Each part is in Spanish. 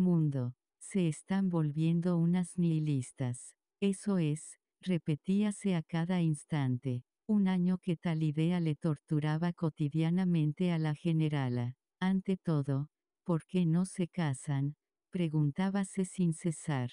mundo. Se están volviendo unas nihilistas. Eso es, repetíase a cada instante. Un año que tal idea le torturaba cotidianamente a la generala. Ante todo, ¿por qué no se casan? preguntábase sin cesar.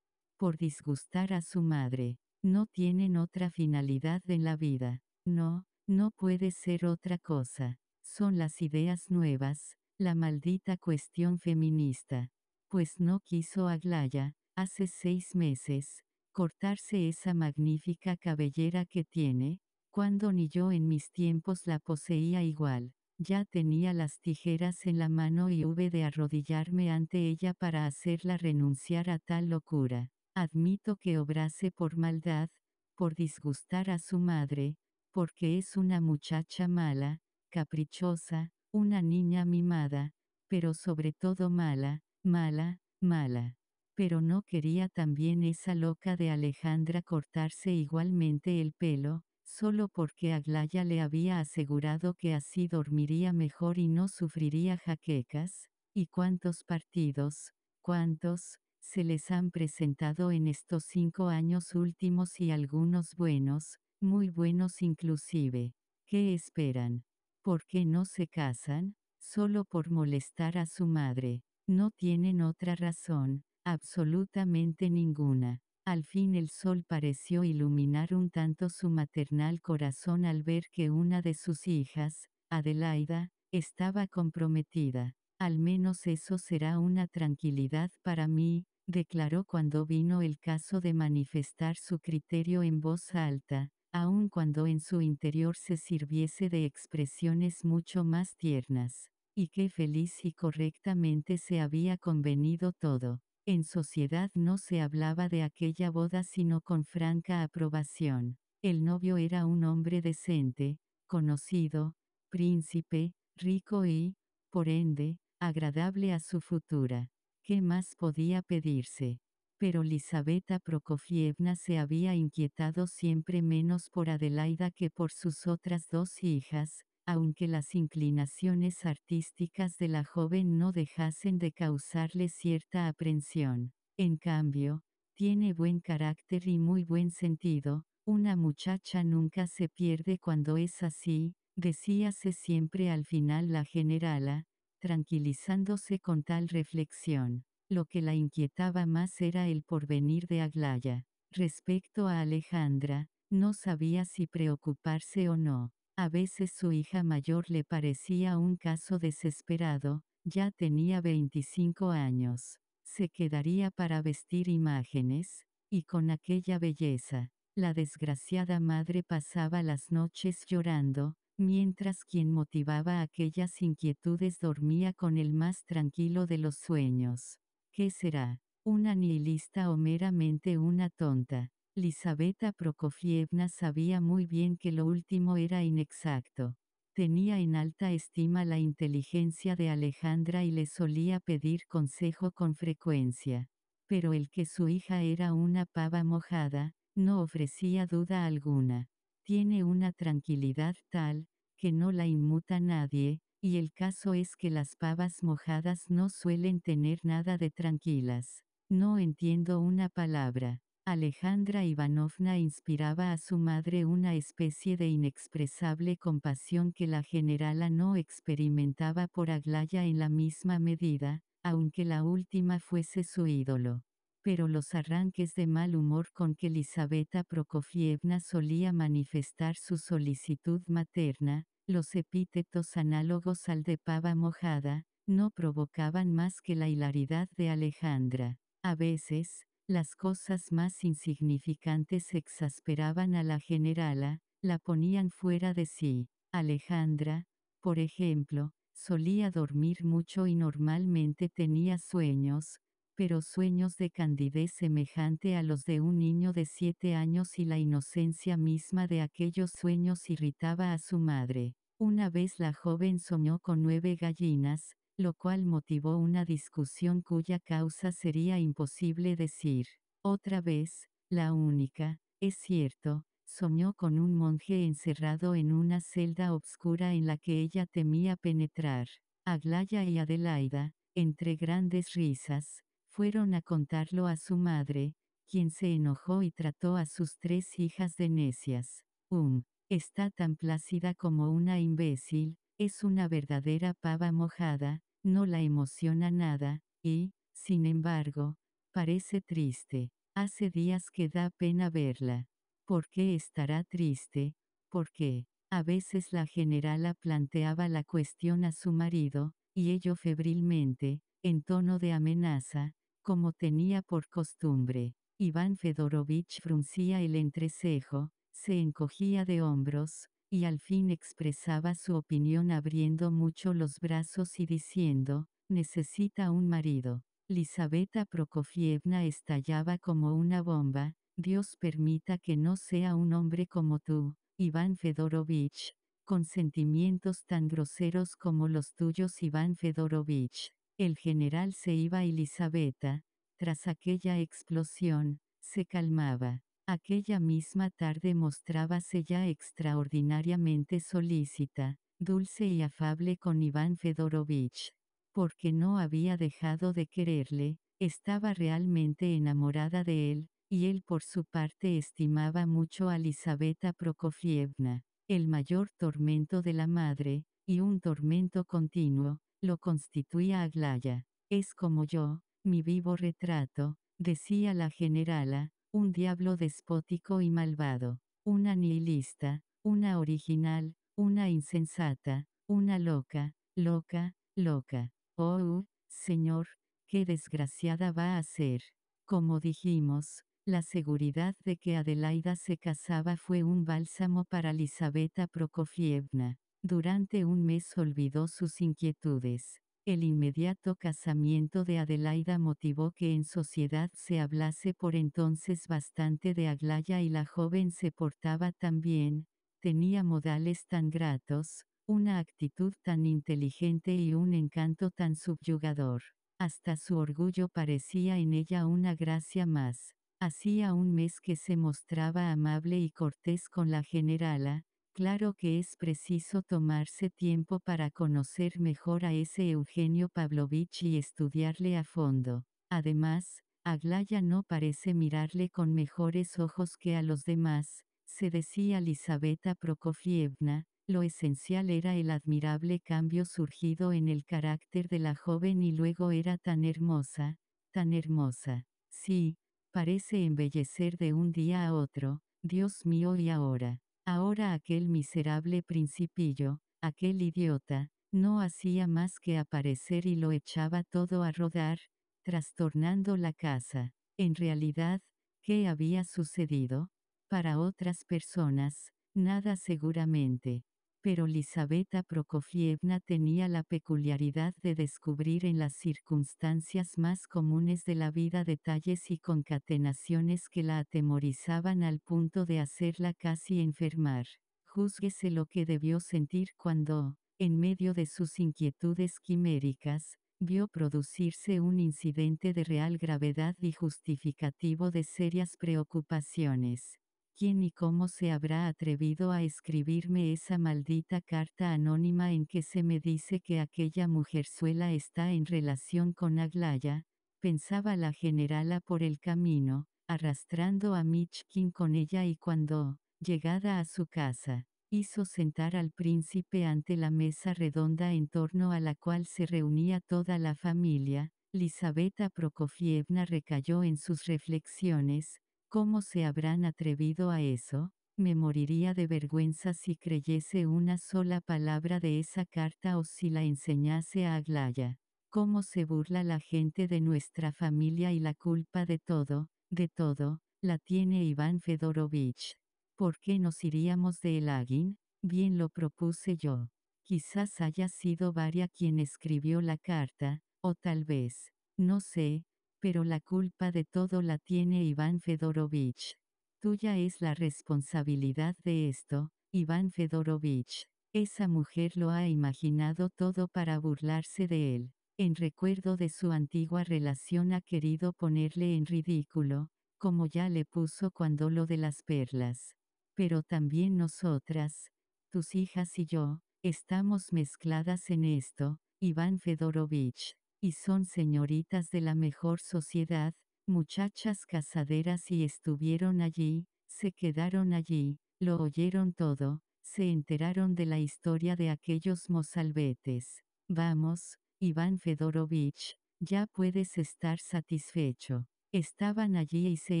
Por disgustar a su madre. No tienen otra finalidad en la vida. No, no puede ser otra cosa. Son las ideas nuevas, la maldita cuestión feminista. Pues no quiso Aglaya, hace seis meses, cortarse esa magnífica cabellera que tiene, cuando ni yo en mis tiempos la poseía igual. Ya tenía las tijeras en la mano y hube de arrodillarme ante ella para hacerla renunciar a tal locura. Admito que obrase por maldad, por disgustar a su madre, porque es una muchacha mala, caprichosa, una niña mimada, pero sobre todo mala, mala, mala. Pero no quería también esa loca de Alejandra cortarse igualmente el pelo, solo porque Aglaya le había asegurado que así dormiría mejor y no sufriría jaquecas, y cuántos partidos, cuántos, se les han presentado en estos cinco años últimos y algunos buenos, muy buenos inclusive. ¿Qué esperan? ¿Por qué no se casan? Solo por molestar a su madre. No tienen otra razón, absolutamente ninguna. Al fin el sol pareció iluminar un tanto su maternal corazón al ver que una de sus hijas, Adelaida, estaba comprometida. Al menos eso será una tranquilidad para mí, declaró cuando vino el caso de manifestar su criterio en voz alta, aun cuando en su interior se sirviese de expresiones mucho más tiernas. Y qué feliz y correctamente se había convenido todo. En sociedad no se hablaba de aquella boda sino con franca aprobación. El novio era un hombre decente, conocido, príncipe, rico y, por ende, agradable a su futura. ¿Qué más podía pedirse? pero Lisabeta Prokofievna se había inquietado siempre menos por Adelaida que por sus otras dos hijas, aunque las inclinaciones artísticas de la joven no dejasen de causarle cierta aprensión. En cambio, tiene buen carácter y muy buen sentido, una muchacha nunca se pierde cuando es así, decíase siempre al final la generala, tranquilizándose con tal reflexión. Lo que la inquietaba más era el porvenir de Aglaya. Respecto a Alejandra, no sabía si preocuparse o no. A veces su hija mayor le parecía un caso desesperado, ya tenía 25 años. Se quedaría para vestir imágenes, y con aquella belleza, la desgraciada madre pasaba las noches llorando, mientras quien motivaba aquellas inquietudes dormía con el más tranquilo de los sueños. ¿Qué será? ¿Una nihilista o meramente una tonta? Lisabeta Prokofievna sabía muy bien que lo último era inexacto. Tenía en alta estima la inteligencia de Alejandra y le solía pedir consejo con frecuencia. Pero el que su hija era una pava mojada, no ofrecía duda alguna. Tiene una tranquilidad tal, que no la inmuta nadie, y el caso es que las pavas mojadas no suelen tener nada de tranquilas. No entiendo una palabra. Alejandra Ivanovna inspiraba a su madre una especie de inexpresable compasión que la generala no experimentaba por Aglaya en la misma medida, aunque la última fuese su ídolo. Pero los arranques de mal humor con que Elisabetta Prokofievna solía manifestar su solicitud materna, los epítetos análogos al de pava mojada, no provocaban más que la hilaridad de Alejandra. A veces, las cosas más insignificantes exasperaban a la generala, la ponían fuera de sí. Alejandra, por ejemplo, solía dormir mucho y normalmente tenía sueños, pero sueños de candidez semejante a los de un niño de siete años y la inocencia misma de aquellos sueños irritaba a su madre. Una vez la joven soñó con nueve gallinas, lo cual motivó una discusión cuya causa sería imposible decir. Otra vez, la única, es cierto, soñó con un monje encerrado en una celda obscura en la que ella temía penetrar. Aglaya y Adelaida, entre grandes risas, fueron a contarlo a su madre, quien se enojó y trató a sus tres hijas de necias. Um, está tan plácida como una imbécil, es una verdadera pava mojada, no la emociona nada, y, sin embargo, parece triste. Hace días que da pena verla. ¿Por qué estará triste? Porque, a veces la generala planteaba la cuestión a su marido, y ello febrilmente, en tono de amenaza, como tenía por costumbre. Iván Fedorovich fruncía el entrecejo, se encogía de hombros, y al fin expresaba su opinión abriendo mucho los brazos y diciendo, necesita un marido. Lisabeta Prokofievna estallaba como una bomba, Dios permita que no sea un hombre como tú, Iván Fedorovich, con sentimientos tan groseros como los tuyos Iván Fedorovich. El general se iba y Lisabeta, tras aquella explosión, se calmaba. Aquella misma tarde mostrábase ya extraordinariamente solícita, dulce y afable con Iván Fedorovich. Porque no había dejado de quererle, estaba realmente enamorada de él, y él por su parte estimaba mucho a Lisabeta Prokofievna. El mayor tormento de la madre, y un tormento continuo, lo constituía Aglaya. Es como yo, mi vivo retrato, decía la generala, un diablo despótico y malvado, una nihilista, una original, una insensata, una loca, loca, loca. Oh, Señor, qué desgraciada va a ser. Como dijimos, la seguridad de que Adelaida se casaba fue un bálsamo para Lisabeta Prokofievna. Durante un mes olvidó sus inquietudes. El inmediato casamiento de Adelaida motivó que en sociedad se hablase por entonces bastante de Aglaya y la joven se portaba tan bien, tenía modales tan gratos, una actitud tan inteligente y un encanto tan subyugador. Hasta su orgullo parecía en ella una gracia más. Hacía un mes que se mostraba amable y cortés con la generala, Claro que es preciso tomarse tiempo para conocer mejor a ese Eugenio Pavlovich y estudiarle a fondo. Además, Aglaya no parece mirarle con mejores ojos que a los demás, se decía Lisabeta Prokofievna, lo esencial era el admirable cambio surgido en el carácter de la joven y luego era tan hermosa, tan hermosa. Sí, parece embellecer de un día a otro, Dios mío y ahora. Ahora aquel miserable principillo, aquel idiota, no hacía más que aparecer y lo echaba todo a rodar, trastornando la casa. En realidad, ¿qué había sucedido? Para otras personas, nada seguramente pero Lisabeta Prokofievna tenía la peculiaridad de descubrir en las circunstancias más comunes de la vida detalles y concatenaciones que la atemorizaban al punto de hacerla casi enfermar. Júzguese lo que debió sentir cuando, en medio de sus inquietudes quiméricas, vio producirse un incidente de real gravedad y justificativo de serias preocupaciones. ¿Quién y cómo se habrá atrevido a escribirme esa maldita carta anónima en que se me dice que aquella mujerzuela está en relación con Aglaya? Pensaba la generala por el camino, arrastrando a Michkin con ella y cuando, llegada a su casa, hizo sentar al príncipe ante la mesa redonda en torno a la cual se reunía toda la familia, Lisabeta Prokofievna recayó en sus reflexiones, ¿Cómo se habrán atrevido a eso? Me moriría de vergüenza si creyese una sola palabra de esa carta o si la enseñase a Aglaya. ¿Cómo se burla la gente de nuestra familia y la culpa de todo, de todo, la tiene Iván Fedorovich? ¿Por qué nos iríamos de Elagin? Bien lo propuse yo. Quizás haya sido Varia quien escribió la carta, o tal vez, no sé, pero la culpa de todo la tiene Iván Fedorovich. Tuya es la responsabilidad de esto, Iván Fedorovich. Esa mujer lo ha imaginado todo para burlarse de él. En recuerdo de su antigua relación ha querido ponerle en ridículo, como ya le puso cuando lo de las perlas. Pero también nosotras, tus hijas y yo, estamos mezcladas en esto, Iván Fedorovich. Y son señoritas de la mejor sociedad, muchachas casaderas y estuvieron allí, se quedaron allí, lo oyeron todo, se enteraron de la historia de aquellos mozalbetes. Vamos, Iván Fedorovich, ya puedes estar satisfecho. Estaban allí y se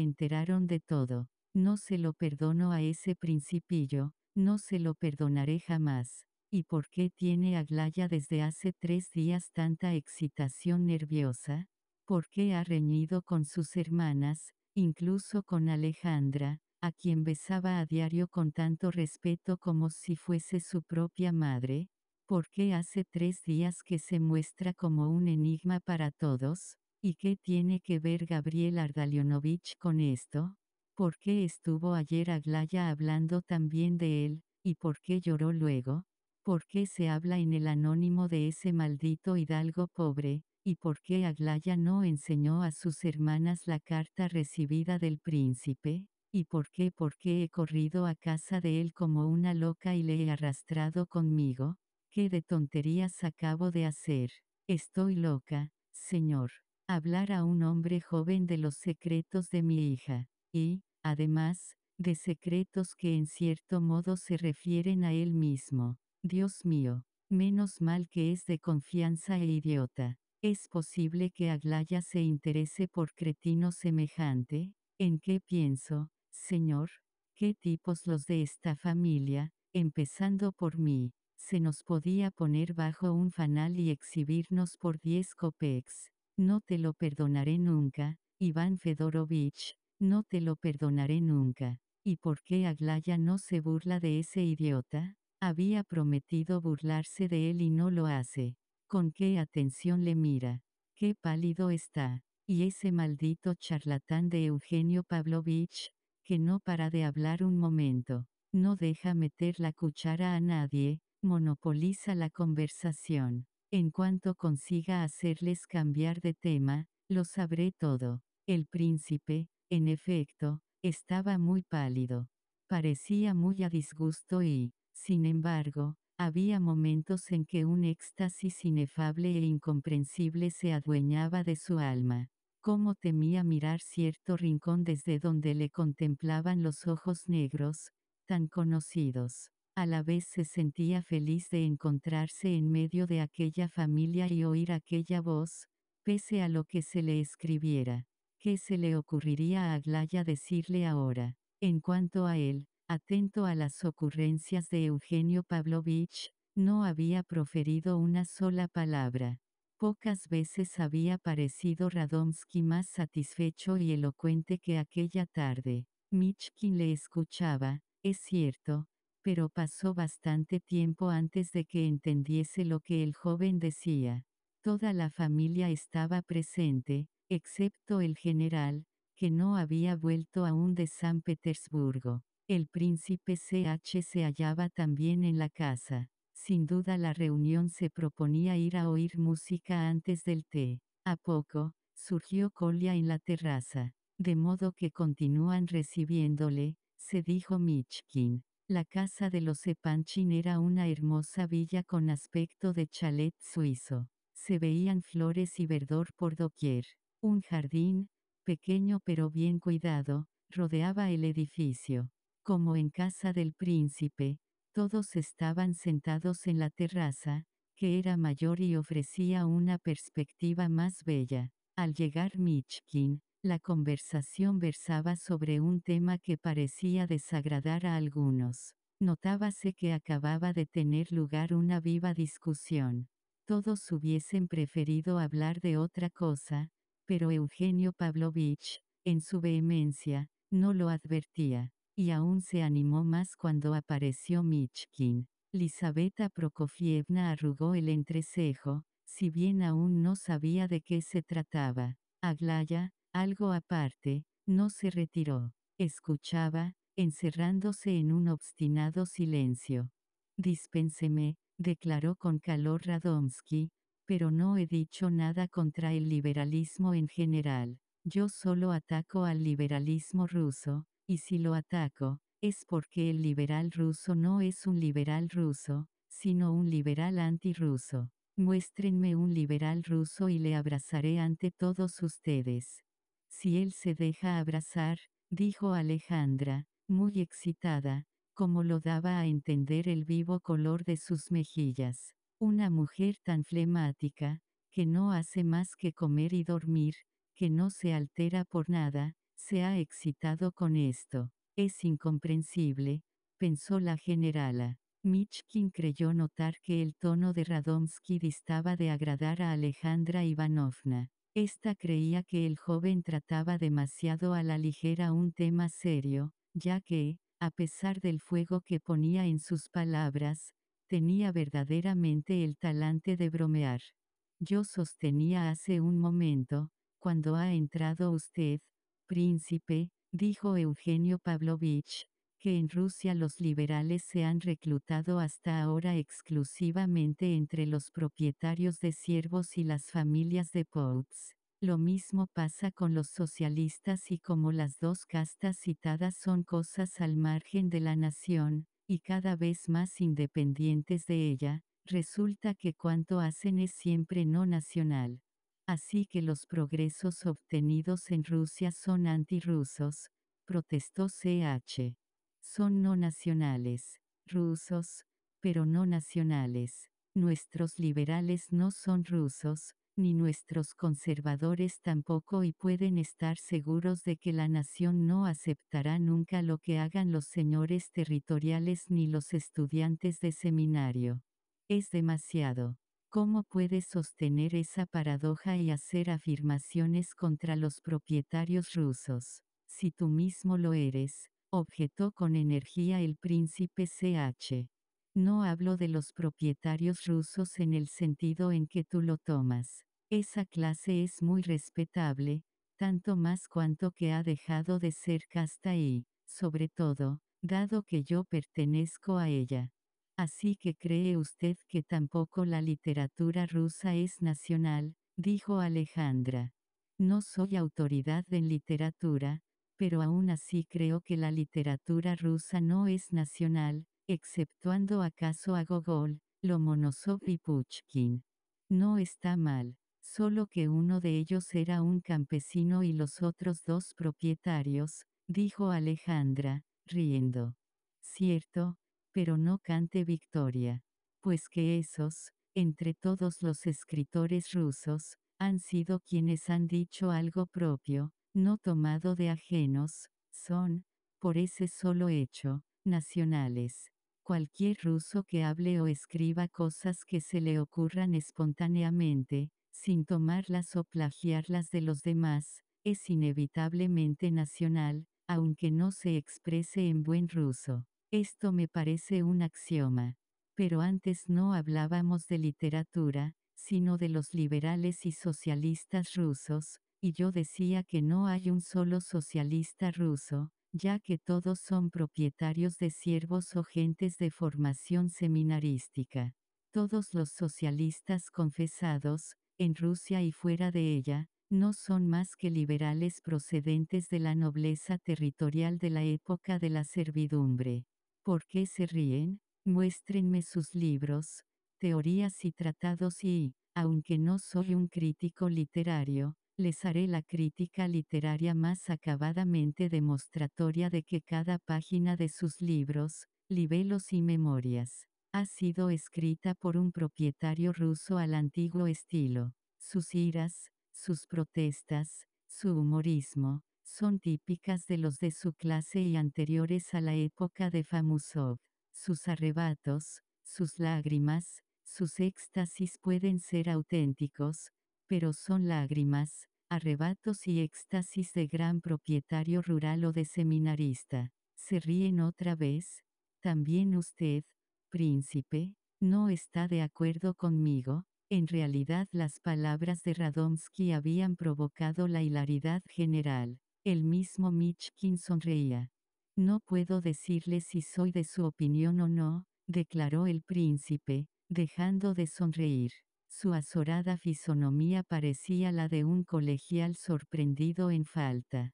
enteraron de todo. No se lo perdono a ese principillo, no se lo perdonaré jamás. ¿Y por qué tiene Aglaya desde hace tres días tanta excitación nerviosa? ¿Por qué ha reñido con sus hermanas, incluso con Alejandra, a quien besaba a diario con tanto respeto como si fuese su propia madre? ¿Por qué hace tres días que se muestra como un enigma para todos? ¿Y qué tiene que ver Gabriel Ardalionovich con esto? ¿Por qué estuvo ayer Aglaya hablando también de él, y por qué lloró luego? ¿Por qué se habla en el anónimo de ese maldito hidalgo pobre? ¿Y por qué Aglaya no enseñó a sus hermanas la carta recibida del príncipe? ¿Y por qué por qué he corrido a casa de él como una loca y le he arrastrado conmigo? ¿Qué de tonterías acabo de hacer? Estoy loca, señor. Hablar a un hombre joven de los secretos de mi hija y, además, de secretos que en cierto modo se refieren a él mismo. Dios mío, menos mal que es de confianza e idiota. ¿Es posible que Aglaya se interese por cretino semejante? ¿En qué pienso, señor? ¿Qué tipos los de esta familia, empezando por mí? Se nos podía poner bajo un fanal y exhibirnos por diez copex. No te lo perdonaré nunca, Iván Fedorovich, no te lo perdonaré nunca. ¿Y por qué Aglaya no se burla de ese idiota? Había prometido burlarse de él y no lo hace. ¿Con qué atención le mira? Qué pálido está. Y ese maldito charlatán de Eugenio Pavlovich, que no para de hablar un momento, no deja meter la cuchara a nadie, monopoliza la conversación. En cuanto consiga hacerles cambiar de tema, lo sabré todo. El príncipe, en efecto, estaba muy pálido. Parecía muy a disgusto y, sin embargo, había momentos en que un éxtasis inefable e incomprensible se adueñaba de su alma. Cómo temía mirar cierto rincón desde donde le contemplaban los ojos negros, tan conocidos. A la vez se sentía feliz de encontrarse en medio de aquella familia y oír aquella voz, pese a lo que se le escribiera. ¿Qué se le ocurriría a Aglaya decirle ahora? En cuanto a él, atento a las ocurrencias de Eugenio Pavlovich, no había proferido una sola palabra. Pocas veces había parecido Radomsky más satisfecho y elocuente que aquella tarde. Michkin le escuchaba, es cierto, pero pasó bastante tiempo antes de que entendiese lo que el joven decía. Toda la familia estaba presente, excepto el general, que no había vuelto aún de San Petersburgo. El príncipe CH se hallaba también en la casa. Sin duda la reunión se proponía ir a oír música antes del té. A poco, surgió Colia en la terraza, de modo que continúan recibiéndole, se dijo Michkin. La casa de los Epanchin era una hermosa villa con aspecto de chalet suizo. Se veían flores y verdor por doquier. Un jardín, pequeño pero bien cuidado, rodeaba el edificio. Como en casa del príncipe, todos estaban sentados en la terraza, que era mayor y ofrecía una perspectiva más bella. Al llegar Michkin, la conversación versaba sobre un tema que parecía desagradar a algunos. Notábase que acababa de tener lugar una viva discusión. Todos hubiesen preferido hablar de otra cosa, pero Eugenio Pavlovich, en su vehemencia, no lo advertía, y aún se animó más cuando apareció Michkin. Lisabeta Prokofievna arrugó el entrecejo, si bien aún no sabía de qué se trataba. Aglaya, algo aparte, no se retiró. Escuchaba, encerrándose en un obstinado silencio. Dispénseme, declaró con calor Radomsky, pero no he dicho nada contra el liberalismo en general. Yo solo ataco al liberalismo ruso, y si lo ataco, es porque el liberal ruso no es un liberal ruso, sino un liberal antirruso. Muéstrenme un liberal ruso y le abrazaré ante todos ustedes. Si él se deja abrazar, dijo Alejandra, muy excitada, como lo daba a entender el vivo color de sus mejillas. Una mujer tan flemática, que no hace más que comer y dormir, que no se altera por nada, se ha excitado con esto. Es incomprensible, pensó la generala. Michkin creyó notar que el tono de Radomsky distaba de agradar a Alejandra Ivanovna. Esta creía que el joven trataba demasiado a la ligera un tema serio, ya que, a pesar del fuego que ponía en sus palabras, tenía verdaderamente el talante de bromear. Yo sostenía hace un momento, cuando ha entrado usted, príncipe, dijo Eugenio Pavlovich, que en Rusia los liberales se han reclutado hasta ahora exclusivamente entre los propietarios de siervos y las familias de Poets. Lo mismo pasa con los socialistas y como las dos castas citadas son cosas al margen de la nación, y cada vez más independientes de ella, resulta que cuanto hacen es siempre no nacional. Así que los progresos obtenidos en Rusia son antirrusos, protestó CH son no nacionales, rusos, pero no nacionales. Nuestros liberales no son rusos, ni nuestros conservadores tampoco y pueden estar seguros de que la nación no aceptará nunca lo que hagan los señores territoriales ni los estudiantes de seminario. Es demasiado. ¿Cómo puedes sostener esa paradoja y hacer afirmaciones contra los propietarios rusos, si tú mismo lo eres? objetó con energía el príncipe CH. No hablo de los propietarios rusos en el sentido en que tú lo tomas. Esa clase es muy respetable, tanto más cuanto que ha dejado de ser casta y, sobre todo, dado que yo pertenezco a ella. Así que cree usted que tampoco la literatura rusa es nacional, dijo Alejandra. No soy autoridad en literatura, pero aún así creo que la literatura rusa no es nacional, exceptuando acaso a Gogol, Lomonosov y Puchkin. No está mal, solo que uno de ellos era un campesino y los otros dos propietarios, dijo Alejandra, riendo. Cierto, pero no cante victoria. Pues que esos, entre todos los escritores rusos, han sido quienes han dicho algo propio, no tomado de ajenos, son, por ese solo hecho, nacionales. Cualquier ruso que hable o escriba cosas que se le ocurran espontáneamente, sin tomarlas o plagiarlas de los demás, es inevitablemente nacional, aunque no se exprese en buen ruso. Esto me parece un axioma. Pero antes no hablábamos de literatura, sino de los liberales y socialistas rusos, y yo decía que no hay un solo socialista ruso, ya que todos son propietarios de siervos o gentes de formación seminarística. Todos los socialistas confesados, en Rusia y fuera de ella, no son más que liberales procedentes de la nobleza territorial de la época de la servidumbre. ¿Por qué se ríen? Muéstrenme sus libros, teorías y tratados y, aunque no soy un crítico literario, les haré la crítica literaria más acabadamente demostratoria de que cada página de sus libros, libelos y memorias, ha sido escrita por un propietario ruso al antiguo estilo. Sus iras, sus protestas, su humorismo, son típicas de los de su clase y anteriores a la época de Famusov. Sus arrebatos, sus lágrimas, sus éxtasis pueden ser auténticos, pero son lágrimas, arrebatos y éxtasis de gran propietario rural o de seminarista. ¿Se ríen otra vez? También usted, príncipe, no está de acuerdo conmigo. En realidad las palabras de Radomsky habían provocado la hilaridad general. El mismo Michkin sonreía. No puedo decirle si soy de su opinión o no, declaró el príncipe, dejando de sonreír. Su azorada fisonomía parecía la de un colegial sorprendido en falta.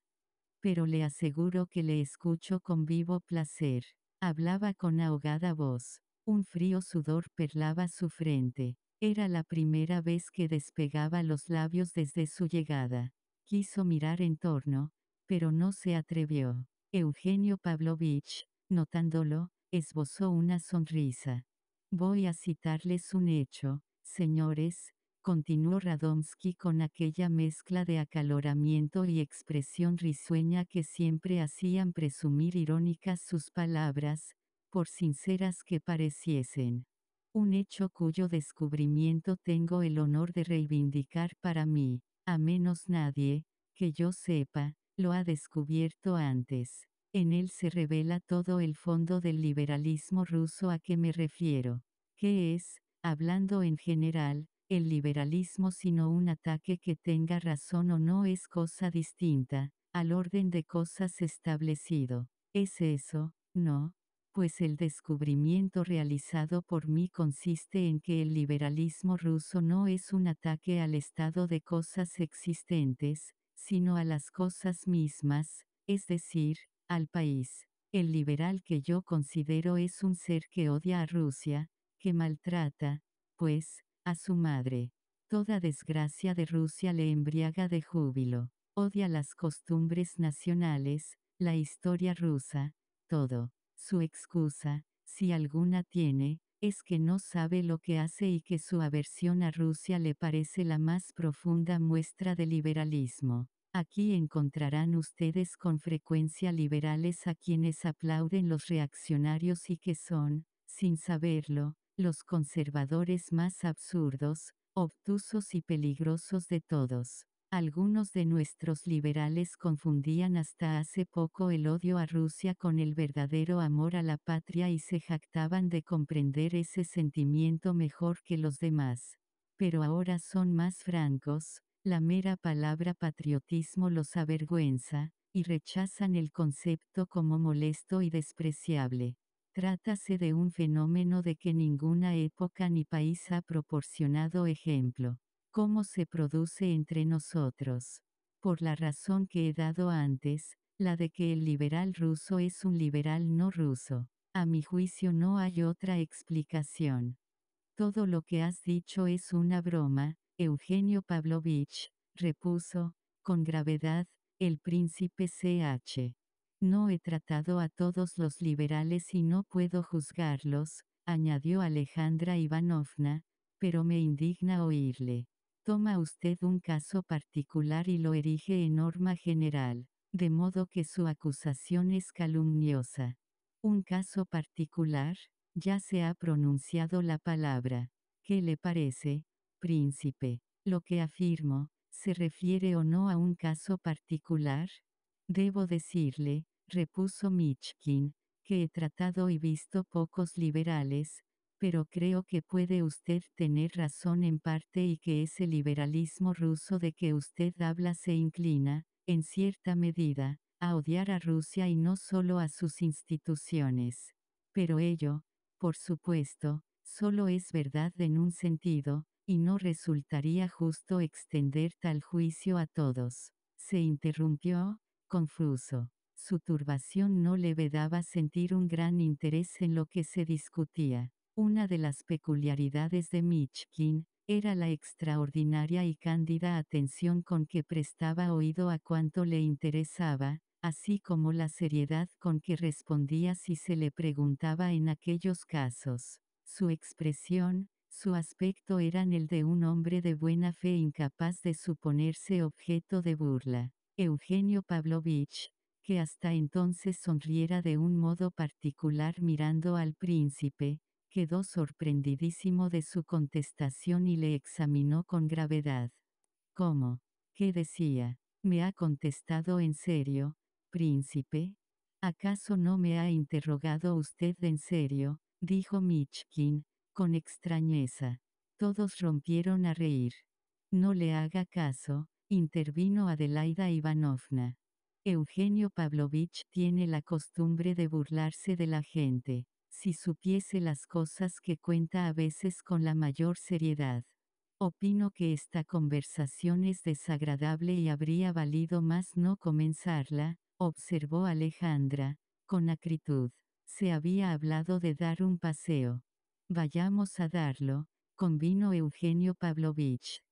Pero le aseguro que le escucho con vivo placer. Hablaba con ahogada voz. Un frío sudor perlaba su frente. Era la primera vez que despegaba los labios desde su llegada. Quiso mirar en torno, pero no se atrevió. Eugenio Pavlovich, notándolo, esbozó una sonrisa. Voy a citarles un hecho, señores, continuó Radomski con aquella mezcla de acaloramiento y expresión risueña que siempre hacían presumir irónicas sus palabras, por sinceras que pareciesen. Un hecho cuyo descubrimiento tengo el honor de reivindicar para mí, a menos nadie, que yo sepa, lo ha descubierto antes. En él se revela todo el fondo del liberalismo ruso a que me refiero, que es, hablando en general, el liberalismo sino un ataque que tenga razón o no es cosa distinta, al orden de cosas establecido. ¿Es eso? No. Pues el descubrimiento realizado por mí consiste en que el liberalismo ruso no es un ataque al estado de cosas existentes, sino a las cosas mismas, es decir, al país. El liberal que yo considero es un ser que odia a Rusia, que maltrata, pues, a su madre. Toda desgracia de Rusia le embriaga de júbilo. Odia las costumbres nacionales, la historia rusa, todo. Su excusa, si alguna tiene, es que no sabe lo que hace y que su aversión a Rusia le parece la más profunda muestra de liberalismo. Aquí encontrarán ustedes con frecuencia liberales a quienes aplauden los reaccionarios y que son, sin saberlo, los conservadores más absurdos, obtusos y peligrosos de todos. Algunos de nuestros liberales confundían hasta hace poco el odio a Rusia con el verdadero amor a la patria y se jactaban de comprender ese sentimiento mejor que los demás. Pero ahora son más francos, la mera palabra patriotismo los avergüenza, y rechazan el concepto como molesto y despreciable. Trátase de un fenómeno de que ninguna época ni país ha proporcionado ejemplo. ¿Cómo se produce entre nosotros? Por la razón que he dado antes, la de que el liberal ruso es un liberal no ruso. A mi juicio no hay otra explicación. Todo lo que has dicho es una broma, Eugenio Pavlovich, repuso, con gravedad, el príncipe CH. No he tratado a todos los liberales y no puedo juzgarlos, añadió Alejandra Ivanovna, pero me indigna oírle. Toma usted un caso particular y lo erige en norma general, de modo que su acusación es calumniosa. Un caso particular, ya se ha pronunciado la palabra. ¿Qué le parece, príncipe? Lo que afirmo, ¿se refiere o no a un caso particular? Debo decirle, repuso Michkin, que he tratado y visto pocos liberales, pero creo que puede usted tener razón en parte y que ese liberalismo ruso de que usted habla se inclina, en cierta medida, a odiar a Rusia y no solo a sus instituciones. Pero ello, por supuesto, solo es verdad en un sentido, y no resultaría justo extender tal juicio a todos. Se interrumpió, confuso. Su turbación no le vedaba sentir un gran interés en lo que se discutía. Una de las peculiaridades de Michkin, era la extraordinaria y cándida atención con que prestaba oído a cuanto le interesaba, así como la seriedad con que respondía si se le preguntaba en aquellos casos. Su expresión, su aspecto eran el de un hombre de buena fe incapaz de suponerse objeto de burla. Eugenio Pavlovich, que hasta entonces sonriera de un modo particular mirando al príncipe, quedó sorprendidísimo de su contestación y le examinó con gravedad. ¿Cómo? ¿Qué decía? ¿Me ha contestado en serio, príncipe? ¿Acaso no me ha interrogado usted en serio? dijo Michkin, con extrañeza. Todos rompieron a reír. No le haga caso, intervino Adelaida Ivanovna. Eugenio Pavlovich tiene la costumbre de burlarse de la gente. Si supiese las cosas que cuenta a veces con la mayor seriedad. Opino que esta conversación es desagradable y habría valido más no comenzarla, observó Alejandra, con acritud. Se había hablado de dar un paseo. Vayamos a darlo, convino Eugenio Pavlovich.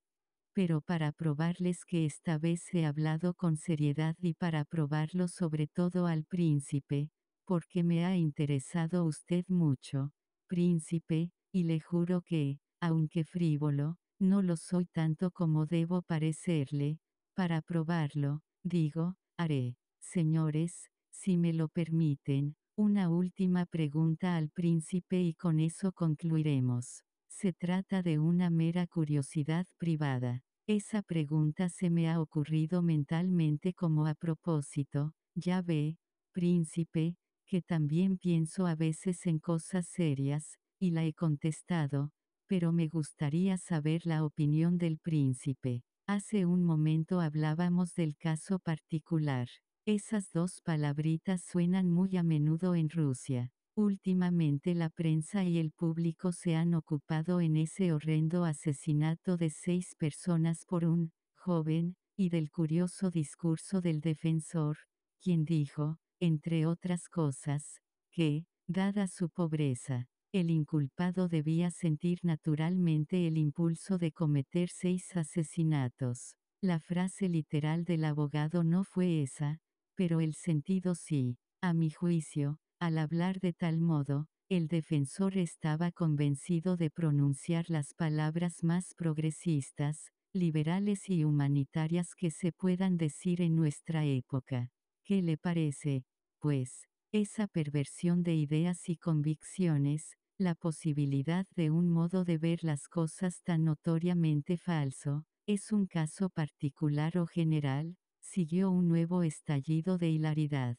Pero para probarles que esta vez he hablado con seriedad y para probarlo sobre todo al príncipe, porque me ha interesado usted mucho, príncipe, y le juro que, aunque frívolo, no lo soy tanto como debo parecerle, para probarlo, digo, haré, señores, si me lo permiten, una última pregunta al príncipe y con eso concluiremos. Se trata de una mera curiosidad privada. Esa pregunta se me ha ocurrido mentalmente como a propósito, ya ve, príncipe, que también pienso a veces en cosas serias, y la he contestado, pero me gustaría saber la opinión del príncipe. Hace un momento hablábamos del caso particular. Esas dos palabritas suenan muy a menudo en Rusia. Últimamente la prensa y el público se han ocupado en ese horrendo asesinato de seis personas por un joven, y del curioso discurso del defensor, quien dijo, entre otras cosas, que, dada su pobreza, el inculpado debía sentir naturalmente el impulso de cometer seis asesinatos. La frase literal del abogado no fue esa, pero el sentido sí. A mi juicio, al hablar de tal modo, el defensor estaba convencido de pronunciar las palabras más progresistas, liberales y humanitarias que se puedan decir en nuestra época. ¿Qué le parece, pues, esa perversión de ideas y convicciones, la posibilidad de un modo de ver las cosas tan notoriamente falso, es un caso particular o general? Siguió un nuevo estallido de hilaridad.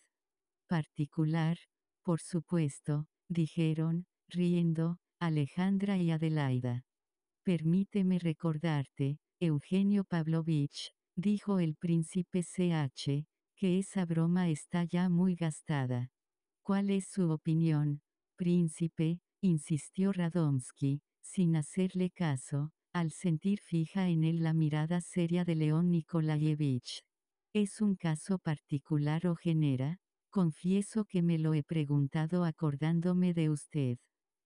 Particular, por supuesto, dijeron, riendo, Alejandra y Adelaida. Permíteme recordarte, Eugenio Pavlovich, dijo el príncipe CH, que esa broma está ya muy gastada. ¿Cuál es su opinión, príncipe? insistió Radomsky, sin hacerle caso, al sentir fija en él la mirada seria de León Nikolayevich. ¿Es un caso particular o genera? Confieso que me lo he preguntado acordándome de usted.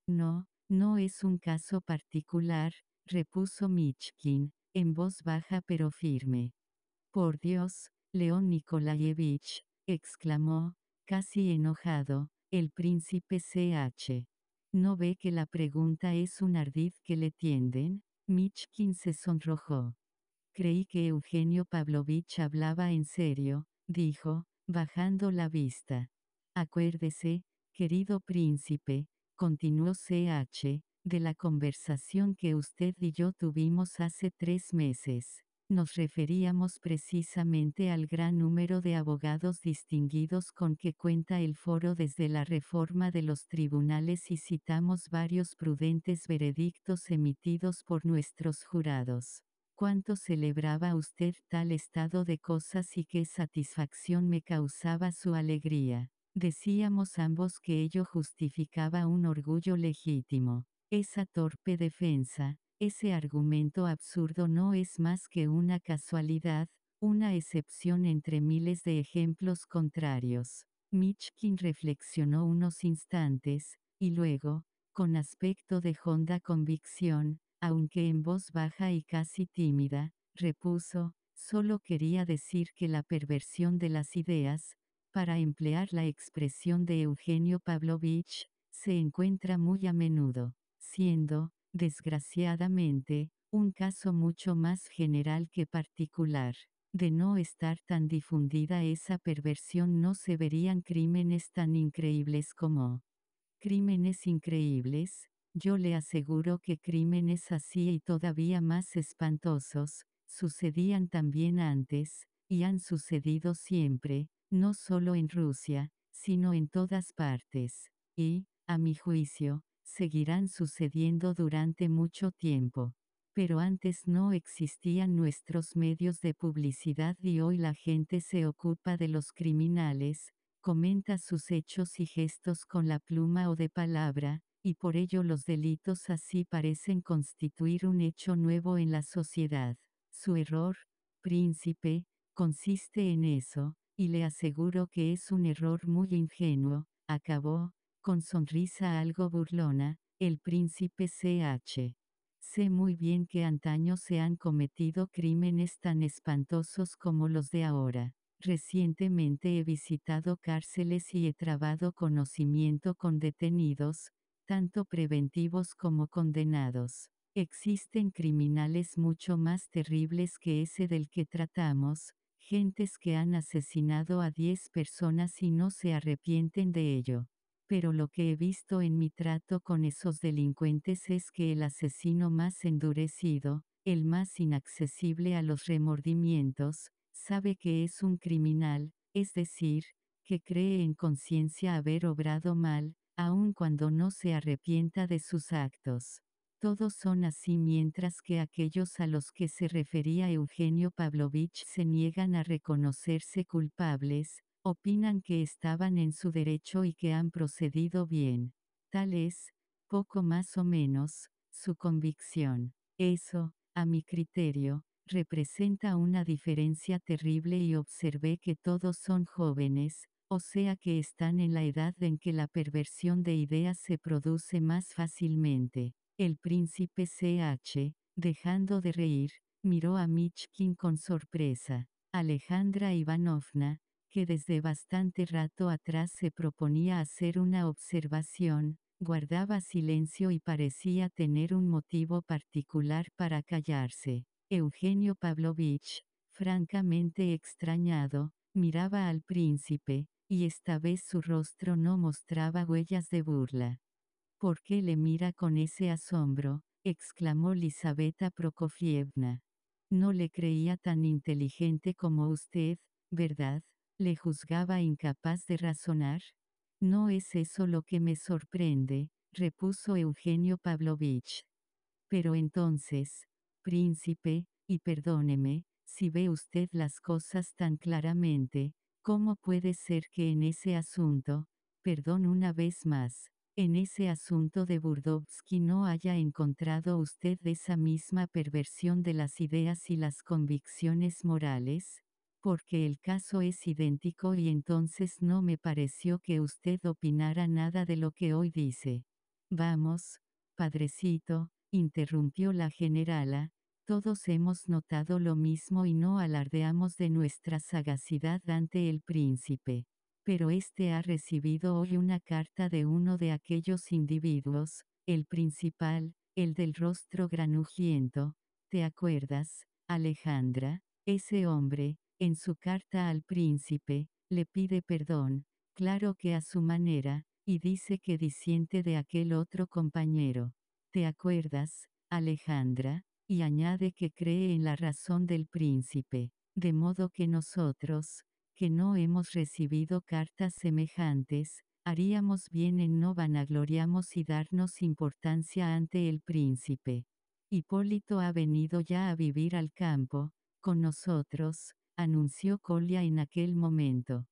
No, no es un caso particular, repuso Michkin, en voz baja pero firme. Por Dios, León Nikolayevich, exclamó, casi enojado, el príncipe CH. ¿No ve que la pregunta es un ardid que le tienden? Michkin se sonrojó. Creí que Eugenio Pavlovich hablaba en serio, dijo, bajando la vista. Acuérdese, querido príncipe, continuó CH, de la conversación que usted y yo tuvimos hace tres meses nos referíamos precisamente al gran número de abogados distinguidos con que cuenta el foro desde la reforma de los tribunales y citamos varios prudentes veredictos emitidos por nuestros jurados. Cuánto celebraba usted tal estado de cosas y qué satisfacción me causaba su alegría. Decíamos ambos que ello justificaba un orgullo legítimo. Esa torpe defensa, ese argumento absurdo no es más que una casualidad, una excepción entre miles de ejemplos contrarios. Michkin reflexionó unos instantes, y luego, con aspecto de honda convicción, aunque en voz baja y casi tímida, repuso, solo quería decir que la perversión de las ideas, para emplear la expresión de Eugenio Pavlovich, se encuentra muy a menudo, siendo, desgraciadamente, un caso mucho más general que particular. De no estar tan difundida esa perversión no se verían crímenes tan increíbles como crímenes increíbles, yo le aseguro que crímenes así y todavía más espantosos, sucedían también antes, y han sucedido siempre, no solo en Rusia, sino en todas partes, y, a mi juicio, seguirán sucediendo durante mucho tiempo. Pero antes no existían nuestros medios de publicidad y hoy la gente se ocupa de los criminales, comenta sus hechos y gestos con la pluma o de palabra, y por ello los delitos así parecen constituir un hecho nuevo en la sociedad. Su error, príncipe, consiste en eso, y le aseguro que es un error muy ingenuo, acabó, con sonrisa algo burlona, el príncipe CH. Sé muy bien que antaño se han cometido crímenes tan espantosos como los de ahora. Recientemente he visitado cárceles y he trabado conocimiento con detenidos, tanto preventivos como condenados. Existen criminales mucho más terribles que ese del que tratamos, gentes que han asesinado a 10 personas y no se arrepienten de ello. Pero lo que he visto en mi trato con esos delincuentes es que el asesino más endurecido, el más inaccesible a los remordimientos, sabe que es un criminal, es decir, que cree en conciencia haber obrado mal, aun cuando no se arrepienta de sus actos. Todos son así mientras que aquellos a los que se refería Eugenio Pavlovich se niegan a reconocerse culpables, opinan que estaban en su derecho y que han procedido bien. Tal es, poco más o menos, su convicción. Eso, a mi criterio, representa una diferencia terrible y observé que todos son jóvenes, o sea que están en la edad en que la perversión de ideas se produce más fácilmente. El príncipe CH, dejando de reír, miró a Michkin con sorpresa. Alejandra Ivanovna, que desde bastante rato atrás se proponía hacer una observación, guardaba silencio y parecía tener un motivo particular para callarse. Eugenio Pavlovich, francamente extrañado, miraba al príncipe, y esta vez su rostro no mostraba huellas de burla. ¿Por qué le mira con ese asombro? exclamó Lisabeta Prokofievna. No le creía tan inteligente como usted, ¿verdad? ¿Le juzgaba incapaz de razonar? No es eso lo que me sorprende, repuso Eugenio Pavlovich. Pero entonces, príncipe, y perdóneme, si ve usted las cosas tan claramente, ¿cómo puede ser que en ese asunto, perdón una vez más, en ese asunto de Burdovsky no haya encontrado usted esa misma perversión de las ideas y las convicciones morales? Porque el caso es idéntico y entonces no me pareció que usted opinara nada de lo que hoy dice. Vamos, padrecito, interrumpió la generala, todos hemos notado lo mismo y no alardeamos de nuestra sagacidad ante el príncipe pero éste ha recibido hoy una carta de uno de aquellos individuos, el principal, el del rostro granujiento, ¿te acuerdas, Alejandra? Ese hombre, en su carta al príncipe, le pide perdón, claro que a su manera, y dice que disiente de aquel otro compañero. ¿Te acuerdas, Alejandra? Y añade que cree en la razón del príncipe, de modo que nosotros, que no hemos recibido cartas semejantes, haríamos bien en no vanagloriamos y darnos importancia ante el príncipe. Hipólito ha venido ya a vivir al campo, con nosotros, anunció Colia en aquel momento.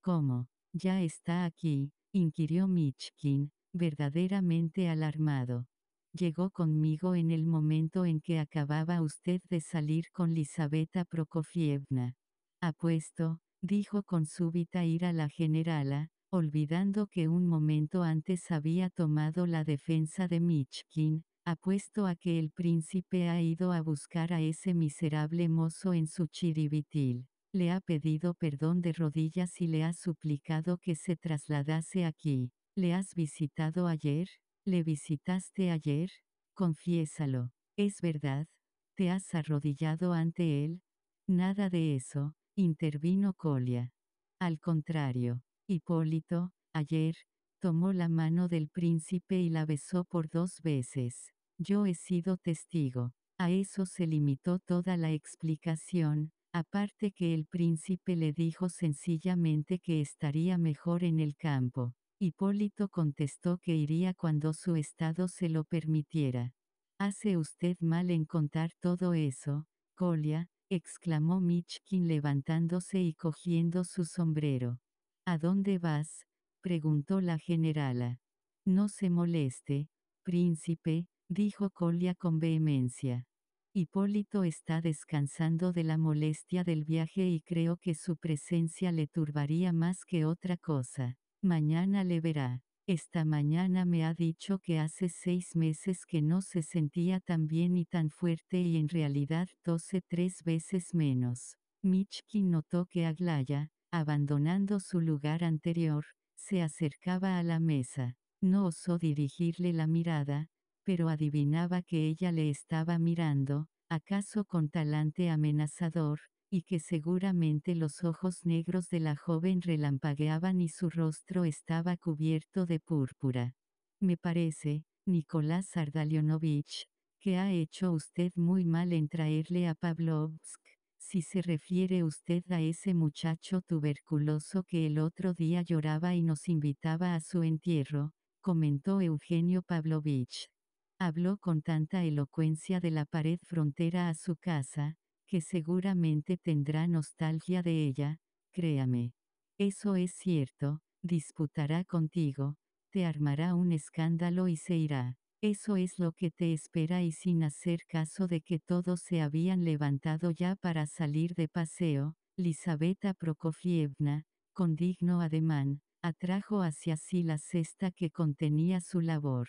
¿Cómo? ¿Ya está aquí? inquirió Michkin, verdaderamente alarmado. Llegó conmigo en el momento en que acababa usted de salir con Lisabeta Prokofievna. Apuesto, dijo con súbita ira la generala, olvidando que un momento antes había tomado la defensa de Michkin, apuesto a que el príncipe ha ido a buscar a ese miserable mozo en su chiribitil. Le ha pedido perdón de rodillas y le ha suplicado que se trasladase aquí. ¿Le has visitado ayer? ¿Le visitaste ayer? Confiésalo. ¿Es verdad? ¿Te has arrodillado ante él? Nada de eso, intervino Colia. Al contrario, Hipólito, ayer, tomó la mano del príncipe y la besó por dos veces. Yo he sido testigo. A eso se limitó toda la explicación, aparte que el príncipe le dijo sencillamente que estaría mejor en el campo. Hipólito contestó que iría cuando su estado se lo permitiera. Hace usted mal en contar todo eso, Colia, exclamó Michkin levantándose y cogiendo su sombrero. ¿A dónde vas? Preguntó la generala. No se moleste, príncipe, dijo Colia con vehemencia. Hipólito está descansando de la molestia del viaje y creo que su presencia le turbaría más que otra cosa. Mañana le verá. Esta mañana me ha dicho que hace seis meses que no se sentía tan bien y tan fuerte y en realidad tose tres veces menos. Michkin notó que Aglaya, abandonando su lugar anterior, se acercaba a la mesa. No osó dirigirle la mirada, pero adivinaba que ella le estaba mirando, acaso con talante amenazador, y que seguramente los ojos negros de la joven relampagueaban y su rostro estaba cubierto de púrpura. Me parece, Nicolás Ardalionovich, que ha hecho usted muy mal en traerle a Pavlovsk, si se refiere usted a ese muchacho tuberculoso que el otro día lloraba y nos invitaba a su entierro, comentó Eugenio Pavlovich. Habló con tanta elocuencia de la pared frontera a su casa, que seguramente tendrá nostalgia de ella, créame. Eso es cierto, disputará contigo, te armará un escándalo y se irá. Eso es lo que te espera y sin hacer caso de que todos se habían levantado ya para salir de paseo, Lisabeta Prokofievna, con digno ademán, atrajo hacia sí la cesta que contenía su labor.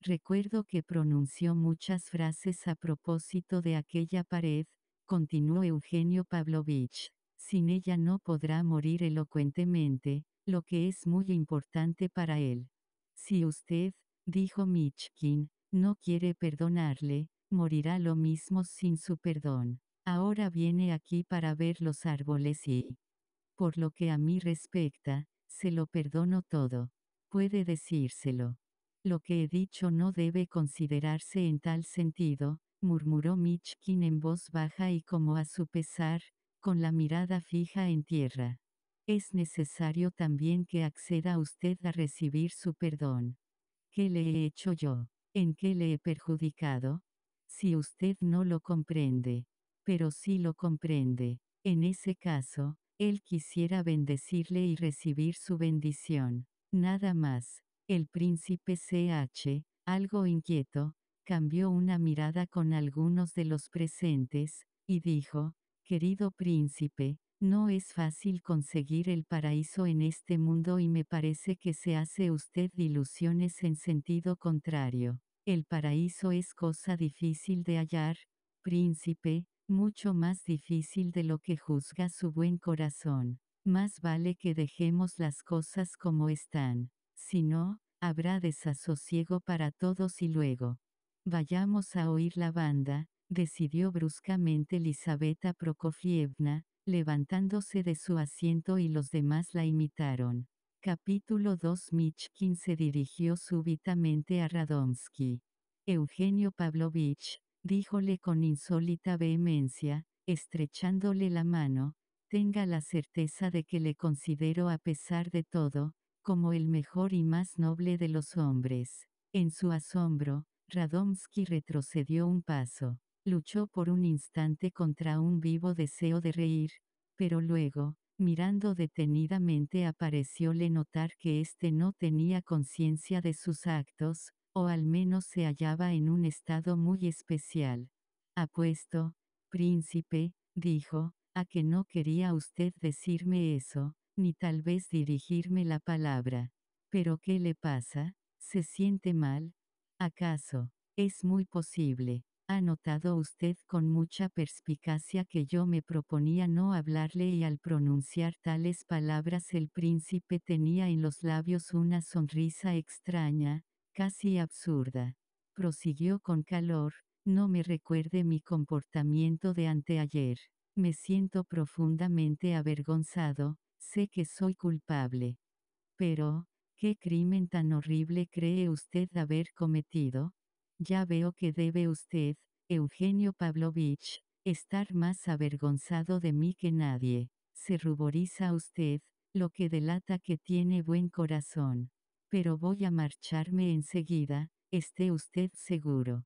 Recuerdo que pronunció muchas frases a propósito de aquella pared, continuó Eugenio Pavlovich. Sin ella no podrá morir elocuentemente, lo que es muy importante para él. Si usted, dijo Michkin, no quiere perdonarle, morirá lo mismo sin su perdón. Ahora viene aquí para ver los árboles y... Por lo que a mí respecta, se lo perdono todo. Puede decírselo. Lo que he dicho no debe considerarse en tal sentido, murmuró Michkin en voz baja y como a su pesar, con la mirada fija en tierra. Es necesario también que acceda usted a recibir su perdón. ¿Qué le he hecho yo? ¿En qué le he perjudicado? Si usted no lo comprende. Pero si lo comprende. En ese caso, él quisiera bendecirle y recibir su bendición. Nada más. El príncipe CH, algo inquieto, cambió una mirada con algunos de los presentes, y dijo, Querido príncipe, no es fácil conseguir el paraíso en este mundo y me parece que se hace usted ilusiones en sentido contrario. El paraíso es cosa difícil de hallar, príncipe, mucho más difícil de lo que juzga su buen corazón. Más vale que dejemos las cosas como están. Si no, habrá desasosiego para todos y luego, Vayamos a oír la banda, decidió bruscamente Lisabeta Prokofievna, levantándose de su asiento y los demás la imitaron. Capítulo 2 Michkin se dirigió súbitamente a Radomsky. Eugenio Pavlovich, díjole con insólita vehemencia, estrechándole la mano, tenga la certeza de que le considero a pesar de todo, como el mejor y más noble de los hombres. En su asombro, Radomsky retrocedió un paso. Luchó por un instante contra un vivo deseo de reír, pero luego, mirando detenidamente aparecióle notar que éste no tenía conciencia de sus actos, o al menos se hallaba en un estado muy especial. Apuesto, príncipe, dijo, a que no quería usted decirme eso, ni tal vez dirigirme la palabra. ¿Pero qué le pasa? ¿Se siente mal? ¿Acaso? Es muy posible. Ha notado usted con mucha perspicacia que yo me proponía no hablarle y al pronunciar tales palabras el príncipe tenía en los labios una sonrisa extraña, casi absurda. Prosiguió con calor, no me recuerde mi comportamiento de anteayer. Me siento profundamente avergonzado, sé que soy culpable. Pero, ¿Qué crimen tan horrible cree usted haber cometido? Ya veo que debe usted, Eugenio Pavlovich, estar más avergonzado de mí que nadie. Se ruboriza usted, lo que delata que tiene buen corazón. Pero voy a marcharme enseguida, esté usted seguro.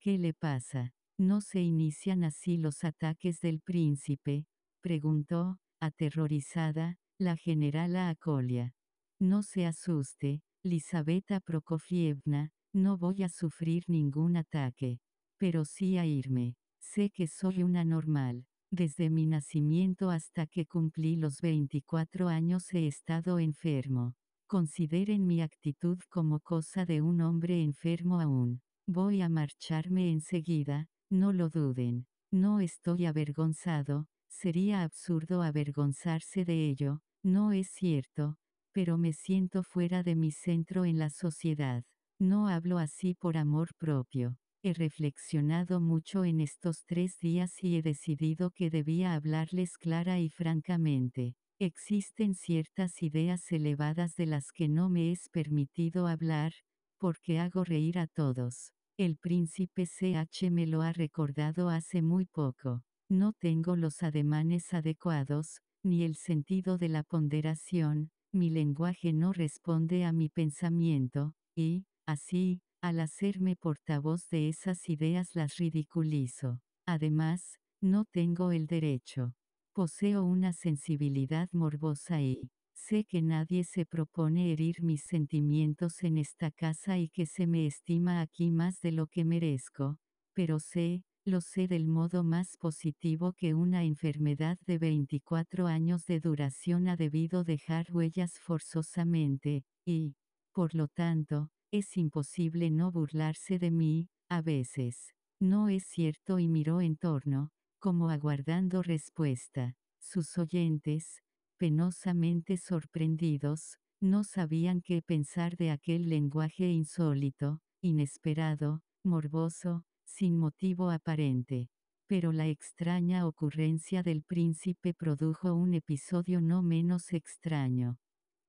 ¿Qué le pasa? ¿No se inician así los ataques del príncipe? preguntó, aterrorizada, la generala Acolia. No se asuste, Lisabeta Prokofievna, no voy a sufrir ningún ataque. Pero sí a irme. Sé que soy una normal. Desde mi nacimiento hasta que cumplí los 24 años he estado enfermo. Consideren mi actitud como cosa de un hombre enfermo aún. Voy a marcharme enseguida, no lo duden. No estoy avergonzado, sería absurdo avergonzarse de ello, no es cierto, pero me siento fuera de mi centro en la sociedad. No hablo así por amor propio. He reflexionado mucho en estos tres días y he decidido que debía hablarles clara y francamente. Existen ciertas ideas elevadas de las que no me es permitido hablar, porque hago reír a todos. El príncipe CH me lo ha recordado hace muy poco. No tengo los ademanes adecuados, ni el sentido de la ponderación, mi lenguaje no responde a mi pensamiento, y, así, al hacerme portavoz de esas ideas las ridiculizo. Además, no tengo el derecho. Poseo una sensibilidad morbosa y, sé que nadie se propone herir mis sentimientos en esta casa y que se me estima aquí más de lo que merezco, pero sé, lo sé del modo más positivo que una enfermedad de 24 años de duración ha debido dejar huellas forzosamente, y, por lo tanto, es imposible no burlarse de mí, a veces. No es cierto y miró en torno, como aguardando respuesta. Sus oyentes, penosamente sorprendidos, no sabían qué pensar de aquel lenguaje insólito, inesperado, morboso, sin motivo aparente. Pero la extraña ocurrencia del príncipe produjo un episodio no menos extraño.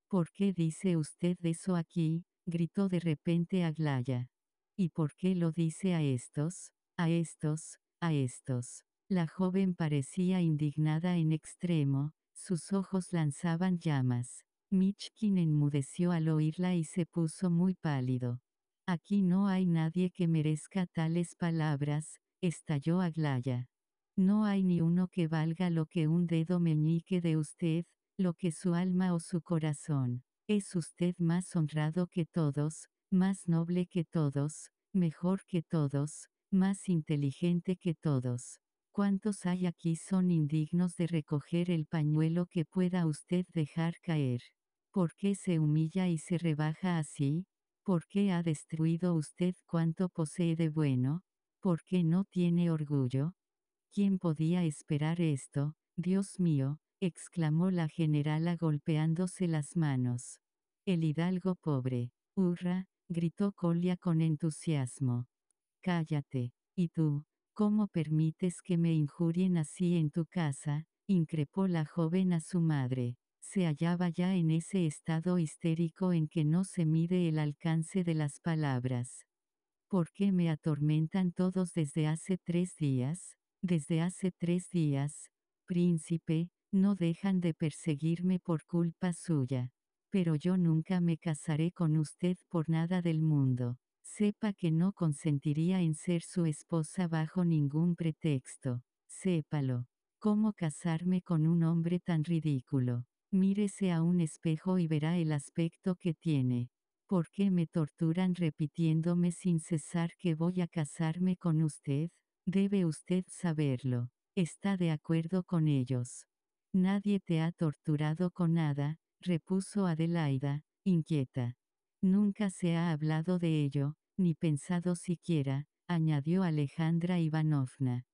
¿Por qué dice usted eso aquí? Gritó de repente Aglaya. ¿Y por qué lo dice a estos? A estos, a estos. La joven parecía indignada en extremo, sus ojos lanzaban llamas. Michkin enmudeció al oírla y se puso muy pálido. Aquí no hay nadie que merezca tales palabras, estalló Aglaya. No hay ni uno que valga lo que un dedo meñique de usted, lo que su alma o su corazón. Es usted más honrado que todos, más noble que todos, mejor que todos, más inteligente que todos. ¿Cuántos hay aquí son indignos de recoger el pañuelo que pueda usted dejar caer? ¿Por qué se humilla y se rebaja así? ¿Por qué ha destruido usted cuanto posee de bueno? ¿Por qué no tiene orgullo? ¿Quién podía esperar esto? Dios mío, exclamó la generala golpeándose las manos. El hidalgo pobre. Hurra, gritó Colia con entusiasmo. Cállate. ¿Y tú, ¿Cómo permites que me injurien así en tu casa? increpó la joven a su madre. Se hallaba ya en ese estado histérico en que no se mide el alcance de las palabras. ¿Por qué me atormentan todos desde hace tres días? Desde hace tres días, príncipe, no dejan de perseguirme por culpa suya. Pero yo nunca me casaré con usted por nada del mundo sepa que no consentiría en ser su esposa bajo ningún pretexto. Sépalo. ¿Cómo casarme con un hombre tan ridículo? Mírese a un espejo y verá el aspecto que tiene. ¿Por qué me torturan repitiéndome sin cesar que voy a casarme con usted? Debe usted saberlo. Está de acuerdo con ellos. Nadie te ha torturado con nada, repuso Adelaida, inquieta. Nunca se ha hablado de ello, ni pensado siquiera, añadió Alejandra Ivanovna.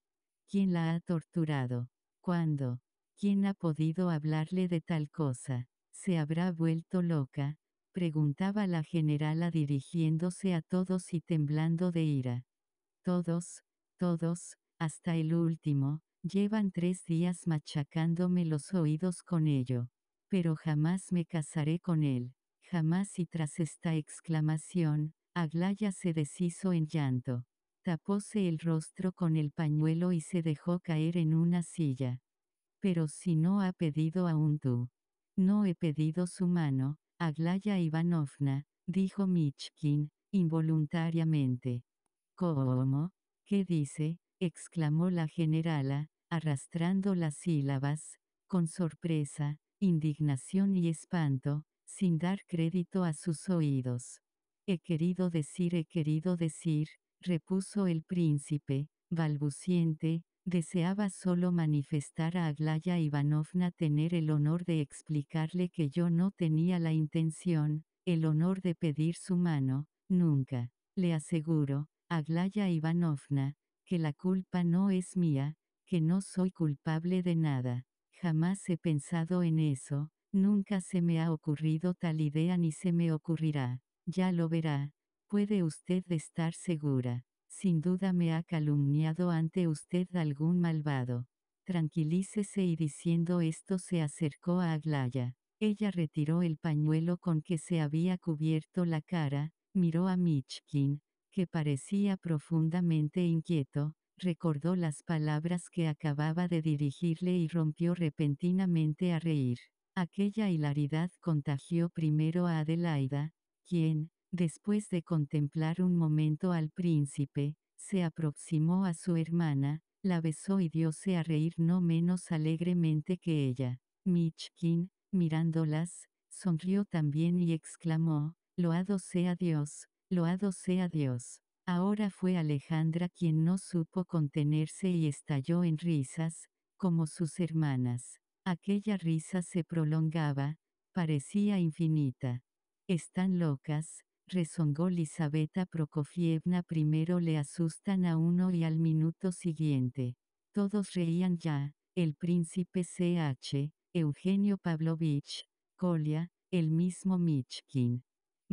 ¿Quién la ha torturado? ¿Cuándo? ¿Quién ha podido hablarle de tal cosa? ¿Se habrá vuelto loca? preguntaba la generala dirigiéndose a todos y temblando de ira. Todos, todos, hasta el último, llevan tres días machacándome los oídos con ello. Pero jamás me casaré con él jamás y tras esta exclamación, Aglaya se deshizo en llanto. Tapóse el rostro con el pañuelo y se dejó caer en una silla. Pero si no ha pedido aún tú. No he pedido su mano, Aglaya Ivanovna, dijo Michkin, involuntariamente. ¿Cómo? ¿Qué dice? exclamó la generala, arrastrando las sílabas, con sorpresa, indignación y espanto, sin dar crédito a sus oídos. He querido decir, he querido decir, repuso el príncipe, balbuciente, Deseaba solo manifestar a Aglaya Ivanovna tener el honor de explicarle que yo no tenía la intención, el honor de pedir su mano, nunca. Le aseguro, Aglaya Ivanovna, que la culpa no es mía, que no soy culpable de nada. Jamás he pensado en eso, nunca se me ha ocurrido tal idea ni se me ocurrirá. Ya lo verá. Puede usted estar segura. Sin duda me ha calumniado ante usted algún malvado. Tranquilícese y diciendo esto se acercó a Aglaya. Ella retiró el pañuelo con que se había cubierto la cara, miró a Michkin, que parecía profundamente inquieto, recordó las palabras que acababa de dirigirle y rompió repentinamente a reír. Aquella hilaridad contagió primero a Adelaida, quien, después de contemplar un momento al príncipe, se aproximó a su hermana, la besó y diose a reír no menos alegremente que ella. Michkin, mirándolas, sonrió también y exclamó, Loado sea Dios, loado sea Dios. Ahora fue Alejandra quien no supo contenerse y estalló en risas, como sus hermanas. Aquella risa se prolongaba, parecía infinita. Están locas, rezongó Lisabeta Prokofievna. Primero le asustan a uno y al minuto siguiente. Todos reían ya, el príncipe CH, Eugenio Pavlovich, Kolia, el mismo Michkin.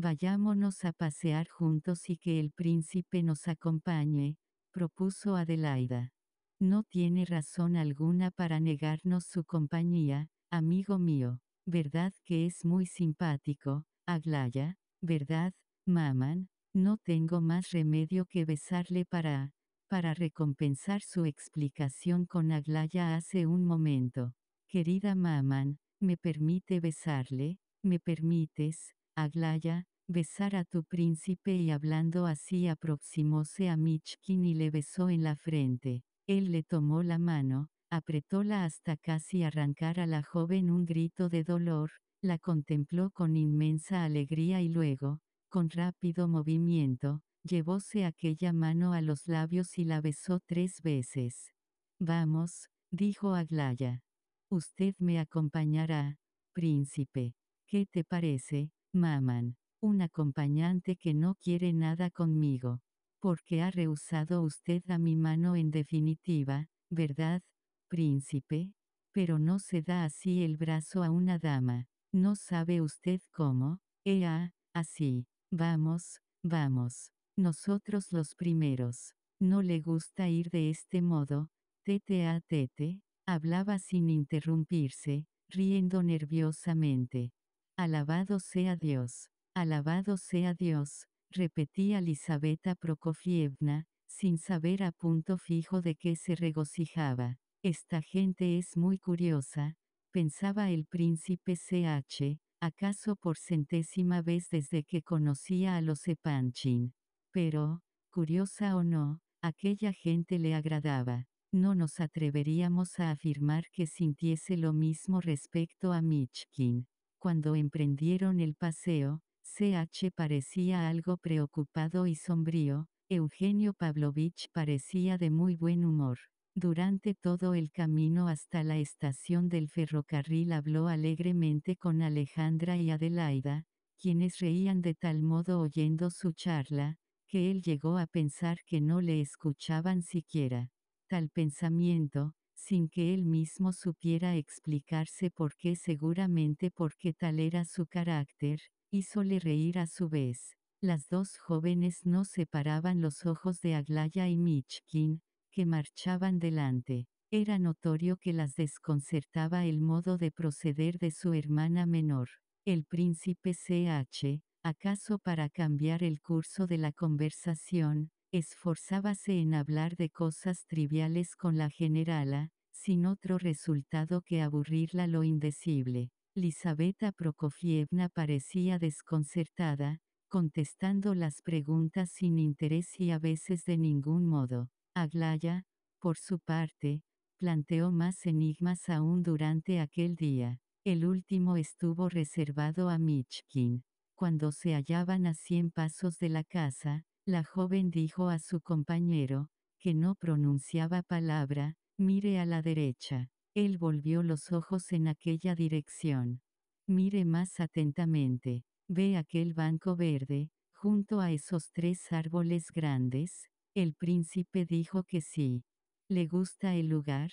Vayámonos a pasear juntos y que el príncipe nos acompañe, propuso Adelaida. No tiene razón alguna para negarnos su compañía, amigo mío. ¿Verdad que es muy simpático, Aglaya? ¿Verdad, Maman? No tengo más remedio que besarle para... para recompensar su explicación con Aglaya hace un momento. Querida Maman, ¿me permite besarle? ¿Me permites, Aglaya, besar a tu príncipe y hablando así aproximóse a Michkin y le besó en la frente. Él le tomó la mano, apretóla hasta casi arrancar a la joven un grito de dolor, la contempló con inmensa alegría y luego, con rápido movimiento, llevóse aquella mano a los labios y la besó tres veces. Vamos, dijo Aglaya. Usted me acompañará, príncipe. ¿Qué te parece, Maman, un acompañante que no quiere nada conmigo. Porque ha rehusado usted a mi mano en definitiva, ¿verdad, príncipe? Pero no se da así el brazo a una dama. ¿No sabe usted cómo? Ea, así. Vamos, vamos. Nosotros los primeros. ¿No le gusta ir de este modo? Tete a tete. Hablaba sin interrumpirse, riendo nerviosamente. Alabado sea Dios, alabado sea Dios, repetía Lisabeta Prokofievna, sin saber a punto fijo de qué se regocijaba. Esta gente es muy curiosa, pensaba el príncipe CH, acaso por centésima vez desde que conocía a los Epanchin. Pero, curiosa o no, aquella gente le agradaba. No nos atreveríamos a afirmar que sintiese lo mismo respecto a Michkin. Cuando emprendieron el paseo, CH parecía algo preocupado y sombrío, Eugenio Pavlovich parecía de muy buen humor. Durante todo el camino hasta la estación del ferrocarril habló alegremente con Alejandra y Adelaida, quienes reían de tal modo oyendo su charla, que él llegó a pensar que no le escuchaban siquiera. Tal pensamiento, sin que él mismo supiera explicarse por qué seguramente porque tal era su carácter, hízole reír a su vez. Las dos jóvenes no separaban los ojos de Aglaya y Michkin, que marchaban delante. Era notorio que las desconcertaba el modo de proceder de su hermana menor. El príncipe CH, acaso para cambiar el curso de la conversación, esforzábase en hablar de cosas triviales con la generala, sin otro resultado que aburrirla lo indecible. Lisabeta Prokofievna parecía desconcertada, contestando las preguntas sin interés y a veces de ningún modo. Aglaya, por su parte, planteó más enigmas aún durante aquel día. El último estuvo reservado a Michkin. Cuando se hallaban a cien pasos de la casa, la joven dijo a su compañero, que no pronunciaba palabra, Mire a la derecha. Él volvió los ojos en aquella dirección. Mire más atentamente. Ve aquel banco verde, junto a esos tres árboles grandes. El príncipe dijo que sí. ¿Le gusta el lugar?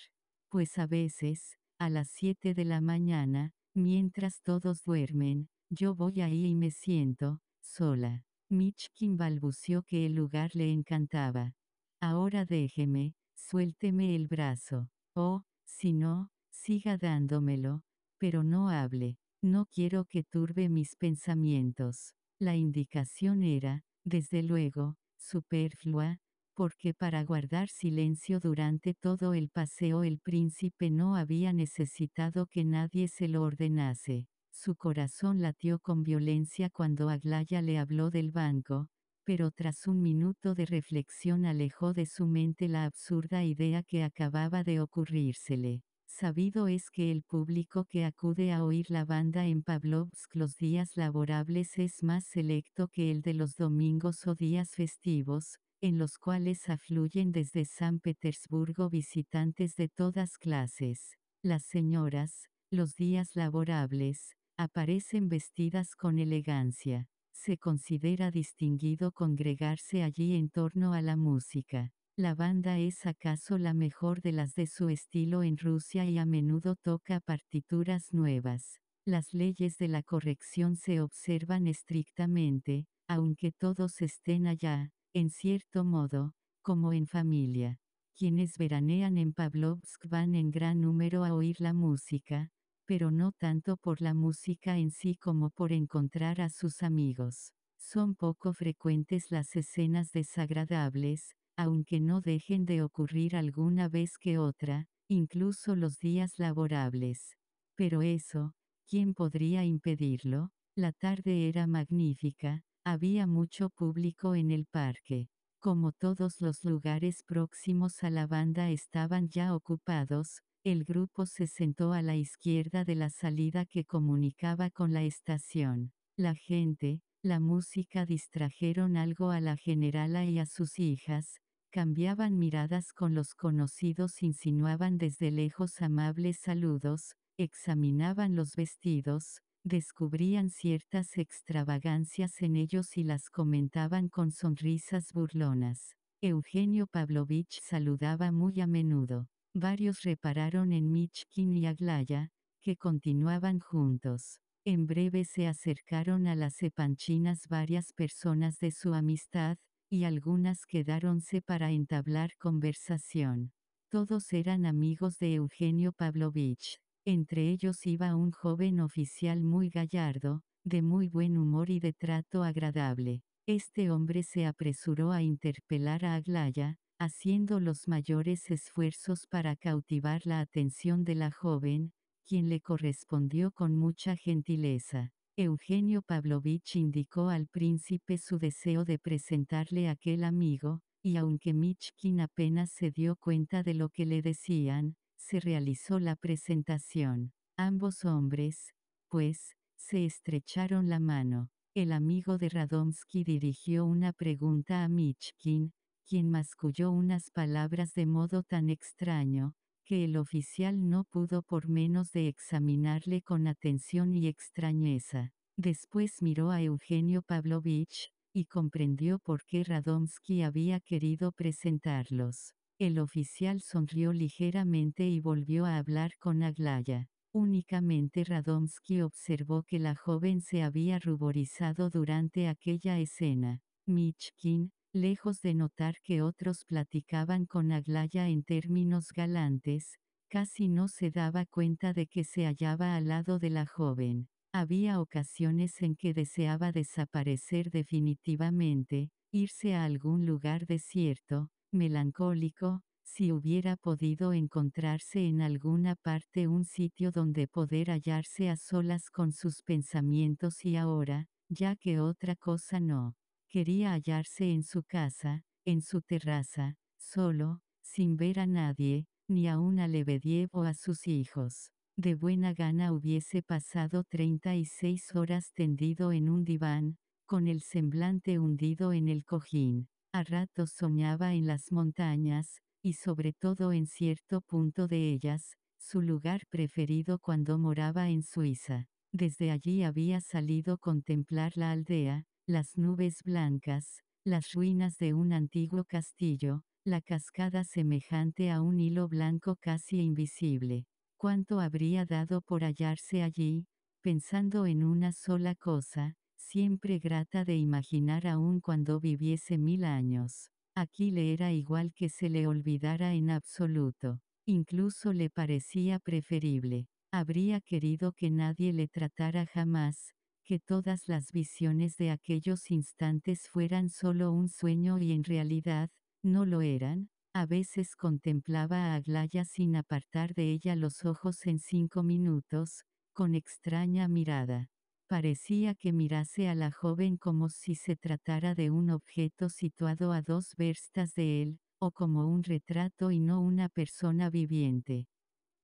Pues a veces, a las siete de la mañana, mientras todos duermen, yo voy ahí y me siento, sola. Mitchkin balbució que el lugar le encantaba. Ahora déjeme, suélteme el brazo. Oh, si no, siga dándomelo, pero no hable. No quiero que turbe mis pensamientos. La indicación era, desde luego, superflua, porque para guardar silencio durante todo el paseo el príncipe no había necesitado que nadie se lo ordenase. Su corazón latió con violencia cuando Aglaya le habló del banco, pero tras un minuto de reflexión alejó de su mente la absurda idea que acababa de ocurrírsele. Sabido es que el público que acude a oír la banda en Pavlovsk los días laborables es más selecto que el de los domingos o días festivos, en los cuales afluyen desde San Petersburgo visitantes de todas clases. Las señoras, los días laborables, aparecen vestidas con elegancia. Se considera distinguido congregarse allí en torno a la música. La banda es acaso la mejor de las de su estilo en Rusia y a menudo toca partituras nuevas. Las leyes de la corrección se observan estrictamente, aunque todos estén allá, en cierto modo, como en familia. Quienes veranean en Pavlovsk van en gran número a oír la música, pero no tanto por la música en sí como por encontrar a sus amigos. Son poco frecuentes las escenas desagradables, aunque no dejen de ocurrir alguna vez que otra, incluso los días laborables. Pero eso, ¿quién podría impedirlo? La tarde era magnífica, había mucho público en el parque. Como todos los lugares próximos a la banda estaban ya ocupados, el grupo se sentó a la izquierda de la salida que comunicaba con la estación. La gente, la música distrajeron algo a la generala y a sus hijas, cambiaban miradas con los conocidos, insinuaban desde lejos amables saludos, examinaban los vestidos, descubrían ciertas extravagancias en ellos y las comentaban con sonrisas burlonas. Eugenio Pavlovich saludaba muy a menudo. Varios repararon en Michkin y Aglaya, que continuaban juntos. En breve se acercaron a las epanchinas varias personas de su amistad, y algunas quedáronse para entablar conversación. Todos eran amigos de Eugenio Pavlovich. Entre ellos iba un joven oficial muy gallardo, de muy buen humor y de trato agradable. Este hombre se apresuró a interpelar a Aglaya, haciendo los mayores esfuerzos para cautivar la atención de la joven, quien le correspondió con mucha gentileza. Eugenio Pavlovich indicó al príncipe su deseo de presentarle a aquel amigo, y aunque Michkin apenas se dio cuenta de lo que le decían, se realizó la presentación. Ambos hombres, pues, se estrecharon la mano. El amigo de Radomsky dirigió una pregunta a Michkin, quien masculló unas palabras de modo tan extraño, que el oficial no pudo por menos de examinarle con atención y extrañeza. Después miró a Eugenio Pavlovich, y comprendió por qué Radomsky había querido presentarlos. El oficial sonrió ligeramente y volvió a hablar con Aglaya. Únicamente Radomsky observó que la joven se había ruborizado durante aquella escena. Michkin, lejos de notar que otros platicaban con Aglaya en términos galantes, casi no se daba cuenta de que se hallaba al lado de la joven. Había ocasiones en que deseaba desaparecer definitivamente, irse a algún lugar desierto, melancólico, si hubiera podido encontrarse en alguna parte un sitio donde poder hallarse a solas con sus pensamientos y ahora, ya que otra cosa no, quería hallarse en su casa, en su terraza, solo, sin ver a nadie, ni aun a Lebediev o a sus hijos. De buena gana hubiese pasado 36 horas tendido en un diván, con el semblante hundido en el cojín. A ratos soñaba en las montañas, y sobre todo en cierto punto de ellas, su lugar preferido cuando moraba en Suiza. Desde allí había salido contemplar la aldea, las nubes blancas, las ruinas de un antiguo castillo, la cascada semejante a un hilo blanco casi invisible. ¿Cuánto habría dado por hallarse allí, pensando en una sola cosa, siempre grata de imaginar aún cuando viviese mil años? Aquí le era igual que se le olvidara en absoluto. Incluso le parecía preferible. Habría querido que nadie le tratara jamás, que todas las visiones de aquellos instantes fueran solo un sueño y en realidad, no lo eran. A veces contemplaba a Aglaya sin apartar de ella los ojos en cinco minutos, con extraña mirada. Parecía que mirase a la joven como si se tratara de un objeto situado a dos verstas de él, o como un retrato y no una persona viviente.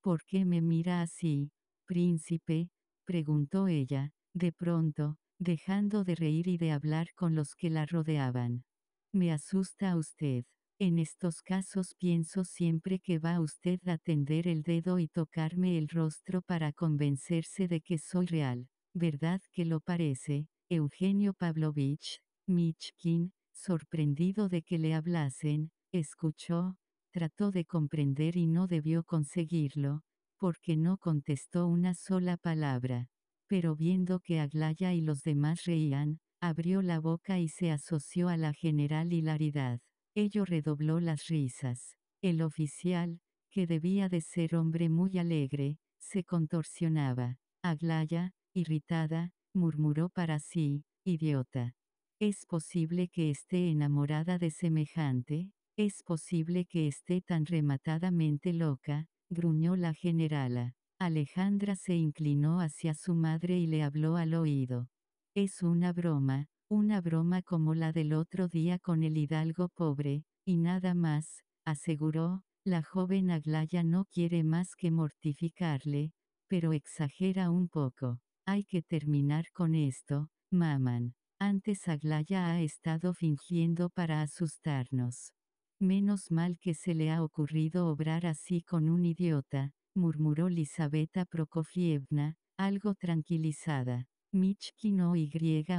¿Por qué me mira así, príncipe? preguntó ella, de pronto, dejando de reír y de hablar con los que la rodeaban. Me asusta usted. En estos casos pienso siempre que va usted a tender el dedo y tocarme el rostro para convencerse de que soy real. ¿Verdad que lo parece, Eugenio Pavlovich? Michkin, sorprendido de que le hablasen, Escuchó, trató de comprender y no debió conseguirlo, porque no contestó una sola palabra. Pero viendo que Aglaya y los demás reían, abrió la boca y se asoció a la general hilaridad. Ello redobló las risas. El oficial, que debía de ser hombre muy alegre, se contorsionaba. Aglaya, irritada, murmuró para sí, idiota. ¿Es posible que esté enamorada de semejante? Es posible que esté tan rematadamente loca, gruñó la generala. Alejandra se inclinó hacia su madre y le habló al oído. Es una broma, una broma como la del otro día con el hidalgo pobre, y nada más, aseguró, la joven Aglaya no quiere más que mortificarle, pero exagera un poco. Hay que terminar con esto, maman. Antes Aglaya ha estado fingiendo para asustarnos. Menos mal que se le ha ocurrido obrar así con un idiota, murmuró Lisabeta Prokofievna, algo tranquilizada. Michkin o Y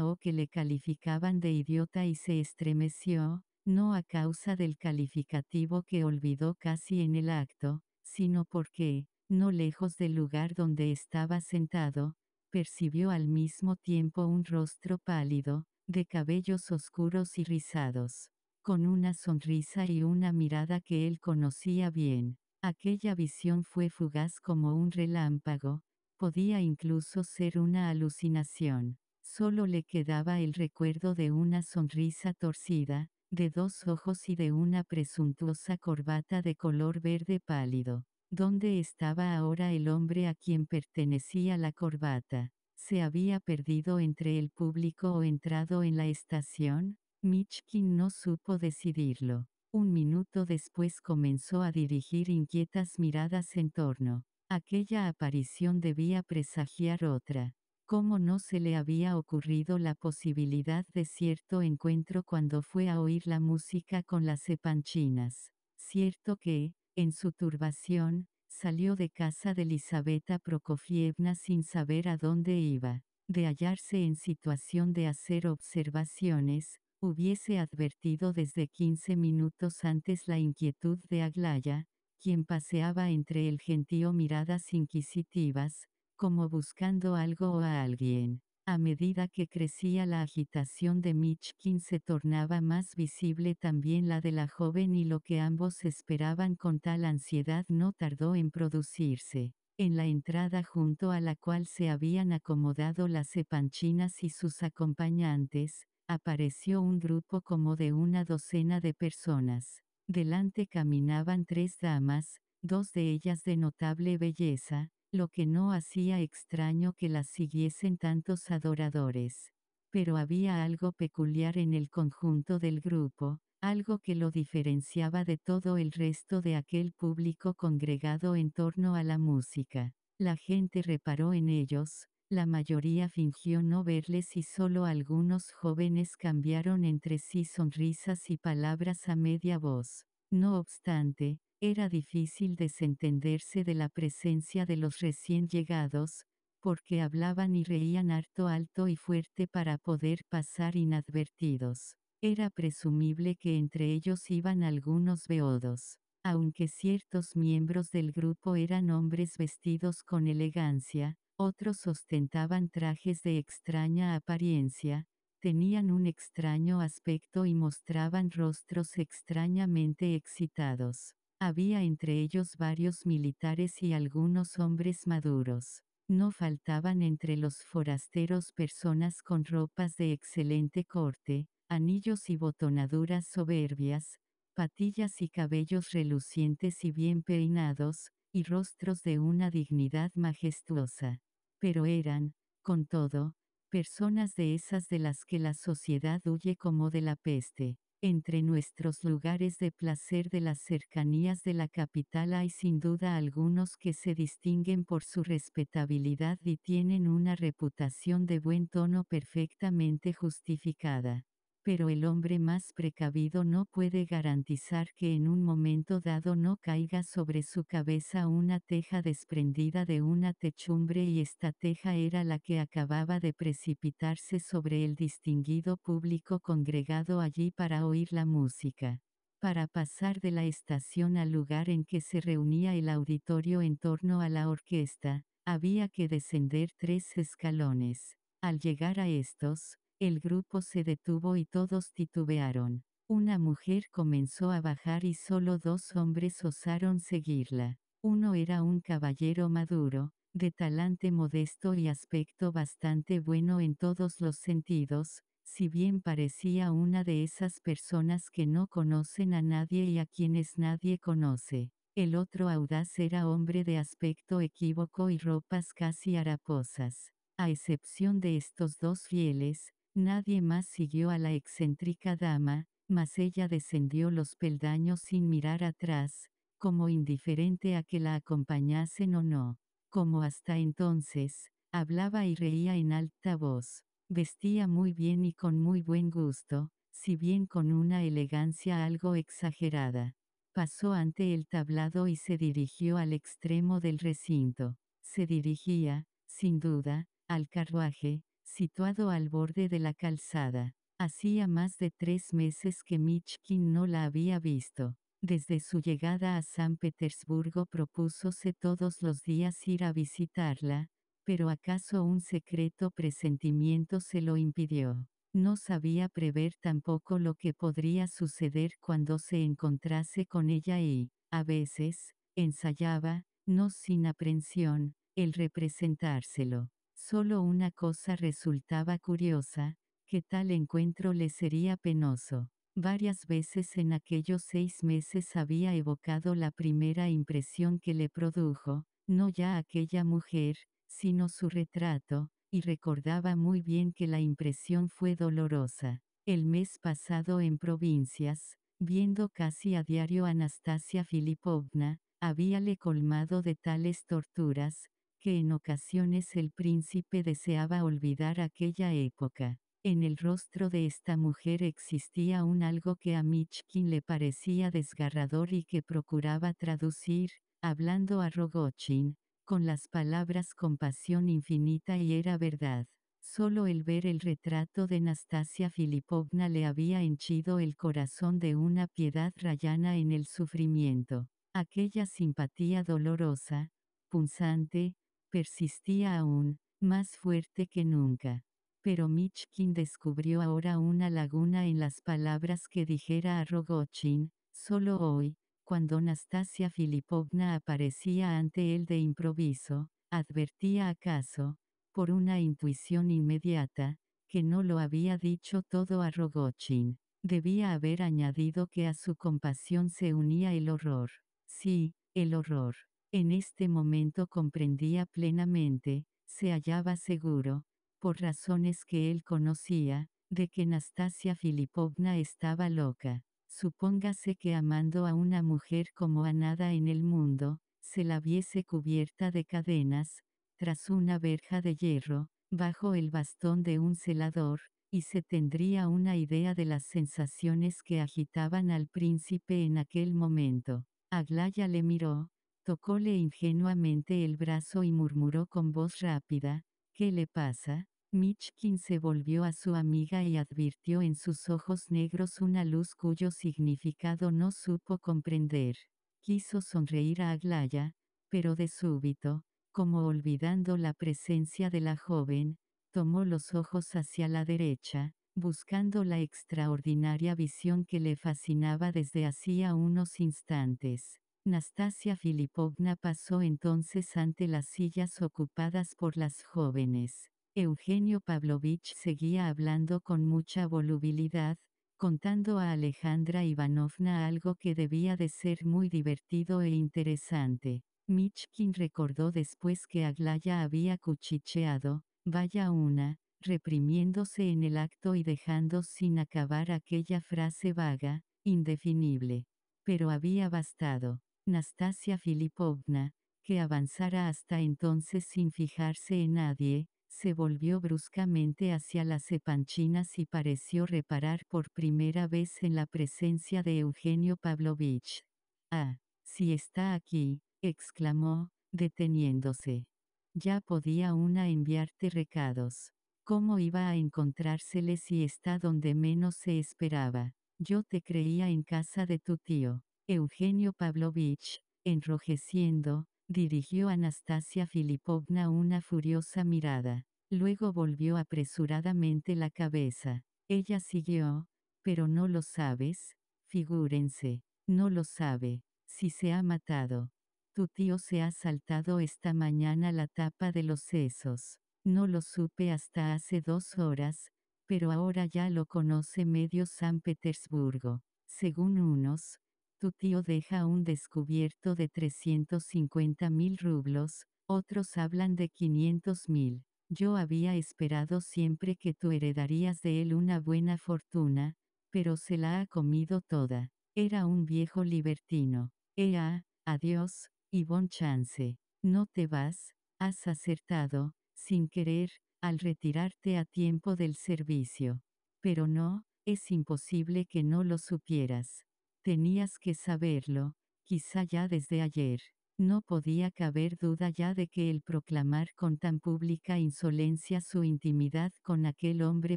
o que le calificaban de idiota y se estremeció, no a causa del calificativo que olvidó casi en el acto, sino porque, no lejos del lugar donde estaba sentado, percibió al mismo tiempo un rostro pálido, de cabellos oscuros y rizados con una sonrisa y una mirada que él conocía bien. Aquella visión fue fugaz como un relámpago, podía incluso ser una alucinación. Solo le quedaba el recuerdo de una sonrisa torcida, de dos ojos y de una presuntuosa corbata de color verde pálido. ¿Dónde estaba ahora el hombre a quien pertenecía la corbata? ¿Se había perdido entre el público o entrado en la estación? Michkin no supo decidirlo. Un minuto después comenzó a dirigir inquietas miradas en torno. Aquella aparición debía presagiar otra. ¿Cómo no se le había ocurrido la posibilidad de cierto encuentro cuando fue a oír la música con las epanchinas? Cierto que, en su turbación, salió de casa de Elisabetta Prokofievna sin saber a dónde iba. De hallarse en situación de hacer observaciones, hubiese advertido desde 15 minutos antes la inquietud de Aglaya, quien paseaba entre el gentío miradas inquisitivas, como buscando algo o a alguien. A medida que crecía la agitación de Michkin se tornaba más visible también la de la joven y lo que ambos esperaban con tal ansiedad no tardó en producirse. En la entrada junto a la cual se habían acomodado las epanchinas y sus acompañantes, apareció un grupo como de una docena de personas. Delante caminaban tres damas, dos de ellas de notable belleza, lo que no hacía extraño que las siguiesen tantos adoradores. Pero había algo peculiar en el conjunto del grupo, algo que lo diferenciaba de todo el resto de aquel público congregado en torno a la música. La gente reparó en ellos, la mayoría fingió no verles y solo algunos jóvenes cambiaron entre sí sonrisas y palabras a media voz. No obstante, era difícil desentenderse de la presencia de los recién llegados, porque hablaban y reían harto alto y fuerte para poder pasar inadvertidos. Era presumible que entre ellos iban algunos beodos. Aunque ciertos miembros del grupo eran hombres vestidos con elegancia, otros ostentaban trajes de extraña apariencia, tenían un extraño aspecto y mostraban rostros extrañamente excitados. Había entre ellos varios militares y algunos hombres maduros. No faltaban entre los forasteros personas con ropas de excelente corte, anillos y botonaduras soberbias, patillas y cabellos relucientes y bien peinados, y rostros de una dignidad majestuosa. Pero eran, con todo, personas de esas de las que la sociedad huye como de la peste. Entre nuestros lugares de placer de las cercanías de la capital hay sin duda algunos que se distinguen por su respetabilidad y tienen una reputación de buen tono perfectamente justificada pero el hombre más precavido no puede garantizar que en un momento dado no caiga sobre su cabeza una teja desprendida de una techumbre y esta teja era la que acababa de precipitarse sobre el distinguido público congregado allí para oír la música. Para pasar de la estación al lugar en que se reunía el auditorio en torno a la orquesta, había que descender tres escalones. Al llegar a estos, el grupo se detuvo y todos titubearon. Una mujer comenzó a bajar y solo dos hombres osaron seguirla. Uno era un caballero maduro, de talante modesto y aspecto bastante bueno en todos los sentidos, si bien parecía una de esas personas que no conocen a nadie y a quienes nadie conoce. El otro audaz era hombre de aspecto equívoco y ropas casi haraposas. A excepción de estos dos fieles, Nadie más siguió a la excéntrica dama, mas ella descendió los peldaños sin mirar atrás, como indiferente a que la acompañasen o no. Como hasta entonces, hablaba y reía en alta voz. Vestía muy bien y con muy buen gusto, si bien con una elegancia algo exagerada. Pasó ante el tablado y se dirigió al extremo del recinto. Se dirigía, sin duda, al carruaje, situado al borde de la calzada. Hacía más de tres meses que Michkin no la había visto. Desde su llegada a San Petersburgo propúsose todos los días ir a visitarla, pero acaso un secreto presentimiento se lo impidió. No sabía prever tampoco lo que podría suceder cuando se encontrase con ella y, a veces, ensayaba, no sin aprensión, el representárselo. Solo una cosa resultaba curiosa, que tal encuentro le sería penoso. Varias veces en aquellos seis meses había evocado la primera impresión que le produjo, no ya aquella mujer, sino su retrato, y recordaba muy bien que la impresión fue dolorosa. El mes pasado en provincias, viendo casi a diario a Anastasia Filipovna, habíale colmado de tales torturas, que en ocasiones el príncipe deseaba olvidar aquella época. En el rostro de esta mujer existía un algo que a Michkin le parecía desgarrador y que procuraba traducir, hablando a Rogochin, con las palabras compasión infinita y era verdad. Solo el ver el retrato de Nastasia Filipovna le había henchido el corazón de una piedad rayana en el sufrimiento. Aquella simpatía dolorosa, punzante, persistía aún, más fuerte que nunca. Pero Michkin descubrió ahora una laguna en las palabras que dijera a Rogochin, solo hoy, cuando Nastasia Filipovna aparecía ante él de improviso, advertía acaso, por una intuición inmediata, que no lo había dicho todo a Rogochin. Debía haber añadido que a su compasión se unía el horror. Sí, el horror. En este momento comprendía plenamente, se hallaba seguro, por razones que él conocía, de que Nastasia Filipovna estaba loca. Supóngase que amando a una mujer como a nada en el mundo, se la viese cubierta de cadenas, tras una verja de hierro, bajo el bastón de un celador, y se tendría una idea de las sensaciones que agitaban al príncipe en aquel momento. Aglaya le miró, tocóle ingenuamente el brazo y murmuró con voz rápida, ¿qué le pasa? Mitchkin se volvió a su amiga y advirtió en sus ojos negros una luz cuyo significado no supo comprender. Quiso sonreír a Aglaya, pero de súbito, como olvidando la presencia de la joven, tomó los ojos hacia la derecha, buscando la extraordinaria visión que le fascinaba desde hacía unos instantes. Nastasia Filipovna pasó entonces ante las sillas ocupadas por las jóvenes. Eugenio Pavlovich seguía hablando con mucha volubilidad, contando a Alejandra Ivanovna algo que debía de ser muy divertido e interesante. Michkin recordó después que Aglaya había cuchicheado, Vaya una, reprimiéndose en el acto y dejando sin acabar aquella frase vaga, indefinible. Pero había bastado. Nastasia Filipovna, que avanzara hasta entonces sin fijarse en nadie, se volvió bruscamente hacia las epanchinas y pareció reparar por primera vez en la presencia de Eugenio Pavlovich. Ah, si está aquí, exclamó, deteniéndose. Ya podía una enviarte recados. ¿Cómo iba a encontrársele si está donde menos se esperaba? Yo te creía en casa de tu tío. Eugenio Pavlovich, enrojeciendo, dirigió a Anastasia Filipovna una furiosa mirada. Luego volvió apresuradamente la cabeza. Ella siguió, pero no lo sabes, figúrense, no lo sabe, si se ha matado. Tu tío se ha saltado esta mañana la tapa de los sesos. No lo supe hasta hace dos horas, pero ahora ya lo conoce medio San Petersburgo. Según unos, tu tío deja un descubierto de 350 mil rublos, otros hablan de 500 mil. Yo había esperado siempre que tú heredarías de él una buena fortuna, pero se la ha comido toda. Era un viejo libertino. Ea, adiós, y bon chance. No te vas, has acertado, sin querer, al retirarte a tiempo del servicio. Pero no, es imposible que no lo supieras. Tenías que saberlo, quizá ya desde ayer. No podía caber duda ya de que el proclamar con tan pública insolencia su intimidad con aquel hombre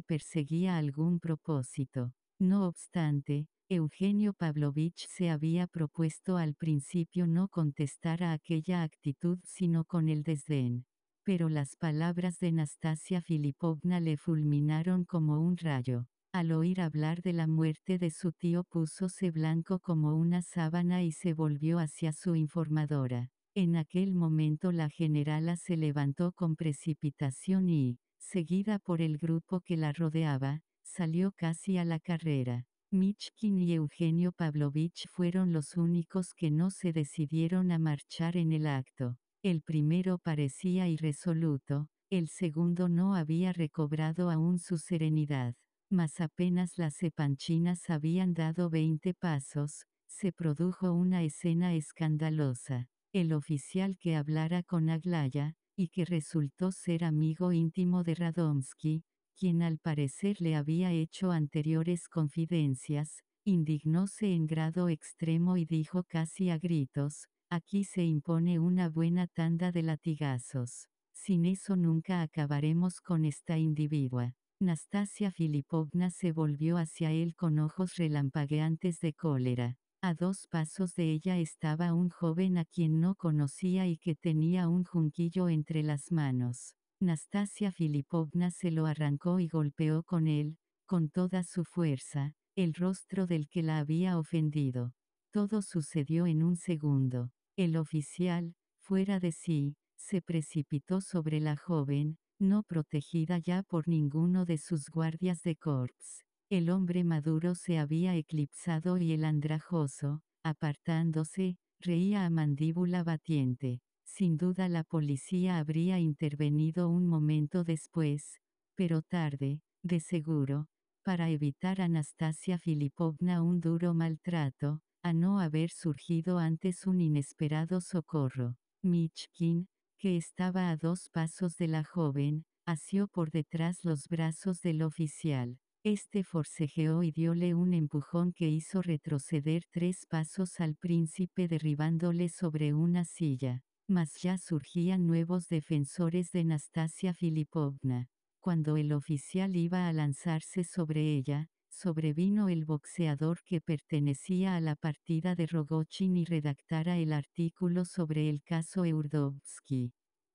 perseguía algún propósito. No obstante, Eugenio Pavlovich se había propuesto al principio no contestar a aquella actitud sino con el desdén. Pero las palabras de Nastasia Filipovna le fulminaron como un rayo. Al oír hablar de la muerte de su tío púsose blanco como una sábana y se volvió hacia su informadora. En aquel momento la generala se levantó con precipitación y, seguida por el grupo que la rodeaba, salió casi a la carrera. Michkin y Eugenio Pavlovich fueron los únicos que no se decidieron a marchar en el acto. El primero parecía irresoluto, el segundo no había recobrado aún su serenidad. Mas apenas las epanchinas habían dado veinte pasos, se produjo una escena escandalosa. El oficial que hablara con Aglaya, y que resultó ser amigo íntimo de Radomsky, quien al parecer le había hecho anteriores confidencias, indignóse en grado extremo y dijo casi a gritos, aquí se impone una buena tanda de latigazos. Sin eso nunca acabaremos con esta individua. Nastasia Filipovna se volvió hacia él con ojos relampagueantes de cólera. A dos pasos de ella estaba un joven a quien no conocía y que tenía un junquillo entre las manos. Nastasia Filipovna se lo arrancó y golpeó con él, con toda su fuerza, el rostro del que la había ofendido. Todo sucedió en un segundo. El oficial, fuera de sí, se precipitó sobre la joven, no protegida ya por ninguno de sus guardias de corps. El hombre maduro se había eclipsado y el andrajoso, apartándose, reía a mandíbula batiente. Sin duda la policía habría intervenido un momento después, pero tarde, de seguro, para evitar a Anastasia Filipovna un duro maltrato, a no haber surgido antes un inesperado socorro. Michkin, que estaba a dos pasos de la joven, asió por detrás los brazos del oficial. Este forcejeó y diole un empujón que hizo retroceder tres pasos al príncipe derribándole sobre una silla. Mas ya surgían nuevos defensores de Nastasia Filipovna. Cuando el oficial iba a lanzarse sobre ella, sobrevino el boxeador que pertenecía a la partida de Rogochin y redactara el artículo sobre el caso Eurdovsky.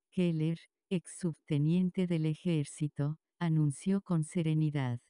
Keller, ex subteniente del ejército, anunció con serenidad.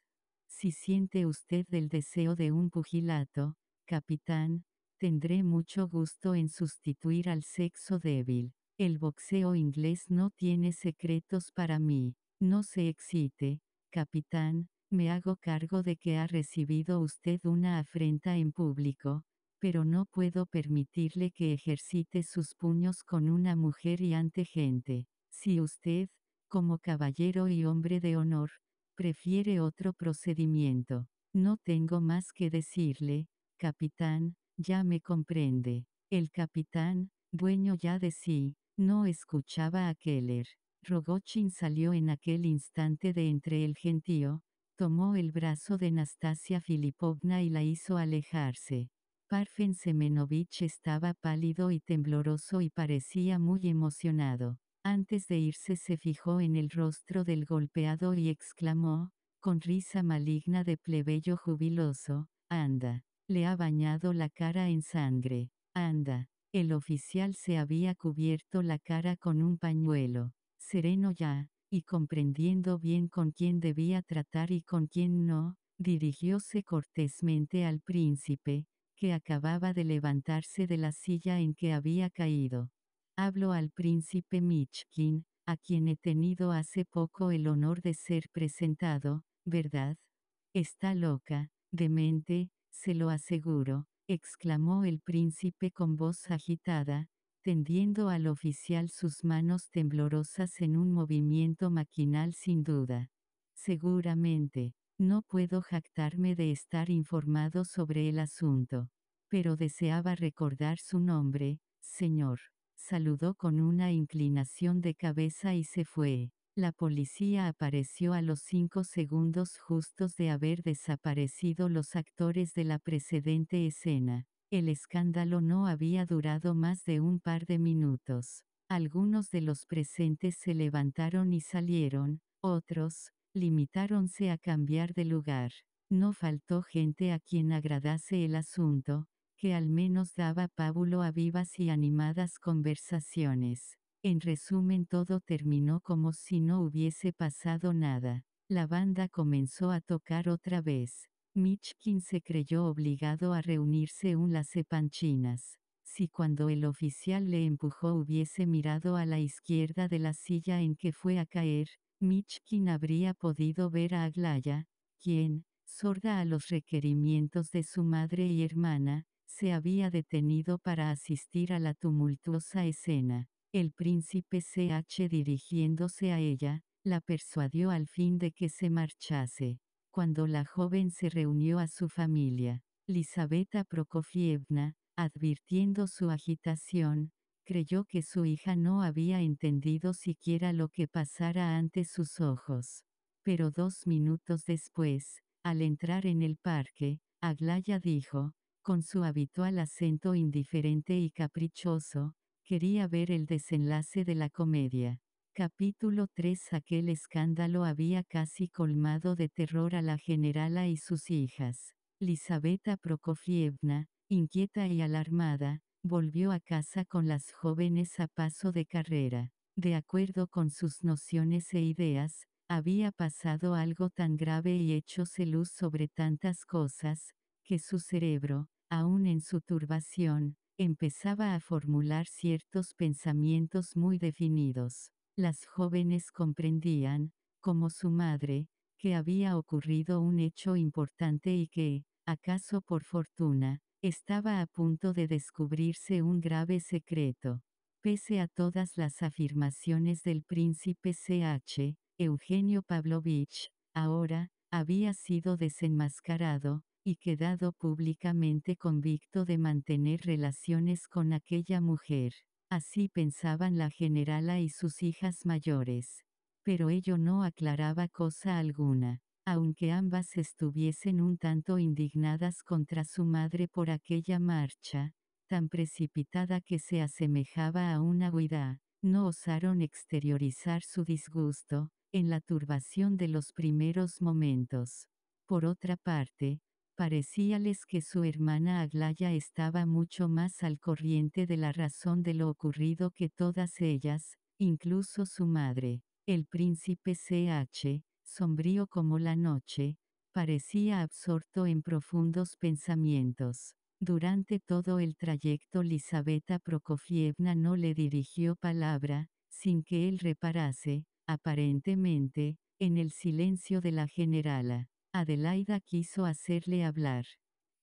Si siente usted el deseo de un pugilato, capitán, tendré mucho gusto en sustituir al sexo débil. El boxeo inglés no tiene secretos para mí. No se excite, capitán, me hago cargo de que ha recibido usted una afrenta en público, pero no puedo permitirle que ejercite sus puños con una mujer y ante gente. Si usted, como caballero y hombre de honor, prefiere otro procedimiento, no tengo más que decirle, capitán, ya me comprende. El capitán, dueño ya de sí, no escuchaba a Keller. Rogochin salió en aquel instante de entre el gentío, tomó el brazo de Nastasia Filipovna y la hizo alejarse. Parfen Semenovich estaba pálido y tembloroso y parecía muy emocionado. Antes de irse se fijó en el rostro del golpeado y exclamó, con risa maligna de plebeyo jubiloso, anda, le ha bañado la cara en sangre, anda. El oficial se había cubierto la cara con un pañuelo. Sereno ya, y comprendiendo bien con quién debía tratar y con quién no, dirigióse cortésmente al príncipe, que acababa de levantarse de la silla en que había caído. Hablo al príncipe Michkin, a quien he tenido hace poco el honor de ser presentado, ¿verdad? Está loca, demente, se lo aseguro, exclamó el príncipe con voz agitada, tendiendo al oficial sus manos temblorosas en un movimiento maquinal sin duda. Seguramente, no puedo jactarme de estar informado sobre el asunto, pero deseaba recordar su nombre, señor. Saludó con una inclinación de cabeza y se fue. La policía apareció a los cinco segundos justos de haber desaparecido los actores de la precedente escena. El escándalo no había durado más de un par de minutos. Algunos de los presentes se levantaron y salieron, otros, limitáronse a cambiar de lugar. No faltó gente a quien agradase el asunto, que al menos daba pábulo a vivas y animadas conversaciones. En resumen todo terminó como si no hubiese pasado nada. La banda comenzó a tocar otra vez. Michkin se creyó obligado a reunirse un las panchinas. Si cuando el oficial le empujó hubiese mirado a la izquierda de la silla en que fue a caer, Michkin habría podido ver a Aglaya, quien, sorda a los requerimientos de su madre y hermana, se había detenido para asistir a la tumultuosa escena. El príncipe CH dirigiéndose a ella, la persuadió al fin de que se marchase. Cuando la joven se reunió a su familia, Lisabeta Prokofievna, advirtiendo su agitación, creyó que su hija no había entendido siquiera lo que pasara ante sus ojos. Pero dos minutos después, al entrar en el parque, Aglaya dijo, con su habitual acento indiferente y caprichoso, quería ver el desenlace de la comedia. Capítulo 3 Aquel escándalo había casi colmado de terror a la generala y sus hijas. Lisabeta Prokofievna, inquieta y alarmada, volvió a casa con las jóvenes a paso de carrera. De acuerdo con sus nociones e ideas, había pasado algo tan grave y hechose luz sobre tantas cosas, que su cerebro, aún en su turbación, empezaba a formular ciertos pensamientos muy definidos. Las jóvenes comprendían, como su madre, que había ocurrido un hecho importante y que, acaso por fortuna, estaba a punto de descubrirse un grave secreto. Pese a todas las afirmaciones del príncipe CH, Eugenio Pavlovich, ahora, había sido desenmascarado, y quedado públicamente convicto de mantener relaciones con aquella mujer. Así pensaban la generala y sus hijas mayores. Pero ello no aclaraba cosa alguna. Aunque ambas estuviesen un tanto indignadas contra su madre por aquella marcha, tan precipitada que se asemejaba a una huida, no osaron exteriorizar su disgusto, en la turbación de los primeros momentos. Por otra parte, parecíales que su hermana Aglaya estaba mucho más al corriente de la razón de lo ocurrido que todas ellas, incluso su madre. El príncipe CH, sombrío como la noche, parecía absorto en profundos pensamientos. Durante todo el trayecto Lisabeta Prokofievna no le dirigió palabra, sin que él reparase, aparentemente, en el silencio de la generala. Adelaida quiso hacerle hablar.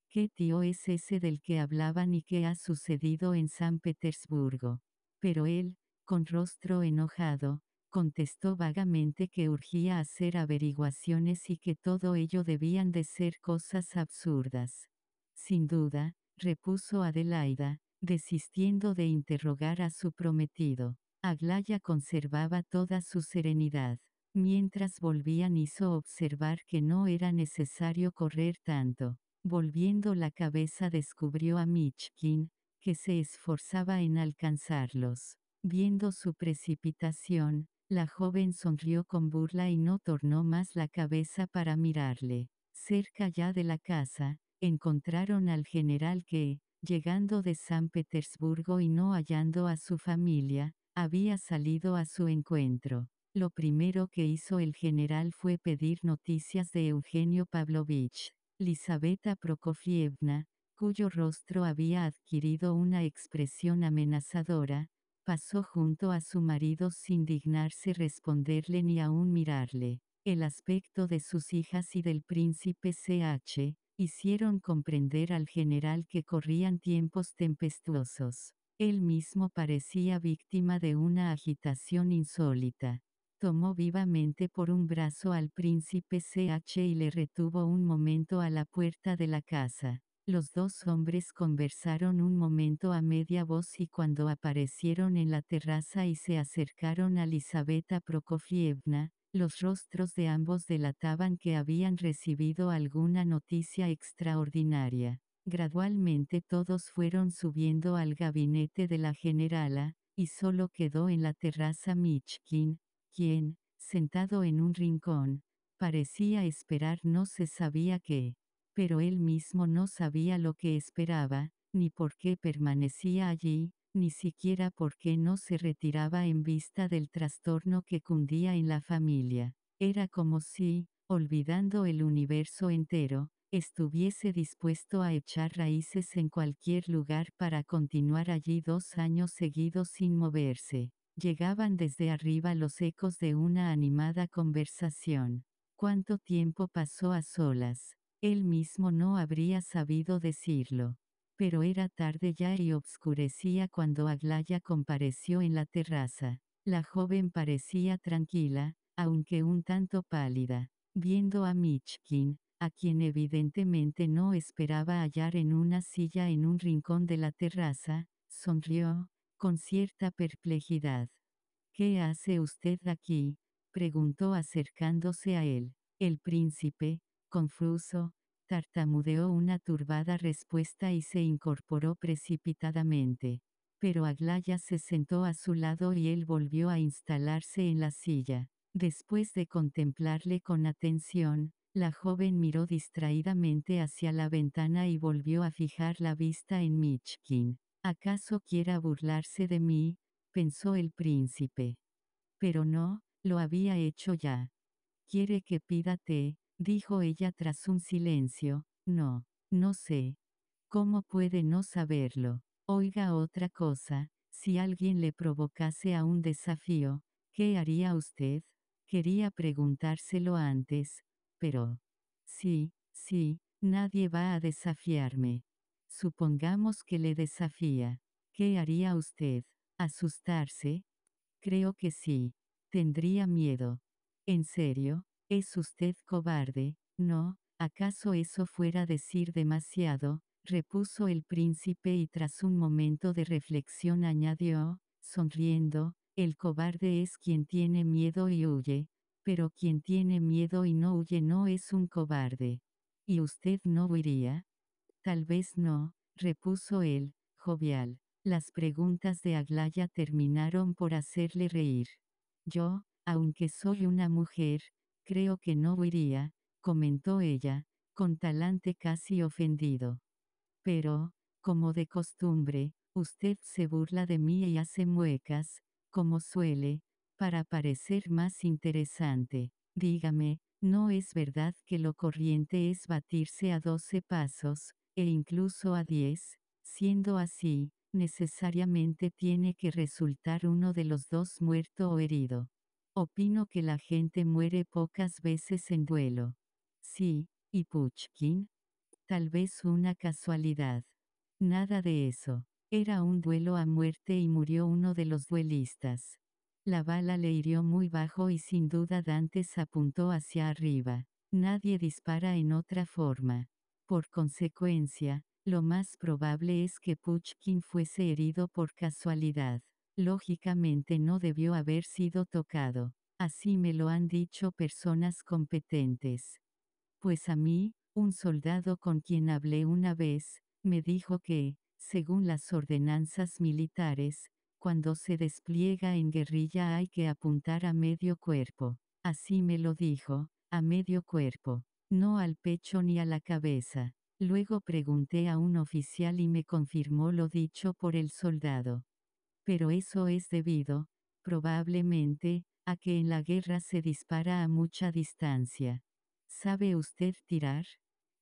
¿Qué tío es ese del que hablaban y qué ha sucedido en San Petersburgo? Pero él, con rostro enojado, contestó vagamente que urgía hacer averiguaciones y que todo ello debían de ser cosas absurdas. Sin duda, repuso Adelaida, desistiendo de interrogar a su prometido. Aglaya conservaba toda su serenidad. Mientras volvían hizo observar que no era necesario correr tanto. Volviendo la cabeza descubrió a Michkin, que se esforzaba en alcanzarlos. Viendo su precipitación, la joven sonrió con burla y no tornó más la cabeza para mirarle. Cerca ya de la casa, encontraron al general que, llegando de San Petersburgo y no hallando a su familia, había salido a su encuentro. Lo primero que hizo el general fue pedir noticias de Eugenio Pavlovich. Lisabeta Prokofievna, cuyo rostro había adquirido una expresión amenazadora, pasó junto a su marido sin dignarse responderle ni aún mirarle. El aspecto de sus hijas y del príncipe CH, hicieron comprender al general que corrían tiempos tempestuosos. Él mismo parecía víctima de una agitación insólita. Tomó vivamente por un brazo al príncipe CH y le retuvo un momento a la puerta de la casa. Los dos hombres conversaron un momento a media voz y cuando aparecieron en la terraza y se acercaron a Lisabeta Prokofievna, los rostros de ambos delataban que habían recibido alguna noticia extraordinaria. Gradualmente todos fueron subiendo al gabinete de la generala, y solo quedó en la terraza Michkin, quien, sentado en un rincón, parecía esperar no se sabía qué pero él mismo no sabía lo que esperaba, ni por qué permanecía allí, ni siquiera por qué no se retiraba en vista del trastorno que cundía en la familia. Era como si, olvidando el universo entero, estuviese dispuesto a echar raíces en cualquier lugar para continuar allí dos años seguidos sin moverse. Llegaban desde arriba los ecos de una animada conversación. ¿Cuánto tiempo pasó a solas? Él mismo no habría sabido decirlo. Pero era tarde ya y obscurecía cuando Aglaya compareció en la terraza. La joven parecía tranquila, aunque un tanto pálida. Viendo a Michkin, a quien evidentemente no esperaba hallar en una silla en un rincón de la terraza, sonrió, con cierta perplejidad. ¿Qué hace usted aquí? preguntó acercándose a él. El príncipe, confuso, tartamudeó una turbada respuesta y se incorporó precipitadamente. Pero Aglaya se sentó a su lado y él volvió a instalarse en la silla. Después de contemplarle con atención, la joven miró distraídamente hacia la ventana y volvió a fijar la vista en Michkin. ¿Acaso quiera burlarse de mí? pensó el príncipe. Pero no, lo había hecho ya. Quiere que pida té, dijo ella tras un silencio, no, no sé. ¿Cómo puede no saberlo? Oiga otra cosa, si alguien le provocase a un desafío, ¿qué haría usted? Quería preguntárselo antes, pero... Sí, sí, nadie va a desafiarme. Supongamos que le desafía. ¿Qué haría usted? ¿Asustarse? Creo que sí. Tendría miedo. ¿En serio? ¿Es usted cobarde? No, ¿acaso eso fuera decir demasiado? repuso el príncipe y tras un momento de reflexión añadió, sonriendo, El cobarde es quien tiene miedo y huye, pero quien tiene miedo y no huye no es un cobarde. ¿Y usted no huiría? Tal vez no, repuso él, jovial. Las preguntas de Aglaya terminaron por hacerle reír. Yo, aunque soy una mujer, creo que no huiría, comentó ella, con talante casi ofendido. Pero, como de costumbre, usted se burla de mí y hace muecas, como suele, para parecer más interesante. Dígame, ¿no es verdad que lo corriente es batirse a doce pasos, e incluso a diez? Siendo así, necesariamente tiene que resultar uno de los dos muerto o herido. Opino que la gente muere pocas veces en duelo. Sí, ¿y Puchkin? Tal vez una casualidad. Nada de eso. Era un duelo a muerte y murió uno de los duelistas. La bala le hirió muy bajo y sin duda Dantes apuntó hacia arriba. Nadie dispara en otra forma. Por consecuencia, lo más probable es que Puchkin fuese herido por casualidad. Lógicamente no debió haber sido tocado. Así me lo han dicho personas competentes. Pues a mí, un soldado con quien hablé una vez, me dijo que, según las ordenanzas militares, cuando se despliega en guerrilla hay que apuntar a medio cuerpo. Así me lo dijo, a medio cuerpo, no al pecho ni a la cabeza. Luego pregunté a un oficial y me confirmó lo dicho por el soldado. Pero eso es debido, probablemente, a que en la guerra se dispara a mucha distancia. ¿Sabe usted tirar?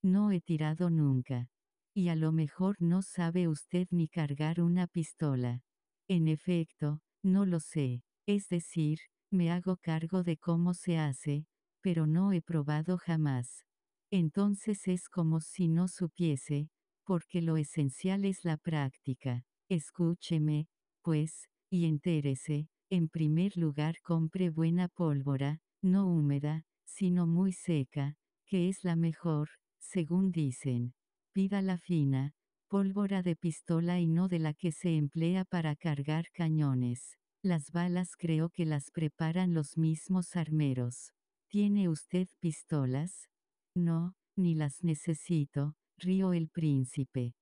No he tirado nunca. Y a lo mejor no sabe usted ni cargar una pistola. En efecto, no lo sé. Es decir, me hago cargo de cómo se hace, pero no he probado jamás. Entonces es como si no supiese, porque lo esencial es la práctica. Escúcheme, pues, y entérese, en primer lugar compre buena pólvora, no húmeda, sino muy seca, que es la mejor, según dicen. Pida la fina, pólvora de pistola y no de la que se emplea para cargar cañones. Las balas creo que las preparan los mismos armeros. ¿Tiene usted pistolas? No, ni las necesito, río el príncipe.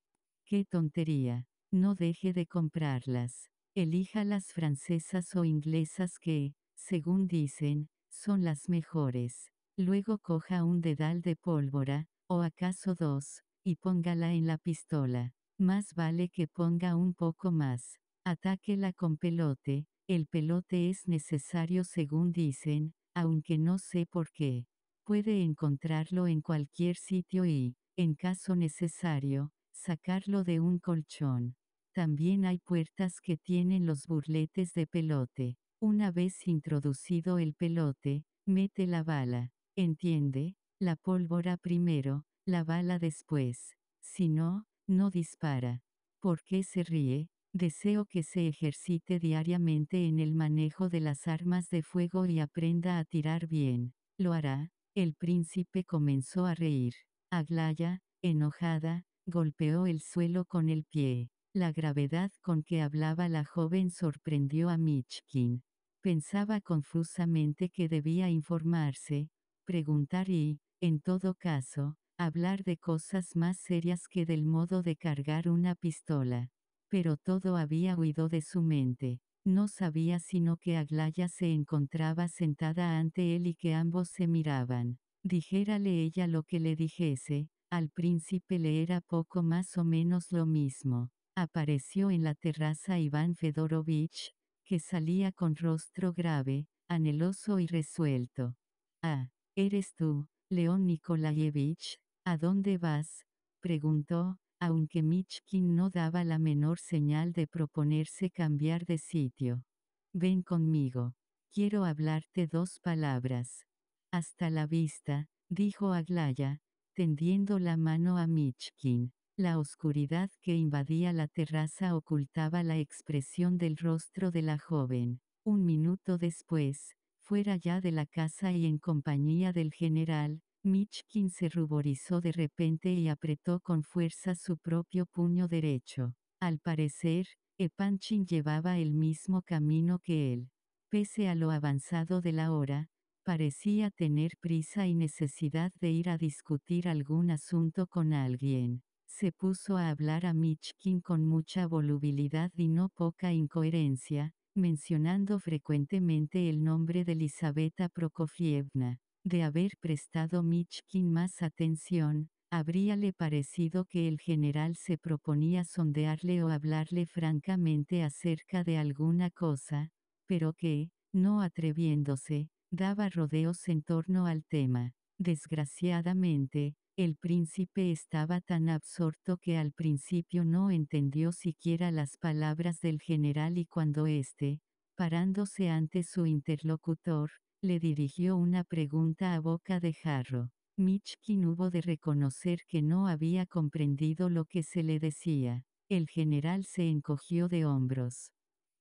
¡Qué tontería! No deje de comprarlas. Elija las francesas o inglesas que, según dicen, son las mejores. Luego coja un dedal de pólvora, o acaso dos, y póngala en la pistola. Más vale que ponga un poco más. Atáquela con pelote, el pelote es necesario según dicen, aunque no sé por qué. Puede encontrarlo en cualquier sitio y, en caso necesario, sacarlo de un colchón. También hay puertas que tienen los burletes de pelote. Una vez introducido el pelote, mete la bala. ¿Entiende? La pólvora primero, la bala después. Si no, no dispara. ¿Por qué se ríe? Deseo que se ejercite diariamente en el manejo de las armas de fuego y aprenda a tirar bien. ¿Lo hará? El príncipe comenzó a reír. Aglaya, enojada, golpeó el suelo con el pie. La gravedad con que hablaba la joven sorprendió a Michkin. Pensaba confusamente que debía informarse, preguntar y, en todo caso, hablar de cosas más serias que del modo de cargar una pistola. Pero todo había huido de su mente. No sabía sino que Aglaya se encontraba sentada ante él y que ambos se miraban. Dijérale ella lo que le dijese, al príncipe le era poco más o menos lo mismo. Apareció en la terraza Iván Fedorovich, que salía con rostro grave, anheloso y resuelto. Ah, eres tú, León Nikolayevich, ¿a dónde vas? preguntó, aunque Michkin no daba la menor señal de proponerse cambiar de sitio. Ven conmigo. Quiero hablarte dos palabras. Hasta la vista, dijo Aglaya, tendiendo la mano a Michkin. La oscuridad que invadía la terraza ocultaba la expresión del rostro de la joven. Un minuto después, fuera ya de la casa y en compañía del general, Michkin se ruborizó de repente y apretó con fuerza su propio puño derecho. Al parecer, Epanchin llevaba el mismo camino que él. Pese a lo avanzado de la hora, parecía tener prisa y necesidad de ir a discutir algún asunto con alguien. Se puso a hablar a Michkin con mucha volubilidad y no poca incoherencia, mencionando frecuentemente el nombre de Elisabetta Prokofievna. De haber prestado Michkin más atención, habríale parecido que el general se proponía sondearle o hablarle francamente acerca de alguna cosa, pero que, no atreviéndose, daba rodeos en torno al tema. Desgraciadamente, el príncipe estaba tan absorto que al principio no entendió siquiera las palabras del general y cuando éste, parándose ante su interlocutor, le dirigió una pregunta a boca de jarro. Michkin hubo de reconocer que no había comprendido lo que se le decía. El general se encogió de hombros.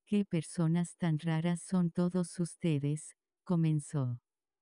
¿Qué personas tan raras son todos ustedes? comenzó.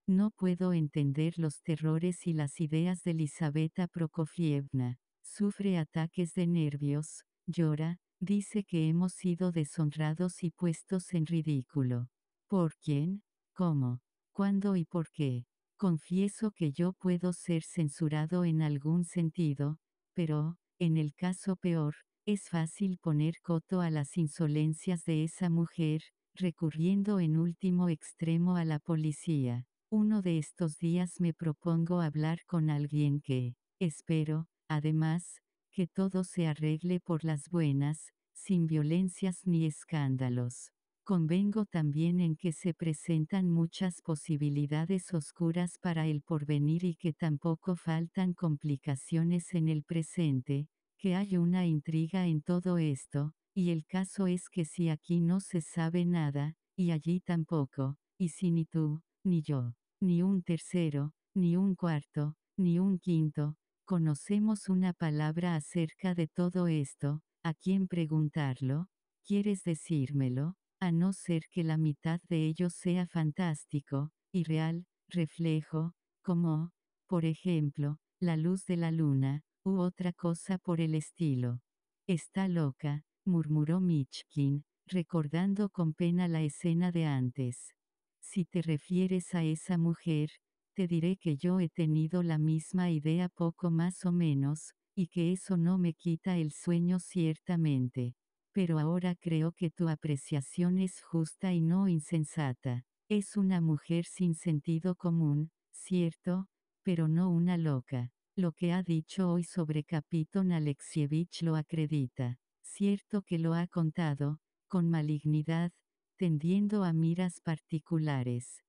No puedo entender los terrores y las ideas de Elisabetta Prokofievna. Sufre ataques de nervios, llora, dice que hemos sido deshonrados y puestos en ridículo. ¿Por quién? ¿Cómo? ¿Cuándo y por qué? Confieso que yo puedo ser censurado en algún sentido, pero, en el caso peor, es fácil poner coto a las insolencias de esa mujer, recurriendo en último extremo a la policía. Uno de estos días me propongo hablar con alguien que, espero, además, que todo se arregle por las buenas, sin violencias ni escándalos. Convengo también en que se presentan muchas posibilidades oscuras para el porvenir y que tampoco faltan complicaciones en el presente, que hay una intriga en todo esto, y el caso es que si aquí no se sabe nada, y allí tampoco, y si ni tú, ni yo, ni un tercero, ni un cuarto, ni un quinto, conocemos una palabra acerca de todo esto, ¿a quién preguntarlo? ¿Quieres decírmelo? A no ser que la mitad de ellos sea fantástico, y real, reflejo, como, por ejemplo, la luz de la luna, u otra cosa por el estilo. Está loca, murmuró Michkin, recordando con pena la escena de antes. Si te refieres a esa mujer, te diré que yo he tenido la misma idea poco más o menos, y que eso no me quita el sueño ciertamente pero ahora creo que tu apreciación es justa y no insensata. Es una mujer sin sentido común, cierto, pero no una loca. Lo que ha dicho hoy sobre Capitón Alexievich lo acredita. Cierto que lo ha contado, con malignidad, tendiendo a miras particulares.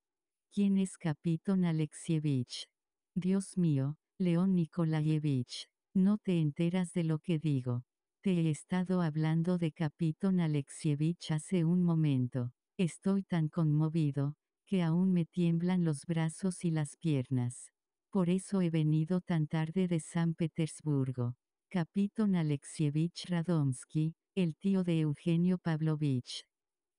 ¿Quién es Capitón Alexievich? Dios mío, León Nikolayevich, no te enteras de lo que digo. Te he estado hablando de Capitón Alexievich hace un momento. Estoy tan conmovido, que aún me tiemblan los brazos y las piernas. Por eso he venido tan tarde de San Petersburgo. Capitón Alexievich Radomsky, el tío de Eugenio Pavlovich.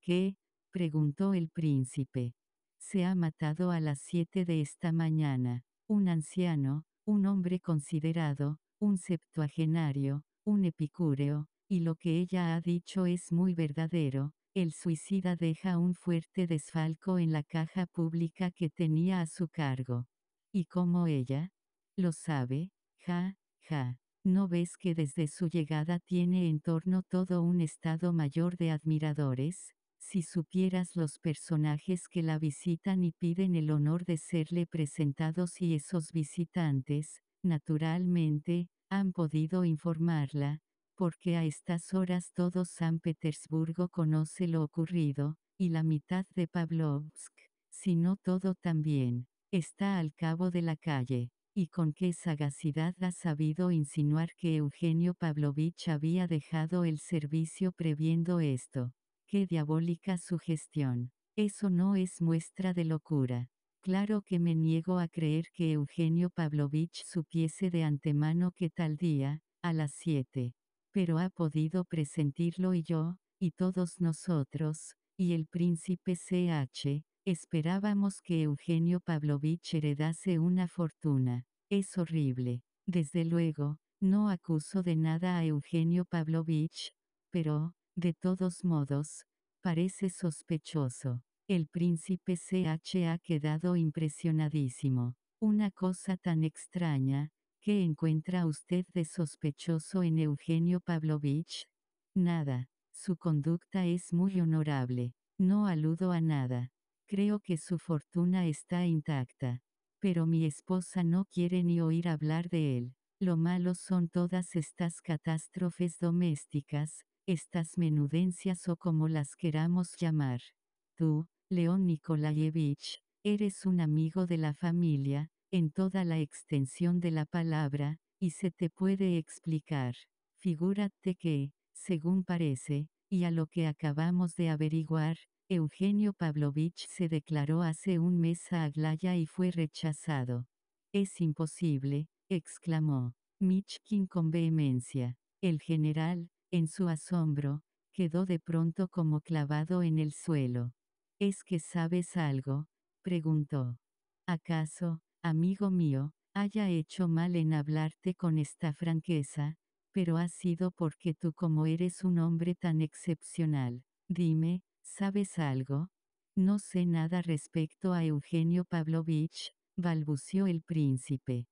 ¿Qué? preguntó el príncipe. Se ha matado a las siete de esta mañana. Un anciano, un hombre considerado, un septuagenario, un epicúreo, y lo que ella ha dicho es muy verdadero, el suicida deja un fuerte desfalco en la caja pública que tenía a su cargo. ¿Y cómo ella? Lo sabe, ja, ja. ¿No ves que desde su llegada tiene en torno todo un estado mayor de admiradores? Si supieras los personajes que la visitan y piden el honor de serle presentados y esos visitantes, naturalmente, han podido informarla, porque a estas horas todo San Petersburgo conoce lo ocurrido, y la mitad de Pavlovsk, si no todo también, está al cabo de la calle, y con qué sagacidad ha sabido insinuar que Eugenio Pavlovich había dejado el servicio previendo esto. Qué diabólica sugestión. Eso no es muestra de locura. Claro que me niego a creer que Eugenio Pavlovich supiese de antemano que tal día, a las siete. Pero ha podido presentirlo y yo, y todos nosotros, y el príncipe CH, esperábamos que Eugenio Pavlovich heredase una fortuna. Es horrible. Desde luego, no acuso de nada a Eugenio Pavlovich, pero, De todos modos, parece sospechoso. El príncipe CH ha quedado impresionadísimo. Una cosa tan extraña, ¿qué encuentra usted de sospechoso en Eugenio Pavlovich? Nada. Su conducta es muy honorable. No aludo a nada. Creo que su fortuna está intacta. Pero mi esposa no quiere ni oír hablar de él. Lo malo son todas estas catástrofes domésticas, estas menudencias o como las queramos llamar. Tú, León Nikolayevich, eres un amigo de la familia, en toda la extensión de la palabra, y se te puede explicar. Figúrate que, según parece, y a lo que acabamos de averiguar, Eugenio Pavlovich se declaró hace un mes a Aglaya y fue rechazado. Es imposible, exclamó Michkin con vehemencia. El general, en su asombro, quedó de pronto como clavado en el suelo. ¿Es que sabes algo? preguntó. ¿Acaso, amigo mío, haya hecho mal en hablarte con esta franqueza? Pero ha sido porque tú como eres un hombre tan excepcional. Dime, ¿sabes algo? No sé nada respecto a Eugenio Pavlovich, balbució el príncipe.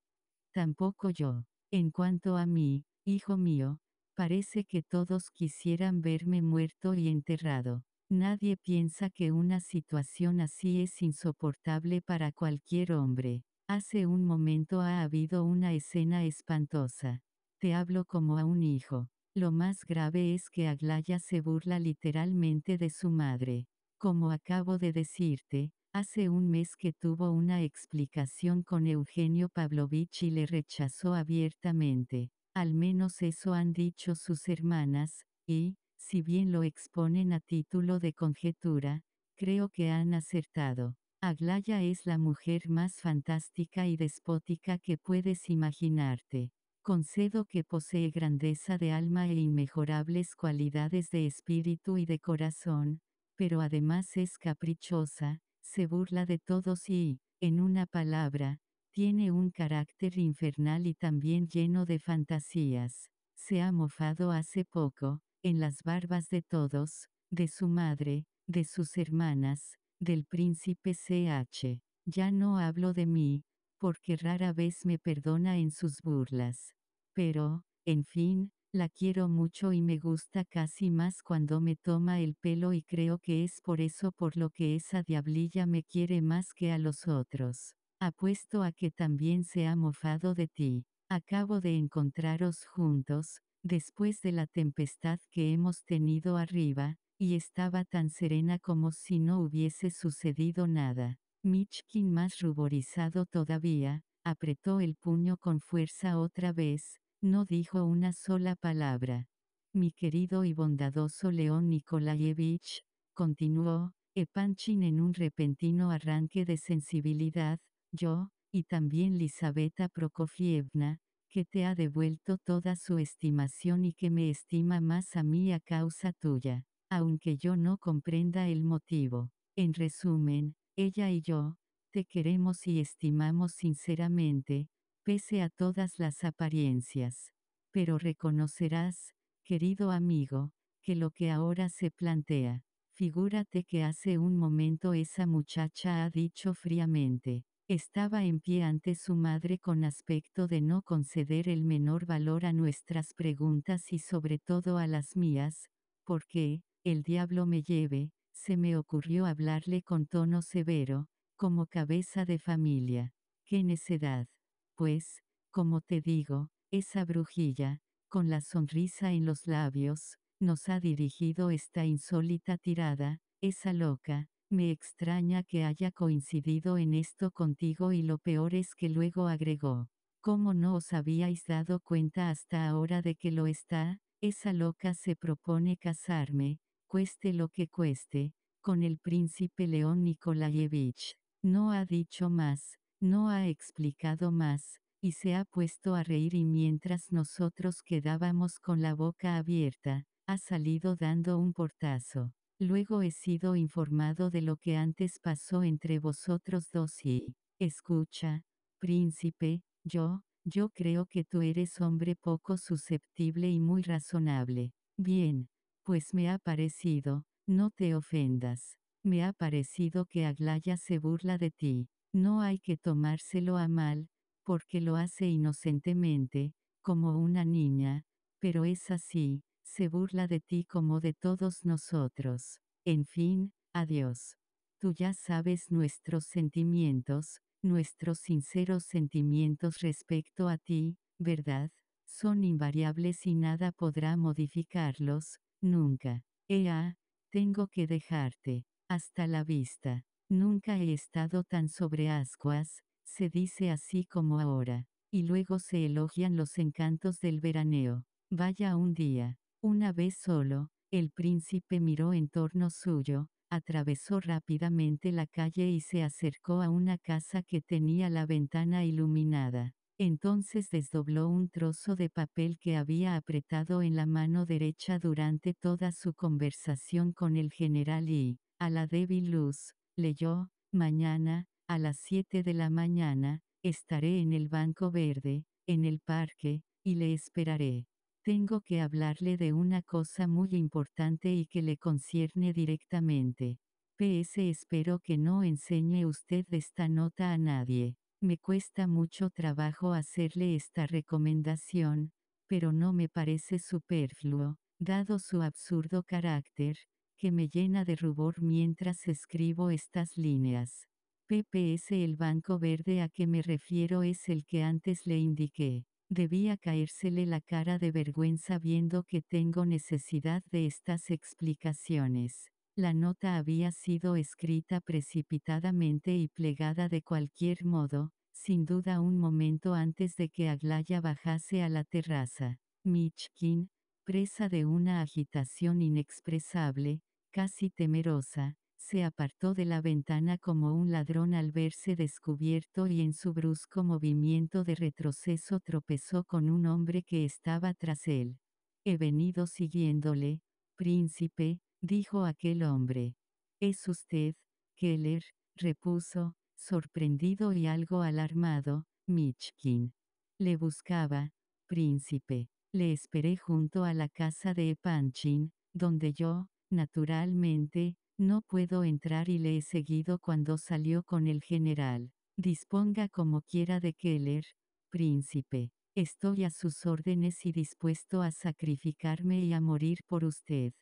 Tampoco yo. En cuanto a mí, hijo mío, parece que todos quisieran verme muerto y enterrado. Nadie piensa que una situación así es insoportable para cualquier hombre. Hace un momento ha habido una escena espantosa. Te hablo como a un hijo. Lo más grave es que Aglaya se burla literalmente de su madre. Como acabo de decirte, Hace un mes que tuvo una explicación con Eugenio Pavlovich y le rechazó abiertamente. Al menos eso han dicho sus hermanas, y, si bien lo exponen a título de conjetura, creo que han acertado. Aglaya es la mujer más fantástica y despótica que puedes imaginarte. Concedo que posee grandeza de alma e inmejorables cualidades de espíritu y de corazón, pero además es caprichosa, se burla de todos y, en una palabra, tiene un carácter infernal y también lleno de fantasías. Se ha mofado hace poco, en las barbas de todos, de su madre, de sus hermanas, del príncipe CH. Ya no hablo de mí, porque rara vez me perdona en sus burlas. Pero, en fin, la quiero mucho y me gusta casi más cuando me toma el pelo y creo que es por eso por lo que esa diablilla me quiere más que a los otros. Apuesto a que también se ha mofado de ti. Acabo de encontraros juntos, después de la tempestad que hemos tenido arriba, y estaba tan serena como si no hubiese sucedido nada. Michkin más ruborizado todavía, apretó el puño con fuerza otra vez, no dijo una sola palabra. Mi querido y bondadoso León Nikolayevich, continuó, Epanchin en un repentino arranque de sensibilidad, yo, y también Lisabeta Prokofievna, que te ha devuelto toda su estimación y que me estima más a mí a causa tuya, aunque yo no comprenda el motivo. En resumen, ella y yo, te queremos y estimamos sinceramente, pese a todas las apariencias. Pero reconocerás, querido amigo, que lo que ahora se plantea, figúrate que hace un momento esa muchacha ha dicho fríamente, estaba en pie ante su madre con aspecto de no conceder el menor valor a nuestras preguntas y sobre todo a las mías, porque, el diablo me lleve, se me ocurrió hablarle con tono severo, como cabeza de familia. ¡Qué necedad! Pues, como te digo, esa brujilla, con la sonrisa en los labios, nos ha dirigido esta insólita tirada, esa loca, me extraña que haya coincidido en esto contigo y lo peor es que luego agregó, ¿cómo no os habíais dado cuenta hasta ahora de que lo está? Esa loca se propone casarme, cueste lo que cueste, con el príncipe León Nikolayevich. No ha dicho más, no ha explicado más, y se ha puesto a reír y mientras nosotros quedábamos con la boca abierta, ha salido dando un portazo. Luego he sido informado de lo que antes pasó entre vosotros dos y, escucha, príncipe, yo, yo creo que tú eres hombre poco susceptible y muy razonable. Bien, Pues me ha parecido, no te ofendas. Me ha parecido que Aglaya se burla de ti. No hay que tomárselo a mal, porque lo hace inocentemente, como una niña, pero es así, se burla de ti como de todos nosotros. En fin, adiós. Tú ya sabes nuestros sentimientos, nuestros sinceros sentimientos respecto a ti, ¿verdad? Son invariables y nada podrá modificarlos, nunca. Ea, tengo que dejarte. Hasta la vista. Nunca he estado tan sobre ascuas, se dice así como ahora. Y luego se elogian los encantos del veraneo. Vaya un día. Una vez solo, el príncipe miró en torno suyo, atravesó rápidamente la calle y se acercó a una casa que tenía la ventana iluminada. Entonces desdobló un trozo de papel que había apretado en la mano derecha durante toda su conversación con el general y, a la débil luz, leyó, mañana, a las 7 de la mañana, estaré en el Banco Verde, en el parque, y le esperaré. Tengo que hablarle de una cosa muy importante y que le concierne directamente. PS espero que no enseñe usted esta nota a nadie. Me cuesta mucho trabajo hacerle esta recomendación, pero no me parece superfluo, dado su absurdo carácter, que me llena de rubor mientras escribo estas líneas. PPS el Banco Verde a que me refiero es el que antes le indiqué. Debía caérsele la cara de vergüenza viendo que tengo necesidad de estas explicaciones. La nota había sido escrita precipitadamente y plegada de cualquier modo, sin duda un momento antes de que Aglaya bajase a la terraza. Michkin, presa de una agitación inexpresable, casi temerosa, se apartó de la ventana como un ladrón al verse descubierto y en su brusco movimiento de retroceso tropezó con un hombre que estaba tras él. He venido siguiéndole, príncipe, dijo aquel hombre. ¿Es usted, Keller? repuso, sorprendido y algo alarmado, Michkin. Le buscaba, príncipe. Le esperé junto a la casa de Epanchin, donde yo, Naturalmente, no puedo entrar y le he seguido cuando salió con el general. Disponga como quiera de Keller, príncipe. Estoy a sus órdenes y dispuesto a sacrificarme y a morir por usted.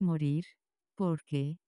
¿Morir? ¿Por qué?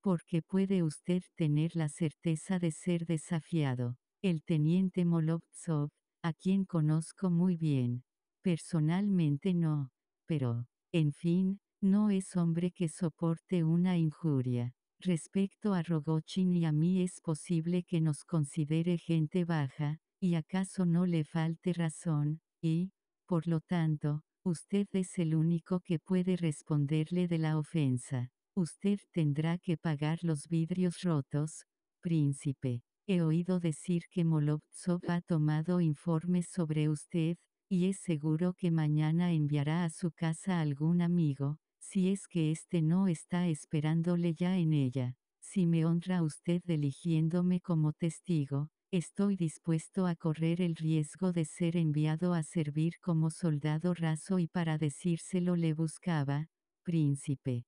Porque puede usted tener la certeza de ser desafiado. El teniente Molovtsov, a quien conozco muy bien. Personalmente no. Pero, en fin, no es hombre que soporte una injuria. Respecto a Rogochin y a mí es posible que nos considere gente baja, y acaso no le falte razón, y, por lo tanto, usted es el único que puede responderle de la ofensa. Usted tendrá que pagar los vidrios rotos, príncipe. He oído decir que Molovtsov ha tomado informes sobre usted, y es seguro que mañana enviará a su casa algún amigo, si es que éste no está esperándole ya en ella. Si me honra usted eligiéndome como testigo, estoy dispuesto a correr el riesgo de ser enviado a servir como soldado raso y para decírselo le buscaba, príncipe.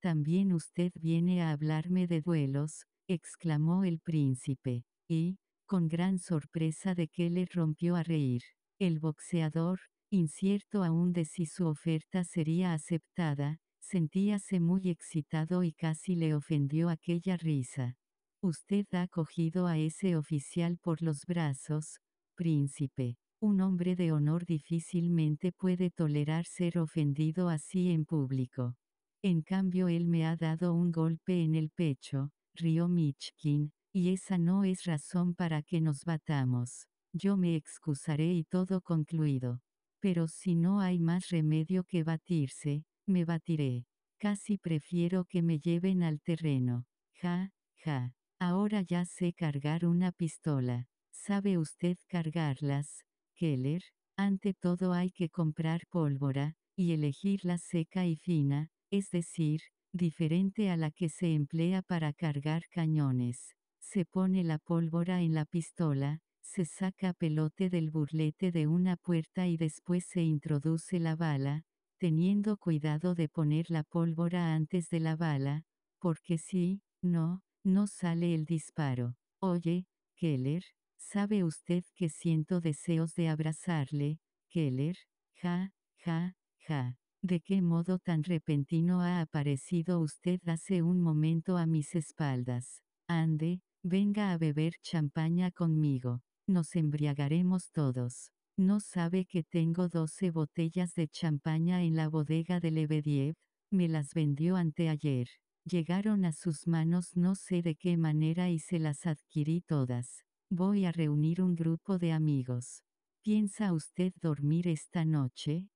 También usted viene a hablarme de duelos, exclamó el príncipe, y, con gran sorpresa de que le rompió a reír. El boxeador, incierto aún de si su oferta sería aceptada, sentíase muy excitado y casi le ofendió aquella risa. Usted ha cogido a ese oficial por los brazos, príncipe. Un hombre de honor difícilmente puede tolerar ser ofendido así en público. En cambio él me ha dado un golpe en el pecho, rió Michkin, y esa no es razón para que nos batamos. Yo me excusaré y todo concluido. Pero si no hay más remedio que batirse, me batiré. Casi prefiero que me lleven al terreno. Ja, ja. Ahora ya sé cargar una pistola. ¿Sabe usted cargarlas, Keller? Ante todo hay que comprar pólvora, y elegirla seca y fina, es decir, diferente a la que se emplea para cargar cañones. Se pone la pólvora en la pistola, se saca pelote del burlete de una puerta y después se introduce la bala, teniendo cuidado de poner la pólvora antes de la bala, porque si, no, no sale el disparo. Oye, Keller, ¿sabe usted que siento deseos de abrazarle, Keller? Ja, ja, ja. ¿De qué modo tan repentino ha aparecido usted hace un momento a mis espaldas? Ande, venga a beber champaña conmigo. Nos embriagaremos todos. ¿No sabe que tengo 12 botellas de champaña en la bodega de Lebediev? Me las vendió anteayer. Llegaron a sus manos no sé de qué manera y se las adquirí todas. Voy a reunir un grupo de amigos. ¿Piensa usted dormir esta noche?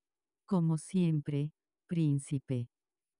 Como siempre, príncipe.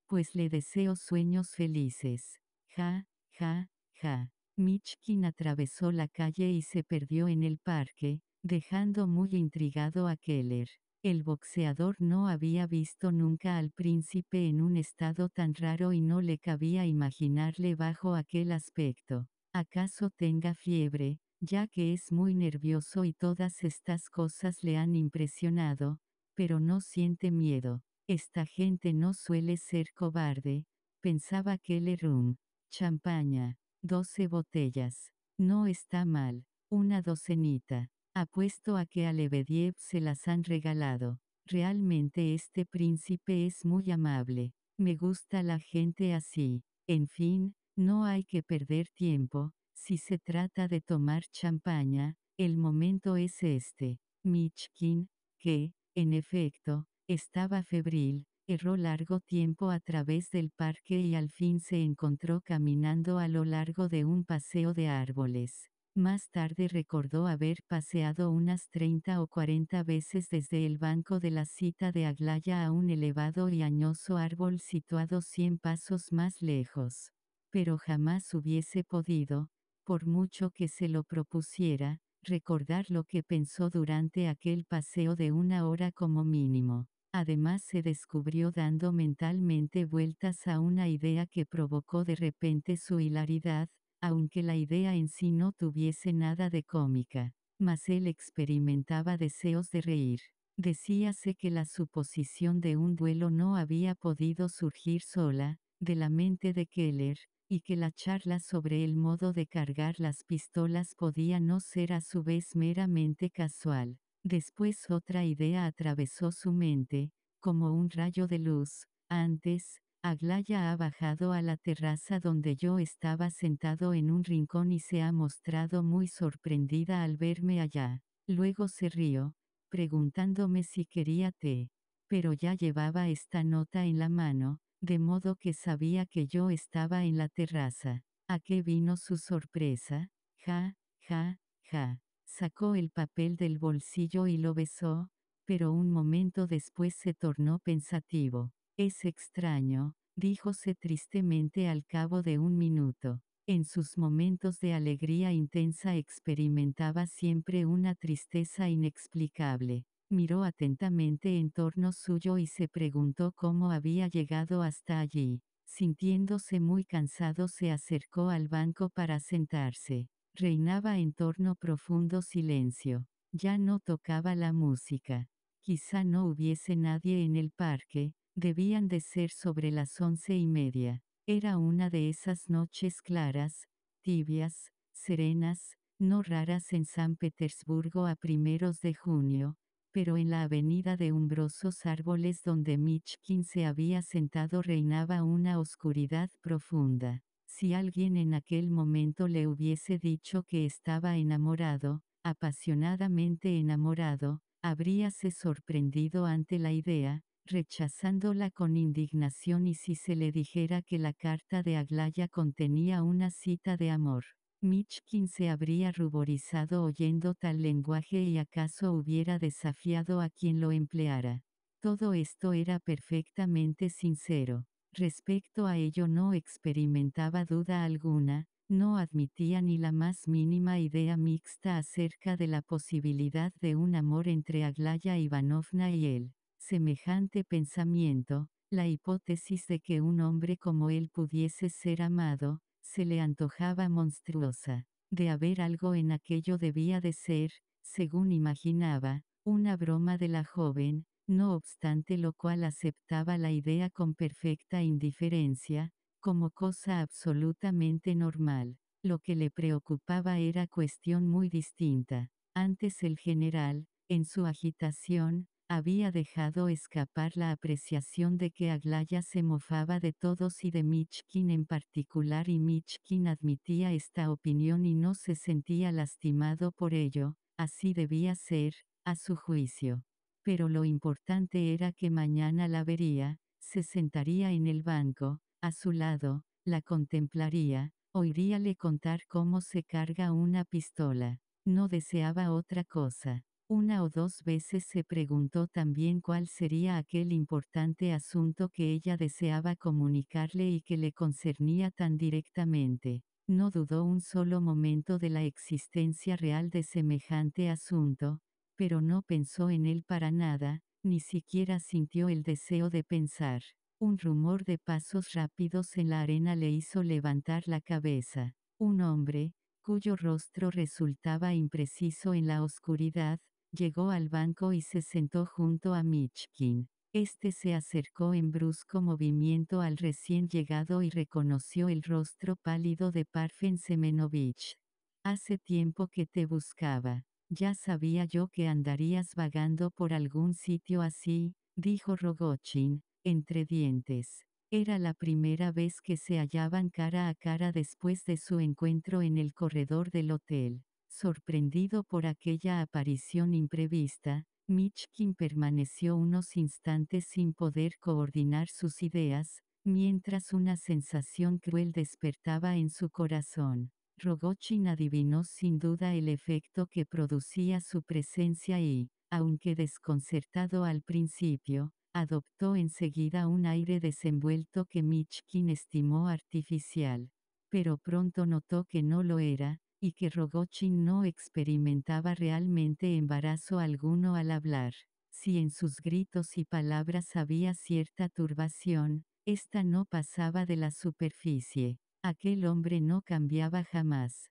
Pues le deseo sueños felices. Ja, ja, ja. Michkin atravesó la calle y se perdió en el parque, dejando muy intrigado a Keller. El boxeador no había visto nunca al príncipe en un estado tan raro y no le cabía imaginarle bajo aquel aspecto. ¿Acaso tenga fiebre, ya que es muy nervioso y todas estas cosas le han impresionado? pero no siente miedo. Esta gente no suele ser cobarde, pensaba Kellerum. Champaña, doce botellas. No está mal, una docenita. Apuesto a que a Lebediev se las han regalado. Realmente este príncipe es muy amable. Me gusta la gente así. En fin, no hay que perder tiempo. Si se trata de tomar champaña, el momento es este. Michkin, que, en efecto, estaba febril, erró largo tiempo a través del parque y al fin se encontró caminando a lo largo de un paseo de árboles. Más tarde recordó haber paseado unas 30 o 40 veces desde el banco de la cita de Aglaya a un elevado y añoso árbol situado 100 pasos más lejos. Pero jamás hubiese podido, por mucho que se lo propusiera, recordar lo que pensó durante aquel paseo de una hora como mínimo. Además se descubrió dando mentalmente vueltas a una idea que provocó de repente su hilaridad, aunque la idea en sí no tuviese nada de cómica. Mas él experimentaba deseos de reír. Decíase que la suposición de un duelo no había podido surgir sola, de la mente de Keller, y que la charla sobre el modo de cargar las pistolas podía no ser a su vez meramente casual. Después otra idea atravesó su mente, como un rayo de luz. Antes, Aglaya ha bajado a la terraza donde yo estaba sentado en un rincón y se ha mostrado muy sorprendida al verme allá. Luego se rió, preguntándome si quería té. Pero ya llevaba esta nota en la mano, de modo que sabía que yo estaba en la terraza. ¿A qué vino su sorpresa? Ja, ja, ja. Sacó el papel del bolsillo y lo besó, pero un momento después se tornó pensativo. Es extraño, díjose tristemente al cabo de un minuto. En sus momentos de alegría intensa experimentaba siempre una tristeza inexplicable miró atentamente en torno suyo y se preguntó cómo había llegado hasta allí. Sintiéndose muy cansado se acercó al banco para sentarse. Reinaba en torno profundo silencio. Ya no tocaba la música. Quizá no hubiese nadie en el parque, debían de ser sobre las once y media. Era una de esas noches claras, tibias, serenas, no raras en San Petersburgo a primeros de junio, pero en la avenida de umbrosos árboles donde Michkin se había sentado reinaba una oscuridad profunda. Si alguien en aquel momento le hubiese dicho que estaba enamorado, apasionadamente enamorado, habríase sorprendido ante la idea, rechazándola con indignación y si se le dijera que la carta de Aglaya contenía una cita de amor. Michkin se habría ruborizado oyendo tal lenguaje y acaso hubiera desafiado a quien lo empleara. Todo esto era perfectamente sincero. Respecto a ello no experimentaba duda alguna, no admitía ni la más mínima idea mixta acerca de la posibilidad de un amor entre Aglaya Ivanovna y él. Semejante pensamiento, la hipótesis de que un hombre como él pudiese ser amado, se le antojaba monstruosa. De haber algo en aquello debía de ser, según imaginaba, una broma de la joven, no obstante lo cual aceptaba la idea con perfecta indiferencia, como cosa absolutamente normal. Lo que le preocupaba era cuestión muy distinta. Antes el general, en su agitación, había dejado escapar la apreciación de que Aglaya se mofaba de todos y de Michkin en particular y Michkin admitía esta opinión y no se sentía lastimado por ello, así debía ser, a su juicio. Pero lo importante era que mañana la vería, se sentaría en el banco, a su lado, la contemplaría, oiríale contar cómo se carga una pistola. No deseaba otra cosa. Una o dos veces se preguntó también cuál sería aquel importante asunto que ella deseaba comunicarle y que le concernía tan directamente. No dudó un solo momento de la existencia real de semejante asunto, pero no pensó en él para nada, ni siquiera sintió el deseo de pensar. Un rumor de pasos rápidos en la arena le hizo levantar la cabeza. Un hombre, cuyo rostro resultaba impreciso en la oscuridad, Llegó al banco y se sentó junto a Michkin. Este se acercó en brusco movimiento al recién llegado y reconoció el rostro pálido de Parfen Semenovich. Hace tiempo que te buscaba. Ya sabía yo que andarías vagando por algún sitio así, dijo Rogochin, entre dientes. Era la primera vez que se hallaban cara a cara después de su encuentro en el corredor del hotel. Sorprendido por aquella aparición imprevista, Michkin permaneció unos instantes sin poder coordinar sus ideas, mientras una sensación cruel despertaba en su corazón. Rogochin adivinó sin duda el efecto que producía su presencia y, aunque desconcertado al principio, adoptó enseguida un aire desenvuelto que Michkin estimó artificial. Pero pronto notó que no lo era, y que Rogochin no experimentaba realmente embarazo alguno al hablar. Si en sus gritos y palabras había cierta turbación, esta no pasaba de la superficie. Aquel hombre no cambiaba jamás.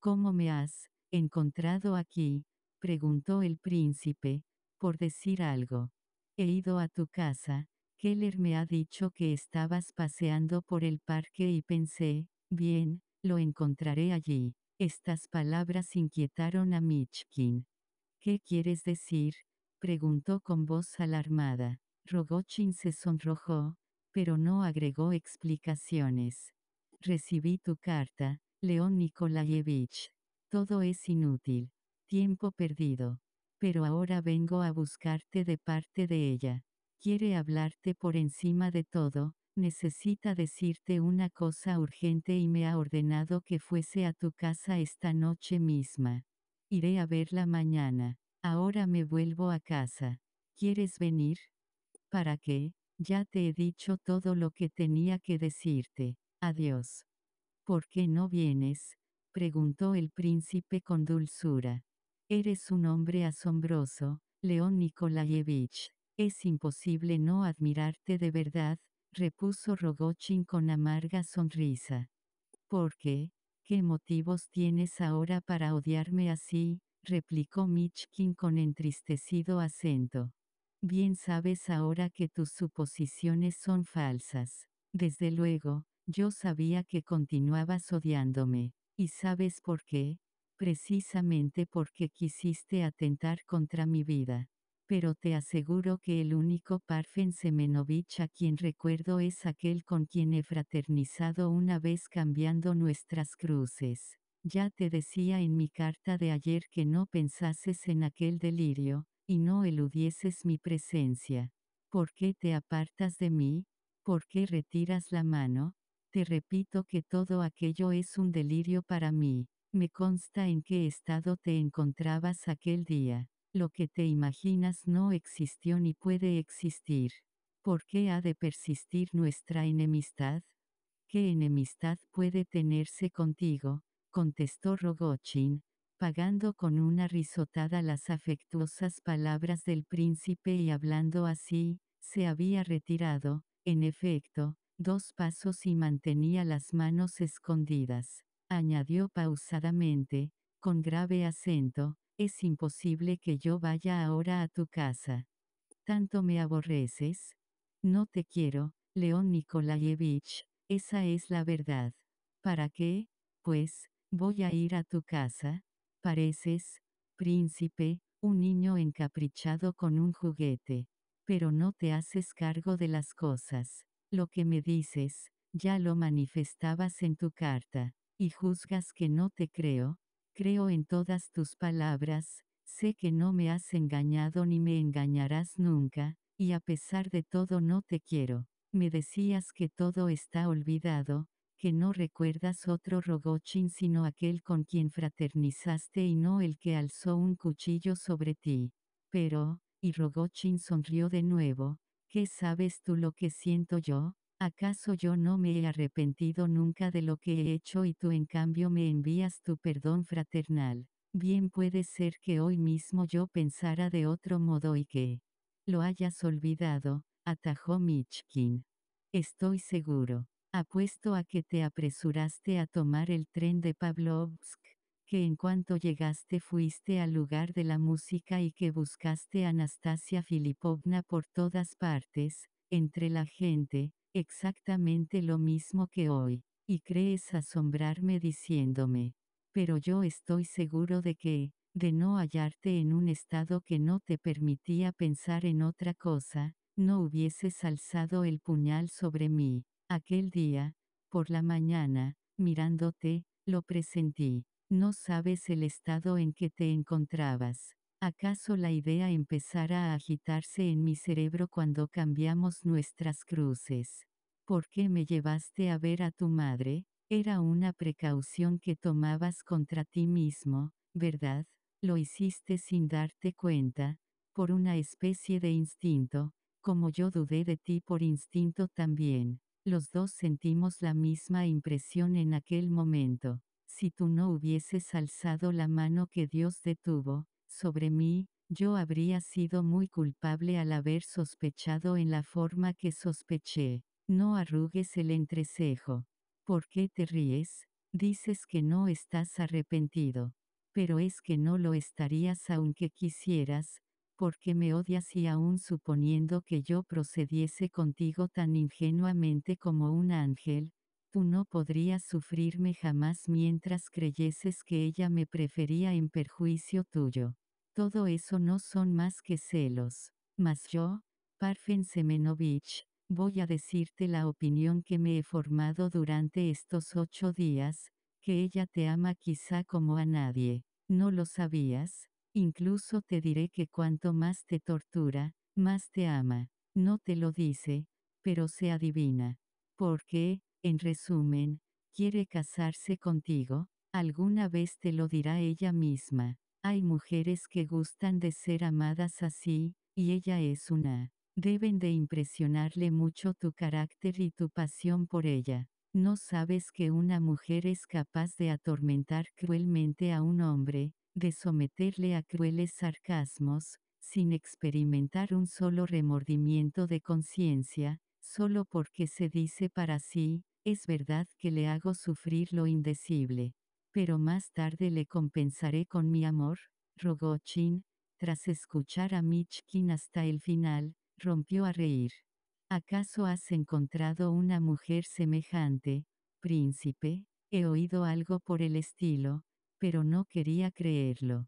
¿Cómo me has encontrado aquí? preguntó el príncipe, por decir algo. He ido a tu casa, Keller me ha dicho que estabas paseando por el parque y pensé, bien, lo encontraré allí. Estas palabras inquietaron a Michkin. ¿Qué quieres decir? preguntó con voz alarmada. Rogochin se sonrojó, pero no agregó explicaciones. Recibí tu carta, León Nikolayevich. Todo es inútil. Tiempo perdido. Pero ahora vengo a buscarte de parte de ella. Quiere hablarte por encima de todo, necesita decirte una cosa urgente y me ha ordenado que fuese a tu casa esta noche misma. Iré a verla mañana. Ahora me vuelvo a casa. ¿Quieres venir? ¿Para qué? Ya te he dicho todo lo que tenía que decirte. Adiós. ¿Por qué no vienes? preguntó el príncipe con dulzura. Eres un hombre asombroso, León Nikolayevich. Es imposible no admirarte de verdad, repuso Rogochin con amarga sonrisa. ¿Por qué? ¿Qué motivos tienes ahora para odiarme así? replicó Michkin con entristecido acento. Bien sabes ahora que tus suposiciones son falsas. Desde luego, yo sabía que continuabas odiándome. ¿Y sabes por qué? Precisamente porque quisiste atentar contra mi vida pero te aseguro que el único Parfen Semenovich a quien recuerdo es aquel con quien he fraternizado una vez cambiando nuestras cruces. Ya te decía en mi carta de ayer que no pensases en aquel delirio, y no eludieses mi presencia. ¿Por qué te apartas de mí? ¿Por qué retiras la mano? Te repito que todo aquello es un delirio para mí. Me consta en qué estado te encontrabas aquel día. Lo que te imaginas no existió ni puede existir. ¿Por qué ha de persistir nuestra enemistad? ¿Qué enemistad puede tenerse contigo? contestó Rogochin, pagando con una risotada las afectuosas palabras del príncipe y hablando así, se había retirado, en efecto, dos pasos y mantenía las manos escondidas. Añadió pausadamente, con grave acento, es imposible que yo vaya ahora a tu casa. ¿Tanto me aborreces? No te quiero, León Nikolayevich, esa es la verdad. ¿Para qué? Pues, voy a ir a tu casa. Pareces, príncipe, un niño encaprichado con un juguete. Pero no te haces cargo de las cosas. Lo que me dices, ya lo manifestabas en tu carta, y juzgas que no te creo. Creo en todas tus palabras, sé que no me has engañado ni me engañarás nunca, y a pesar de todo no te quiero. Me decías que todo está olvidado, que no recuerdas otro Rogochin sino aquel con quien fraternizaste y no el que alzó un cuchillo sobre ti. Pero, y Rogochin sonrió de nuevo, ¿qué sabes tú lo que siento yo? ¿Acaso yo no me he arrepentido nunca de lo que he hecho y tú en cambio me envías tu perdón fraternal? Bien puede ser que hoy mismo yo pensara de otro modo y que lo hayas olvidado, atajó Michkin. Estoy seguro. Apuesto a que te apresuraste a tomar el tren de Pavlovsk, que en cuanto llegaste fuiste al lugar de la música y que buscaste a Anastasia Filipovna por todas partes, entre la gente, exactamente lo mismo que hoy, y crees asombrarme diciéndome, pero yo estoy seguro de que, de no hallarte en un estado que no te permitía pensar en otra cosa, no hubieses alzado el puñal sobre mí. Aquel día, por la mañana, mirándote, lo presentí. No sabes el estado en que te encontrabas. ¿Acaso la idea empezara a agitarse en mi cerebro cuando cambiamos nuestras cruces? ¿Por qué me llevaste a ver a tu madre? Era una precaución que tomabas contra ti mismo, ¿verdad? Lo hiciste sin darte cuenta, por una especie de instinto, como yo dudé de ti por instinto también. Los dos sentimos la misma impresión en aquel momento. Si tú no hubieses alzado la mano que Dios detuvo, sobre mí, yo habría sido muy culpable al haber sospechado en la forma que sospeché. No arrugues el entrecejo. ¿Por qué te ríes? Dices que no estás arrepentido. Pero es que no lo estarías aunque quisieras, porque me odias y aún suponiendo que yo procediese contigo tan ingenuamente como un ángel, tú no sufrirme jamás mientras creyeses que ella me prefería en perjuicio tuyo. Todo eso no son más que celos. Mas yo, Parfen Semenovich, voy a decirte la opinión que me he formado durante estos ocho días, que ella te ama quizá como a nadie. ¿No lo sabías? Incluso te diré que cuanto más te tortura, más te ama. No te lo dice, pero se adivina. Porque, en resumen, quiere casarse contigo, alguna vez te lo dirá ella misma. Hay mujeres que gustan de ser amadas así, y ella es una. Deben de impresionarle mucho tu carácter y tu pasión por ella. No sabes que una mujer es capaz de atormentar cruelmente a un hombre, de someterle a crueles sarcasmos, sin experimentar un solo remordimiento de conciencia, solo porque se dice para sí, es verdad que le hago sufrir lo indecible. Pero más tarde le compensaré con mi amor, rogó Chin, tras escuchar a Michkin hasta el final, rompió a reír. ¿Acaso has encontrado una mujer semejante, príncipe? He oído algo por el estilo, pero no quería creerlo.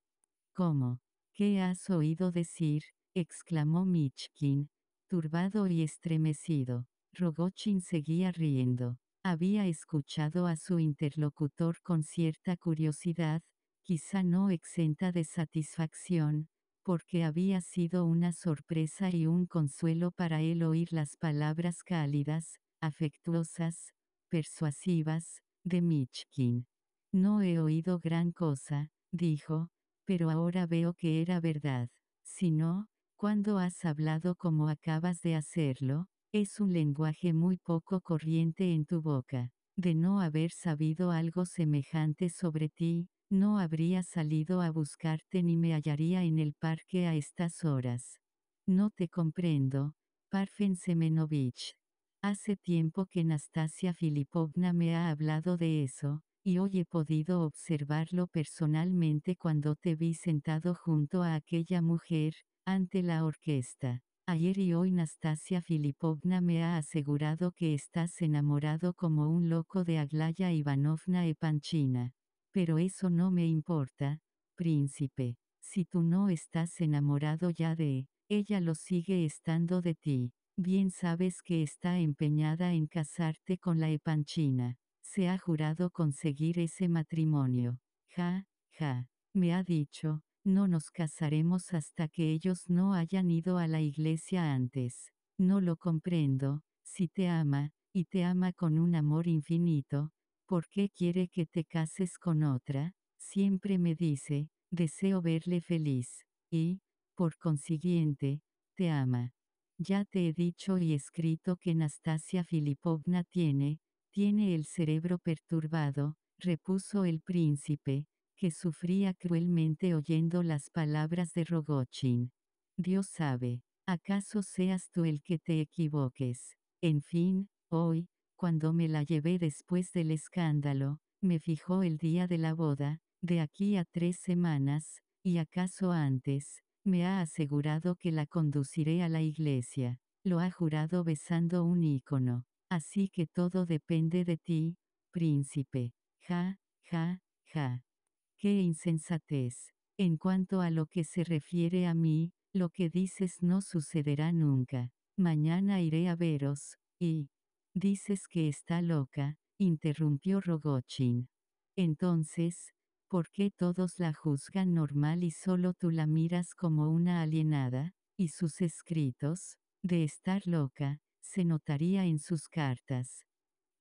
¿Cómo? ¿Qué has oído decir? exclamó Michkin, turbado y estremecido. Rogochin seguía riendo. Había escuchado a su interlocutor con cierta curiosidad, quizá no exenta de satisfacción, porque había sido una sorpresa y un consuelo para él oír las palabras cálidas, afectuosas, persuasivas, de Michkin. No he oído gran cosa, dijo, pero ahora veo que era verdad. Si no, cuando has hablado como acabas de hacerlo, es un lenguaje muy poco corriente en tu boca. De no haber sabido algo semejante sobre ti, no habría salido a buscarte ni me hallaría en el parque a estas horas. No te comprendo, Parfen Semenovich. Hace tiempo que Nastasia Filipovna me ha hablado de eso, y hoy he podido observarlo personalmente cuando te vi sentado junto a aquella mujer, ante la orquesta. Ayer y hoy Nastasia Filipovna me ha asegurado que estás enamorado como un loco de Aglaya Ivanovna Epanchina. Pero eso no me importa, príncipe. Si tú no estás enamorado ya de, ella lo sigue estando de ti. Bien sabes que está empeñada en casarte con la Epanchina. Se ha jurado conseguir ese matrimonio. Ja, ja. Me ha dicho, no nos casaremos hasta que ellos no hayan ido a la iglesia antes. No lo comprendo, si te ama, y te ama con un amor infinito, ¿por qué quiere que te cases con otra? Siempre me dice, deseo verle feliz, y, por consiguiente, te ama. Ya te he dicho y escrito que Nastasia Filipovna tiene, tiene el cerebro perturbado, repuso el príncipe, que sufría cruelmente oyendo las palabras de Rogochin. Dios sabe, ¿acaso seas tú el que te equivoques? En fin, hoy, cuando me la llevé después del escándalo, me fijó el día de la boda, de aquí a tres semanas, y acaso antes, me ha asegurado que la conduciré a la iglesia. Lo ha jurado besando un ícono. Así que todo depende de ti, príncipe. Ja, ja, ja. Qué insensatez. En cuanto a lo que se refiere a mí, lo que dices no sucederá nunca. Mañana iré a veros, y... Dices que está loca, interrumpió Rogochin. Entonces, ¿Por qué todos la juzgan normal y solo tú la miras como una alienada? Y sus escritos, de estar loca, se notaría en sus cartas.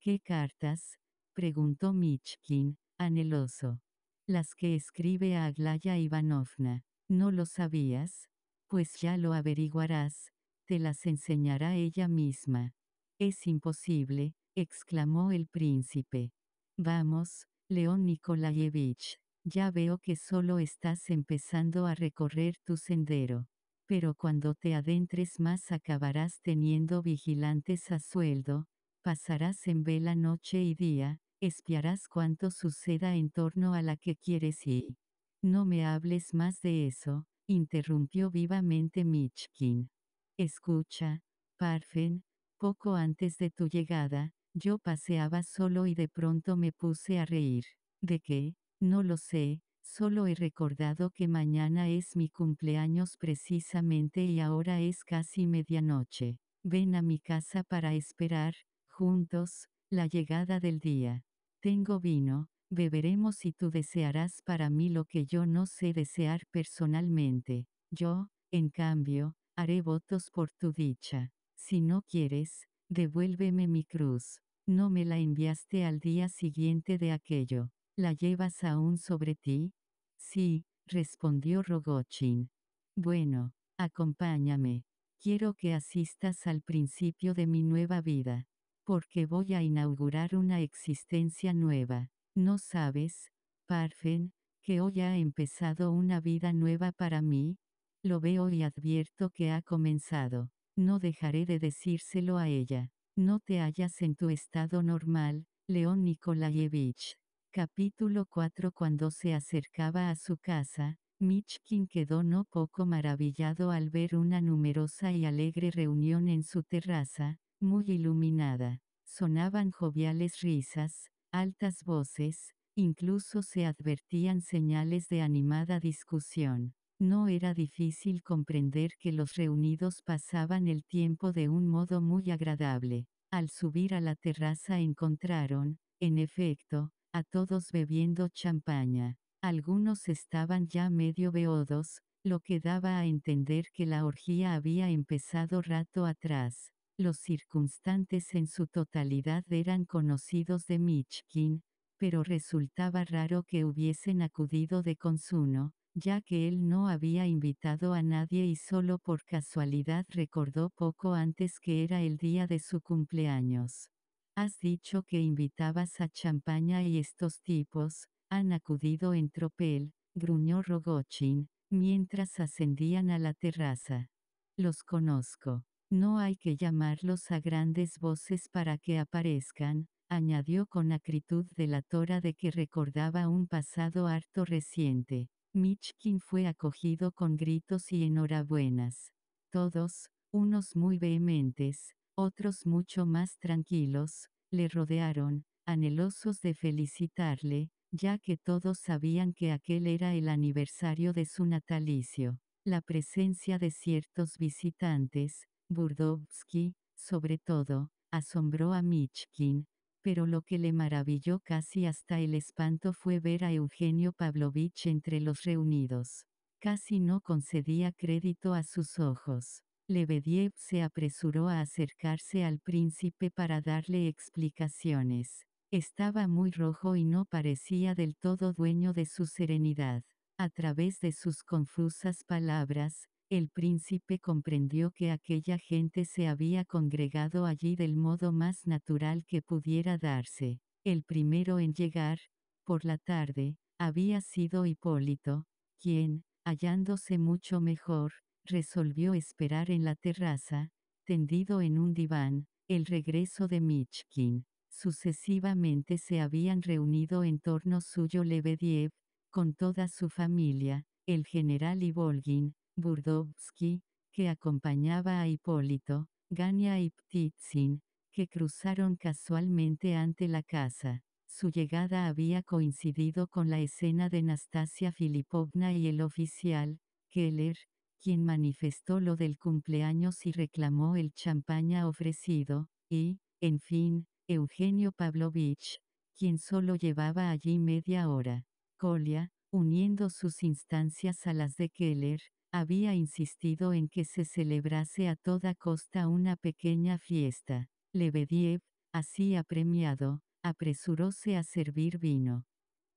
¿Qué cartas? preguntó Michkin, anheloso. Las que escribe a Aglaya Ivanovna. ¿No lo sabías? Pues ya lo averiguarás, te las enseñará ella misma. Es imposible, exclamó el príncipe. Vamos, León Nikolayevich, ya veo que solo estás empezando a recorrer tu sendero. Pero cuando te adentres más acabarás teniendo vigilantes a sueldo, pasarás en vela noche y día, espiarás cuanto suceda en torno a la que quieres ir. No me hables más de eso, interrumpió vivamente Michkin. Escucha, Parfen, poco antes de tu llegada, yo paseaba solo y de pronto me puse a reír. ¿De qué? No lo sé, solo he recordado que mañana es mi cumpleaños precisamente y ahora es casi medianoche. Ven a mi casa para esperar, juntos, la llegada del día. Tengo vino, beberemos y tú desearás para mí lo que yo no sé desear personalmente. Yo, en cambio, haré votos por tu dicha. Si no quieres, devuélveme mi cruz. No me la enviaste al día siguiente de aquello. ¿La llevas aún sobre ti? Sí, respondió Rogochin. Bueno, acompáñame. Quiero que asistas al principio de mi nueva vida. Porque voy a inaugurar una existencia nueva. ¿No sabes, Parfen, que hoy ha empezado una vida nueva para mí? Lo veo y advierto que ha comenzado. No dejaré de decírselo a ella. No te hallas en tu estado normal, León Nikolayevich. Capítulo 4 Cuando se acercaba a su casa, Michkin quedó no poco maravillado al ver una numerosa y alegre reunión en su terraza, muy iluminada. Sonaban joviales risas, altas voces, incluso se advertían señales de animada discusión. No era difícil comprender que los reunidos pasaban el tiempo de un modo muy agradable. Al subir a la terraza encontraron, en efecto, a todos bebiendo champaña. Algunos estaban ya medio beodos, lo que daba a entender que la orgía había empezado rato atrás. Los circunstantes en su totalidad eran conocidos de Michkin, pero resultaba raro que hubiesen acudido de consuno, ya que él no había invitado a nadie y solo por casualidad recordó poco antes que era el día de su cumpleaños. Has dicho que invitabas a champaña y estos tipos, han acudido en tropel, gruñó Rogochin, mientras ascendían a la terraza. Los conozco. No hay que llamarlos a grandes voces para que aparezcan, añadió con acritud delatora de que recordaba un pasado harto reciente. Michkin fue acogido con gritos y enhorabuenas. Todos, Unos muy vehementes, otros mucho más tranquilos, le rodearon, anhelosos de felicitarle, ya que todos sabían que aquel era el aniversario de su natalicio. La presencia de ciertos visitantes, Burdovsky, sobre todo, asombró a Michkin, pero lo que le maravilló casi hasta el espanto fue ver a Eugenio Pavlovich entre los reunidos. Casi no concedía crédito a sus ojos. Lebediev se apresuró a acercarse al príncipe para darle explicaciones. Estaba muy rojo y no parecía del todo dueño de su serenidad. A través de sus confusas palabras, el príncipe comprendió que aquella gente se había congregado allí del modo más natural que pudiera darse. El primero en llegar, por la tarde, había sido Hipólito, quien, hallándose mucho mejor, resolvió esperar en la terraza, tendido en un diván, el regreso de Michkin. Sucesivamente se habían reunido en torno suyo Lebediev, con toda su familia, el general Ivolgin, Burdovsky, que acompañaba a Hipólito, Gania y Ptitsin, que cruzaron casualmente ante la casa. Su llegada había coincidido con la escena de Nastasia Filipovna y el oficial, Keller, quien manifestó lo del cumpleaños y reclamó el champaña ofrecido, y, en fin, Eugenio Pavlovich, quien solo llevaba allí media hora. Kolia, uniendo sus instancias a las de Keller, había insistido en que se celebrase a toda costa una pequeña fiesta. Lebediev, así apremiado, apresuróse a servir vino.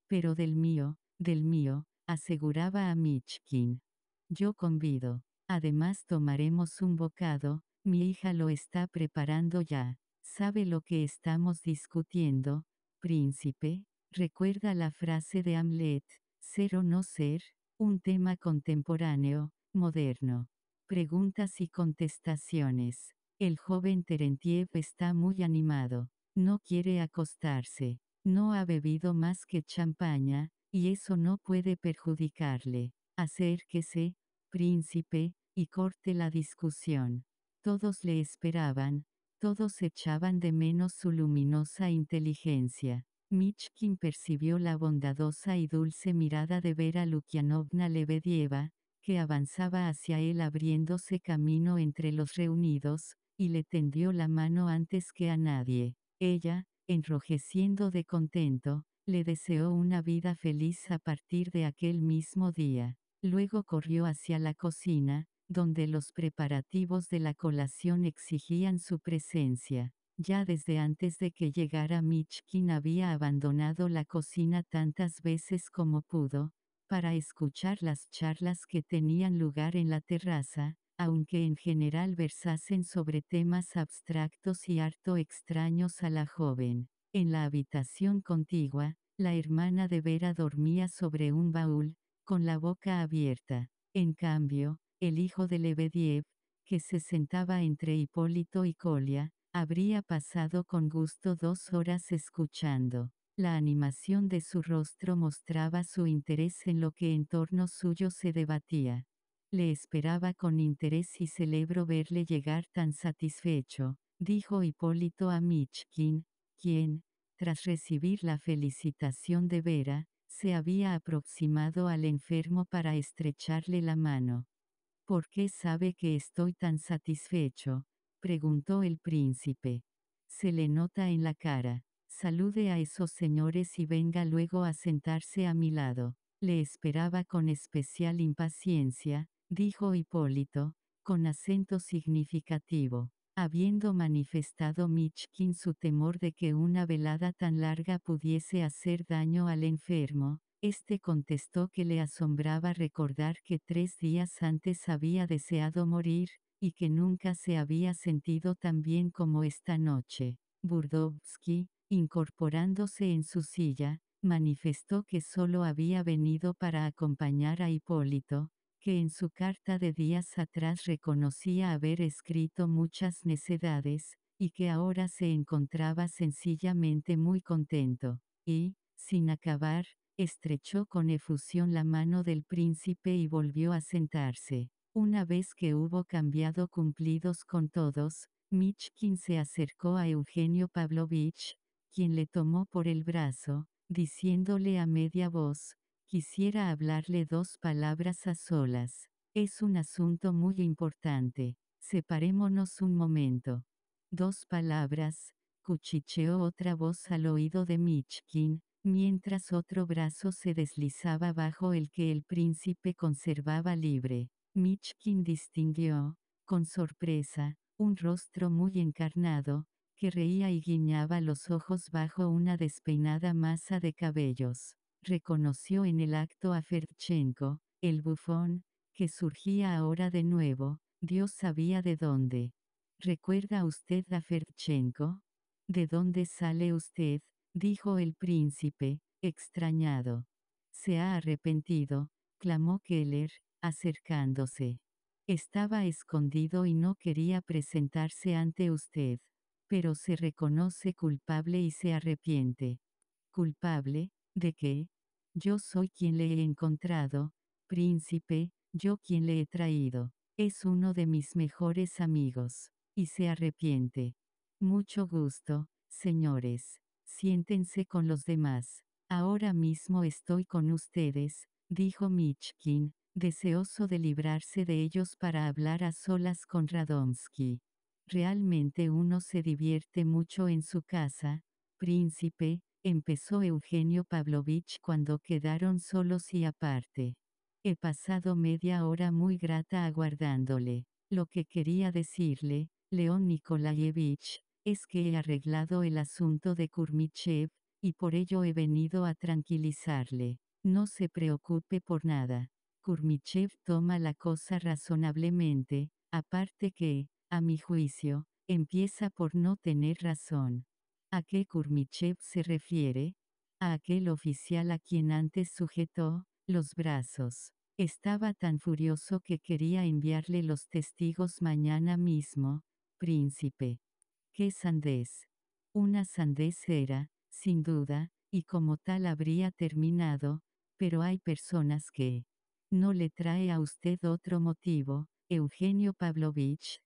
Pero del mío, del mío, aseguraba a Michkin. Yo convido. Además tomaremos un bocado, mi hija lo está preparando ya. ¿Sabe lo que estamos discutiendo, príncipe? Recuerda la frase de Hamlet, ser o no ser, un tema contemporáneo, moderno. Preguntas y contestaciones. El joven Terentiev está muy animado. No quiere acostarse. No ha bebido más que champaña, y eso no puede perjudicarle. Acérquese, príncipe, y corte la discusión. Todos le esperaban, todos echaban de menos su luminosa inteligencia. Michkin percibió la bondadosa y dulce mirada de Vera Lukianovna Lebedieva, que avanzaba hacia él abriéndose camino entre los reunidos, y le tendió la mano antes que a nadie. Ella, enrojeciendo de contento, le deseó una vida feliz a partir de aquel mismo día. Luego corrió hacia la cocina, donde los preparativos de la colación exigían su presencia. Ya desde antes de que llegara Michkin había abandonado la cocina tantas veces como pudo, para escuchar las charlas que tenían lugar en la terraza, aunque en general versasen sobre temas abstractos y harto extraños a la joven. En la habitación contigua, la hermana de Vera dormía sobre un baúl, con la boca abierta. En cambio, el hijo de Lebediev, que se sentaba entre Hipólito y Colia, Habría pasado con gusto dos horas escuchando. La animación de su rostro mostraba su interés en lo que en torno suyo se debatía. Le esperaba con interés y celebro verle llegar tan satisfecho, dijo Hipólito a Michkin, quien, tras recibir la felicitación de Vera, se había aproximado al enfermo para estrecharle la mano. ¿Por qué sabe que estoy tan satisfecho? Preguntó el príncipe. Se le nota en la cara. Salude a esos señores y venga luego a sentarse a mi lado. Le esperaba con especial impaciencia, dijo Hipólito, con acento significativo. Habiendo manifestado Michkin su temor de que una velada tan larga pudiese hacer daño al enfermo, este contestó que le asombraba recordar que tres días antes había deseado morir, y que nunca se había sentido tan bien como esta noche. Burdovsky, incorporándose en su silla, manifestó que solo había venido para acompañar a Hipólito, que en su carta de días atrás reconocía haber escrito muchas necedades, y que ahora se encontraba sencillamente muy contento, y, sin acabar, estrechó con efusión la mano del príncipe y volvió a sentarse. Una vez que hubo cambiado cumplidos con todos, Michkin se acercó a Eugenio Pavlovich, quien le tomó por el brazo, diciéndole a media voz, quisiera hablarle dos palabras a solas. Es un asunto muy importante. Separémonos un momento. Dos palabras, cuchicheó otra voz al oído de Michkin, mientras otro brazo se deslizaba bajo el que el príncipe conservaba libre. Michkin distinguió, con sorpresa, un rostro muy encarnado, que reía y guiñaba los ojos bajo una despeinada masa de cabellos. Reconoció en el acto a Ferdchenko, el bufón, que surgía ahora de nuevo, Dios sabía de dónde. ¿Recuerda usted a Ferdchenko? ¿De dónde sale usted? dijo el príncipe, extrañado. Se ha arrepentido, clamó Keller, acercándose. Estaba escondido y no quería presentarse ante usted. Pero se reconoce culpable y se arrepiente. ¿Culpable? ¿De qué? Yo soy quien le he encontrado, príncipe, yo quien le he traído. Es uno de mis mejores amigos. Y se arrepiente. Mucho gusto, señores. Siéntense con los demás. Ahora mismo estoy con ustedes, dijo Michkin, deseoso de librarse de ellos para hablar a solas con Radomsky. Realmente uno se divierte mucho en su casa, príncipe, empezó Eugenio Pavlovich cuando quedaron solos y aparte. He pasado media hora muy grata aguardándole. Lo que quería decirle, León Nikolayevich, es que he arreglado el asunto de Kurmichev, y por ello he venido a tranquilizarle. No se preocupe por nada. Kurmichev toma la cosa razonablemente, aparte que, a mi juicio, empieza por no tener razón. ¿A qué Kurmichev se refiere? A aquel oficial a quien antes sujetó los brazos. Estaba tan furioso que quería enviarle los testigos mañana mismo, príncipe. ¡Qué sandez! Una sandez era, sin duda, y como tal habría terminado, pero hay personas que, ¿No le trae a usted otro motivo, Eugenio Pavlovich?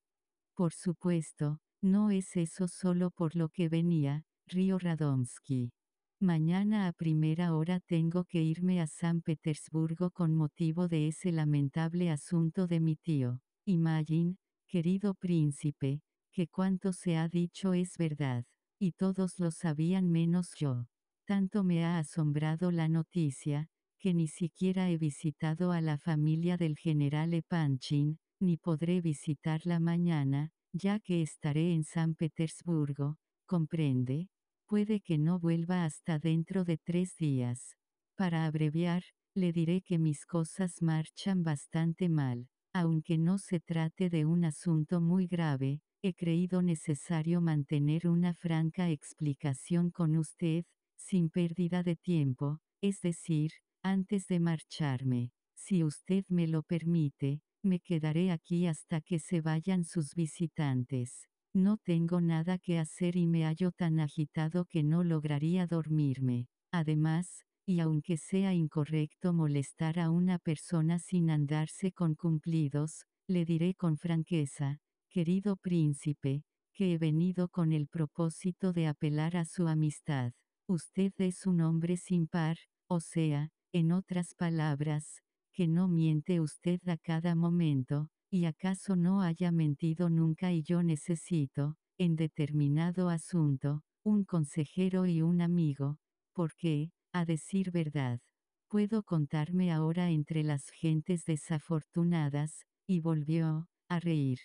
Por supuesto, no es eso solo por lo que venía, Río Radomsky. Mañana a primera hora tengo que irme a San Petersburgo con motivo de ese lamentable asunto de mi tío. Imagine, querido príncipe, que cuanto se ha dicho es verdad, y todos lo sabían menos yo. Tanto me ha asombrado la noticia, que ni siquiera he visitado a la familia del general Epanchin, ni podré visitarla mañana, ya que estaré en San Petersburgo, comprende, puede que no vuelva hasta dentro de tres días. Para abreviar, le diré que mis cosas marchan bastante mal, aunque no se trate de un asunto muy grave, he creído necesario mantener una franca explicación con usted, sin pérdida de tiempo, es decir, antes de marcharme, si usted me lo permite, me quedaré aquí hasta que se vayan sus visitantes. No tengo nada que hacer y me hallo tan agitado que no lograría dormirme. Además, y aunque sea incorrecto molestar a una persona sin andarse con cumplidos, le diré con franqueza, querido príncipe, que he venido con el propósito de apelar a su amistad. Usted es un hombre sin par, o sea, en otras palabras, que no miente usted a cada momento, y acaso no haya mentido nunca y yo necesito, en determinado asunto, un consejero y un amigo, porque, a decir verdad, puedo contarme ahora entre las gentes desafortunadas, y volvió, a reír.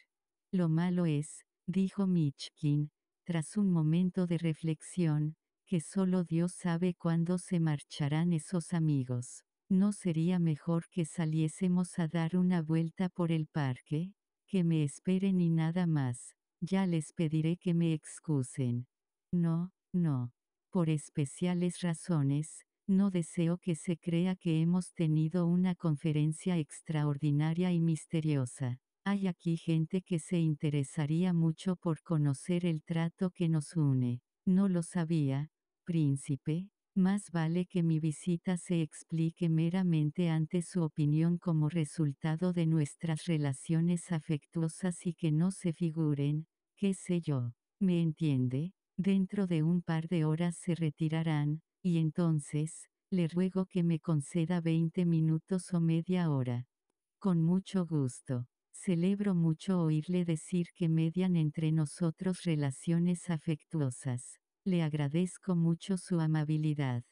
Lo malo es, dijo Michkin, tras un momento de reflexión, que solo Dios sabe cuándo se marcharán esos amigos. ¿No sería mejor que saliésemos a dar una vuelta por el parque? Que me esperen y nada más. Ya les pediré que me excusen. No, no. Por especiales razones, no deseo que se crea que hemos tenido una conferencia extraordinaria y misteriosa. Hay aquí gente que se interesaría mucho por conocer el trato que nos une. No lo sabía, príncipe, Más vale que mi visita se explique meramente ante su opinión como resultado de nuestras relaciones afectuosas y que no se figuren, qué sé yo, ¿me entiende? Dentro de un par de horas se retirarán, y entonces, le ruego que me conceda 20 minutos o media hora. Con mucho gusto. Celebro mucho oírle decir que median entre nosotros relaciones afectuosas. Le agradezco mucho su amabilidad.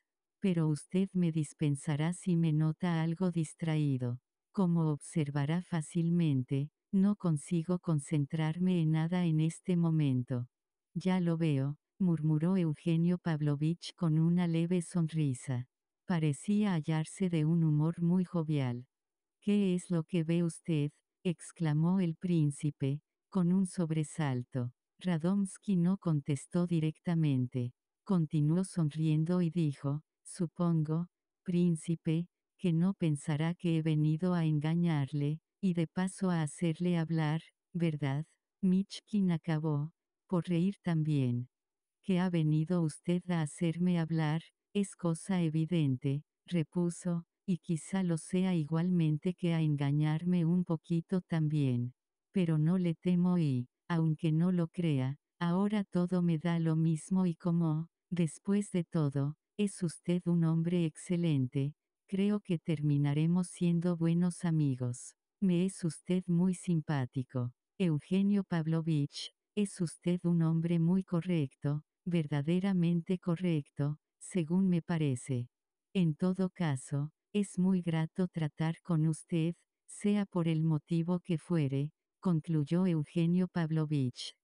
Pero usted me dispensará si me nota algo distraído. Como observará fácilmente, no consigo concentrarme en nada en este momento. Ya lo veo, murmuró Eugenio Pavlovich con una leve sonrisa. Parecía hallarse de un humor muy jovial. ¿Qué es lo que ve usted? exclamó el príncipe, con un sobresalto. Radomsky no contestó directamente. Continuó sonriendo y dijo, supongo, príncipe, que no pensará que he venido a engañarle, y de paso a hacerle hablar, ¿verdad? Michkin acabó, por reír también. ¿Que ha venido usted a hacerme hablar? Es cosa evidente, repuso, y quizá lo sea igualmente que a engañarme un poquito también. Pero no le temo y, aunque no lo crea, ahora todo me da lo mismo y como, después de todo, es usted un hombre excelente, creo que terminaremos siendo buenos amigos. Me es usted muy simpático. Eugenio Pavlovich, es usted un hombre muy correcto, verdaderamente correcto, según me parece. En todo caso, es muy grato tratar con usted, sea por el motivo que fuere, concluyó Eugenio Pavlovich.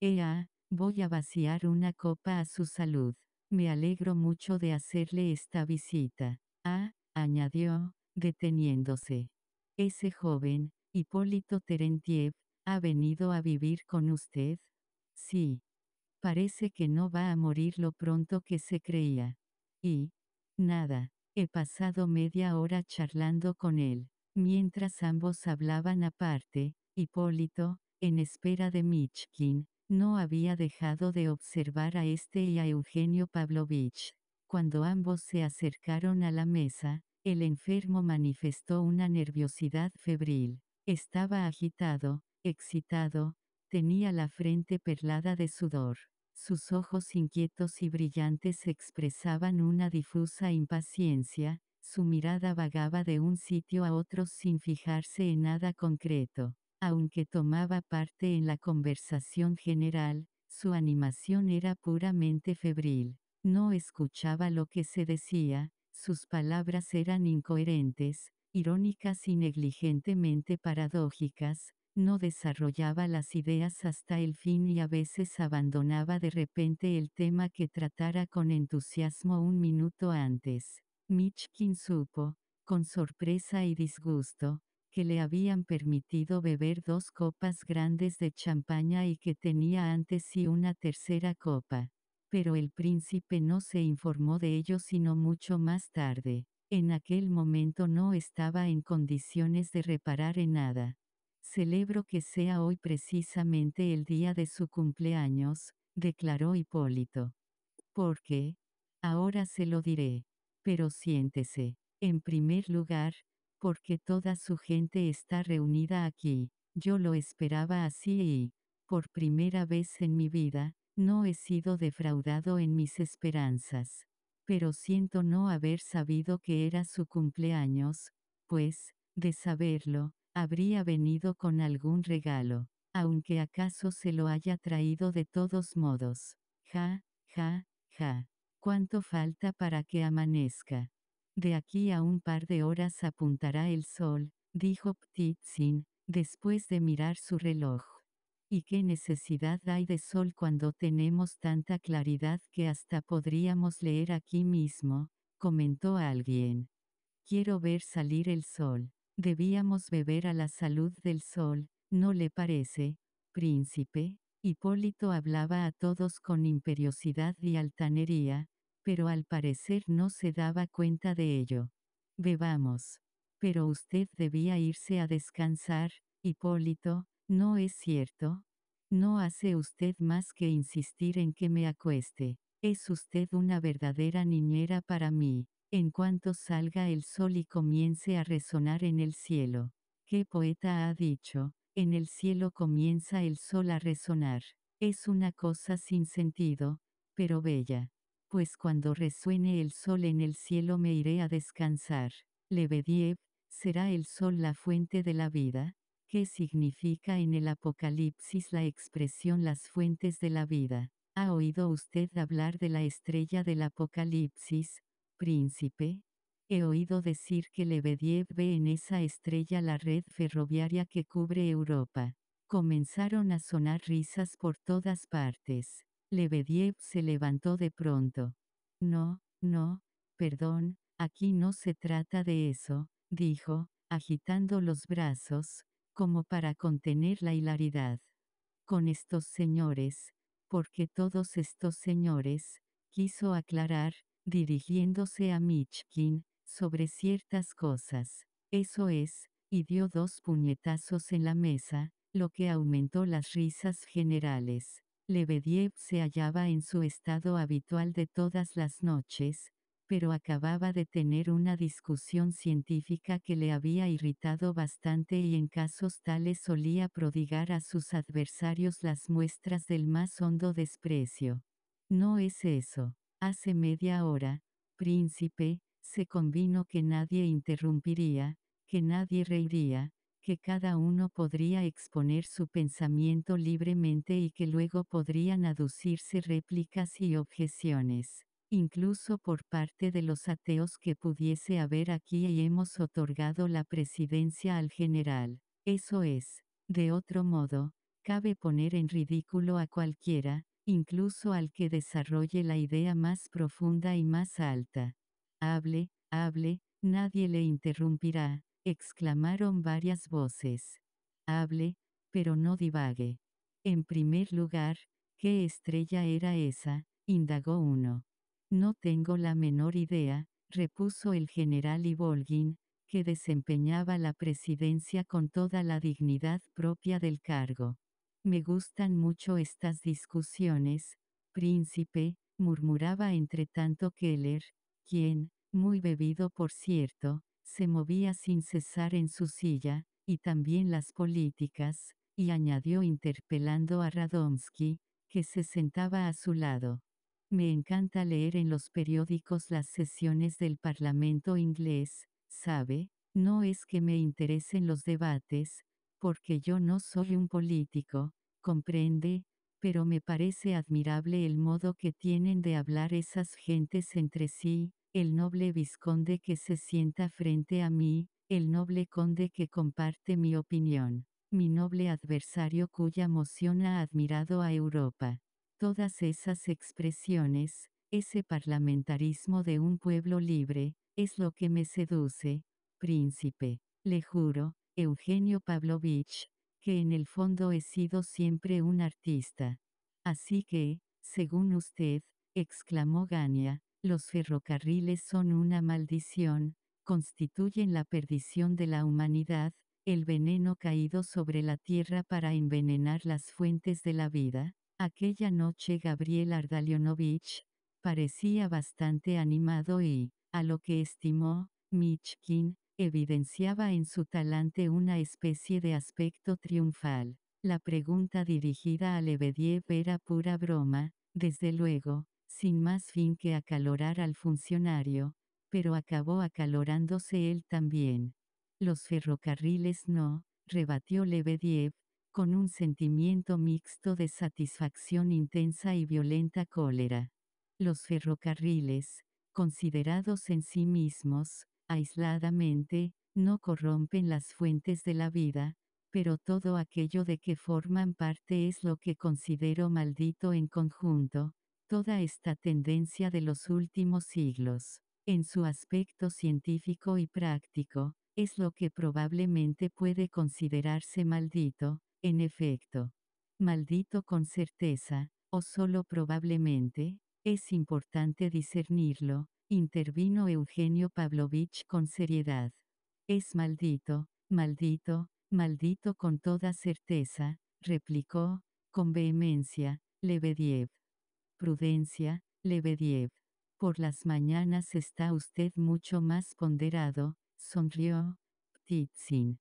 Ea, voy a vaciar una copa a su salud. Me alegro mucho de hacerle esta visita. Ah, añadió, deteniéndose. Ese joven, Hipólito Terentiev, ¿ha venido a vivir con usted? Sí. Parece que no va a morir lo pronto que se creía. Y, nada, he pasado media hora charlando con él. Mientras ambos hablaban aparte, Hipólito, en espera de Michkin, no había dejado de observar a este y a Eugenio Pavlovich. Cuando ambos se acercaron a la mesa, el enfermo manifestó una nerviosidad febril. Estaba agitado, excitado, tenía la frente perlada de sudor. Sus ojos inquietos y brillantes expresaban una difusa impaciencia, su mirada vagaba de un sitio a otro sin fijarse en nada concreto. Aunque tomaba parte en la conversación general, su animación era puramente febril. No escuchaba lo que se decía, sus palabras eran incoherentes, irónicas y negligentemente paradójicas, no desarrollaba las ideas hasta el fin y a veces abandonaba de repente el tema que tratara con entusiasmo un minuto antes. Michkin supo, con sorpresa y disgusto, que le habían permitido beber dos copas grandes de champaña y que tenía antes sí una tercera copa. Pero el príncipe no se informó de ello sino mucho más tarde. En aquel momento no estaba en condiciones de reparar en nada. Celebro que sea hoy precisamente el día de su cumpleaños, declaró Hipólito. ¿Por qué? Ahora se lo diré. Pero siéntese. En primer lugar, porque toda su gente está reunida aquí. Yo lo esperaba así y, por primera vez en mi vida, no he sido defraudado en mis esperanzas. Pero siento no haber sabido que era su cumpleaños, pues, de saberlo, habría venido con algún regalo, aunque acaso se lo haya traído de todos modos. Ja, ja, ja. ¿Cuánto falta para que amanezca? De aquí a un par de horas apuntará el sol, dijo Ptitsin, después de mirar su reloj. ¿Y qué necesidad hay de sol cuando tenemos tanta claridad que hasta podríamos leer aquí mismo? comentó alguien. Quiero ver salir el sol. Debíamos beber a la salud del sol, ¿no le parece, príncipe? Hipólito hablaba a todos con imperiosidad y altanería, pero al parecer no se daba cuenta de ello. Bebamos. Pero usted debía irse a descansar, Hipólito, ¿no es cierto? No hace usted más que insistir en que me acueste. Es usted una verdadera niñera para mí. En cuanto salga el sol y comience a resonar en el cielo. ¿Qué poeta ha dicho? En el cielo comienza el sol a resonar. Es una cosa sin sentido, pero bella. Pues cuando resuene el sol en el cielo me iré a descansar. Lebediev, ¿será el sol la fuente de la vida? ¿Qué significa en el Apocalipsis la expresión las fuentes de la vida? ¿Ha oído usted hablar de la estrella del Apocalipsis, príncipe? He oído decir que Lebediev ve en esa estrella la red ferroviaria que cubre Europa. Comenzaron a sonar risas por todas partes. Lebediev se levantó de pronto. No, no, perdón, aquí no se trata de eso, dijo, agitando los brazos, como para contener la hilaridad. Con estos señores, porque todos estos señores, quiso aclarar, dirigiéndose a Michkin, sobre ciertas cosas. Eso es, y dio dos puñetazos en la mesa, lo que aumentó las risas generales. Lebediev se hallaba en su estado habitual de todas las noches, pero acababa de tener una discusión científica que le había irritado bastante y en casos tales solía prodigar a sus adversarios las muestras del más hondo desprecio. No es eso. Hace media hora, príncipe, se convino que nadie interrumpiría, que nadie reiría, que cada uno podría exponer su pensamiento libremente y que luego podrían aducirse réplicas y objeciones incluso por parte de los ateos que pudiese haber aquí y hemos otorgado la presidencia al general. Eso es, de otro modo, cabe poner en ridículo a cualquiera, incluso al que desarrolle la idea más profunda y más alta. Hable, hable, nadie le interrumpirá, exclamaron varias voces. Hable, pero no divague. En primer lugar, ¿qué estrella era esa? indagó uno. No tengo la menor idea, repuso el general Ivolgin, que desempeñaba la presidencia con toda la dignidad propia del cargo. Me gustan mucho estas discusiones, príncipe, murmuraba entre tanto Keller, quien, muy bebido por cierto, se movía sin cesar en su silla, y también las políticas, y añadió interpelando a Radomsky, que se sentaba a su lado. Me encanta leer en los periódicos las sesiones del Parlamento inglés, ¿sabe? No es que me interesen los debates, porque yo no soy un político, comprende, pero me parece admirable el modo que tienen de hablar esas gentes entre sí, el noble vizconde que se sienta frente a mí, el noble conde que comparte mi opinión, mi noble adversario cuya moción ha admirado a Europa. Todas esas expresiones, ese parlamentarismo de un pueblo libre, es lo que me seduce, príncipe. Le juro, Eugenio Pavlovich, que en el fondo he sido siempre un artista. Así que, según usted, exclamó Gania, los ferrocarriles son una maldición, constituyen la perdición de la humanidad, el veneno caído sobre la tierra para envenenar las fuentes de la vida. Aquella noche Gabriel Ardalionovich, parecía bastante animado y, a lo que estimó, Michkin, evidenciaba en su talante una especie de aspecto triunfal. La pregunta dirigida a Lebediev era pura broma, desde luego, sin más fin que acalorar al funcionario, pero acabó acalorándose él también. Los ferrocarriles no, rebatió Lebediev, con un sentimiento mixto de satisfacción intensa y violenta cólera. Los ferrocarriles, considerados en sí mismos, aisladamente, no corrompen las fuentes de la vida, pero todo aquello de que forman parte es lo que considero maldito en conjunto, toda esta tendencia de los últimos siglos, en su aspecto científico y práctico, es lo que probablemente puede considerarse maldito, en efecto, maldito con certeza, o solo probablemente, es importante discernirlo, intervino Eugenio Pavlovich con seriedad. Es maldito, maldito, maldito con toda certeza, replicó, con vehemencia, Lebediev. Prudencia, Lebediev. Por las mañanas está usted mucho más ponderado, sonrió, Ptitsin.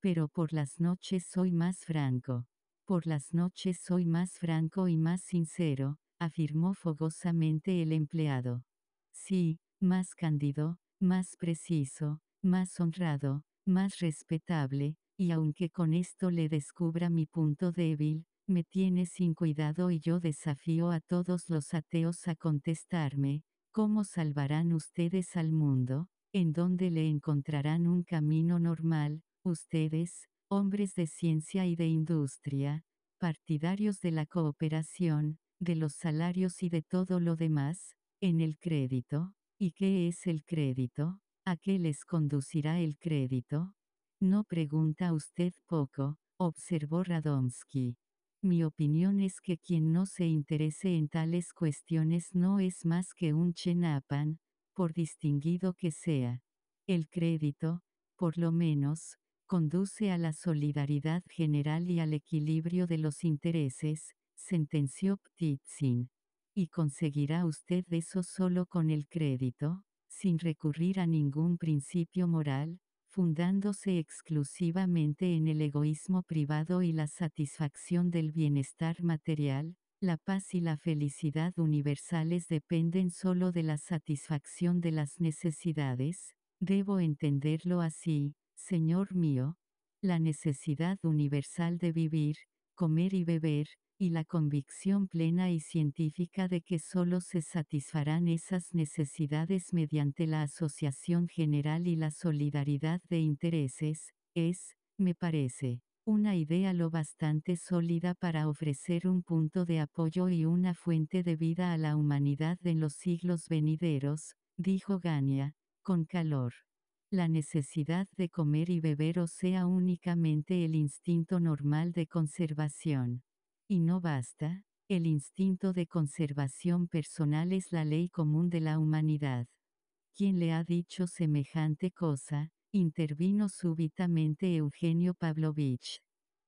Pero por las noches soy más franco. Por las noches soy más franco y más sincero, afirmó fogosamente el empleado. Sí, más cándido, más preciso, más honrado, más respetable, y aunque con esto le descubra mi punto débil, me tiene sin cuidado y yo desafío a todos los ateos a contestarme, ¿cómo salvarán ustedes al mundo? ¿En dónde le encontrarán un camino normal, ustedes, hombres de ciencia y de industria, partidarios de la cooperación, de los salarios y de todo lo demás, en el crédito? ¿Y qué es el crédito? ¿A qué les conducirá el crédito? No pregunta usted poco, observó Radomsky. Mi opinión es que quien no se interese en tales cuestiones no es más que un chenapan, por distinguido que sea. El crédito, por lo menos, conduce a la solidaridad general y al equilibrio de los intereses, sentenció Ptitsin. ¿Y conseguirá usted eso solo con el crédito, sin recurrir a ningún principio moral? Fundándose exclusivamente en el egoísmo privado y la satisfacción del bienestar material, la paz y la felicidad universales dependen solo de la satisfacción de las necesidades, debo entenderlo así, Señor mío, la necesidad universal de vivir, comer y beber, y la convicción plena y científica de que solo se satisfarán esas necesidades mediante la asociación general y la solidaridad de intereses, es, me parece, una idea lo bastante sólida para ofrecer un punto de apoyo y una fuente de vida a la humanidad en los siglos venideros, dijo Gania, con calor. La necesidad de comer y beber o sea únicamente el instinto normal de conservación. Y no basta, el instinto de conservación personal es la ley común de la humanidad. ¿Quién le ha dicho semejante cosa? intervino súbitamente Eugenio Pavlovich.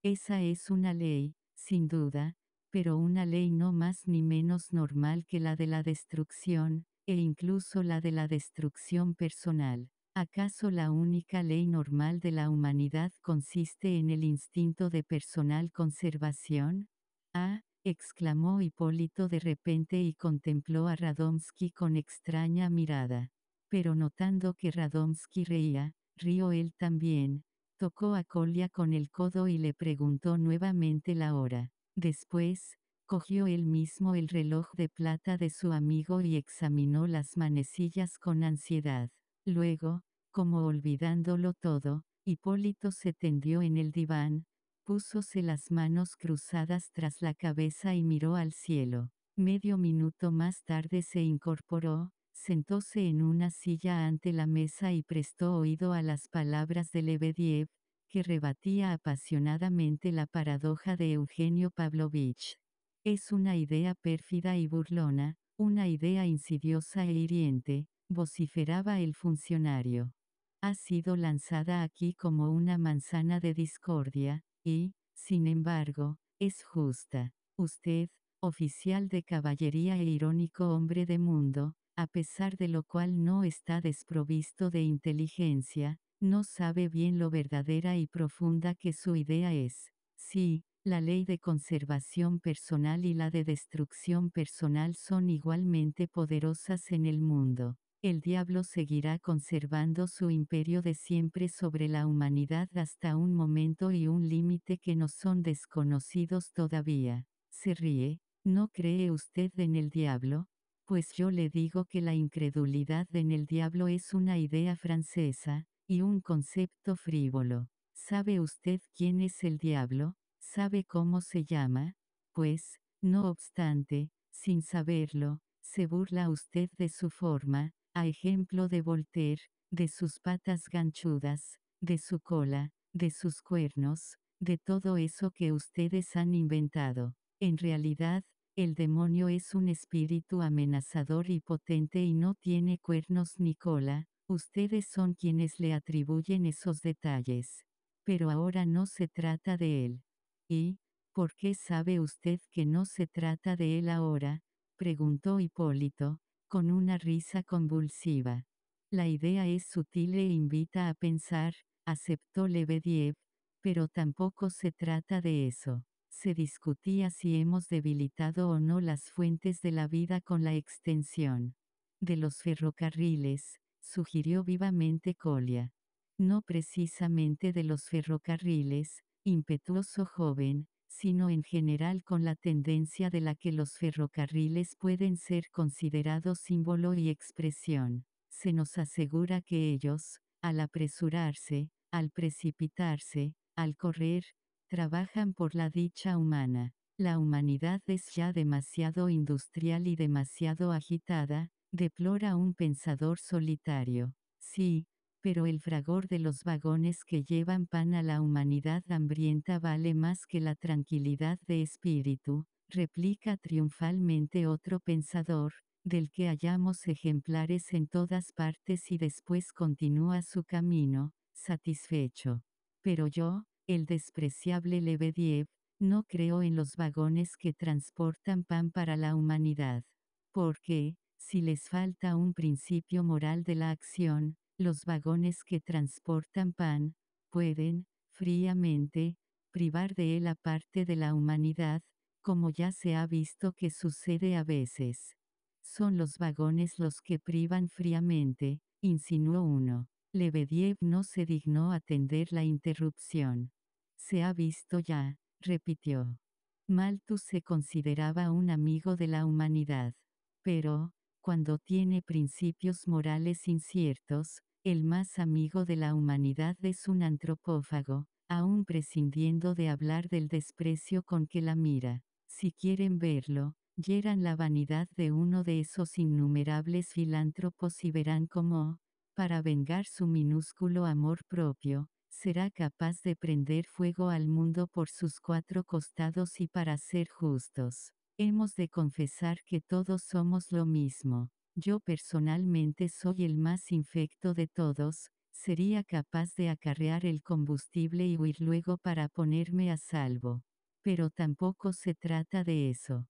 Esa es una ley, sin duda, pero una ley no más ni menos normal que la de la destrucción, e incluso la de la destrucción personal. ¿Acaso la única ley normal de la humanidad consiste en el instinto de personal conservación? Ah, exclamó Hipólito de repente y contempló a Radomsky con extraña mirada. Pero notando que Radomsky reía, rió él también, tocó a Colia con el codo y le preguntó nuevamente la hora. Después, cogió él mismo el reloj de plata de su amigo y examinó las manecillas con ansiedad. Luego, como olvidándolo todo, Hipólito se tendió en el diván, Púsose las manos cruzadas tras la cabeza y miró al cielo. Medio minuto más tarde se incorporó, sentóse en una silla ante la mesa y prestó oído a las palabras de Lebediev, que rebatía apasionadamente la paradoja de Eugenio Pavlovich. Es una idea pérfida y burlona, una idea insidiosa e hiriente, vociferaba el funcionario. Ha sido lanzada aquí como una manzana de discordia, y, sin embargo, es justa. Usted, oficial de caballería e irónico hombre de mundo, a pesar de lo cual no está desprovisto de inteligencia, no sabe bien lo verdadera y profunda que su idea es. Sí, la ley de conservación personal y la de destrucción personal son igualmente poderosas en el mundo el diablo seguirá conservando su imperio de siempre sobre la humanidad hasta un momento y un límite que no son desconocidos todavía. Se ríe, ¿no cree usted en el diablo? Pues yo le digo que la incredulidad en el diablo es una idea francesa, y un concepto frívolo. ¿Sabe usted quién es el diablo? ¿Sabe cómo se llama? Pues, no obstante, sin saberlo, se burla usted de su forma, a ejemplo de Voltaire, de sus patas ganchudas, de su cola, de sus cuernos, de todo eso que ustedes han inventado. En realidad, el demonio es un espíritu amenazador y potente y no tiene cuernos ni cola, ustedes son quienes le atribuyen esos detalles. Pero ahora no se trata de él. ¿Y, por qué sabe usted que no se trata de él ahora? preguntó Hipólito, con una risa convulsiva. La idea es sutil e invita a pensar, aceptó Lebediev, pero tampoco se trata de eso. Se discutía si hemos debilitado o no las fuentes de la vida con la extensión de los ferrocarriles, sugirió vivamente Colia. No precisamente de los ferrocarriles, impetuoso joven, sino en general con la tendencia de la que los ferrocarriles pueden ser considerados símbolo y expresión. Se nos asegura que ellos, al apresurarse, al precipitarse, al correr, trabajan por la dicha humana. La humanidad es ya demasiado industrial y demasiado agitada, deplora un pensador solitario. Sí, pero el fragor de los vagones que llevan pan a la humanidad hambrienta vale más que la tranquilidad de espíritu, replica triunfalmente otro pensador, del que hallamos ejemplares en todas partes y después continúa su camino, satisfecho. Pero yo, el despreciable Lebediev, no creo en los vagones que transportan pan para la humanidad. Porque, si les falta un principio moral de la acción, los vagones que transportan pan, pueden, fríamente, privar de él a parte de la humanidad, como ya se ha visto que sucede a veces. Son los vagones los que privan fríamente, insinuó uno. Lebediev no se dignó atender la interrupción. Se ha visto ya, repitió. Malthus se consideraba un amigo de la humanidad. Pero, cuando tiene principios morales inciertos, el más amigo de la humanidad es un antropófago, aún prescindiendo de hablar del desprecio con que la mira. Si quieren verlo, hieran la vanidad de uno de esos innumerables filántropos y verán cómo, para vengar su minúsculo amor propio, será capaz de prender fuego al mundo por sus cuatro costados y para ser justos. Hemos de confesar que todos somos lo mismo. Yo personalmente soy el más infecto de todos, sería capaz de acarrear el combustible y huir luego para ponerme a salvo. Pero tampoco se trata de eso.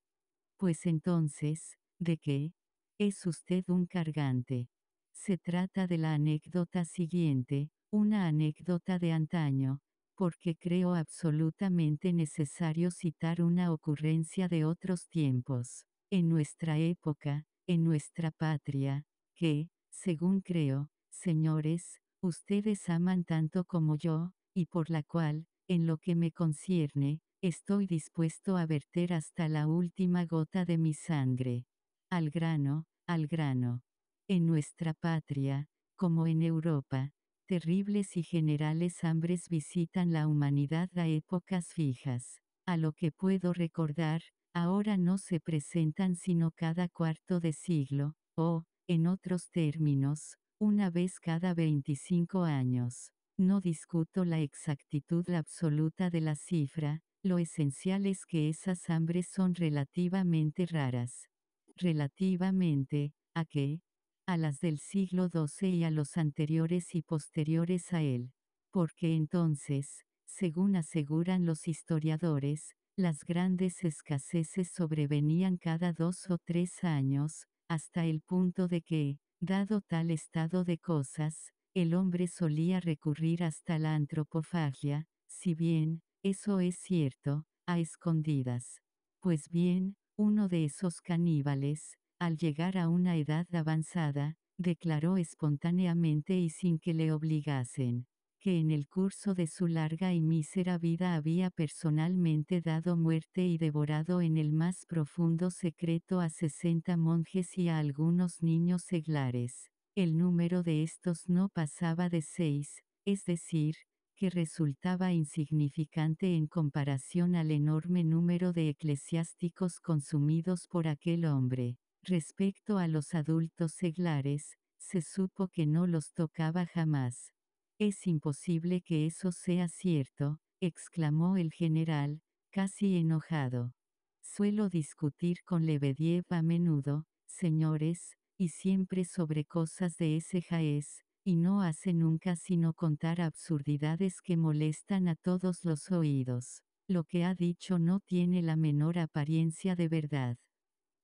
Pues entonces, ¿de qué? Es usted un cargante. Se trata de la anécdota siguiente, una anécdota de antaño, porque creo absolutamente necesario citar una ocurrencia de otros tiempos. En nuestra época, en nuestra patria, que, según creo, señores, ustedes aman tanto como yo, y por la cual, en lo que me concierne, estoy dispuesto a verter hasta la última gota de mi sangre. Al grano, al grano. En nuestra patria, como en Europa, terribles y generales hambres visitan la humanidad a épocas fijas. A lo que puedo recordar, ahora no se presentan sino cada cuarto de siglo, o, en otros términos, una vez cada 25 años. No discuto la exactitud absoluta de la cifra, lo esencial es que esas hambres son relativamente raras. Relativamente, ¿a qué? A las del siglo XII y a los anteriores y posteriores a él. Porque entonces, según aseguran los historiadores, las grandes escaseces sobrevenían cada dos o tres años, hasta el punto de que, dado tal estado de cosas, el hombre solía recurrir hasta la antropofagia, si bien, eso es cierto, a escondidas. Pues bien, uno de esos caníbales, al llegar a una edad avanzada, declaró espontáneamente y sin que le obligasen, que en el curso de su larga y mísera vida había personalmente dado muerte y devorado en el más profundo secreto a 60 monjes y a algunos niños seglares. El número de estos no pasaba de seis, es decir, que resultaba insignificante en comparación al enorme número de eclesiásticos consumidos por aquel hombre. Respecto a los adultos seglares, se supo que no los tocaba jamás. Es imposible que eso sea cierto, exclamó el general, casi enojado. Suelo discutir con Lebediev a menudo, señores, y siempre sobre cosas de ese jaez, y no hace nunca sino contar absurdidades que molestan a todos los oídos. Lo que ha dicho no tiene la menor apariencia de verdad.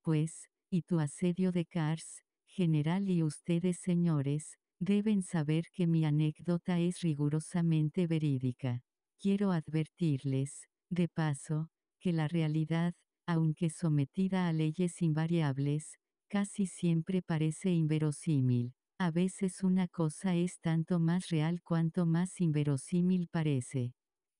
Pues, y tu asedio de Kars, general y ustedes señores, deben saber que mi anécdota es rigurosamente verídica. Quiero advertirles, de paso, que la realidad, aunque sometida a leyes invariables, casi siempre parece inverosímil. A veces una cosa es tanto más real cuanto más inverosímil parece.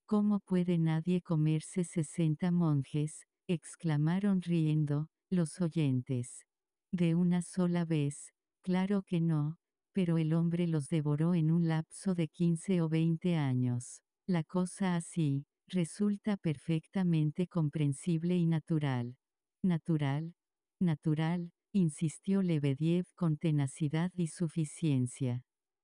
¿Cómo puede nadie comerse sesenta monjes? exclamaron riendo, los oyentes. De una sola vez, claro que no, pero el hombre los devoró en un lapso de 15 o 20 años. La cosa así, resulta perfectamente comprensible y natural. Natural, natural, insistió Lebediev con tenacidad y suficiencia.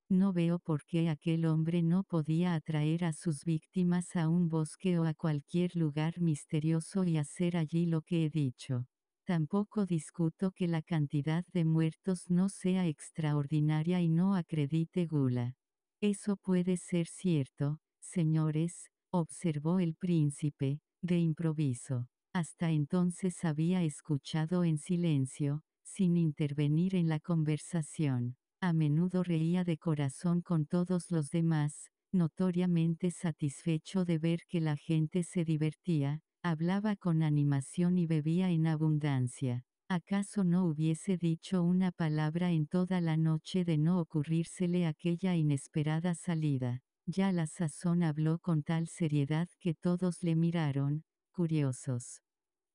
No veo por qué aquel hombre no podía atraer a sus víctimas a un bosque o a cualquier lugar misterioso y hacer allí lo que he dicho. Tampoco discuto que la cantidad de muertos no sea extraordinaria y no acredite gula. Eso puede ser cierto, señores, observó el príncipe, de improviso. Hasta entonces había escuchado en silencio, sin intervenir en la conversación. A menudo reía de corazón con todos los demás, notoriamente satisfecho de ver que la gente se divertía, hablaba con animación y bebía en abundancia. ¿Acaso no hubiese dicho una palabra en toda la noche de no ocurrírsele aquella inesperada salida? Ya la sazón habló con tal seriedad que todos le miraron, curiosos.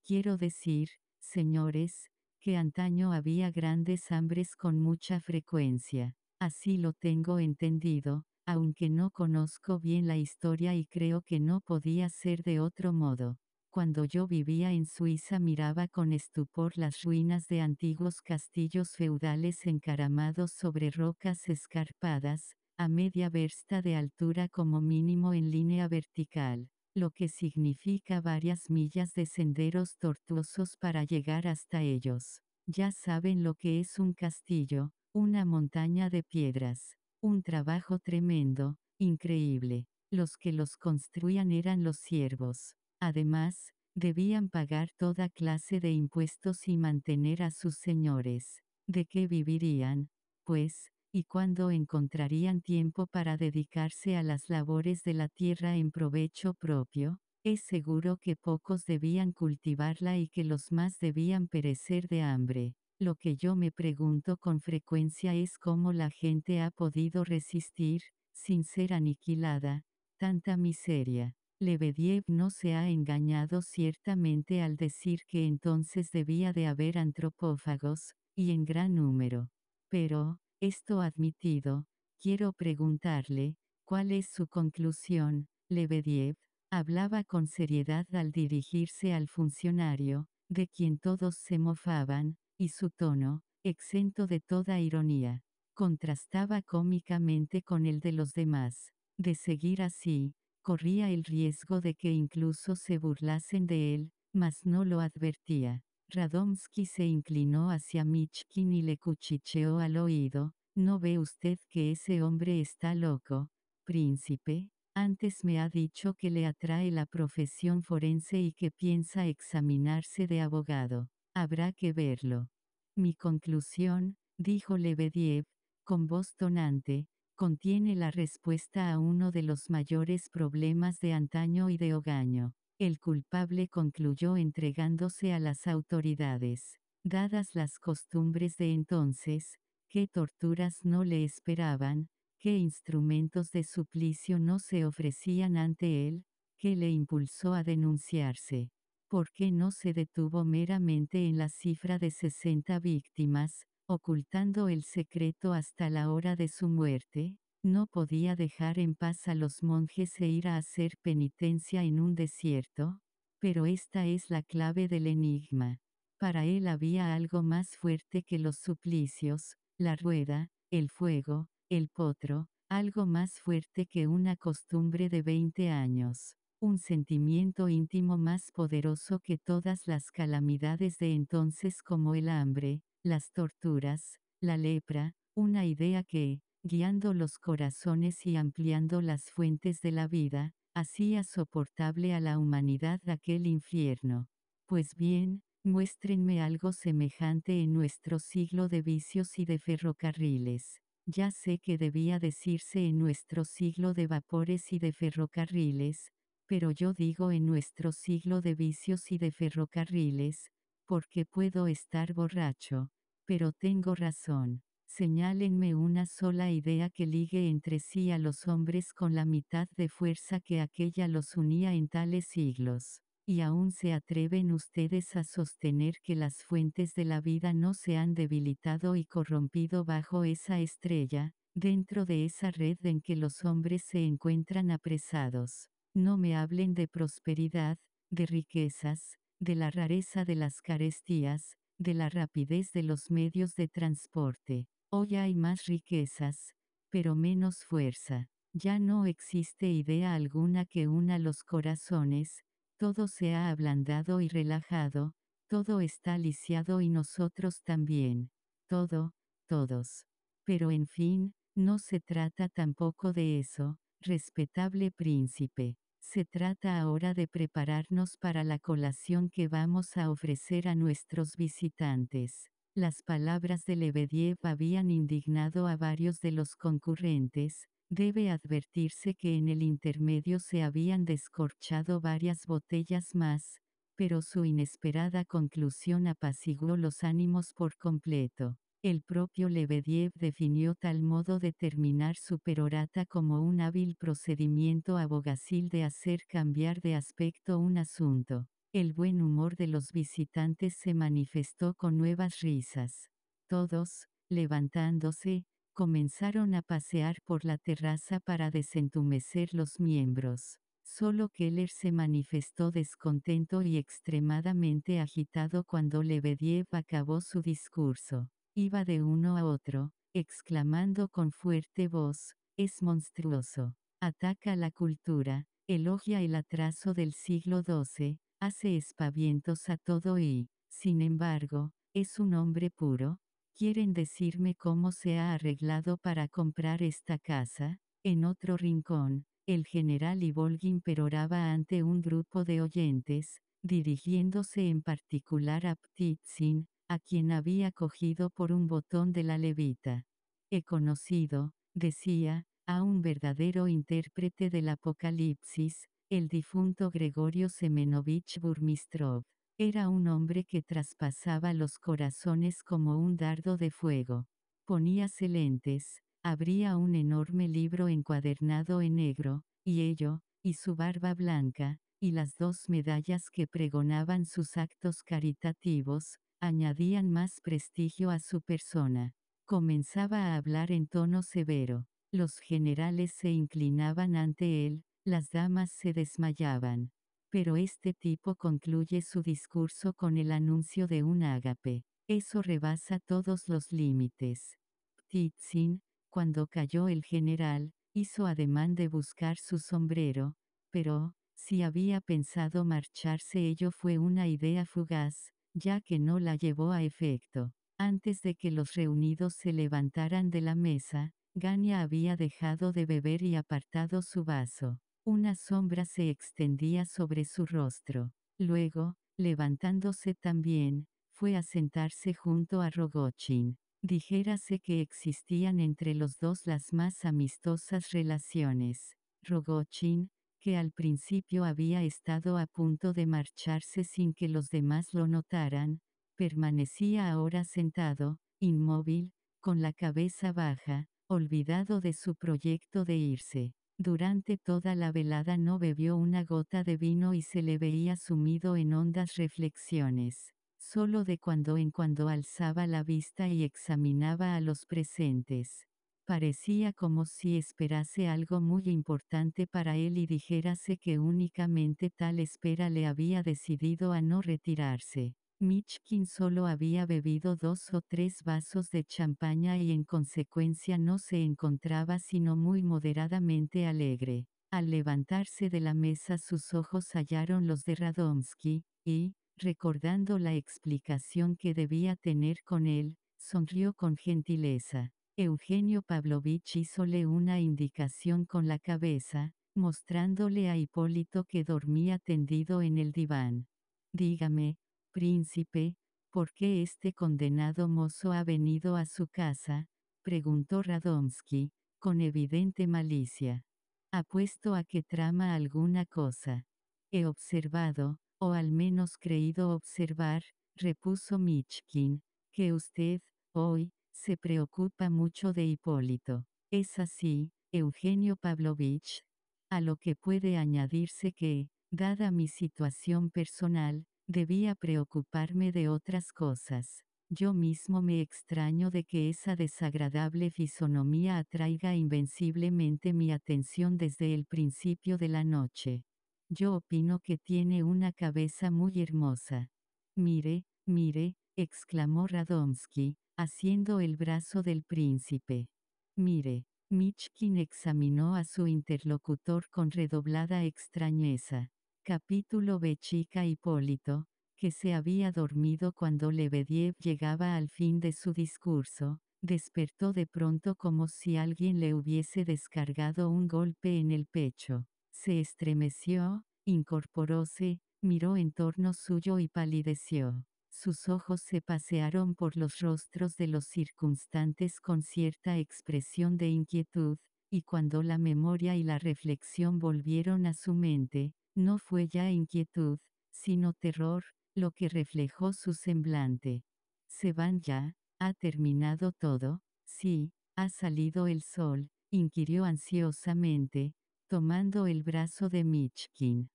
Quiero decir, señores, que antaño había grandes hambres con mucha frecuencia. Así lo tengo entendido, aunque no conozco bien la historia y creo que no podía ser de otro modo. Cuando yo vivía en Suiza miraba con estupor las ruinas de antiguos castillos feudales encaramados sobre rocas escarpadas, a media versta de altura como mínimo en línea vertical lo que significa varias millas de senderos tortuosos para llegar hasta ellos. Ya saben lo que es un castillo, una montaña de piedras, un trabajo tremendo, increíble. Los que los construían eran los siervos. Además, debían pagar toda clase de impuestos y mantener a sus señores. ¿De qué vivirían? Pues, y cuándo encontrarían tiempo para dedicarse a las labores de la tierra en provecho propio, es seguro que pocos debían cultivarla y que los más debían perecer de hambre. Lo que yo me pregunto con frecuencia es cómo la gente ha podido resistir, sin ser aniquilada, tanta miseria. Lebediev no se ha engañado ciertamente al decir que entonces debía de haber antropófagos, y en gran número. Pero, esto admitido, quiero preguntarle, ¿cuál es su conclusión? Lebediev, hablaba con seriedad al dirigirse al funcionario, de quien todos se mofaban, y su tono, exento de toda ironía, contrastaba cómicamente con el de los demás. De seguir así, corría el riesgo de que incluso se burlasen de él, mas no lo advertía. Radomski se inclinó hacia Michkin y le cuchicheó al oído, ¿no ve usted que ese hombre está loco, príncipe? Antes me ha dicho que le atrae la profesión forense y que piensa examinarse de abogado. Habrá que verlo. Mi conclusión, dijo Lebediev, con voz tonante, contiene la respuesta a uno de los mayores problemas de antaño y de hogaño. El culpable concluyó entregándose a las autoridades. Dadas las costumbres de entonces, qué torturas no le esperaban, qué instrumentos de suplicio no se ofrecían ante él, qué le impulsó a denunciarse. ¿Por qué no se detuvo meramente en la cifra de 60 víctimas, ocultando el secreto hasta la hora de su muerte? no podía dejar en paz a los monjes e ir a hacer penitencia en un desierto, pero esta es la clave del enigma. Para él había algo más fuerte que los suplicios, la rueda, el fuego, el potro, algo más fuerte que una costumbre de 20 años, un sentimiento íntimo más poderoso que todas las calamidades de entonces como el hambre, las torturas, la lepra, una idea que, guiando los corazones y ampliando las fuentes de la vida, hacía soportable a la humanidad aquel infierno. Pues bien, Muéstrenme algo semejante en nuestro siglo de vicios y de ferrocarriles. Ya sé que debía decirse en nuestro siglo de vapores y de ferrocarriles, pero yo digo en nuestro siglo de vicios y de ferrocarriles, porque puedo estar borracho, pero tengo razón. Señálenme una sola idea que ligue entre sí a los hombres con la mitad de fuerza que aquella los unía en tales siglos. Y aún se atreven ustedes a sostener que las fuentes de la vida no se han debilitado y corrompido bajo esa estrella, dentro de esa red en que los hombres se encuentran apresados. No me hablen de prosperidad, de riquezas, de la rareza de las carestías, de la rapidez de los medios de transporte. Hoy hay más riquezas, pero menos fuerza. Ya no existe idea alguna que una los corazones, todo se ha ablandado y relajado, todo está lisiado y nosotros también. Todo, todos. Pero en fin, no se trata tampoco de eso, respetable príncipe. Se trata ahora de prepararnos para la colación que vamos a ofrecer a nuestros visitantes. Las palabras de Lebediev habían indignado a varios de los concurrentes, Debe advertirse que en el intermedio se habían descorchado varias botellas más, pero su inesperada conclusión apaciguó los ánimos por completo. El propio Lebediev definió tal modo de terminar su perorata como un hábil procedimiento abogacil de hacer cambiar de aspecto un asunto. El buen humor de los visitantes se manifestó con nuevas risas. Todos, levantándose, comenzaron a pasear por la terraza para desentumecer los miembros. Solo Keller se manifestó descontento y extremadamente agitado cuando Lebediev acabó su discurso. Iba de uno a otro, exclamando con fuerte voz, es monstruoso. Ataca la cultura, elogia el atraso del siglo XII, hace espavientos a todo y, sin embargo, es un hombre puro, ¿Quieren decirme cómo se ha arreglado para comprar esta casa? En otro rincón, el general Ivolgin peroraba ante un grupo de oyentes, dirigiéndose en particular a Ptitsin, a quien había cogido por un botón de la levita. He conocido, decía, a un verdadero intérprete del Apocalipsis, el difunto Gregorio Semenovich Burmistrov. Era un hombre que traspasaba los corazones como un dardo de fuego. Poníase lentes, abría un enorme libro encuadernado en negro, y ello, y su barba blanca, y las dos medallas que pregonaban sus actos caritativos, añadían más prestigio a su persona. Comenzaba a hablar en tono severo. Los generales se inclinaban ante él, las damas se desmayaban. Pero este tipo concluye su discurso con el anuncio de un ágape. Eso rebasa todos los límites. Ptitsin, cuando cayó el general, hizo ademán de buscar su sombrero, pero, si había pensado marcharse ello fue una idea fugaz, ya que no la llevó a efecto. Antes de que los reunidos se levantaran de la mesa, Gania había dejado de beber y apartado su vaso. Una sombra se extendía sobre su rostro. Luego, levantándose también, fue a sentarse junto a Rogochin. Dijérase que existían entre los dos las más amistosas relaciones. Rogochin, que al principio había estado a punto de marcharse sin que los demás lo notaran, permanecía ahora sentado, inmóvil, con la cabeza baja, olvidado de su proyecto de irse. Durante toda la velada no bebió una gota de vino y se le veía sumido en hondas reflexiones. Solo de cuando en cuando alzaba la vista y examinaba a los presentes. Parecía como si esperase algo muy importante para él y dijérase que únicamente tal espera le había decidido a no retirarse. Mitchkin solo había bebido dos o tres vasos de champaña y en consecuencia no se encontraba sino muy moderadamente alegre. Al levantarse de la mesa sus ojos hallaron los de Radomsky, y, recordando la explicación que debía tener con él, sonrió con gentileza. Eugenio Pavlovich hízole una indicación con la cabeza, mostrándole a Hipólito que dormía tendido en el diván. Dígame, Príncipe, ¿por qué este condenado mozo ha venido a su casa? preguntó Radomski, con evidente malicia. Apuesto a que trama alguna cosa. He observado, o al menos creído observar, repuso Michkin, que usted, hoy, se preocupa mucho de Hipólito. Es así, Eugenio Pavlovich. A lo que puede añadirse que, dada mi situación personal, debía preocuparme de otras cosas. Yo mismo me extraño de que esa desagradable fisonomía atraiga invenciblemente mi atención desde el principio de la noche. Yo opino que tiene una cabeza muy hermosa. Mire, mire, exclamó Radomski, haciendo el brazo del príncipe. Mire, Michkin examinó a su interlocutor con redoblada extrañeza. Capítulo B. Chica Hipólito, que se había dormido cuando Lebediev llegaba al fin de su discurso, despertó de pronto como si alguien le hubiese descargado un golpe en el pecho. Se estremeció, incorporóse, miró en torno suyo y palideció. Sus ojos se pasearon por los rostros de los circunstantes con cierta expresión de inquietud, y cuando la memoria y la reflexión volvieron a su mente, no fue ya inquietud, sino terror, lo que reflejó su semblante. ¿Se van ya? ¿Ha terminado todo? Sí, ha salido el sol, inquirió ansiosamente, tomando el brazo de Michkin.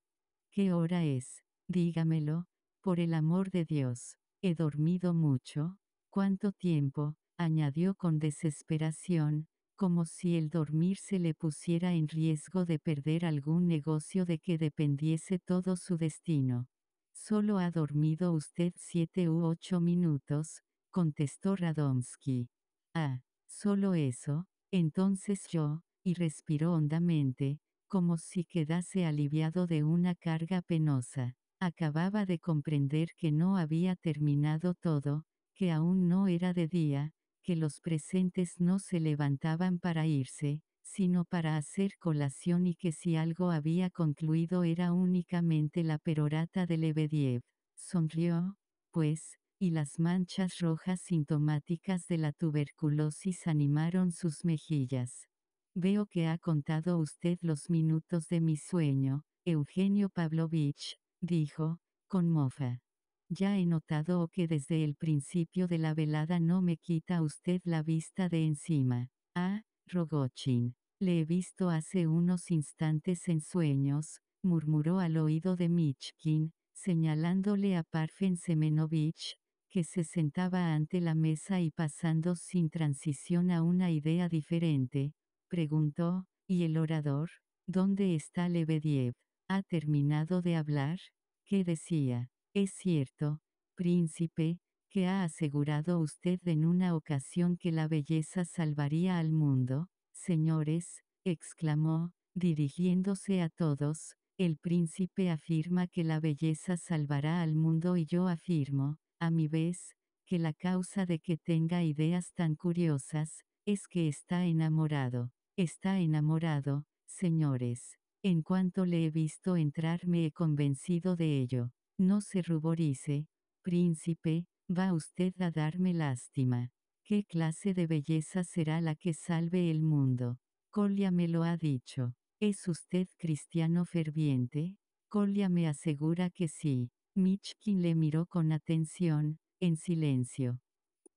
¿Qué hora es? Dígamelo, por el amor de Dios, he dormido mucho. ¿Cuánto tiempo? añadió con desesperación, como si el dormir se le pusiera en riesgo de perder algún negocio de que dependiese todo su destino. Solo ha dormido usted siete u ocho minutos, contestó Radomski. Ah, solo eso, entonces yo, y respiró hondamente, como si quedase aliviado de una carga penosa. Acababa de comprender que no había terminado todo, que aún no era de día, que los presentes no se levantaban para irse, sino para hacer colación y que si algo había concluido era únicamente la perorata de Lebediev. Sonrió, pues, y las manchas rojas sintomáticas de la tuberculosis animaron sus mejillas. Veo que ha contado usted los minutos de mi sueño, Eugenio Pavlovich, dijo, con mofa. Ya he notado que desde el principio de la velada no me quita usted la vista de encima. Ah, Rogochin. Le he visto hace unos instantes en sueños, murmuró al oído de Michkin, señalándole a Parfen Semenovich, que se sentaba ante la mesa y pasando sin transición a una idea diferente, preguntó, ¿y el orador? ¿Dónde está Lebediev? ¿Ha terminado de hablar? ¿Qué decía? Es cierto, príncipe, que ha asegurado usted en una ocasión que la belleza salvaría al mundo. Señores, exclamó, dirigiéndose a todos, el príncipe afirma que la belleza salvará al mundo y yo afirmo, a mi vez, que la causa de que tenga ideas tan curiosas, es que está enamorado. Está enamorado, señores. En cuanto le he visto entrar me he convencido de ello. No se ruborice, príncipe, va usted a darme lástima. ¿Qué clase de belleza será la que salve el mundo? Colia me lo ha dicho. ¿Es usted cristiano ferviente? Colia me asegura que sí. Michkin le miró con atención, en silencio.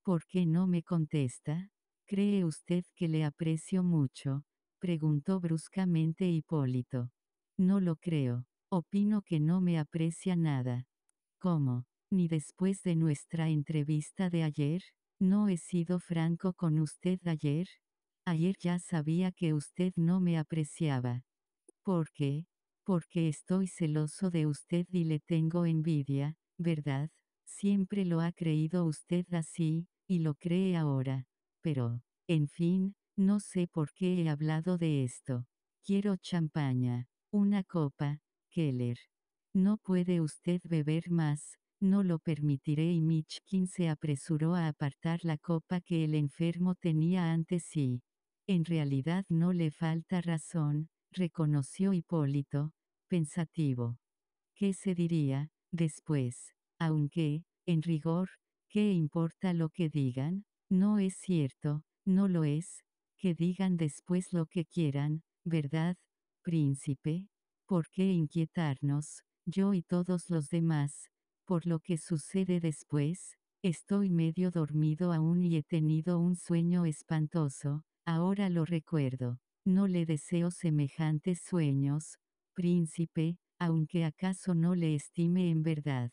¿Por qué no me contesta? ¿Cree usted que le aprecio mucho? Preguntó bruscamente Hipólito. No lo creo. Opino que no me aprecia nada. ¿Cómo? ¿Ni después de nuestra entrevista de ayer? ¿No he sido franco con usted ayer? Ayer ya sabía que usted no me apreciaba. ¿Por qué? Porque estoy celoso de usted y le tengo envidia, ¿verdad? Siempre lo ha creído usted así, y lo cree ahora. Pero, en fin, no sé por qué he hablado de esto. Quiero champaña. Una copa, Keller. No puede usted beber más, no lo permitiré y Michkin se apresuró a apartar la copa que el enfermo tenía ante sí. En realidad no le falta razón, reconoció Hipólito, pensativo. ¿Qué se diría, después? aunque, en rigor, ¿qué importa lo que digan? No es cierto, no lo es, que digan después lo que quieran, ¿verdad, príncipe? ¿Por qué inquietarnos, yo y todos los demás, por lo que sucede después? Estoy medio dormido aún y he tenido un sueño espantoso, ahora lo recuerdo. No le deseo semejantes sueños, príncipe, aunque acaso no le estime en verdad.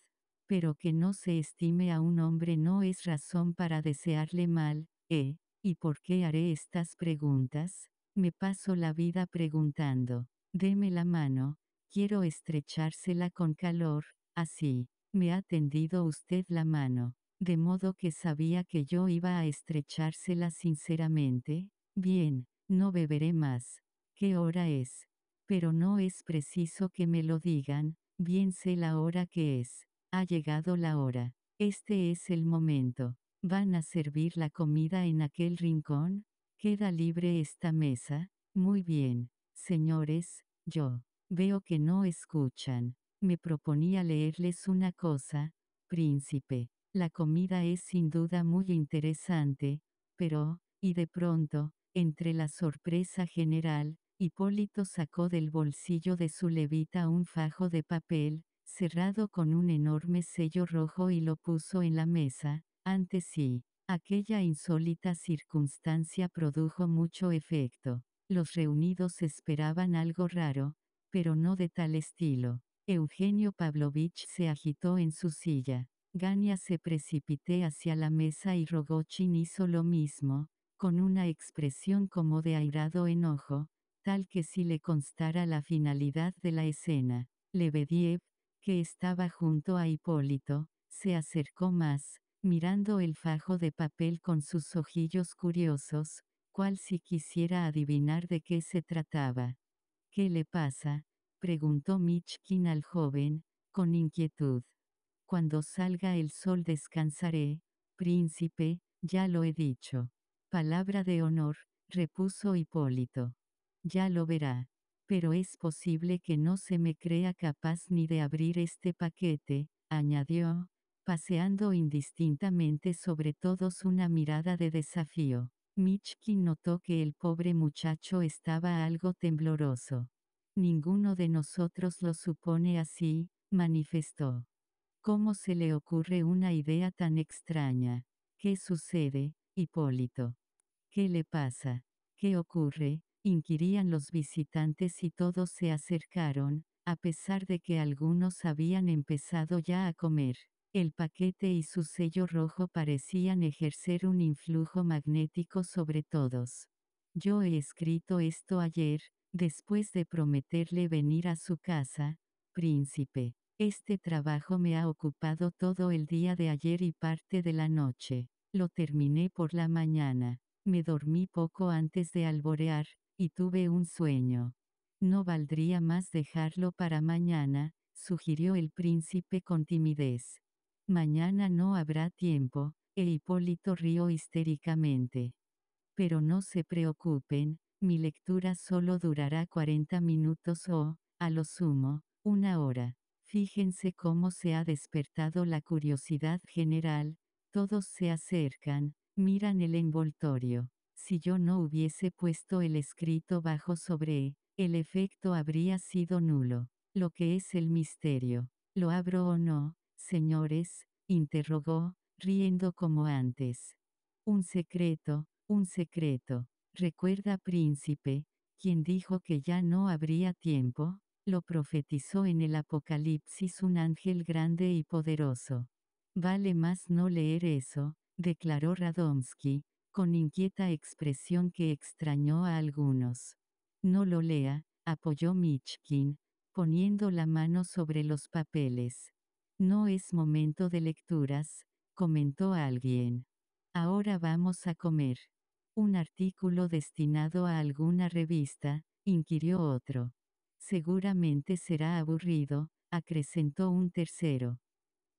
Pero que no se estime a un hombre no es razón para desearle mal, ¿eh? ¿Y por qué haré estas preguntas? Me paso la vida preguntando. Deme la mano, quiero estrechársela con calor, así. Me ha tendido usted la mano, de modo que sabía que yo iba a estrechársela sinceramente. Bien, no beberé más. ¿Qué hora es? Pero no es preciso que me lo digan, bien sé la hora que es. Ha llegado la hora. Este es el momento. ¿Van a servir la comida en aquel rincón? ¿Queda libre esta mesa? Muy bien, señores, yo. Veo que no escuchan. Me proponía leerles una cosa, príncipe. La comida es sin duda muy interesante, pero, y de pronto, entre la sorpresa general, Hipólito sacó del bolsillo de su levita un fajo de papel, cerrado con un enorme sello rojo y lo puso en la mesa, ante sí. Aquella insólita circunstancia produjo mucho efecto. Los reunidos esperaban algo raro, pero no de tal estilo. Eugenio Pavlovich se agitó en su silla. Gania se precipité hacia la mesa y Rogochin hizo lo mismo, con una expresión como de airado enojo, tal que si le constara la finalidad de la escena. Lebediev, que estaba junto a Hipólito, se acercó más, mirando el fajo de papel con sus ojillos curiosos, cual si quisiera adivinar de qué se trataba. ¿Qué le pasa? preguntó Michkin al joven, con inquietud. Cuando salga el sol descansaré, príncipe, ya lo he dicho. Palabra de honor, repuso Hipólito. Ya lo verá. Pero es posible que no se me crea capaz ni de abrir este paquete, añadió, paseando indistintamente sobre todos una mirada de desafío. Michkin notó que el pobre muchacho estaba algo tembloroso. Ninguno de nosotros lo supone así, manifestó. ¿Cómo se le ocurre una idea tan extraña? ¿Qué sucede, Hipólito? ¿Qué le pasa? ¿Qué ocurre? inquirían los visitantes y todos se acercaron, a pesar de que algunos habían empezado ya a comer. El paquete y su sello rojo parecían ejercer un influjo magnético sobre todos. Yo he escrito esto ayer, después de prometerle venir a su casa, príncipe. Este trabajo me ha ocupado todo el día de ayer y parte de la noche. Lo terminé por la mañana. Me dormí poco antes de alborear, y tuve un sueño. No valdría más dejarlo para mañana, sugirió el príncipe con timidez. Mañana no habrá tiempo, e Hipólito rió histéricamente. Pero no se preocupen, mi lectura solo durará 40 minutos o, a lo sumo, una hora. Fíjense cómo se ha despertado la curiosidad general, todos se acercan, miran el envoltorio. Si yo no hubiese puesto el escrito bajo sobre, el efecto habría sido nulo. Lo que es el misterio. ¿Lo abro o no? Señores? interrogó, riendo como antes. Un secreto, un secreto. Recuerda, príncipe, quien dijo que ya no habría tiempo, lo profetizó en el Apocalipsis un ángel grande y poderoso. Vale más no leer eso, declaró Radomski, con inquieta expresión que extrañó a algunos. No lo lea, apoyó Michkin, poniendo la mano sobre los papeles. No es momento de lecturas, comentó alguien. Ahora vamos a comer. Un artículo destinado a alguna revista, inquirió otro. Seguramente será aburrido, acrecentó un tercero.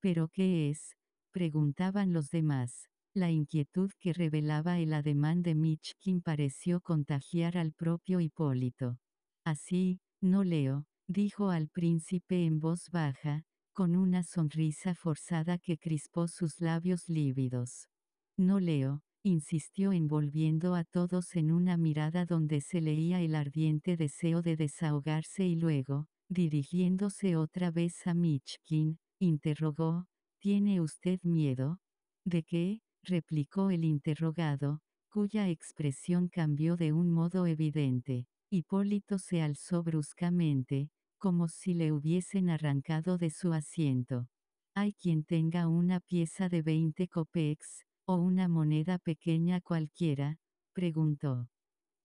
¿Pero qué es? preguntaban los demás. La inquietud que revelaba el ademán de Michkin pareció contagiar al propio Hipólito. Así, no leo, dijo al príncipe en voz baja, con una sonrisa forzada que crispó sus labios lívidos. No leo, insistió envolviendo a todos en una mirada donde se leía el ardiente deseo de desahogarse y luego, dirigiéndose otra vez a Michkin, interrogó, ¿tiene usted miedo? ¿De qué? replicó el interrogado, cuya expresión cambió de un modo evidente. Hipólito se alzó bruscamente, como si le hubiesen arrancado de su asiento. Hay quien tenga una pieza de 20 copex, o una moneda pequeña cualquiera, preguntó.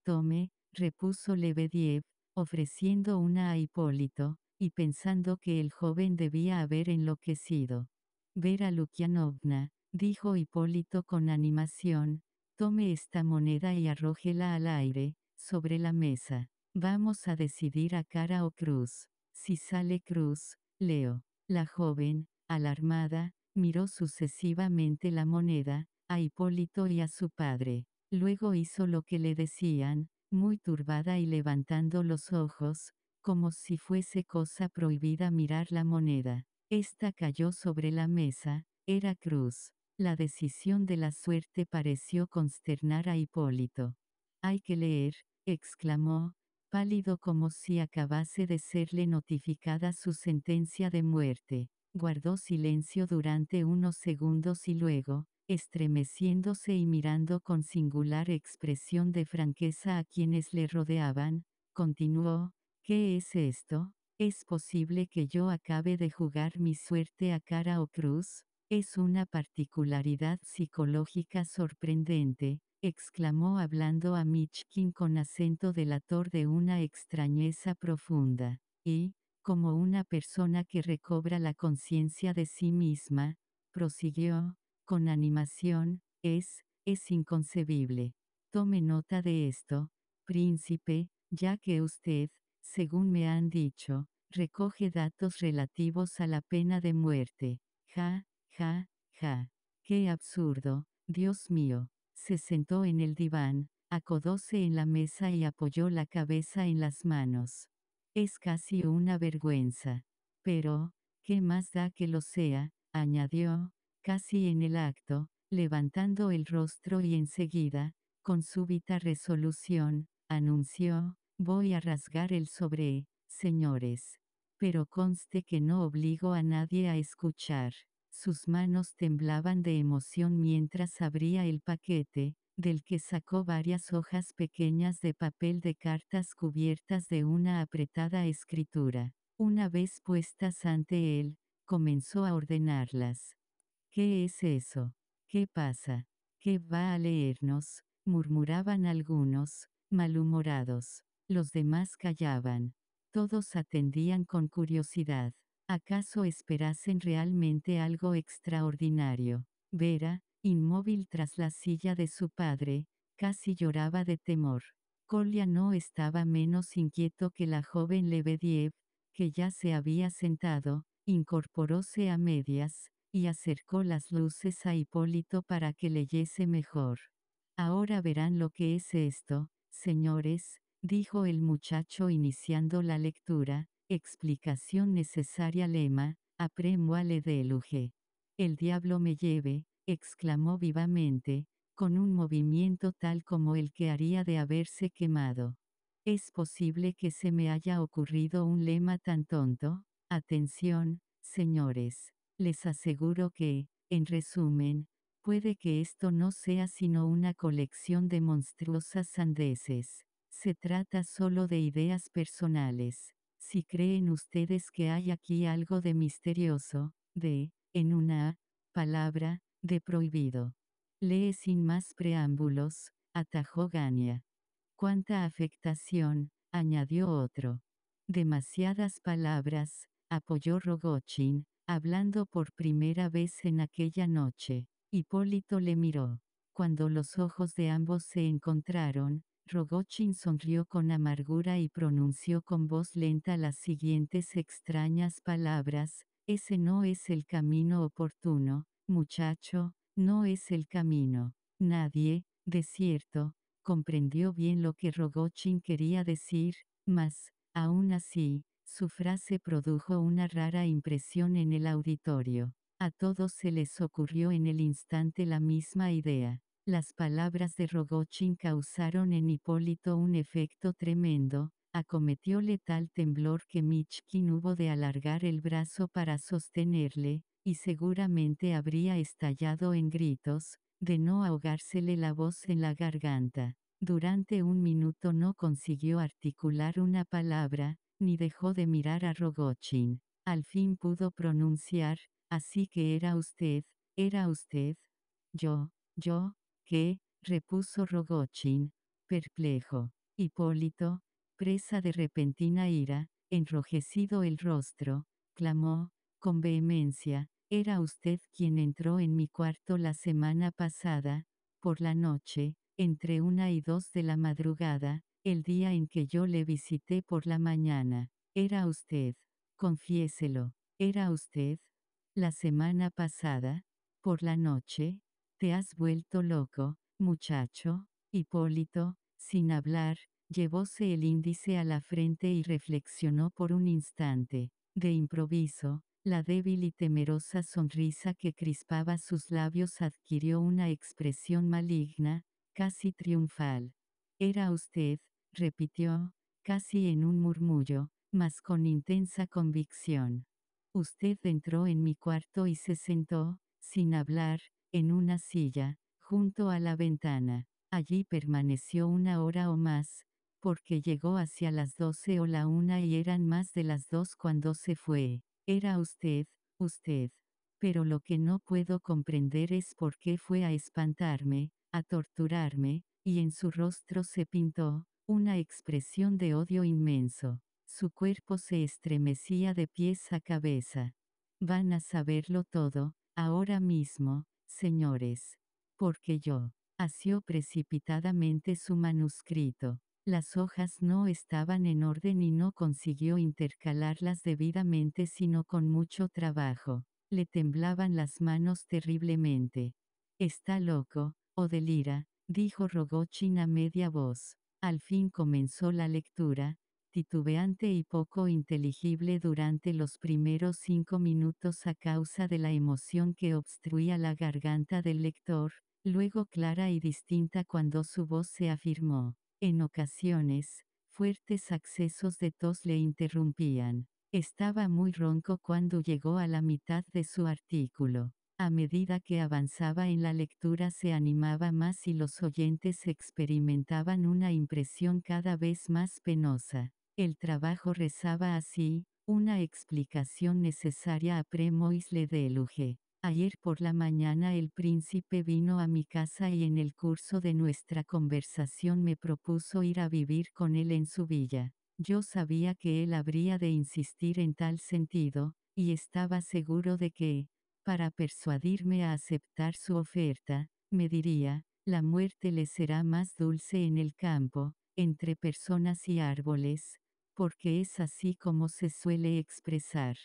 Tome, repuso Lebediev, ofreciendo una a Hipólito, y pensando que el joven debía haber enloquecido. Vera Lukianovna, dijo Hipólito con animación, tome esta moneda y arrójela al aire, sobre la mesa. Vamos a decidir a cara o cruz. Si sale cruz, Leo. La joven, alarmada, miró sucesivamente la moneda, a Hipólito y a su padre. Luego hizo lo que le decían, muy turbada y levantando los ojos, como si fuese cosa prohibida mirar la moneda. Esta cayó sobre la mesa, era cruz. La decisión de la suerte pareció consternar a Hipólito. Hay que leer, exclamó, pálido como si acabase de serle notificada su sentencia de muerte. Guardó silencio durante unos segundos y luego, estremeciéndose y mirando con singular expresión de franqueza a quienes le rodeaban, continuó, ¿qué es esto? ¿Es posible que yo acabe de jugar mi suerte a cara o cruz? Es una particularidad psicológica sorprendente, exclamó hablando a Michkin con acento delator de una extrañeza profunda, y, como una persona que recobra la conciencia de sí misma, prosiguió, con animación, es, es inconcebible. Tome nota de esto, príncipe, ya que usted, según me han dicho, recoge datos relativos a la pena de muerte. Ja, ja, ja. Qué absurdo, Dios mío. Se sentó en el diván, acodóse en la mesa y apoyó la cabeza en las manos. Es casi una vergüenza. Pero, ¿qué más da que lo sea? añadió, casi en el acto, levantando el rostro y enseguida, con súbita resolución, anunció, voy a rasgar el sobre, señores. Pero conste que no obligo a nadie a escuchar. Sus manos temblaban de emoción mientras abría el paquete, del que sacó varias hojas pequeñas de papel de cartas cubiertas de una apretada escritura. Una vez puestas ante él, comenzó a ordenarlas. ¿Qué es eso? ¿Qué pasa? ¿Qué va a leernos? murmuraban algunos, malhumorados. Los demás callaban. Todos atendían con curiosidad. ¿Acaso esperasen realmente algo extraordinario? Vera, inmóvil tras la silla de su padre, casi lloraba de temor. Kolya no estaba menos inquieto que la joven Lebediev, que ya se había sentado, incorporóse a medias, y acercó las luces a Hipólito para que leyese mejor. Ahora verán lo que es esto, señores, dijo el muchacho iniciando la lectura, Explicación necesaria lema, après moi le déluge. El diablo me lleve, exclamó vivamente, con un movimiento tal como el que haría de haberse quemado. ¿Es posible que se me haya ocurrido un lema tan tonto? Atención, señores. Les aseguro que, en resumen, puede que esto no sea sino una colección de monstruosas sandeces. Se trata solo de ideas personales. Si creen ustedes que hay aquí algo de misterioso, de, en una palabra, de prohibido. Lee sin más preámbulos, atajó Gania. Cuánta afectación, añadió otro. Demasiadas palabras, apoyó Rogochin, hablando por primera vez en aquella noche. Hipólito le miró. Cuando los ojos de ambos se encontraron, Rogochin sonrió con amargura y pronunció con voz lenta las siguientes extrañas palabras, ese no es el camino oportuno, muchacho, no es el camino. Nadie, de cierto, comprendió bien lo que Rogochin quería decir, mas, aún así, Su frase produjo una rara impresión en el auditorio. A todos se les ocurrió en el instante la misma idea. Las palabras de Rogochin causaron en Hipólito un efecto tremendo, acometióle tal temblor que Michkin hubo de alargar el brazo para sostenerle, y seguramente habría estallado en gritos, de no ahogársele la voz en la garganta. Durante un minuto no consiguió articular una palabra, ni dejó de mirar a Rogochin. Al fin pudo pronunciar, así que era usted, era usted. Yo, yo, ¿qué? repuso Rogochin, perplejo. Hipólito, presa de repentina ira, enrojecido el rostro, clamó, con vehemencia, era usted quien entró en mi cuarto la semana pasada, por la noche, entre una y dos de la madrugada, el día en que yo le visité por la mañana. Era usted, confiéselo, era usted. La semana pasada, por la noche, te has vuelto loco, muchacho. Hipólito, sin hablar, llevóse el índice a la frente y reflexionó por un instante. De improviso, la débil y temerosa sonrisa que crispaba sus labios adquirió una expresión maligna, casi triunfal. Era usted, repitió, casi en un murmullo, mas con intensa convicción. Usted entró en mi cuarto y se sentó, sin hablar, en una silla, junto a la ventana. Allí permaneció una hora o más, porque llegó hacia las doce o la una y eran más de las dos cuando se fue. Era usted, usted. Pero lo que no puedo comprender es por qué fue a espantarme, a torturarme, y en su rostro se pintó, una expresión de odio inmenso. Su cuerpo se estremecía de pies a cabeza. Van a saberlo todo, ahora mismo, señores. Porque yo. Asió precipitadamente su manuscrito. Las hojas no estaban en orden y no consiguió intercalarlas debidamente sino con mucho trabajo. Le temblaban las manos terriblemente. Está loco, o delira, dijo Rogochin a media voz. Al fin comenzó la lectura, titubeante y poco inteligible durante los primeros cinco minutos a causa de la emoción que obstruía la garganta del lector, luego clara y distinta cuando su voz se afirmó. En ocasiones, fuertes accesos de tos le interrumpían. Estaba muy ronco cuando llegó a la mitad de su artículo. A medida que avanzaba en la lectura se animaba más y los oyentes experimentaban una impresión cada vez más penosa. El trabajo rezaba así, una explicación necesaria a Premois le deluge. Ayer por la mañana el príncipe vino a mi casa y en el curso de nuestra conversación me propuso ir a vivir con él en su villa. Yo sabía que él habría de insistir en tal sentido, y estaba seguro de que, para persuadirme a aceptar su oferta, me diría, la muerte le será más dulce en el campo, entre personas y árboles, porque es así como se suele expresar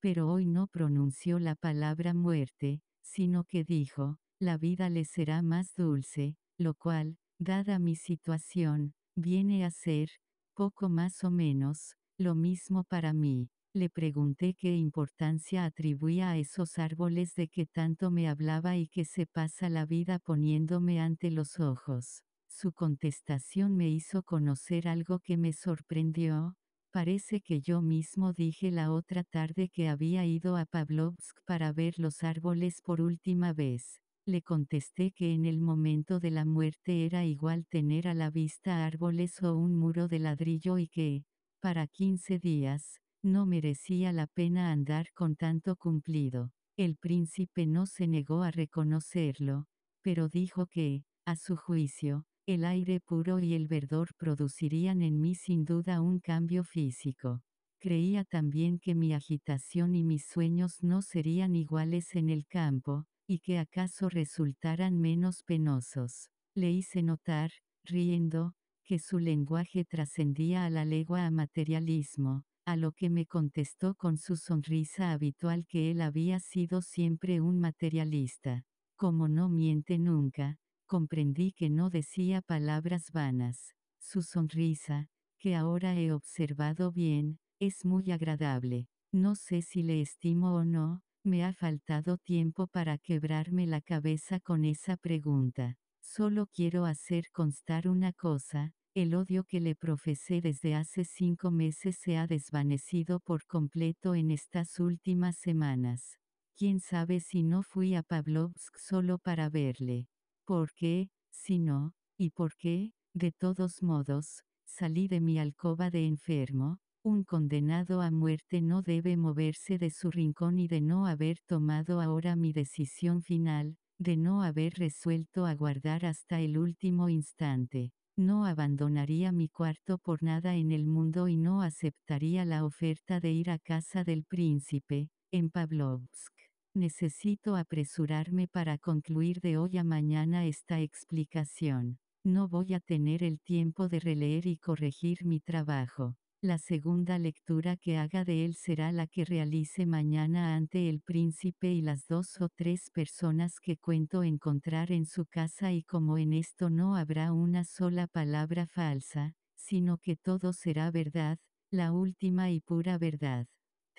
pero hoy no pronunció la palabra muerte, sino que dijo, la vida le será más dulce, lo cual, dada mi situación, viene a ser, poco más o menos, lo mismo para mí. Le pregunté qué importancia atribuía a esos árboles de que tanto me hablaba y que se pasa la vida poniéndome ante los ojos. Su contestación me hizo conocer algo que me sorprendió, Parece que yo mismo dije la otra tarde que había ido a Pavlovsk para ver los árboles por última vez. Le contesté que en el momento de la muerte era igual tener a la vista árboles o un muro de ladrillo y que, para 15 días, no merecía la pena andar con tanto cumplido. El príncipe no se negó a reconocerlo, pero dijo que, a su juicio, el aire puro y el verdor producirían en mí sin duda un cambio físico. Creía también que mi agitación y mis sueños no serían iguales en el campo, y que acaso resultaran menos penosos. Le hice notar, riendo, que su lenguaje trascendía a la legua a materialismo, a lo que me contestó con su sonrisa habitual que él había sido siempre un materialista. Como no miente nunca, comprendí que no decía palabras vanas. Su sonrisa, que ahora he observado bien, es muy agradable. No sé si le estimo o no, me ha faltado tiempo para quebrarme la cabeza con esa pregunta. Solo quiero hacer constar una cosa, el odio que le profesé desde hace cinco meses se ha desvanecido por completo en estas últimas semanas. Quién sabe si no fui a Pavlovsk solo para verle. ¿Por qué? Si no, ¿y por qué? De todos modos, salí de mi alcoba de enfermo, un condenado a muerte no debe moverse de su rincón y de no haber tomado ahora mi decisión final, de no haber resuelto aguardar hasta el último instante. No abandonaría mi cuarto por nada en el mundo y no aceptaría la oferta de ir a casa del príncipe, en Pavlovsk. Necesito apresurarme para concluir de hoy a mañana esta explicación. No voy a tener el tiempo de releer y corregir mi trabajo. La segunda lectura que haga de él será la que realice mañana ante el príncipe y las dos o tres personas que cuento encontrar en su casa y como en esto no habrá una sola palabra falsa, sino que todo será verdad, la última y pura verdad.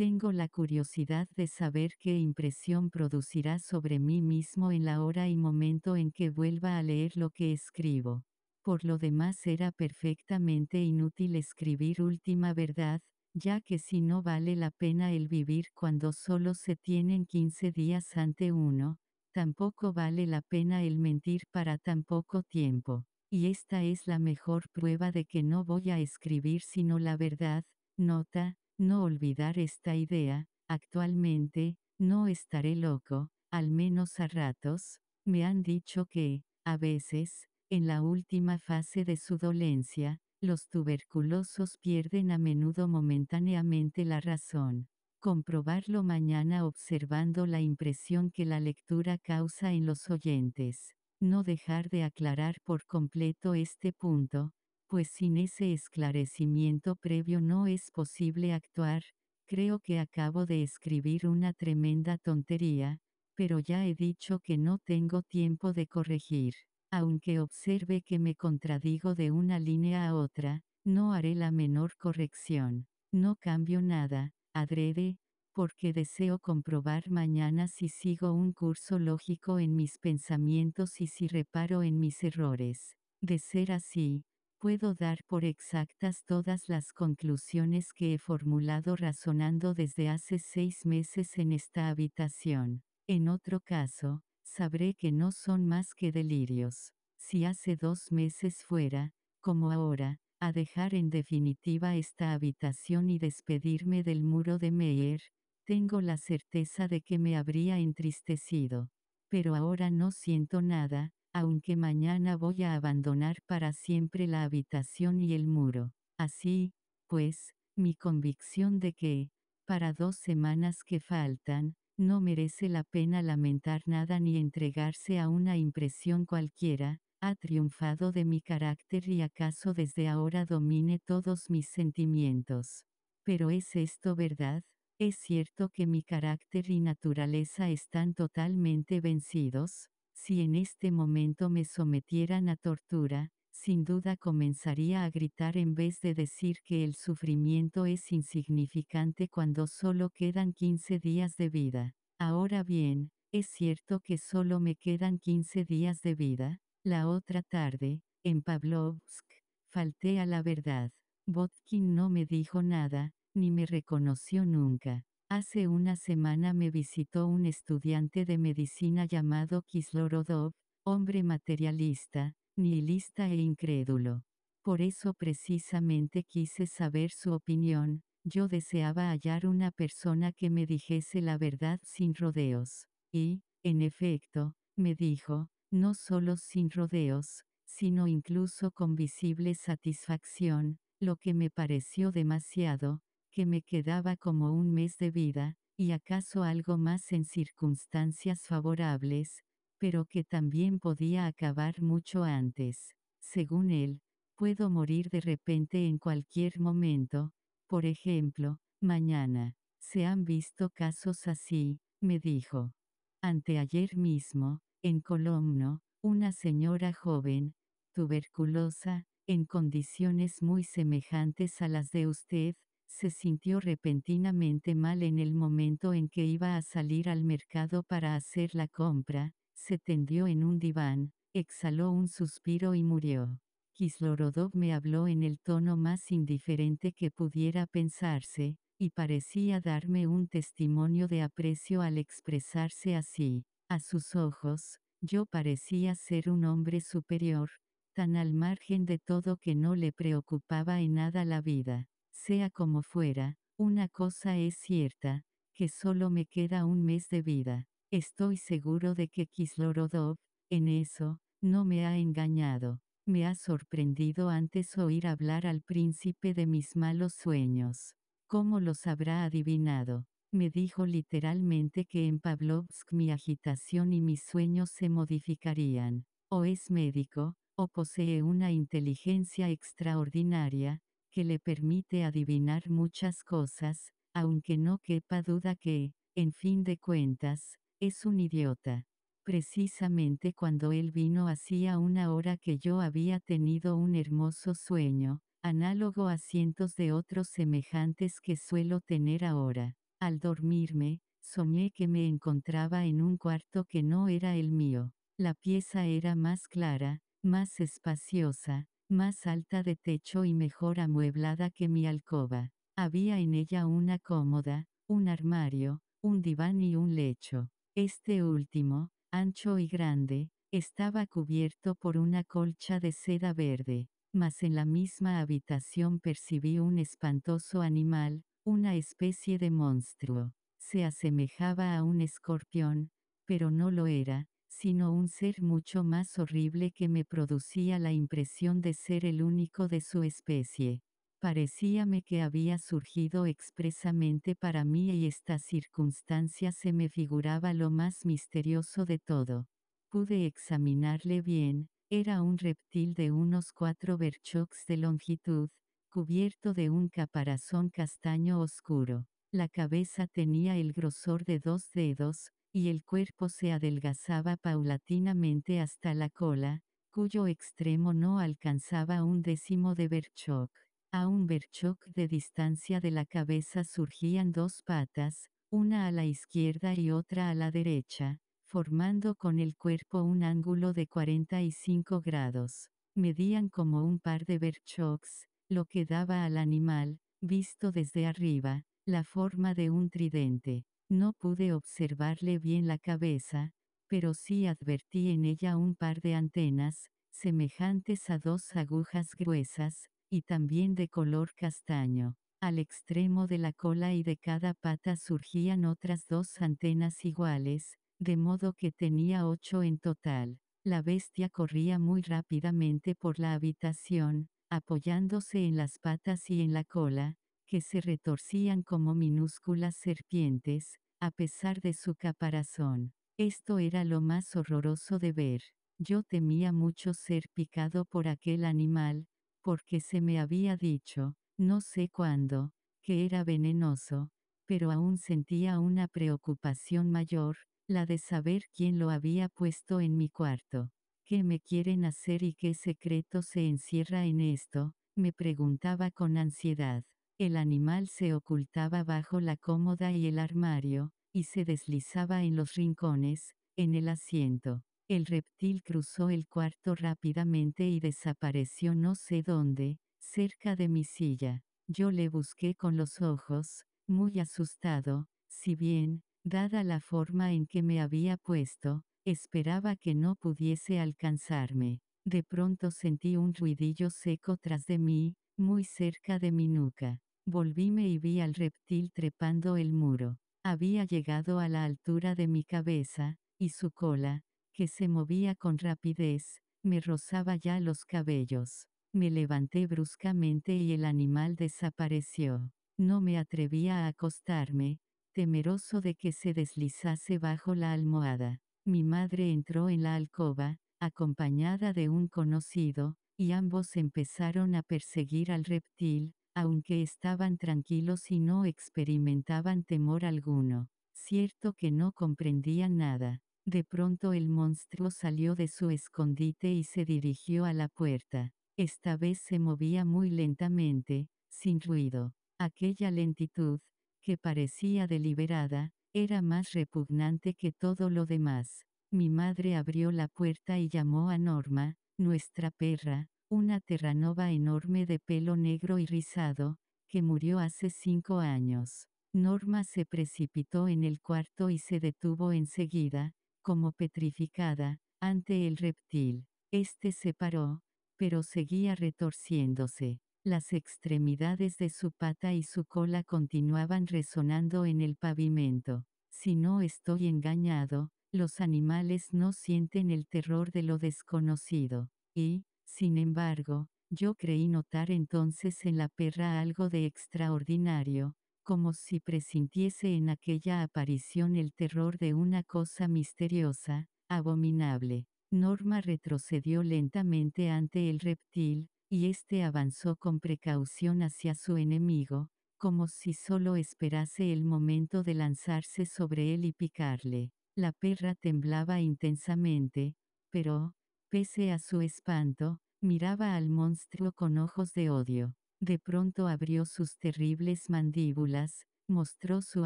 Tengo la curiosidad de saber qué impresión producirá sobre mí mismo en la hora y momento en que vuelva a leer lo que escribo. Por lo demás era perfectamente inútil escribir última verdad, ya que si no vale la pena el vivir cuando solo se tienen 15 días ante uno, tampoco vale la pena el mentir para tan poco tiempo. Y esta es la mejor prueba de que no voy a escribir sino la verdad, nota, no olvidar esta idea, actualmente, no estaré loco, al menos a ratos, me han dicho que, a veces, en la última fase de su dolencia, los tuberculosos pierden a menudo momentáneamente la razón. Comprobarlo mañana observando la impresión que la lectura causa en los oyentes. No dejar de aclarar por completo este punto, pues sin ese esclarecimiento previo no es posible actuar, creo que acabo de escribir una tremenda tontería, pero ya he dicho que no tengo tiempo de corregir. Aunque observe que me contradigo de una línea a otra, no haré la menor corrección. No cambio nada, adrede, porque deseo comprobar mañana si sigo un curso lógico en mis pensamientos y si reparo en mis errores. De ser así, puedo dar por exactas todas las conclusiones que he formulado razonando desde hace seis meses en esta habitación. En otro caso, sabré que no son más que delirios. Si hace dos meses fuera, como ahora, a dejar en definitiva esta habitación y despedirme del muro de Meyer, tengo la certeza de que me habría entristecido. Pero ahora no siento nada, aunque mañana voy a abandonar para siempre la habitación y el muro. Así, pues, mi convicción de que, para dos semanas que faltan, no merece la pena lamentar nada ni entregarse a una impresión cualquiera, ha triunfado de mi carácter y acaso desde ahora domine todos mis sentimientos. Pero ¿es esto verdad? ¿Es cierto que mi carácter y naturaleza están totalmente vencidos? Si en este momento me sometieran a tortura, sin duda comenzaría a gritar en vez de decir que el sufrimiento es insignificante cuando solo quedan 15 días de vida. Ahora bien, ¿es cierto que solo me quedan 15 días de vida? La otra tarde, en Pavlovsk, falté a la verdad. Botkin no me dijo nada, ni me reconoció nunca. Hace una semana me visitó un estudiante de medicina llamado Kislorodov, hombre materialista, nihilista e incrédulo. Por eso precisamente quise saber su opinión, yo deseaba hallar una persona que me dijese la verdad sin rodeos. Y, en efecto, me dijo, no solo sin rodeos, sino incluso con visible satisfacción, lo que me pareció demasiado, que me quedaba como un mes de vida, y acaso algo más en circunstancias favorables, pero que también podía acabar mucho antes. Según él, puedo morir de repente en cualquier momento, por ejemplo, mañana. Se han visto casos así, me dijo. Anteayer mismo, en Colomno, una señora joven, tuberculosa, en condiciones muy semejantes a las de usted, Se sintió repentinamente mal en el momento en que iba a salir al mercado para hacer la compra, se tendió en un diván, exhaló un suspiro y murió. Kislorodov me habló en el tono más indiferente que pudiera pensarse, y parecía darme un testimonio de aprecio al expresarse así. A sus ojos, yo parecía ser un hombre superior, tan al margen de todo que no le preocupaba en nada la vida. Sea como fuera, una cosa es cierta, que solo me queda un mes de vida. Estoy seguro de que Kislorodov, en eso, no me ha engañado. Me ha sorprendido antes oír hablar al príncipe de mis malos sueños. ¿Cómo los habrá adivinado? Me dijo literalmente que en Pavlovsk mi agitación y mis sueños se modificarían. O es médico, o posee una inteligencia extraordinaria, que le permite adivinar muchas cosas, aunque no quepa duda que, en fin de cuentas, es un idiota. Precisamente cuando él vino hacía una hora que yo había tenido un hermoso sueño, análogo a cientos de otros semejantes que suelo tener ahora. Al dormirme, soñé que me encontraba en un cuarto que no era el mío. La pieza era más clara, más espaciosa, más alta de techo y mejor amueblada que mi alcoba. Había en ella una cómoda, un armario, un diván y un lecho. Este último, ancho y grande, estaba cubierto por una colcha de seda verde, mas en la misma habitación percibí un espantoso animal, una especie de monstruo. Se asemejaba a un escorpión, pero no lo era, sino un ser mucho más horrible que me producía la impresión de ser el único de su especie. Parecíame que había surgido expresamente para mí y esta circunstancia se me figuraba lo más misterioso de todo. Pude examinarle bien, era un reptil de unos cuatro berchoks de longitud, cubierto de un caparazón castaño oscuro. La cabeza tenía el grosor de dos dedos, y el cuerpo se adelgazaba paulatinamente hasta la cola, cuyo extremo no alcanzaba un décimo de berchok. A un berchok de distancia de la cabeza surgían dos patas, una a la izquierda y otra a la derecha, formando con el cuerpo un ángulo de 45 grados. Medían como un par de berchoks, lo que daba al animal, visto desde arriba, la forma de un tridente. No pude observarle bien la cabeza, pero sí advertí en ella un par de antenas, semejantes a dos agujas gruesas, y también de color castaño. Al extremo de la cola y de cada pata surgían otras dos antenas iguales, de modo que tenía ocho en total. La bestia corría muy rápidamente por la habitación, apoyándose en las patas y en la cola, que se retorcían como minúsculas serpientes, a pesar de su caparazón. Esto era lo más horroroso de ver. Yo temía mucho ser picado por aquel animal, porque se me había dicho, no sé cuándo, que era venenoso, pero aún sentía una preocupación mayor, la de saber quién lo había puesto en mi cuarto. ¿Qué me quieren hacer y qué secreto se encierra en esto? me preguntaba con ansiedad. El animal se ocultaba bajo la cómoda y el armario, y se deslizaba en los rincones, en el asiento. El reptil cruzó el cuarto rápidamente y desapareció no sé dónde, cerca de mi silla. Yo le busqué con los ojos, muy asustado, si bien, dada la forma en que me había puesto, esperaba que no pudiese alcanzarme. De pronto sentí un ruidillo seco tras de mí, muy cerca de mi nuca. Volvíme y vi al reptil trepando el muro. Había llegado a la altura de mi cabeza, y su cola, que se movía con rapidez, me rozaba ya los cabellos. Me levanté bruscamente y el animal desapareció. No me atrevía a acostarme, temeroso de que se deslizase bajo la almohada. Mi madre entró en la alcoba, acompañada de un conocido, y ambos empezaron a perseguir al reptil, aunque estaban tranquilos y no experimentaban temor alguno. Cierto que no comprendían nada. De pronto el monstruo salió de su escondite y se dirigió a la puerta. Esta vez se movía muy lentamente, sin ruido. Aquella lentitud, que parecía deliberada, era más repugnante que todo lo demás. Mi madre abrió la puerta y llamó a Norma, nuestra perra, una terranova enorme de pelo negro y rizado, que murió hace cinco años. Norma se precipitó en el cuarto y se detuvo enseguida, como petrificada, ante el reptil. Este se paró, pero seguía retorciéndose. Las extremidades de su pata y su cola continuaban resonando en el pavimento. Si no estoy engañado, los animales no sienten el terror de lo desconocido. Y, sin embargo, yo creí notar entonces en la perra algo de extraordinario, como si presintiese en aquella aparición el terror de una cosa misteriosa, abominable. Norma retrocedió lentamente ante el reptil, y éste avanzó con precaución hacia su enemigo, como si solo esperase el momento de lanzarse sobre él y picarle. La perra temblaba intensamente, pero, pese a su espanto, miraba al monstruo con ojos de odio. De pronto abrió sus terribles mandíbulas, mostró su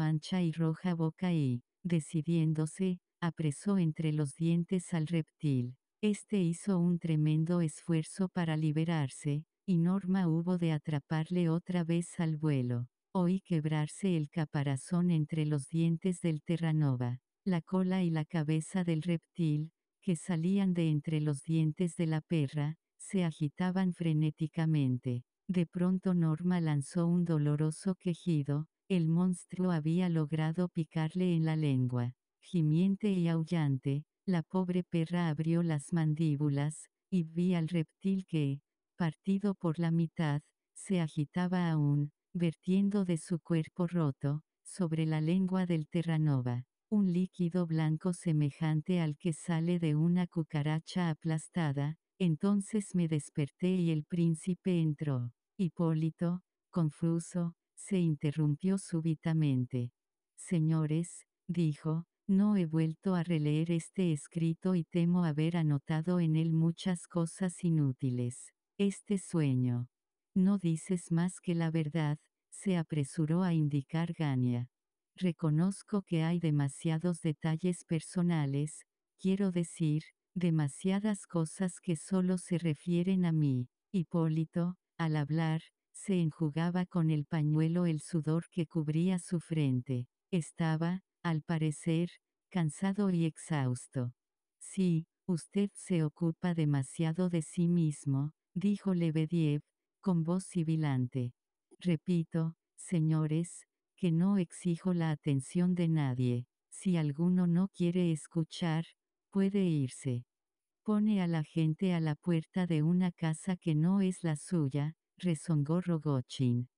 ancha y roja boca y, decidiéndose, apresó entre los dientes al reptil. Este hizo un tremendo esfuerzo para liberarse, y Norma hubo de atraparle otra vez al vuelo. Oí quebrarse el caparazón entre los dientes del Terranova. La cola y la cabeza del reptil, que salían de entre los dientes de la perra, se agitaban frenéticamente. De pronto Norma lanzó un doloroso quejido, el monstruo había logrado picarle en la lengua. Gimiente y aullante, la pobre perra abrió las mandíbulas, y vi al reptil que, partido por la mitad, se agitaba aún, vertiendo de su cuerpo roto, sobre la lengua del Terranova, un líquido blanco semejante al que sale de una cucaracha aplastada, entonces me desperté y el príncipe entró. Hipólito, confuso, se interrumpió súbitamente. Señores, dijo, no he vuelto a releer este escrito y temo haber anotado en él muchas cosas inútiles. Este sueño. No dices más que la verdad, se apresuró a indicar Gania. Reconozco que hay demasiados detalles personales, quiero decir, demasiadas cosas que solo se refieren a mí. Hipólito, al hablar, se enjugaba con el pañuelo el sudor que cubría su frente. Estaba, al parecer, cansado y exhausto. Sí, usted se ocupa demasiado de sí mismo, dijo Lebediev, con voz sibilante. Repito, señores, que no exijo la atención de nadie. Si alguno no quiere escuchar, puede irse. Pone a la gente a la puerta de una casa que no es la suya, rezongó Rogochin.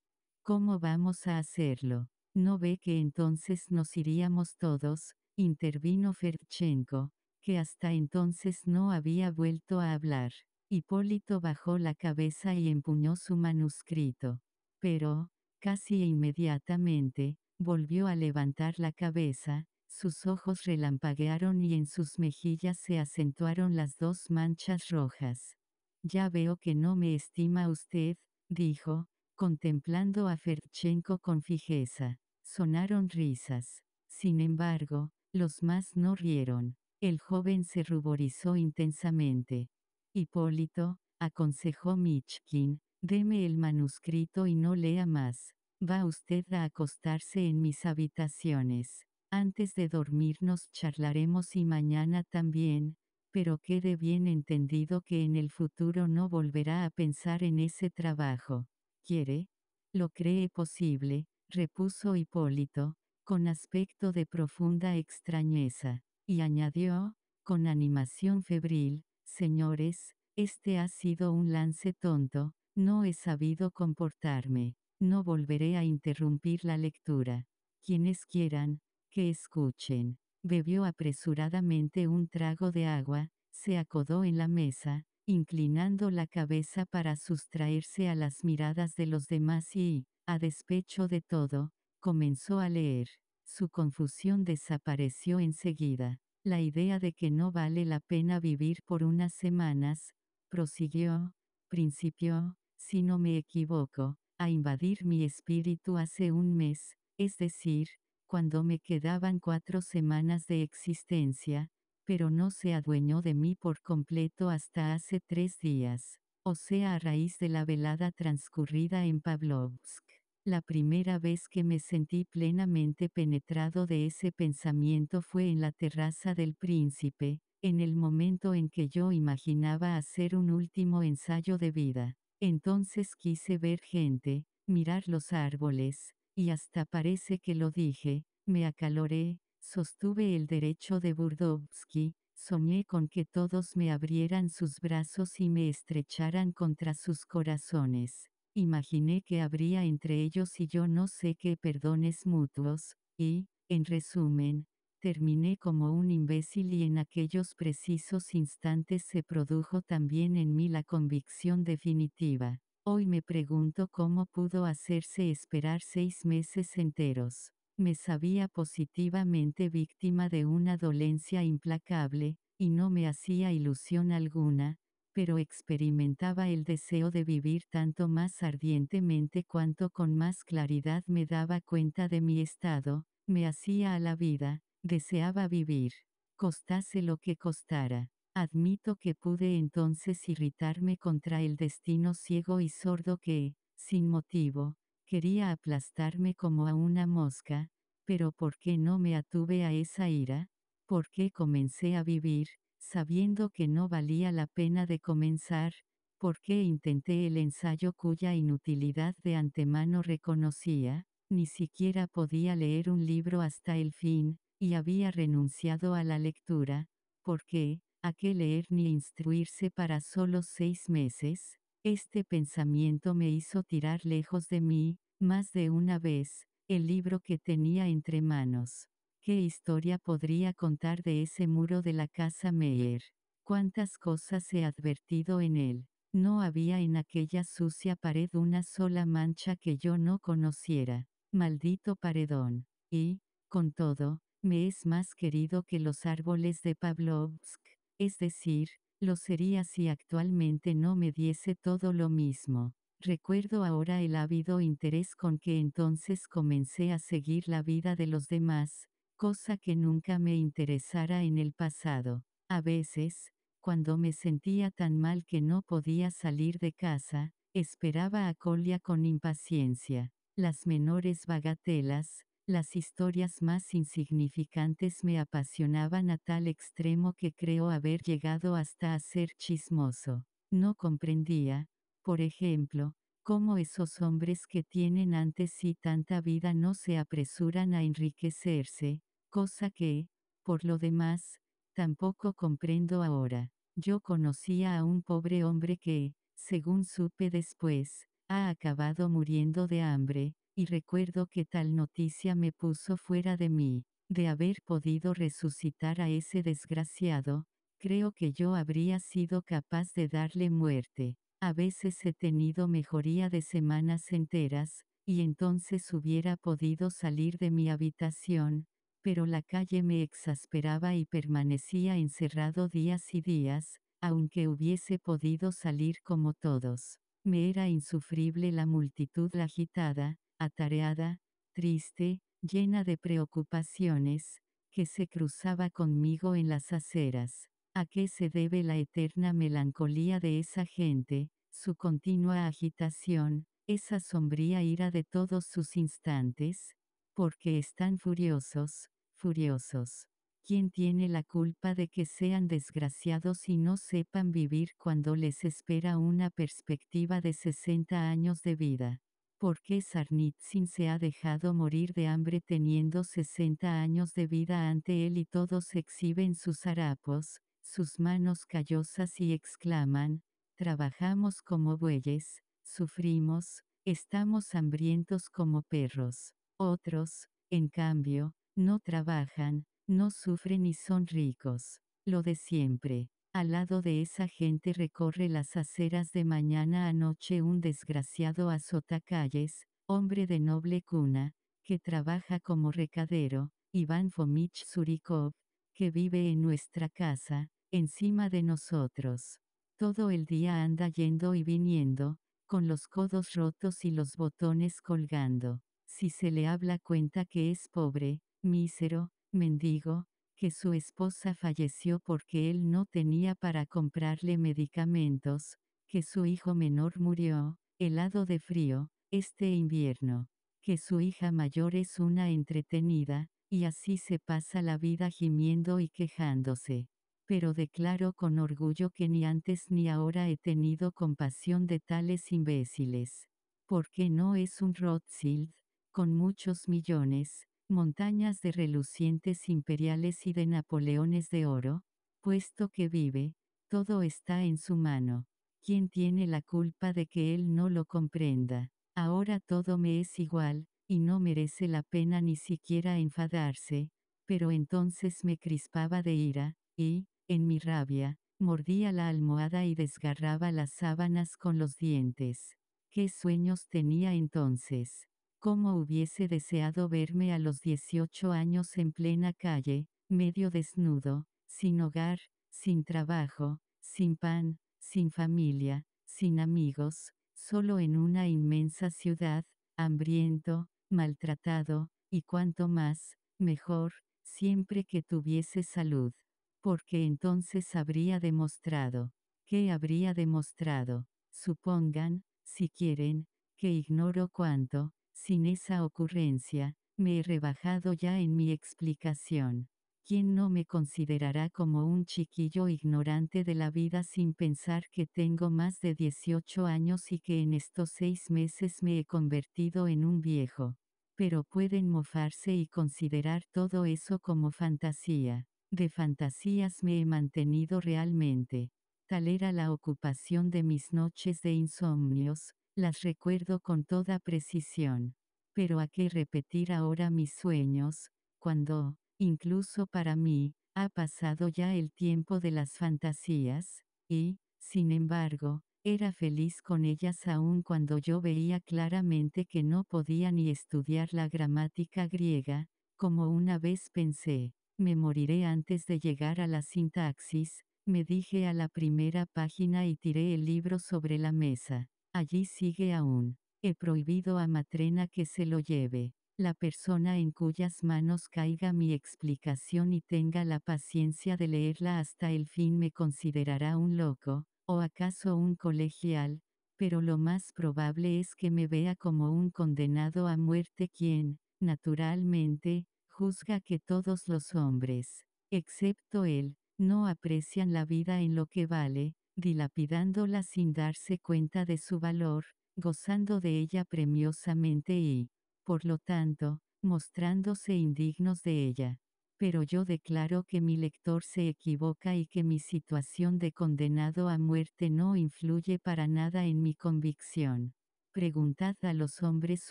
¿Cómo vamos a hacerlo? ¿No ve que entonces nos iríamos todos? intervino Ferdchenko, que hasta entonces no había vuelto a hablar. Hipólito bajó la cabeza y empuñó su manuscrito. Pero, casi inmediatamente, volvió a levantar la cabeza, sus ojos relampaguearon y en sus mejillas se acentuaron las dos manchas rojas. Ya veo que no me estima usted, dijo, contemplando a Ferdchenko con fijeza. Sonaron risas. Sin embargo, los más no rieron. El joven se ruborizó intensamente. Hipólito, aconsejó Michkin, deme el manuscrito y no lea más. Va usted a acostarse en mis habitaciones. Antes de dormirnos charlaremos y mañana también, pero quede bien entendido que en el futuro no volverá a pensar en ese trabajo. ¿Quiere? ¿Lo cree posible? repuso Hipólito, con aspecto de profunda extrañeza, y añadió, con animación febril, Señores, este ha sido un lance tonto, no he sabido comportarme, no volveré a interrumpir la lectura. Quienes quieran, que escuchen. Bebió apresuradamente un trago de agua, se acodó en la mesa, inclinando la cabeza para sustraerse a las miradas de los demás y, a despecho de todo, comenzó a leer. Su confusión desapareció enseguida. La idea de que no vale la pena vivir por unas semanas, prosiguió, principió, si no me equivoco, a invadir mi espíritu hace un mes, es decir, cuando me quedaban cuatro semanas de existencia, pero no se adueñó de mí por completo hasta hace tres días, o sea a raíz de la velada transcurrida en Pavlovsk. La primera vez que me sentí plenamente penetrado de ese pensamiento fue en la terraza del príncipe, en el momento en que yo imaginaba hacer un último ensayo de vida. Entonces quise ver gente, mirar los árboles, y hasta parece que lo dije, me acaloré, sostuve el derecho de Burdovsky, soñé con que todos me abrieran sus brazos y me estrecharan contra sus corazones. Imaginé que habría entre ellos y yo no sé qué perdones mutuos, y, en resumen, terminé como un imbécil y en aquellos precisos instantes se produjo también en mí la convicción definitiva. Hoy me pregunto cómo pudo hacerse esperar seis meses enteros. Me sabía positivamente víctima de una dolencia implacable, y no me hacía ilusión alguna, pero experimentaba el deseo de vivir tanto más ardientemente cuanto con más claridad me daba cuenta de mi estado, me hacía a la vida, Deseaba vivir, costase lo que costara. Admito que pude entonces irritarme contra el destino ciego y sordo que, sin motivo, quería aplastarme como a una mosca, pero ¿por qué no me atuve a esa ira? ¿Por qué comencé a vivir, sabiendo que no valía la pena de comenzar? ¿Por qué intenté el ensayo cuya inutilidad de antemano reconocía? Ni siquiera podía leer un libro hasta el fin, y había renunciado a la lectura, porque, ¿a qué leer ni instruirse para solo seis meses? Este pensamiento me hizo tirar lejos de mí, más de una vez, el libro que tenía entre manos. ¿Qué historia podría contar de ese muro de la casa Meyer? ¿Cuántas cosas he advertido en él? No había en aquella sucia pared una sola mancha que yo no conociera. Maldito paredón. Y, con todo, me es más querido que los árboles de Pavlovsk, es decir, lo sería si actualmente no me diese todo lo mismo. Recuerdo ahora el ávido interés con que entonces comencé a seguir la vida de los demás, cosa que nunca me interesara en el pasado. A veces, cuando me sentía tan mal que no podía salir de casa, esperaba a Colia con impaciencia. Las menores bagatelas, las historias más insignificantes me apasionaban a tal extremo que creo haber llegado hasta a ser chismoso. No comprendía, por ejemplo, cómo esos hombres que tienen ante sí tanta vida no se apresuran a enriquecerse, cosa que, por lo demás, tampoco comprendo ahora. Yo conocía a un pobre hombre que, según supe después, ha acabado muriendo de hambre, y recuerdo que tal noticia me puso fuera de mí, de haber podido resucitar a ese desgraciado, creo que yo habría sido capaz de darle muerte. A veces he tenido mejoría de semanas enteras, y entonces hubiera podido salir de mi habitación, pero la calle me exasperaba y permanecía encerrado días y días, aunque hubiese podido salir como todos. Me era insufrible la multitud agitada, atareada, triste, llena de preocupaciones, que se cruzaba conmigo en las aceras. ¿A qué se debe la eterna melancolía de esa gente, su continua agitación, esa sombría ira de todos sus instantes? Porque están furiosos, furiosos. ¿Quién tiene la culpa de que sean desgraciados y no sepan vivir cuando les espera una perspectiva de 60 años de vida? ¿Por qué Sarnitsyn se ha dejado morir de hambre teniendo 60 años de vida ante él y todos exhiben sus harapos, sus manos callosas y exclaman, trabajamos como bueyes, sufrimos, estamos hambrientos como perros. Otros, en cambio, no trabajan, no sufren y son ricos. Lo de siempre. Al lado de esa gente recorre las aceras de mañana a noche un desgraciado azotacalles, hombre de noble cuna, que trabaja como recadero, Iván Fomich Surikov, que vive en nuestra casa, encima de nosotros. Todo el día anda yendo y viniendo, con los codos rotos y los botones colgando. Si se le habla cuenta que es pobre, mísero, mendigo, que su esposa falleció porque él no tenía para comprarle medicamentos, que su hijo menor murió, helado de frío, este invierno, que su hija mayor es una entretenida, y así se pasa la vida gimiendo y quejándose. Pero declaro con orgullo que ni antes ni ahora he tenido compasión de tales imbéciles. Porque no es un Rothschild, con muchos millones, montañas de relucientes imperiales y de Napoleones de oro, puesto que vive, todo está en su mano. ¿Quién tiene la culpa de que él no lo comprenda? Ahora todo me es igual, y no merece la pena ni siquiera enfadarse, pero entonces me crispaba de ira, y, en mi rabia, mordía la almohada y desgarraba las sábanas con los dientes. ¿Qué sueños tenía entonces? ¿Cómo hubiese deseado verme a los 18 años en plena calle, medio desnudo, sin hogar, sin trabajo, sin pan, sin familia, sin amigos, solo en una inmensa ciudad, hambriento, maltratado, y cuanto más, mejor, siempre que tuviese salud. Porque entonces habría demostrado. ¿Qué habría demostrado? Supongan, si quieren, que ignoro cuánto, sin esa ocurrencia, me he rebajado ya en mi explicación. ¿Quién no me considerará como un chiquillo ignorante de la vida sin pensar que tengo más de 18 años y que en estos seis meses me he convertido en un viejo? Pero pueden mofarse y considerar todo eso como fantasía. De fantasías me he mantenido realmente. Tal era la ocupación de mis noches de insomnios, las recuerdo con toda precisión. Pero a qué repetir ahora mis sueños, cuando, incluso para mí, ha pasado ya el tiempo de las fantasías, y, sin embargo, era feliz con ellas aun cuando yo veía claramente que no podía ni estudiar la gramática griega, como una vez pensé, me moriré antes de llegar a la sintaxis, me dije a la primera página y tiré el libro sobre la mesa. Allí sigue aún. He prohibido a Matrena que se lo lleve. La persona en cuyas manos caiga mi explicación y tenga la paciencia de leerla hasta el fin me considerará un loco, o acaso un colegial, pero lo más probable es que me vea como un condenado a muerte quien, naturalmente, juzga que todos los hombres, excepto él, no aprecian la vida en lo que vale, dilapidándola sin darse cuenta de su valor, gozando de ella premiosamente y, por lo tanto, mostrándose indignos de ella. Pero yo declaro que mi lector se equivoca y que mi situación de condenado a muerte no influye para nada en mi convicción. Preguntad a los hombres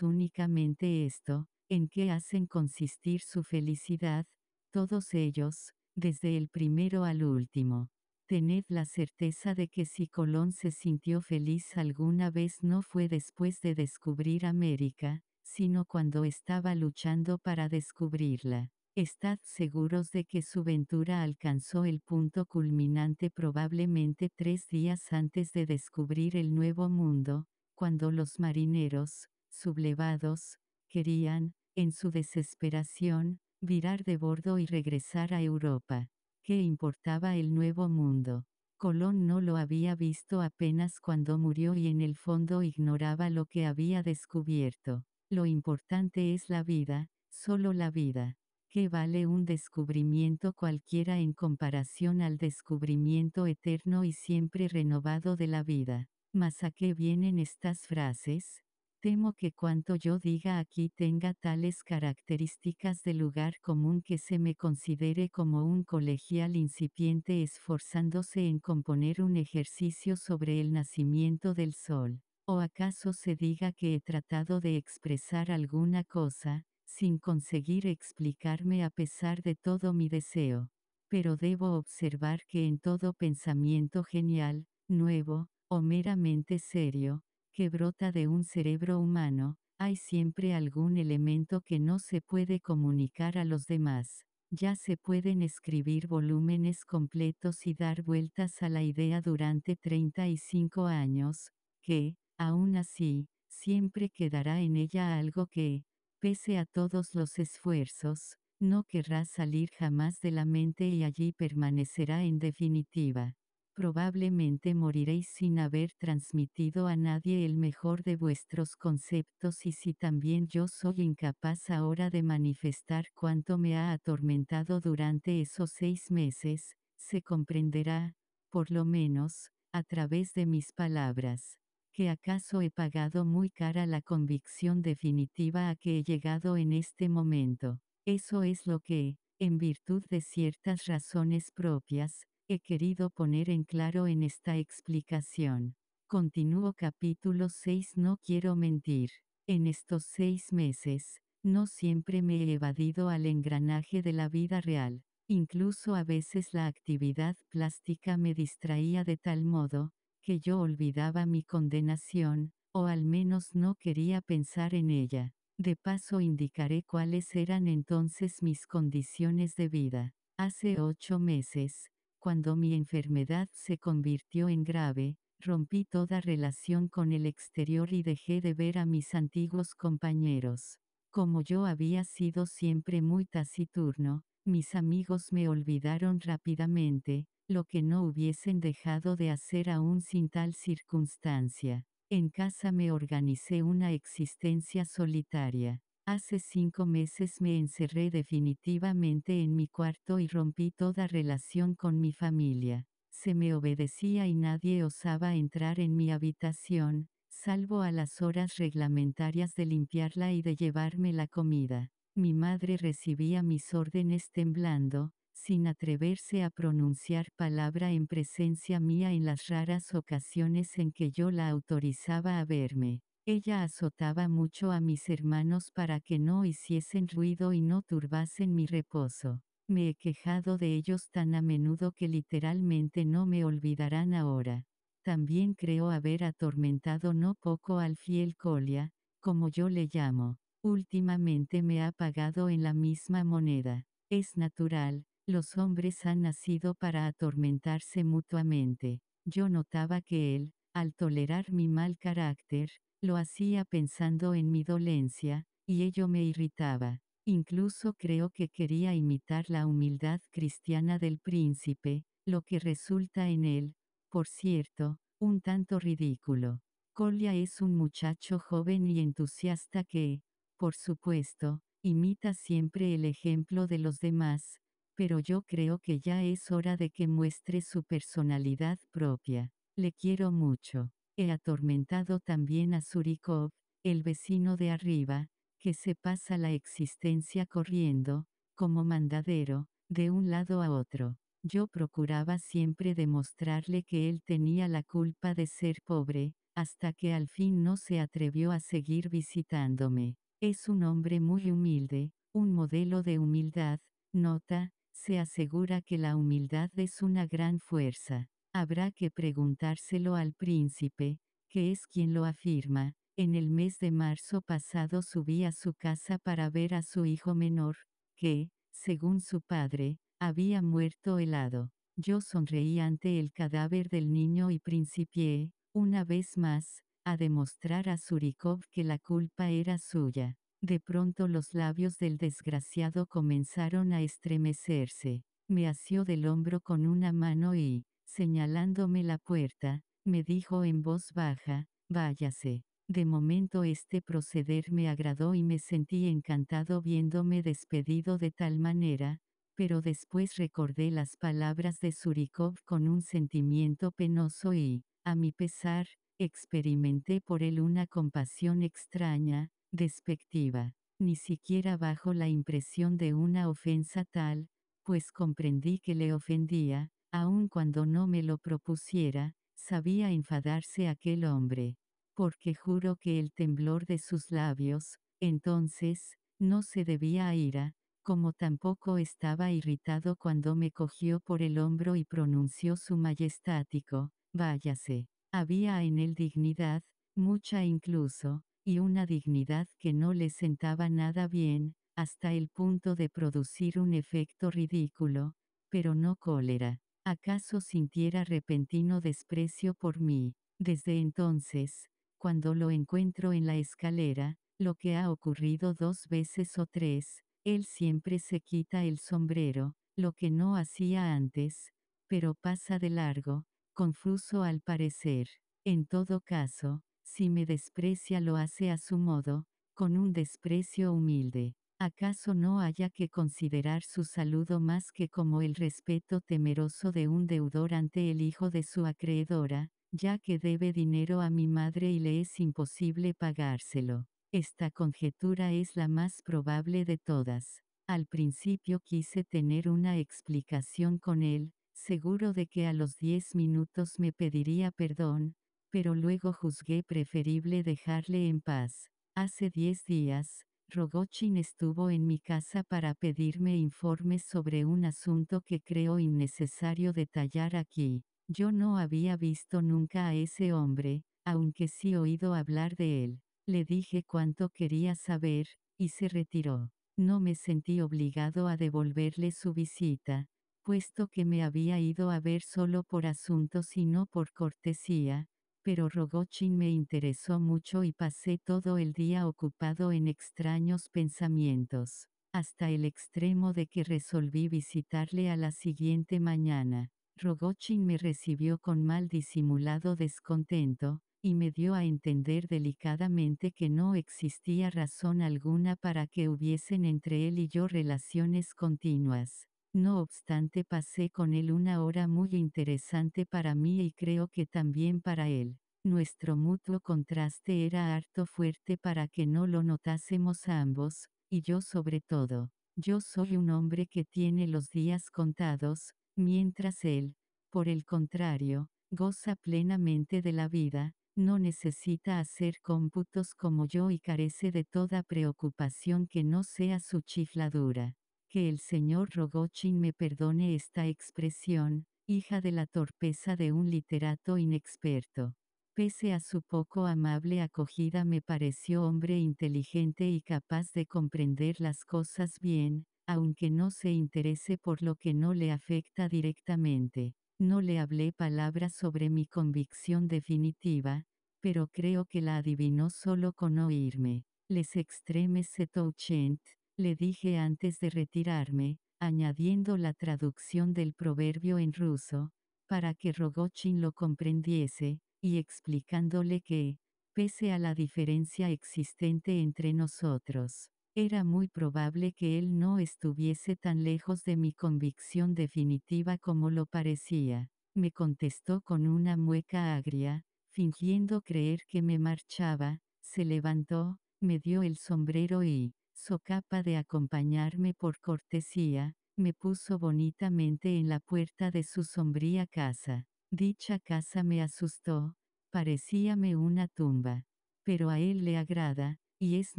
únicamente esto, en qué hacen consistir su felicidad, todos ellos, desde el primero al último. Tened la certeza de que si Colón se sintió feliz alguna vez no fue después de descubrir América, sino cuando estaba luchando para descubrirla. Estad seguros de que su ventura alcanzó el punto culminante probablemente tres días antes de descubrir el nuevo mundo, cuando los marineros, sublevados, querían, en su desesperación, virar de bordo y regresar a Europa. ¿Qué importaba el nuevo mundo? Colón no lo había visto apenas cuando murió y en el fondo ignoraba lo que había descubierto. Lo importante es la vida, solo la vida. ¿Qué vale un descubrimiento cualquiera en comparación al descubrimiento eterno y siempre renovado de la vida? ¿Mas a qué vienen estas frases? Temo que cuanto yo diga aquí tenga tales características de lugar común que se me considere como un colegial incipiente esforzándose en componer un ejercicio sobre el nacimiento del sol. ¿O acaso se diga que he tratado de expresar alguna cosa, sin conseguir explicarme a pesar de todo mi deseo? Pero debo observar que en todo pensamiento genial, nuevo, o meramente serio, que brota de un cerebro humano, hay siempre algún elemento que no se puede comunicar a los demás. Ya se pueden escribir volúmenes completos y dar vueltas a la idea durante 35 años, que, Aún así, siempre quedará en ella algo que, pese a todos los esfuerzos, no querrá salir jamás de la mente y allí permanecerá en definitiva. Probablemente moriréis sin haber transmitido a nadie el mejor de vuestros conceptos y si también yo soy incapaz ahora de manifestar cuánto me ha atormentado durante esos seis meses, se comprenderá, por lo menos, a través de mis palabras, que acaso he pagado muy cara la convicción definitiva a que he llegado en este momento. Eso es lo que, en virtud de ciertas razones propias, he querido poner en claro en esta explicación. Continúo capítulo 6 No quiero mentir. En estos seis meses, no siempre me he evadido al engranaje de la vida real. Incluso a veces la actividad plástica me distraía de tal modo, que yo olvidaba mi condenación, o al menos no quería pensar en ella. De paso indicaré cuáles eran entonces mis condiciones de vida. Hace ocho meses, cuando mi enfermedad se convirtió en grave, rompí toda relación con el exterior y dejé de ver a mis antiguos compañeros. Como yo había sido siempre muy taciturno, mis amigos me olvidaron rápidamente, lo que no hubiesen dejado de hacer aún sin tal circunstancia. En casa me organicé una existencia solitaria. Hace cinco meses me encerré definitivamente en mi cuarto y rompí toda relación con mi familia. Se me obedecía y nadie osaba entrar en mi habitación, salvo a las horas reglamentarias de limpiarla y de llevarme la comida. Mi madre recibía mis órdenes temblando, sin atreverse a pronunciar palabra en presencia mía en las raras ocasiones en que yo la autorizaba a verme. Ella azotaba mucho a mis hermanos para que no hiciesen ruido y no turbasen mi reposo. Me he quejado de ellos tan a menudo que literalmente no me olvidarán ahora. También creo haber atormentado no poco al fiel Colia, como yo le llamo. Últimamente me ha pagado en la misma moneda. Es natural, los hombres han nacido para atormentarse mutuamente. Yo notaba que él, al tolerar mi mal carácter, lo hacía pensando en mi dolencia, y ello me irritaba. Incluso creo que quería imitar la humildad cristiana del príncipe, lo que resulta en él, por cierto, un tanto ridículo. Colia es un muchacho joven y entusiasta que, por supuesto, imita siempre el ejemplo de los demás, pero yo creo que ya es hora de que muestre su personalidad propia. Le quiero mucho. He atormentado también a Surikov, el vecino de arriba, que se pasa la existencia corriendo, como mandadero, de un lado a otro. Yo procuraba siempre demostrarle que él tenía la culpa de ser pobre, hasta que al fin no se atrevió a seguir visitándome. Es un hombre muy humilde, un modelo de humildad, nota, se asegura que la humildad es una gran fuerza. Habrá que preguntárselo al príncipe, que es quien lo afirma. En el mes de marzo pasado subí a su casa para ver a su hijo menor, que, según su padre, había muerto helado. Yo sonreí ante el cadáver del niño y principié, una vez más, a demostrar a Surikov que la culpa era suya. De pronto los labios del desgraciado comenzaron a estremecerse. Me asió del hombro con una mano y, señalándome la puerta, me dijo en voz baja, váyase. De momento este proceder me agradó y me sentí encantado viéndome despedido de tal manera, pero después recordé las palabras de Surikov con un sentimiento penoso y, a mi pesar, experimenté por él una compasión extraña, despectiva, ni siquiera bajo la impresión de una ofensa tal, pues comprendí que le ofendía, aun cuando no me lo propusiera, sabía enfadarse aquel hombre, porque juro que el temblor de sus labios, entonces, no se debía a ira, como tampoco estaba irritado cuando me cogió por el hombro y pronunció su majestático, váyase. Había en él dignidad, mucha incluso, y una dignidad que no le sentaba nada bien, hasta el punto de producir un efecto ridículo, pero no cólera. ¿Acaso sintiera repentino desprecio por mí? Desde entonces, Cuando lo encuentro en la escalera, lo que ha ocurrido dos veces o tres, él siempre se quita el sombrero, lo que no hacía antes, pero pasa de largo, confuso al parecer. En todo caso, si me desprecia lo hace a su modo, con un desprecio humilde. ¿Acaso no haya que considerar su saludo más que como el respeto temeroso de un deudor ante el hijo de su acreedora, ya que debe dinero a mi madre y le es imposible pagárselo? Esta conjetura es la más probable de todas. Al principio quise tener una explicación con él, seguro de que a los diez minutos me pediría perdón, pero luego juzgué preferible dejarle en paz. Hace diez días, Rogochin estuvo en mi casa para pedirme informes sobre un asunto que creo innecesario detallar aquí. Yo no había visto nunca a ese hombre, aunque sí oído hablar de él. Le dije cuánto quería saber, y se retiró. No me sentí obligado a devolverle su visita, puesto que me había ido a ver solo por asuntos y no por cortesía, pero Rogochin me interesó mucho y pasé todo el día ocupado en extraños pensamientos, hasta el extremo de que resolví visitarle a la siguiente mañana. Rogochin me recibió con mal disimulado descontento, y me dio a entender delicadamente que no existía razón alguna para que hubiesen entre él y yo relaciones continuas. No obstante pasé con él una hora muy interesante para mí y creo que también para él. Nuestro mutuo contraste era harto fuerte para que no lo notásemos ambos, y yo sobre todo. Yo soy un hombre que tiene los días contados, mientras él, por el contrario, goza plenamente de la vida, no necesita hacer cómputos como yo y carece de toda preocupación que no sea su chifladura. Que el señor Rogochin me perdone esta expresión, hija de la torpeza de un literato inexperto. Pese a su poco amable acogida me pareció hombre inteligente y capaz de comprender las cosas bien, aunque no se interese por lo que no le afecta directamente. No le hablé palabras sobre mi convicción definitiva, pero creo que la adivinó solo con oírme. Les extremes touchent, le dije antes de retirarme, añadiendo la traducción del proverbio en ruso, para que Rogochin lo comprendiese, y explicándole que, pese a la diferencia existente entre nosotros, era muy probable que él no estuviese tan lejos de mi convicción definitiva como lo parecía. Me contestó con una mueca agria, fingiendo creer que me marchaba, se levantó, me dio el sombrero y, socapa de acompañarme por cortesía, me puso bonitamente en la puerta de su sombría casa. Dicha casa me asustó, parecíame una tumba. Pero a él le agrada, y es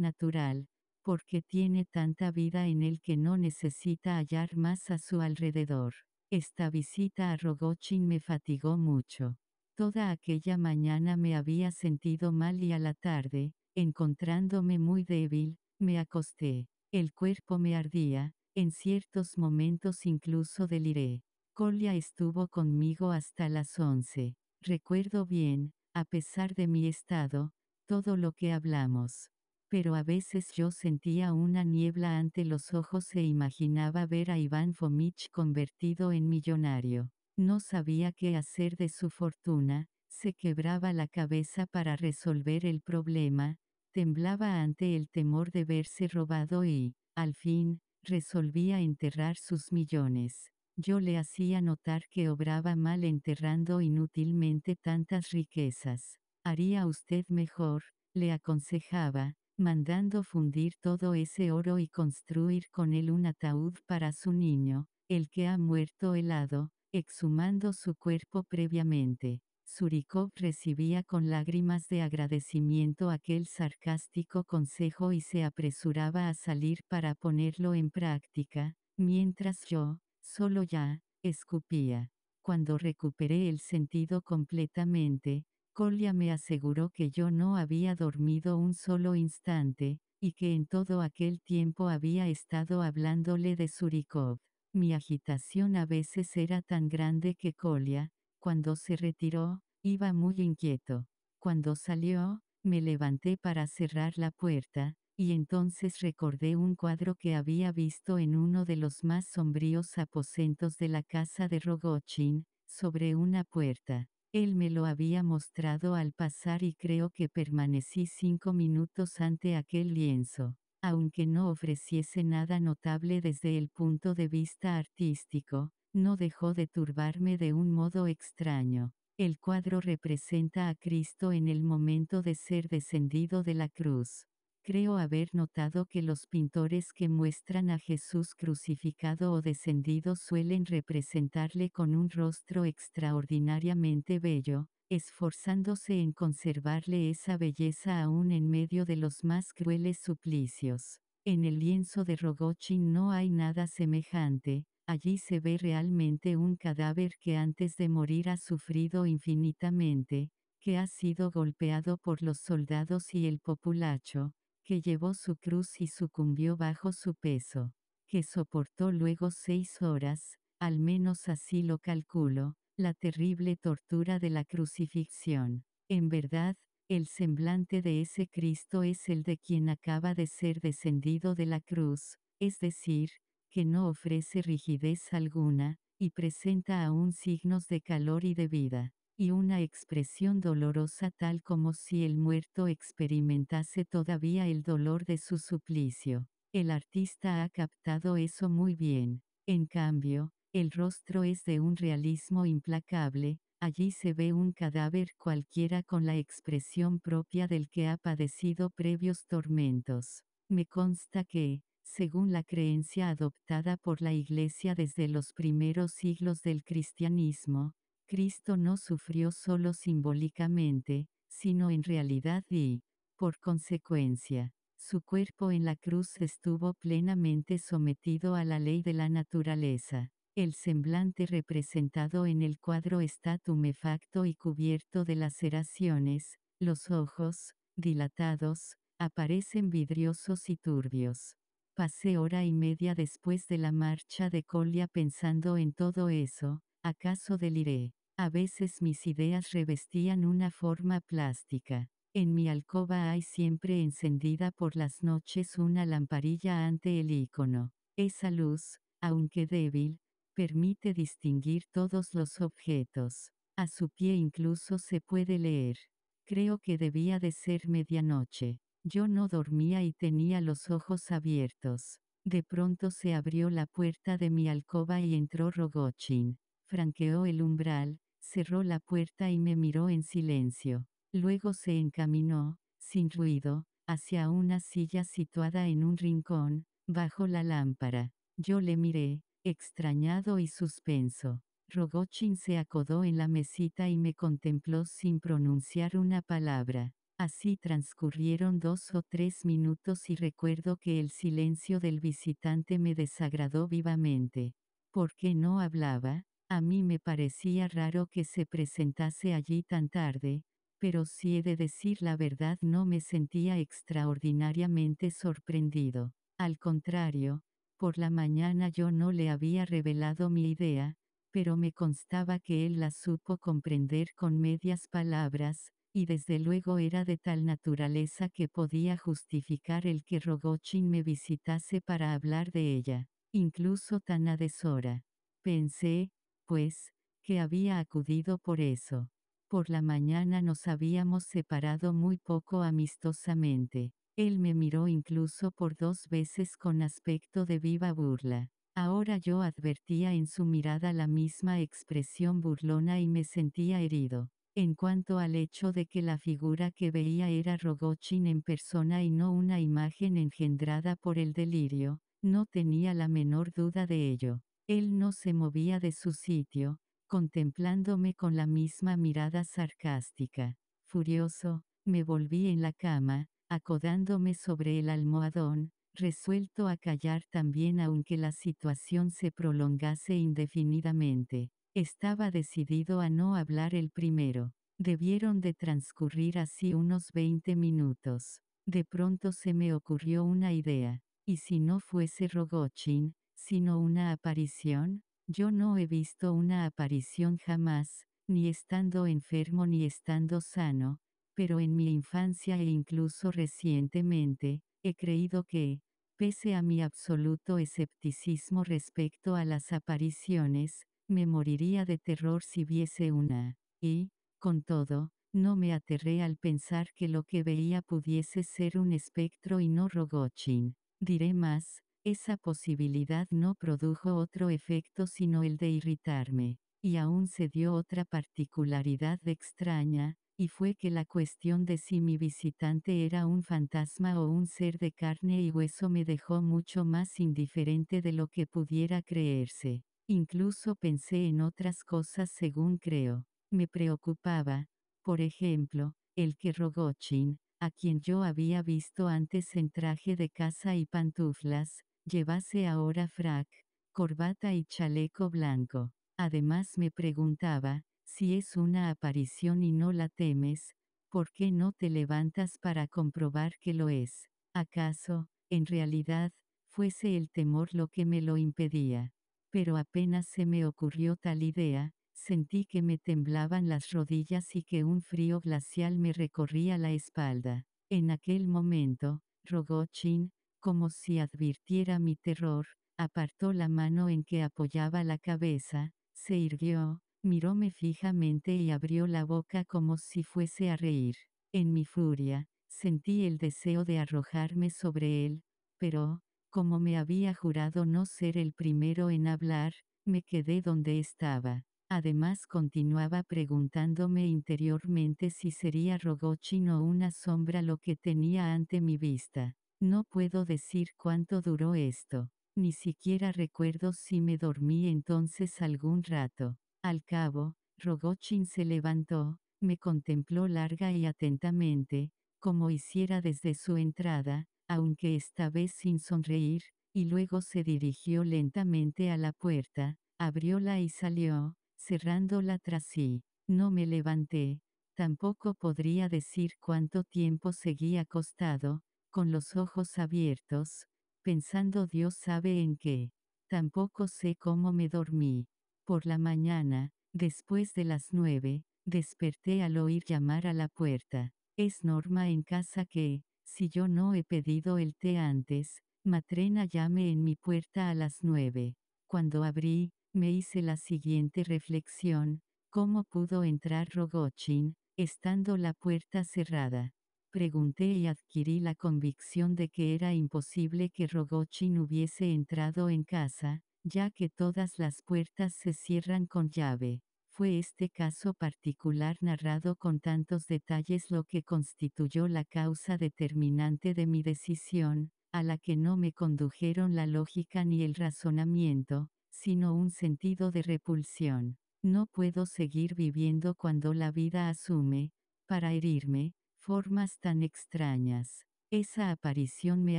natural, porque tiene tanta vida en él que no necesita hallar más a su alrededor. Esta visita a Rogochin me fatigó mucho. Toda aquella mañana me había sentido mal y a la tarde, encontrándome muy débil, me acosté. El cuerpo me ardía, en ciertos momentos incluso deliré. Colia estuvo conmigo hasta las once. Recuerdo bien, a pesar de mi estado, todo lo que hablamos. Pero a veces yo sentía una niebla ante los ojos e imaginaba ver a Iván Fomich convertido en millonario. No sabía qué hacer de su fortuna, se quebraba la cabeza para resolver el problema, temblaba ante el temor de verse robado y, al fin, resolvía enterrar sus millones. Yo le hacía notar que obraba mal enterrando inútilmente tantas riquezas. Haría usted mejor, le aconsejaba, mandando fundir todo ese oro y construir con él un ataúd para su niño, el que ha muerto helado, exhumando su cuerpo previamente. Surikov recibía con lágrimas de agradecimiento aquel sarcástico consejo y se apresuraba a salir para ponerlo en práctica, mientras yo, solo ya, escupía. Cuando recuperé el sentido completamente, Colia me aseguró que yo no había dormido un solo instante, y que en todo aquel tiempo había estado hablándole de Surikov. Mi agitación a veces era tan grande que Colia, cuando se retiró, iba muy inquieto. Cuando salió, Me levanté para cerrar la puerta, y entonces recordé un cuadro que había visto en uno de los más sombríos aposentos de la casa de Rogochin, sobre una puerta. Él me lo había mostrado al pasar y creo que permanecí cinco minutos ante aquel lienzo. Aunque no ofreciese nada notable desde el punto de vista artístico, no dejó de turbarme de un modo extraño. El cuadro representa a Cristo en el momento de ser descendido de la cruz. Creo haber notado que los pintores que muestran a Jesús crucificado o descendido suelen representarle con un rostro extraordinariamente bello, esforzándose en conservarle esa belleza aún en medio de los más crueles suplicios. En el lienzo de Rogochin no hay nada semejante, allí se ve realmente un cadáver que antes de morir ha sufrido infinitamente, que ha sido golpeado por los soldados y el populacho, que llevó su cruz y sucumbió bajo su peso, que soportó luego seis horas, al menos así lo calculo, la terrible tortura de la crucifixión. En verdad, el semblante de ese Cristo es el de quien acaba de ser descendido de la cruz, es decir, que no ofrece rigidez alguna, y presenta aún signos de calor y de vida, y una expresión dolorosa tal como si el muerto experimentase todavía el dolor de su suplicio. El artista ha captado eso muy bien. En cambio, el rostro es de un realismo implacable, allí se ve un cadáver cualquiera con la expresión propia del que ha padecido previos tormentos. Me consta que, según la creencia adoptada por la Iglesia desde los primeros siglos del cristianismo, Cristo no sufrió solo simbólicamente, sino en realidad y, por consecuencia, su cuerpo en la cruz estuvo plenamente sometido a la ley de la naturaleza. El semblante representado en el cuadro está tumefacto y cubierto de laceraciones, los ojos, dilatados, aparecen vidriosos y turbios. Pasé hora y media después de la marcha de Colia pensando en todo eso, acaso deliré. A veces mis ideas revestían una forma plástica. En mi alcoba hay siempre encendida por las noches una lamparilla ante el icono. Esa luz, aunque débil, permite distinguir todos los objetos. A su pie incluso se puede leer. Creo que debía de ser medianoche. Yo no dormía y tenía los ojos abiertos. De pronto se abrió la puerta de mi alcoba y entró Rogochin. Franqueó el umbral, cerró la puerta y me miró en silencio. Luego se encaminó, sin ruido, hacia una silla situada en un rincón, bajo la lámpara. Yo le miré, extrañado y suspenso. Rogochin se acodó en la mesita y me contempló sin pronunciar una palabra. Así transcurrieron dos o tres minutos y recuerdo que el silencio del visitante me desagradó vivamente. ¿Por qué no hablaba? A mí me parecía raro que se presentase allí tan tarde, pero si he de decir la verdad no me sentía extraordinariamente sorprendido. Al contrario, por la mañana yo no le había revelado mi idea, pero me constaba que él la supo comprender con medias palabras, y desde luego era de tal naturaleza que podía justificar el que Rogochin me visitase para hablar de ella, incluso tan a deshora. Pensé, pues, que había acudido por eso. Por la mañana nos habíamos separado muy poco amistosamente. Él me miró incluso por dos veces con aspecto de viva burla. Ahora yo advertía en su mirada la misma expresión burlona y me sentía herido. En cuanto al hecho de que la figura que veía era Rogochin en persona y no una imagen engendrada por el delirio, no tenía la menor duda de ello. Él no se movía de su sitio, contemplándome con la misma mirada sarcástica. Furioso, me volví en la cama, acodándome sobre el almohadón, resuelto a callar también aunque la situación se prolongase indefinidamente. Estaba decidido a no hablar el primero. Debieron de transcurrir así unos 20 minutos. De pronto se me ocurrió una idea. ¿Y si no fuese Rogochin, sino una aparición? Yo no he visto una aparición jamás, ni estando enfermo ni estando sano, pero en mi infancia e incluso recientemente, he creído que, pese a mi absoluto escepticismo respecto a las apariciones, me moriría de terror si viese una. Y, con todo, no me aterré al pensar que lo que veía pudiese ser un espectro y no Rogochin. Diré más, esa posibilidad no produjo otro efecto sino el de irritarme, y aún se dio otra particularidad extraña, y fue que la cuestión de si mi visitante era un fantasma o un ser de carne y hueso me dejó mucho más indiferente de lo que pudiera creerse. Incluso pensé en otras cosas según creo. Me preocupaba, por ejemplo, el que Rogochin, a quien yo había visto antes en traje de casa y pantuflas, llevase ahora frac, corbata y chaleco blanco. Además me preguntaba, si es una aparición y no la temes, ¿por qué no te levantas para comprobar que lo es? ¿Acaso, en realidad, fuese el temor lo que me lo impedía? Pero apenas se me ocurrió tal idea, sentí que me temblaban las rodillas y que un frío glacial me recorría la espalda. En aquel momento, Rogochin, como si advirtiera mi terror, apartó la mano en que apoyaba la cabeza, se irguió, Miróme fijamente y abrió la boca como si fuese a reír. En mi furia, sentí el deseo de arrojarme sobre él, pero, como me había jurado no ser el primero en hablar, me quedé donde estaba. Además continuaba preguntándome interiormente si sería Rogochin o una sombra lo que tenía ante mi vista. No puedo decir cuánto duró esto. Ni siquiera recuerdo si me dormí entonces algún rato. Al cabo, Rogochin se levantó, me contempló larga y atentamente, como hiciera desde su entrada, aunque esta vez sin sonreír, y luego se dirigió lentamente a la puerta, abrióla y salió, cerrándola tras sí. No me levanté, tampoco podría decir cuánto tiempo seguí acostado, con los ojos abiertos, pensando Dios sabe en qué. Tampoco sé cómo me dormí. Por la mañana, después de las nueve, desperté al oír llamar a la puerta. Es norma en casa que, si yo no he pedido el té antes, Matrena llame en mi puerta a las nueve. Cuando abrí, me hice la siguiente reflexión, ¿cómo pudo entrar Rogochin, estando la puerta cerrada? Pregunté y adquirí la convicción de que era imposible que Rogochin hubiese entrado en casa, ya que todas las puertas se cierran con llave. Fue este caso particular narrado con tantos detalles lo que constituyó la causa determinante de mi decisión, a la que no me condujeron la lógica ni el razonamiento, sino un sentido de repulsión. No puedo seguir viviendo cuando la vida asume, para herirme, formas tan extrañas. Esa aparición me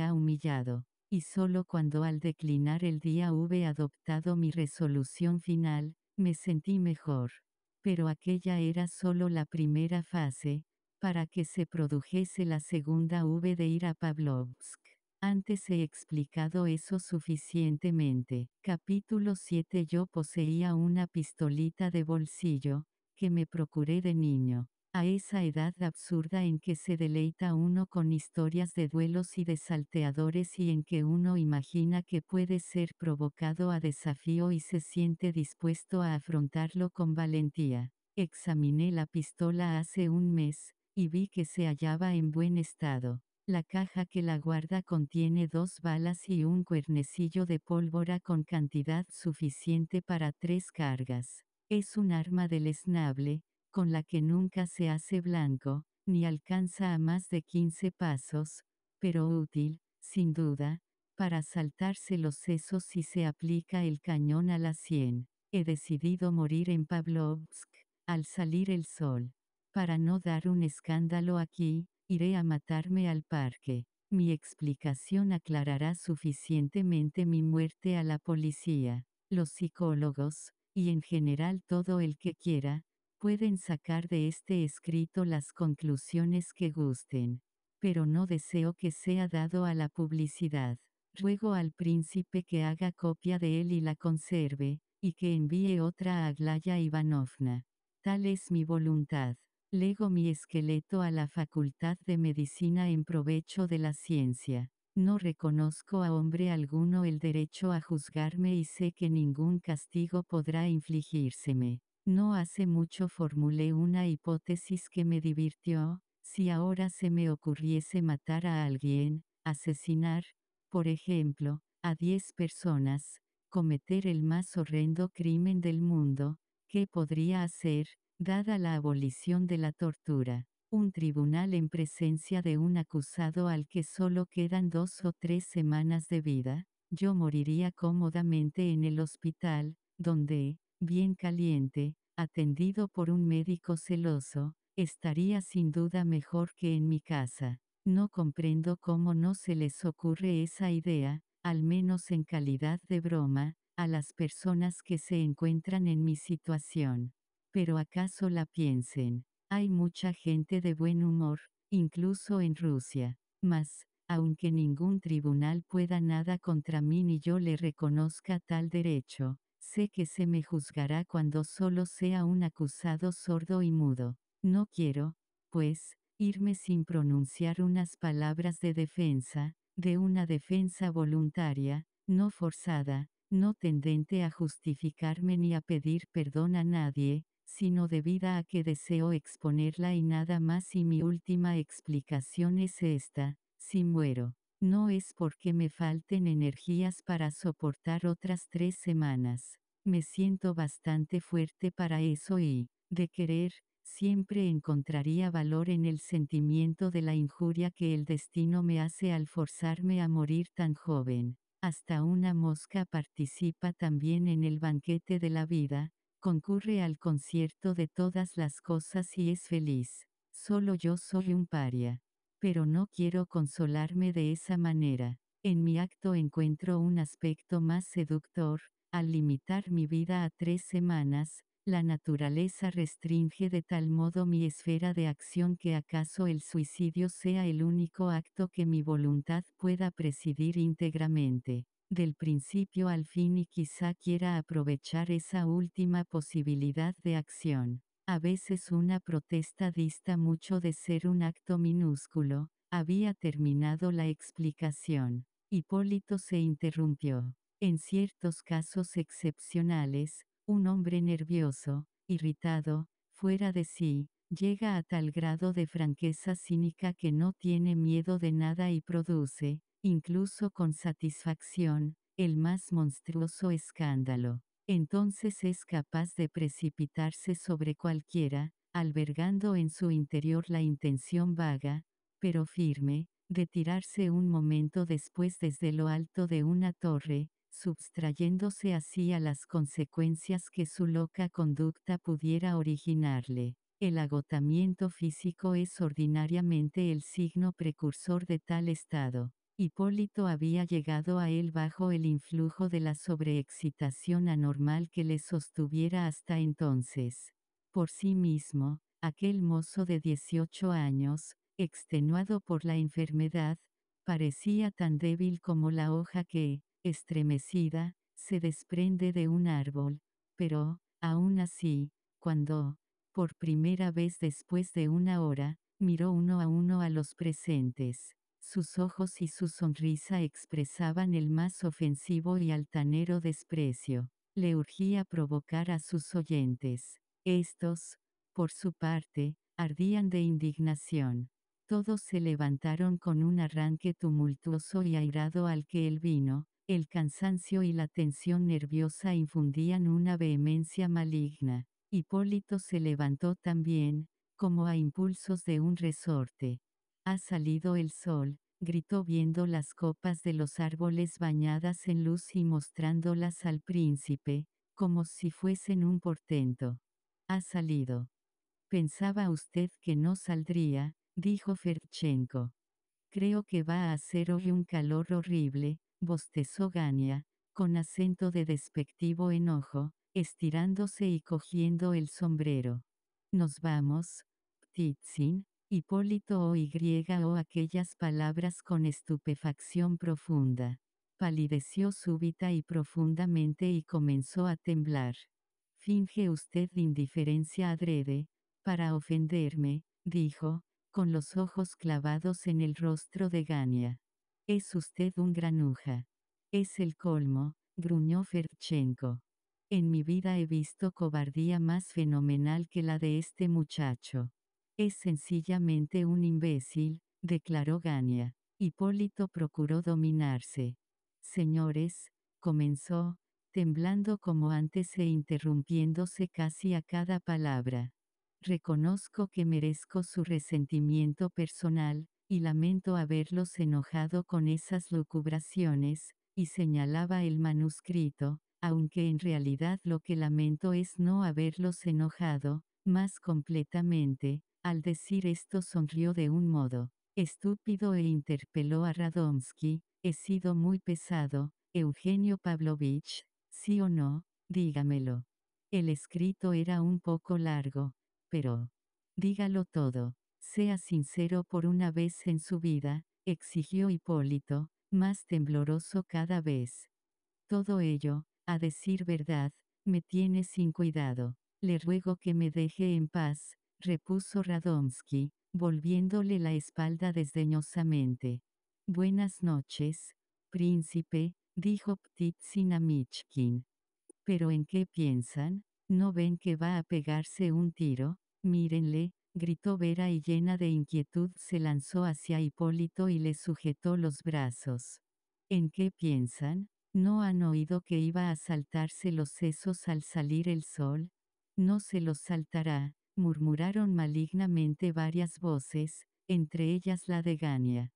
ha humillado y solo cuando al declinar el día hube adoptado mi resolución final, me sentí mejor. Pero aquella era solo la primera fase, para que se produjese la segunda hube de ir a Pavlovsk. Antes he explicado eso suficientemente. Capítulo 7 Yo poseía una pistolita de bolsillo, que me procuré de niño a esa edad absurda en que se deleita uno con historias de duelos y de salteadores y en que uno imagina que puede ser provocado a desafío y se siente dispuesto a afrontarlo con valentía. Examiné la pistola hace un mes, y vi que se hallaba en buen estado. La caja que la guarda contiene dos balas y un cuernecillo de pólvora con cantidad suficiente para tres cargas. Es un arma deleznable, con la que nunca se hace blanco, ni alcanza a más de 15 pasos, pero útil, sin duda, para saltarse los sesos si se aplica el cañón a la sien. He decidido morir en Pavlovsk, al salir el sol. Para no dar un escándalo aquí, iré a matarme al parque. Mi explicación aclarará suficientemente mi muerte a la policía, los psicólogos, y en general todo el que quiera, Pueden sacar de este escrito las conclusiones que gusten, pero no deseo que sea dado a la publicidad. Ruego al príncipe que haga copia de él y la conserve, y que envíe otra a Aglaya Ivanovna. Tal es mi voluntad. Lego mi esqueleto a la Facultad de Medicina en provecho de la ciencia. No reconozco a hombre alguno el derecho a juzgarme y sé que ningún castigo podrá infligírseme. No hace mucho formulé una hipótesis que me divirtió, si ahora se me ocurriese matar a alguien, asesinar, por ejemplo, a 10 personas, cometer el más horrendo crimen del mundo, ¿qué podría hacer, dada la abolición de la tortura? Un tribunal en presencia de un acusado al que solo quedan dos o tres semanas de vida, yo moriría cómodamente en el hospital, donde, bien caliente, atendido por un médico celoso, estaría sin duda mejor que en mi casa. No comprendo cómo no se les ocurre esa idea, al menos en calidad de broma, a las personas que se encuentran en mi situación. Pero acaso la piensen. Hay mucha gente de buen humor, incluso en Rusia. Mas, aunque ningún tribunal pueda nada contra mí ni yo le reconozca tal derecho, sé que se me juzgará cuando solo sea un acusado sordo y mudo. No quiero, pues, irme sin pronunciar unas palabras de defensa, de una defensa voluntaria, no forzada, no tendente a justificarme ni a pedir perdón a nadie, sino debida a que deseo exponerla y nada más y mi última explicación es esta, si muero, no es porque me falten energías para soportar otras tres semanas, me siento bastante fuerte para eso y, de querer, siempre encontraría valor en el sentimiento de la injuria que el destino me hace al forzarme a morir tan joven. Hasta una mosca participa también en el banquete de la vida, concurre al concierto de todas las cosas y es feliz. Solo yo soy un paria. Pero no quiero consolarme de esa manera. En mi acto encuentro un aspecto más seductor, al limitar mi vida a tres semanas, la naturaleza restringe de tal modo mi esfera de acción que acaso el suicidio sea el único acto que mi voluntad pueda presidir íntegramente, del principio al fin y quizá quiera aprovechar esa última posibilidad de acción. A veces una protesta dista mucho de ser un acto minúsculo, había terminado la explicación. Hipólito se interrumpió. En ciertos casos excepcionales, un hombre nervioso, irritado, fuera de sí, llega a tal grado de franqueza cínica que no tiene miedo de nada y produce, incluso con satisfacción, el más monstruoso escándalo. Entonces es capaz de precipitarse sobre cualquiera, albergando en su interior la intención vaga, pero firme, de tirarse un momento después desde lo alto de una torre, substrayéndose así a las consecuencias que su loca conducta pudiera originarle. El agotamiento físico es ordinariamente el signo precursor de tal estado. Hipólito había llegado a él bajo el influjo de la sobreexcitación anormal que le sostuviera hasta entonces. Por sí mismo, aquel mozo de 18 años, extenuado por la enfermedad, parecía tan débil como la hoja que, estremecida, se desprende de un árbol, pero, aún así, cuando, por primera vez después de una hora, miró uno a uno a los presentes, sus ojos y su sonrisa expresaban el más ofensivo y altanero desprecio. Le urgía provocar a sus oyentes. Estos, por su parte, ardían de indignación. Todos se levantaron con un arranque tumultuoso y airado al que el vino, el cansancio y la tensión nerviosa infundían una vehemencia maligna. Hipólito se levantó también, como a impulsos de un resorte. Ha salido el sol, gritó viendo las copas de los árboles bañadas en luz y mostrándolas al príncipe, como si fuesen un portento. Ha salido. Pensaba usted que no saldría, dijo Ferchenko. Creo que va a hacer hoy un calor horrible, bostezó Gania, con acento de despectivo enojo, estirándose y cogiendo el sombrero. Nos vamos, Ptitsin, Hipólito o Y o aquellas palabras con estupefacción profunda. Palideció súbita y profundamente y comenzó a temblar. Finge usted indiferencia adrede, Para ofenderme, dijo, con los ojos clavados en el rostro de Gania. Es usted un granuja. Es el colmo, gruñó Ferchenko. En mi vida he visto cobardía más fenomenal que la de este muchacho. Es sencillamente un imbécil, declaró Gania. Hipólito procuró dominarse. Señores, comenzó, temblando como antes e interrumpiéndose casi a cada palabra. Reconozco que merezco su resentimiento personal, y lamento haberlos enojado con esas lucubraciones, y señalaba el manuscrito, aunque en realidad lo que lamento es no haberlos enojado, más completamente, al decir esto sonrió de un modo estúpido e interpeló a Radomsky, he sido muy pesado, Eugenio Pavlovich, sí o no, dígamelo. El escrito era un poco largo, pero... Dígalo todo. Sea sincero por una vez en su vida, exigió Hipólito, más tembloroso cada vez. Todo ello, a decir verdad, me tiene sin cuidado. Le ruego que me deje en paz, repuso Radomsky, volviéndole la espalda desdeñosamente. Buenas noches, príncipe, dijo Ptitsin a. ¿Pero en qué piensan? ¿No ven que va a pegarse un tiro? Mírenle, gritó Vera y llena de inquietud se lanzó hacia Hipólito y le sujetó los brazos. ¿En qué piensan? ¿No han oído que iba a saltarse los sesos al salir el sol? No se los saltará, murmuraron malignamente varias voces, entre ellas la de Gania.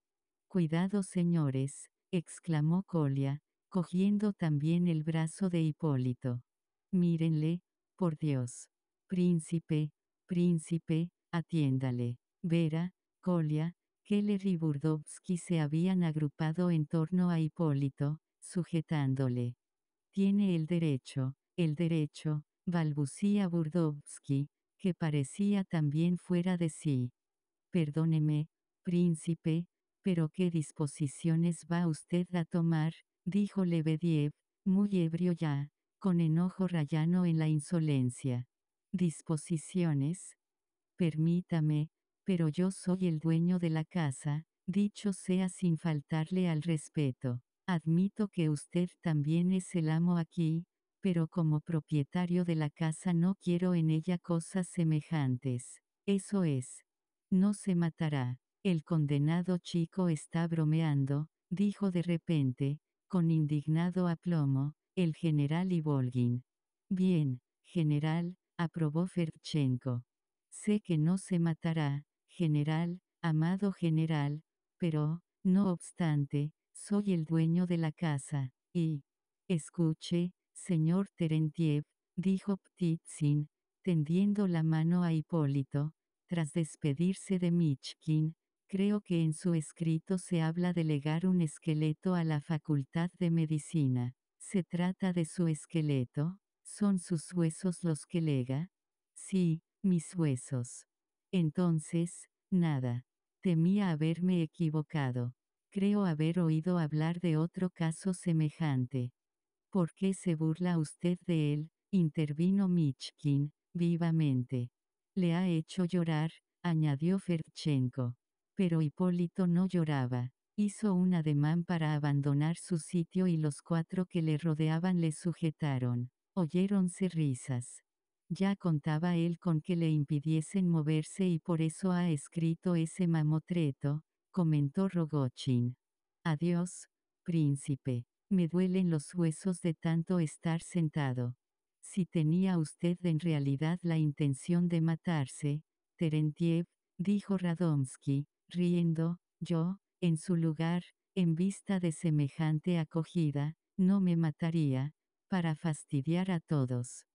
Cuidado señores, exclamó Colia, cogiendo también el brazo de Hipólito. Mírenle, por Dios. Príncipe, Príncipe, atiéndale. Vera, Kolia, Keller y Burdovsky se habían agrupado en torno a Hipólito, sujetándole. Tiene el derecho, el derecho, balbucía Burdovsky, que parecía también fuera de sí. Perdóneme, príncipe, pero ¿qué disposiciones va usted a tomar? dijo Lebediev, muy ebrio ya, con enojo rayano en la insolencia disposiciones. Permítame, pero yo soy el dueño de la casa, dicho sea sin faltarle al respeto. Admito que usted también es el amo aquí, pero como propietario de la casa no quiero en ella cosas semejantes. Eso es. No se matará. El condenado chico está bromeando, dijo de repente, con indignado aplomo, el general Ivolgin. Bien, general, aprobó Ferchenko. Sé que no se matará, general, amado general, pero, no obstante, soy el dueño de la casa, y... Escuche, señor Terentiev, dijo Ptitsin, tendiendo la mano a Hipólito, tras despedirse de Michkin, creo que en su escrito se habla de legar un esqueleto a la Facultad de Medicina. ¿Se trata de su esqueleto? ¿Son sus huesos los que lega? Sí, mis huesos. Entonces, nada. Temía haberme equivocado. Creo haber oído hablar de otro caso semejante. ¿Por qué se burla usted de él? intervino Michkin, vivamente. Le ha hecho llorar, añadió Ferchenko. Pero Hipólito no lloraba. Hizo un ademán para abandonar su sitio y los cuatro que le rodeaban le sujetaron. Oyéronse risas. Ya contaba él con que le impidiesen moverse y por eso ha escrito ese mamotreto, comentó Rogochin. Adiós, príncipe. Me duelen los huesos de tanto estar sentado. Si tenía usted en realidad la intención de matarse, Terentiev, dijo Radomsky, riendo, yo, en su lugar, en vista de semejante acogida, no me mataría, para fastidiar a todos.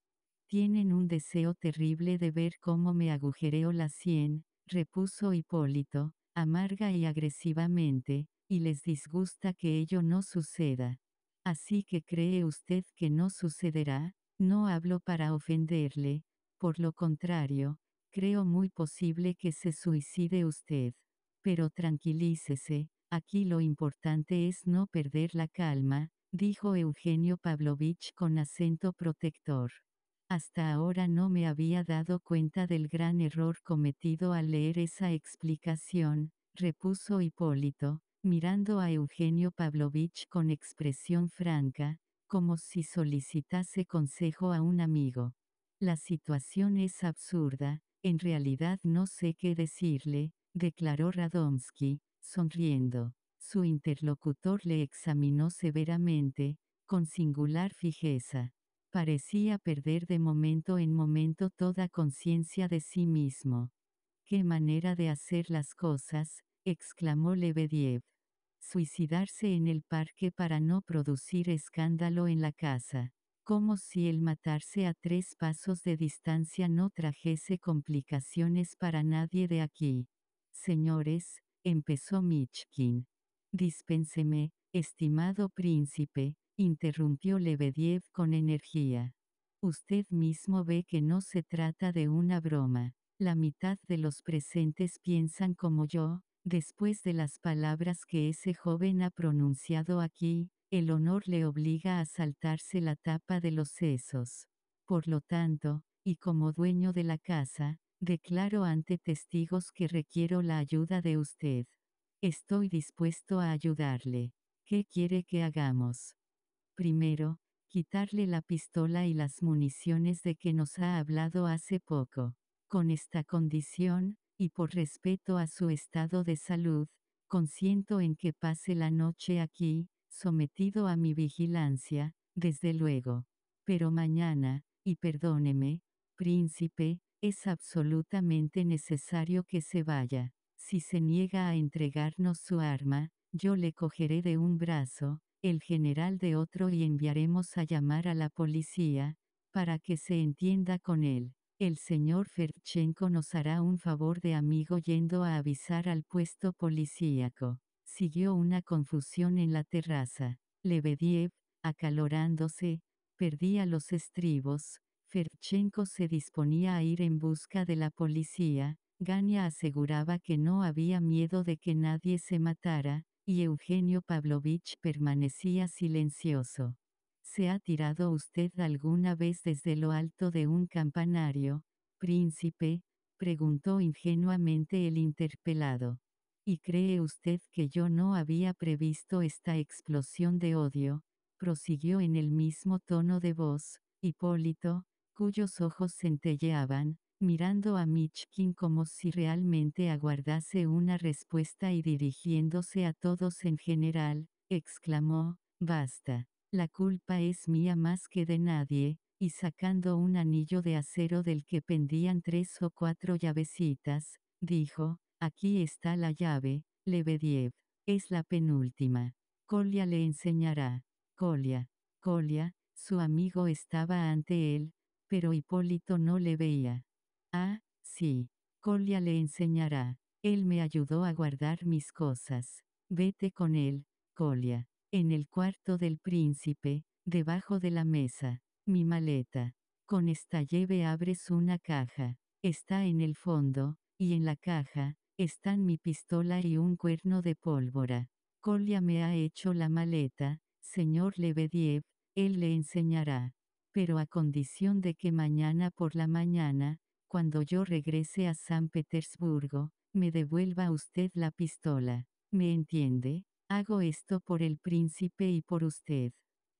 Tienen un deseo terrible de ver cómo me agujereo la sien, repuso Hipólito, amarga y agresivamente, y les disgusta que ello no suceda. Así que cree usted que no sucederá, no hablo para ofenderle, por lo contrario, creo muy posible que se suicide usted. Pero tranquilícese, aquí lo importante es no perder la calma, dijo Eugenio Pavlovich con acento protector. Hasta ahora no me había dado cuenta del gran error cometido al leer esa explicación, repuso Hipólito, mirando a Eugenio Pavlovich con expresión franca, como si solicitase consejo a un amigo. La situación es absurda, en realidad no sé qué decirle, declaró Radomski, sonriendo. Su interlocutor le examinó severamente, con singular fijeza. Parecía perder de momento en momento toda conciencia de sí mismo. ¡Qué manera de hacer las cosas! exclamó Lebediev. Suicidarse en el parque para no producir escándalo en la casa. Como si el matarse a tres pasos de distancia no trajese complicaciones para nadie de aquí. Señores, empezó Michkin. Dispénseme, estimado príncipe, interrumpió Lebediev con energía. Usted mismo ve que no se trata de una broma. La mitad de los presentes piensan como yo, después de las palabras que ese joven ha pronunciado aquí, el honor le obliga a saltarse la tapa de los sesos. Por lo tanto, y como dueño de la casa, declaro ante testigos que requiero la ayuda de usted. Estoy dispuesto a ayudarle. ¿Qué quiere que hagamos? Primero, quitarle la pistola y las municiones de que nos ha hablado hace poco. Con esta condición, y por respeto a su estado de salud, consiento en que pase la noche aquí, sometido a mi vigilancia, desde luego. Pero mañana, y perdóneme, príncipe, es absolutamente necesario que se vaya. Si se niega a entregarnos su arma, yo le cogeré de un brazo, el general de otro y enviaremos a llamar a la policía, para que se entienda con él. El señor Ferchenko nos hará un favor de amigo yendo a avisar al puesto policíaco. Siguió una confusión en la terraza. Lebediev, acalorándose, perdía los estribos. Ferchenko se disponía a ir en busca de la policía, Gania aseguraba que no había miedo de que nadie se matara, y Eugenio Pavlovich permanecía silencioso. ¿Se ha tirado usted alguna vez desde lo alto de un campanario, príncipe? preguntó ingenuamente el interpelado. ¿Y cree usted que yo no había previsto esta explosión de odio? prosiguió en el mismo tono de voz, Hipólito, cuyos ojos centelleaban, mirando a Michkin como si realmente aguardase una respuesta y dirigiéndose a todos en general, exclamó, basta, la culpa es mía más que de nadie, y sacando un anillo de acero del que pendían tres o cuatro llavecitas, dijo, aquí está la llave, Lebediev, es la penúltima. Colia le enseñará. Colia, Colia, su amigo estaba ante él, pero Hipólito no le veía. Ah, sí. Colia le enseñará. Él me ayudó a guardar mis cosas. Vete con él, Colia. En el cuarto del príncipe, debajo de la mesa. Mi maleta. Con esta llave abres una caja. Está en el fondo, y en la caja, están mi pistola y un cuerno de pólvora. Colia me ha hecho la maleta, señor Lebediev, él le enseñará. Pero a condición de que mañana por la mañana, cuando yo regrese a San Petersburgo, me devuelva usted la pistola. ¿Me entiende? Hago esto por el príncipe y por usted.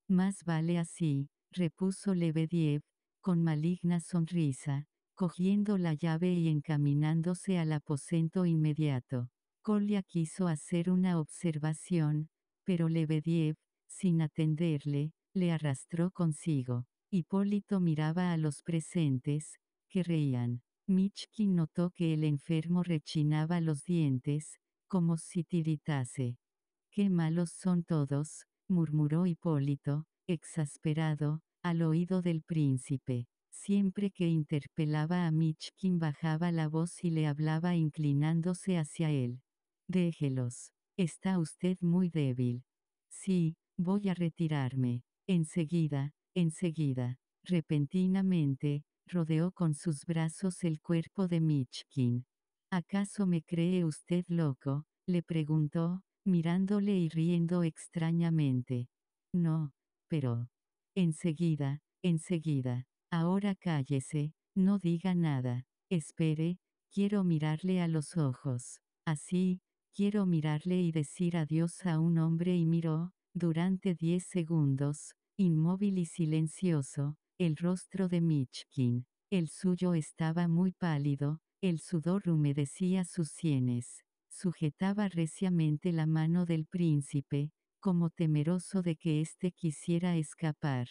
Más vale así, repuso Lebediev, con maligna sonrisa, cogiendo la llave y encaminándose al aposento inmediato. Kolya quiso hacer una observación, pero Lebediev, sin atenderle, le arrastró consigo. Hipólito miraba a los presentes, que reían. Michkin notó que el enfermo rechinaba los dientes, como si tiritase. Qué malos son todos, murmuró Hipólito, exasperado, al oído del príncipe. Siempre que interpelaba a Michkin bajaba la voz y le hablaba inclinándose hacia él. Déjelos. Está usted muy débil. Sí, voy a retirarme. Enseguida, enseguida. Repentinamente, rodeó con sus brazos el cuerpo de Michkin. ¿Acaso me cree usted loco? le preguntó, mirándole y riendo extrañamente. No, pero. Enseguida, enseguida. Ahora cállese, no diga nada. Espere, quiero mirarle a los ojos. Así, quiero mirarle y decir adiós a un hombre y miró, durante diez segundos, inmóvil y silencioso, el rostro de Michkin. El suyo estaba muy pálido, el sudor humedecía sus sienes. Sujetaba reciamente la mano del príncipe, como temeroso de que éste quisiera escapar.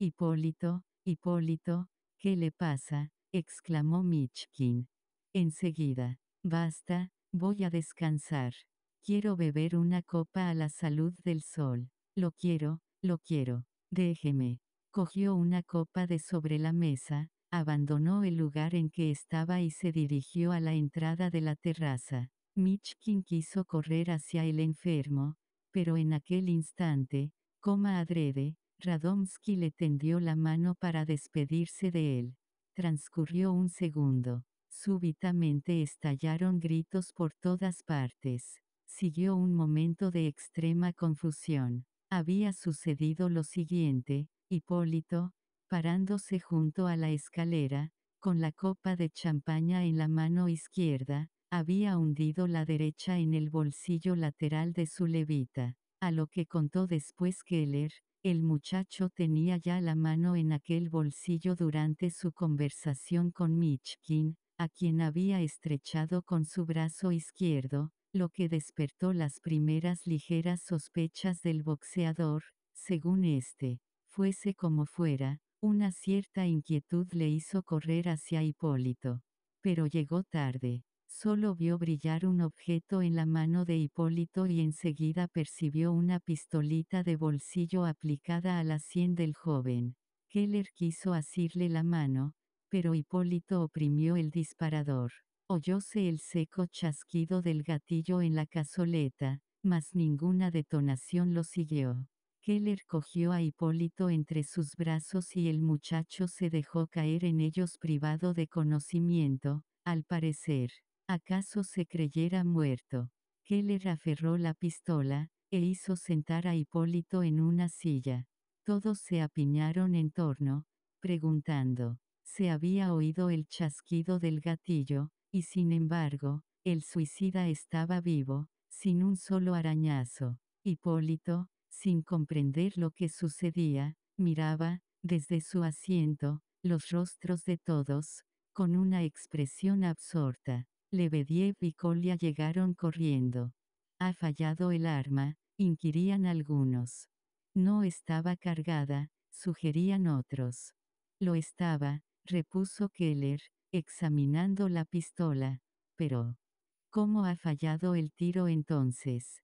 Hipólito, Hipólito, ¿qué le pasa? exclamó Michkin. Enseguida. Basta, voy a descansar. Quiero beber una copa a la salud del sol. Lo quiero, lo quiero. Déjeme. Cogió una copa de sobre la mesa, abandonó el lugar en que estaba y se dirigió a la entrada de la terraza. Michkin quiso correr hacia el enfermo, pero en aquel instante, coma adrede, Radomski le tendió la mano para despedirse de él. Transcurrió un segundo. Súbitamente estallaron gritos por todas partes. Siguió un momento de extrema confusión. Había sucedido lo siguiente, Hipólito, parándose junto a la escalera, con la copa de champaña en la mano izquierda, había hundido la derecha en el bolsillo lateral de su levita, a lo que contó después Keller, el muchacho tenía ya la mano en aquel bolsillo durante su conversación con Michkin, a quien había estrechado con su brazo izquierdo, lo que despertó las primeras ligeras sospechas del boxeador, según este, fuese como fuera, una cierta inquietud le hizo correr hacia Hipólito. Pero llegó tarde. Solo vio brillar un objeto en la mano de Hipólito y enseguida percibió una pistolita de bolsillo aplicada a la sien del joven. Keller quiso asirle la mano, pero Hipólito oprimió el disparador. Oyóse el seco chasquido del gatillo en la cazoleta, mas ninguna detonación lo siguió. Keller cogió a Hipólito entre sus brazos y el muchacho se dejó caer en ellos privado de conocimiento, al parecer. ¿Acaso se creyera muerto? Keller aferró la pistola, e hizo sentar a Hipólito en una silla. Todos se apiñaron en torno, preguntando. Se había oído el chasquido del gatillo, y sin embargo, el suicida estaba vivo, sin un solo arañazo. Hipólito, sin comprender lo que sucedía, miraba, desde su asiento, los rostros de todos, con una expresión absorta. Lebediev y Kolia llegaron corriendo. ¿Ha fallado el arma? inquirían algunos. No estaba cargada, sugerían otros. Lo estaba, repuso Keller, examinando la pistola. Pero, ¿cómo ha fallado el tiro entonces?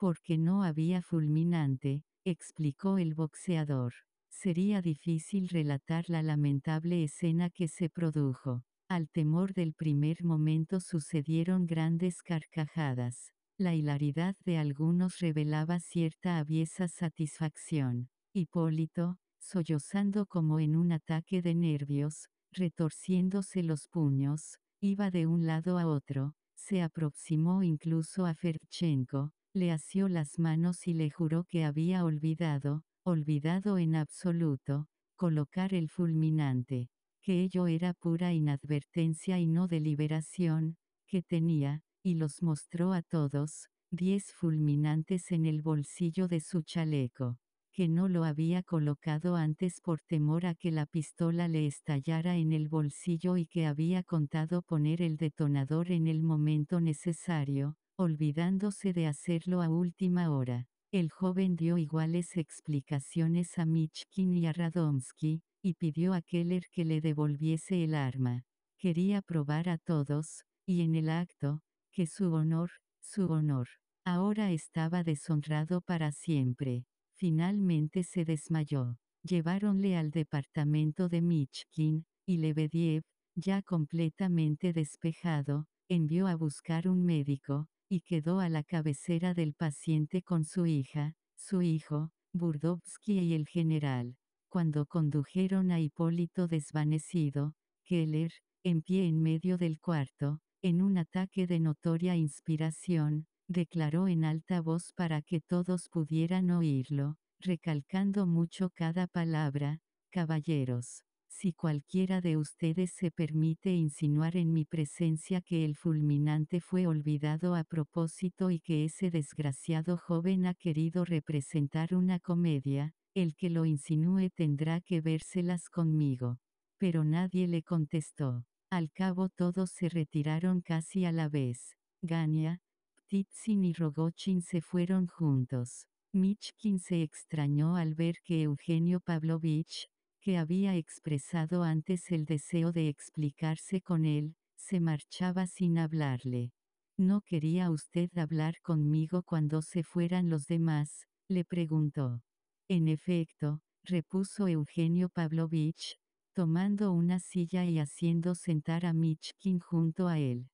Porque no había fulminante, explicó el boxeador. Sería difícil relatar la lamentable escena que se produjo. Al temor del primer momento sucedieron grandes carcajadas. La hilaridad de algunos revelaba cierta aviesa satisfacción. Hipólito, sollozando como en un ataque de nervios, retorciéndose los puños, iba de un lado a otro, se aproximó incluso a Ferchenko, le asió las manos y le juró que había olvidado, olvidado en absoluto, colocar el fulminante que ello era pura inadvertencia y no deliberación, que tenía, y los mostró a todos, diez fulminantes en el bolsillo de su chaleco, que no lo había colocado antes por temor a que la pistola le estallara en el bolsillo y que había contado poner el detonador en el momento necesario, olvidándose de hacerlo a última hora. El joven dio iguales explicaciones a Michkin y a Radomski, y pidió a Keller que le devolviese el arma. Quería probar a todos, y en el acto, que su honor, su honor, ahora estaba deshonrado para siempre. Finalmente se desmayó. Lleváronle al departamento de Michkin, y Lebediev, ya completamente despejado, envió a buscar un médico, y quedó a la cabecera del paciente con su hija, su hijo, Burdovsky y el general. Cuando condujeron a Hipólito desvanecido, Keller, en pie en medio del cuarto, en un ataque de notoria inspiración, declaró en alta voz para que todos pudieran oírlo, recalcando mucho cada palabra, caballeros, Si cualquiera de ustedes se permite insinuar en mi presencia que el fulminante fue olvidado a propósito y que ese desgraciado joven ha querido representar una comedia, el que lo insinúe tendrá que vérselas conmigo. Pero nadie le contestó. Al cabo todos se retiraron casi a la vez. Gania, Ptitsin y Rogochin se fueron juntos. Michkin se extrañó al ver que Eugenio Pavlovich, que había expresado antes el deseo de explicarse con él, se marchaba sin hablarle. ¿No quería usted hablar conmigo cuando se fueran los demás? le preguntó. En efecto, repuso Eugenio Pavlovich, tomando una silla y haciendo sentar a Michkin junto a él.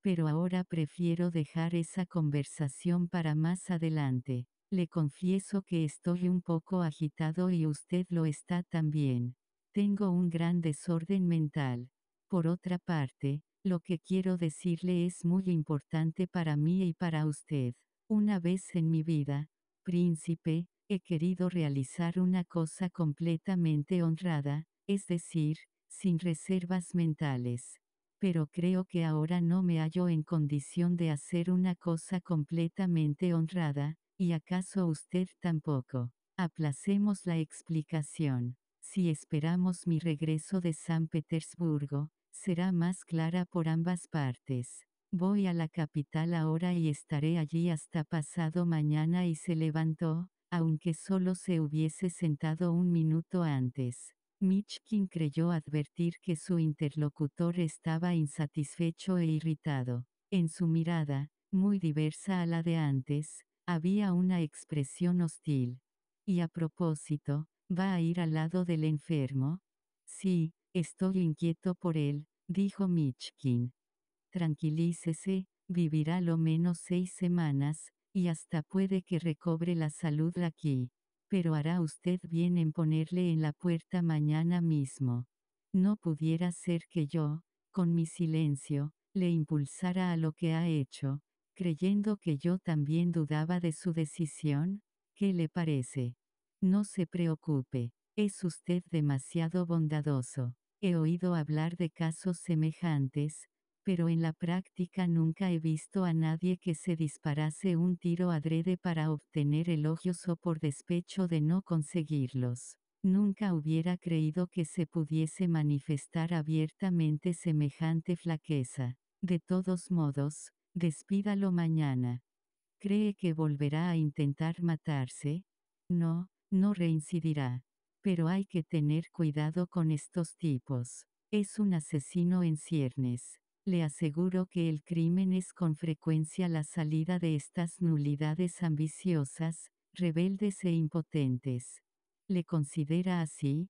Pero ahora prefiero dejar esa conversación para más adelante. Le confieso que estoy un poco agitado y usted lo está también. Tengo un gran desorden mental. Por otra parte, lo que quiero decirle es muy importante para mí y para usted. Una vez en mi vida, príncipe, he querido realizar una cosa completamente honrada, es decir, sin reservas mentales. Pero creo que ahora no me hallo en condición de hacer una cosa completamente honrada, ¿Y acaso usted tampoco? Aplacemos la explicación. Si esperamos mi regreso de San Petersburgo, será más clara por ambas partes. Voy a la capital ahora y estaré allí hasta pasado mañana y se levantó, aunque solo se hubiese sentado un minuto antes. Michkin creyó advertir que su interlocutor estaba insatisfecho e irritado. En su mirada, muy diversa a la de antes, había una expresión hostil. Y a propósito, ¿va a ir al lado del enfermo? Sí, estoy inquieto por él, dijo Michkin. Tranquilícese, vivirá lo menos seis semanas, y hasta puede que recobre la salud aquí. Pero hará usted bien en ponerle en la puerta mañana mismo. No pudiera ser que yo, con mi silencio, le impulsara a lo que ha hecho, creyendo que yo también dudaba de su decisión? ¿Qué le parece? No se preocupe, es usted demasiado bondadoso. He oído hablar de casos semejantes, pero en la práctica nunca he visto a nadie que se disparase un tiro adrede para obtener elogios o por despecho de no conseguirlos. Nunca hubiera creído que se pudiese manifestar abiertamente semejante flaqueza. De todos modos, Despídalo mañana. ¿Cree que volverá a intentar matarse? No, no reincidirá. Pero hay que tener cuidado con estos tipos. Es un asesino en ciernes. Le aseguro que el crimen es con frecuencia la salida de estas nulidades ambiciosas, rebeldes e impotentes. ¿Le considera así?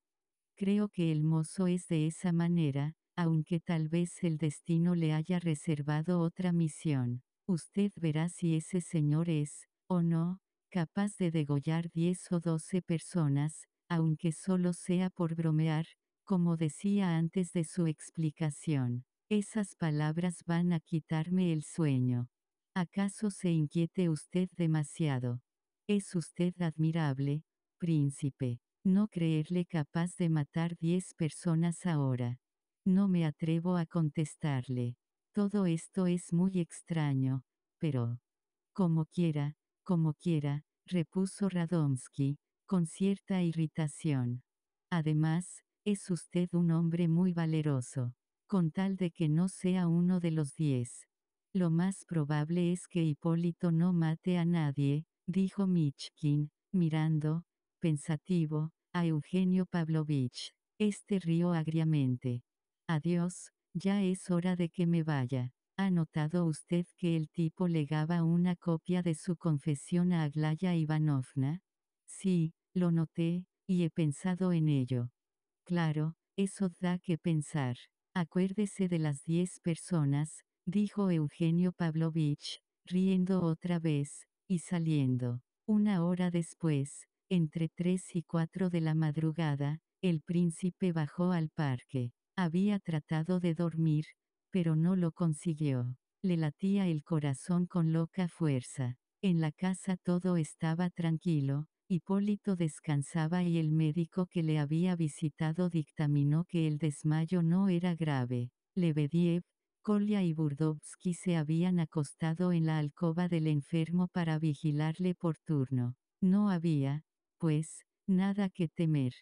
Creo que el mozo es de esa manera, aunque tal vez el destino le haya reservado otra misión. Usted verá si ese señor es, o no, capaz de degollar 10 o 12 personas, aunque solo sea por bromear, como decía antes de su explicación. Esas palabras van a quitarme el sueño. ¿Acaso se inquiete usted demasiado? Es usted admirable, príncipe, no creerle capaz de matar 10 personas ahora. No me atrevo a contestarle. Todo esto es muy extraño, pero... Como quiera, como quiera, repuso Radomsky, con cierta irritación. Además, es usted un hombre muy valeroso, con tal de que no sea uno de los diez. Lo más probable es que Hipólito no mate a nadie, dijo Michkin, mirando, pensativo, a Eugenio Pavlovich. Este rió agriamente. Adiós, ya es hora de que me vaya. ¿Ha notado usted que el tipo legaba una copia de su confesión a Aglaya Ivanovna? Sí, lo noté, y he pensado en ello. Claro, eso da que pensar. Acuérdese de las diez personas, dijo Eugenio Pavlovich, riendo otra vez, y saliendo. Una hora después, entre tres y cuatro de la madrugada, el príncipe bajó al parque. Había tratado de dormir, pero no lo consiguió. Le latía el corazón con loca fuerza. En la casa todo estaba tranquilo, Hipólito descansaba y el médico que le había visitado dictaminó que el desmayo no era grave. Lebediev, Kolya y Burdovsky se habían acostado en la alcoba del enfermo para vigilarle por turno. No había, pues, nada que temer.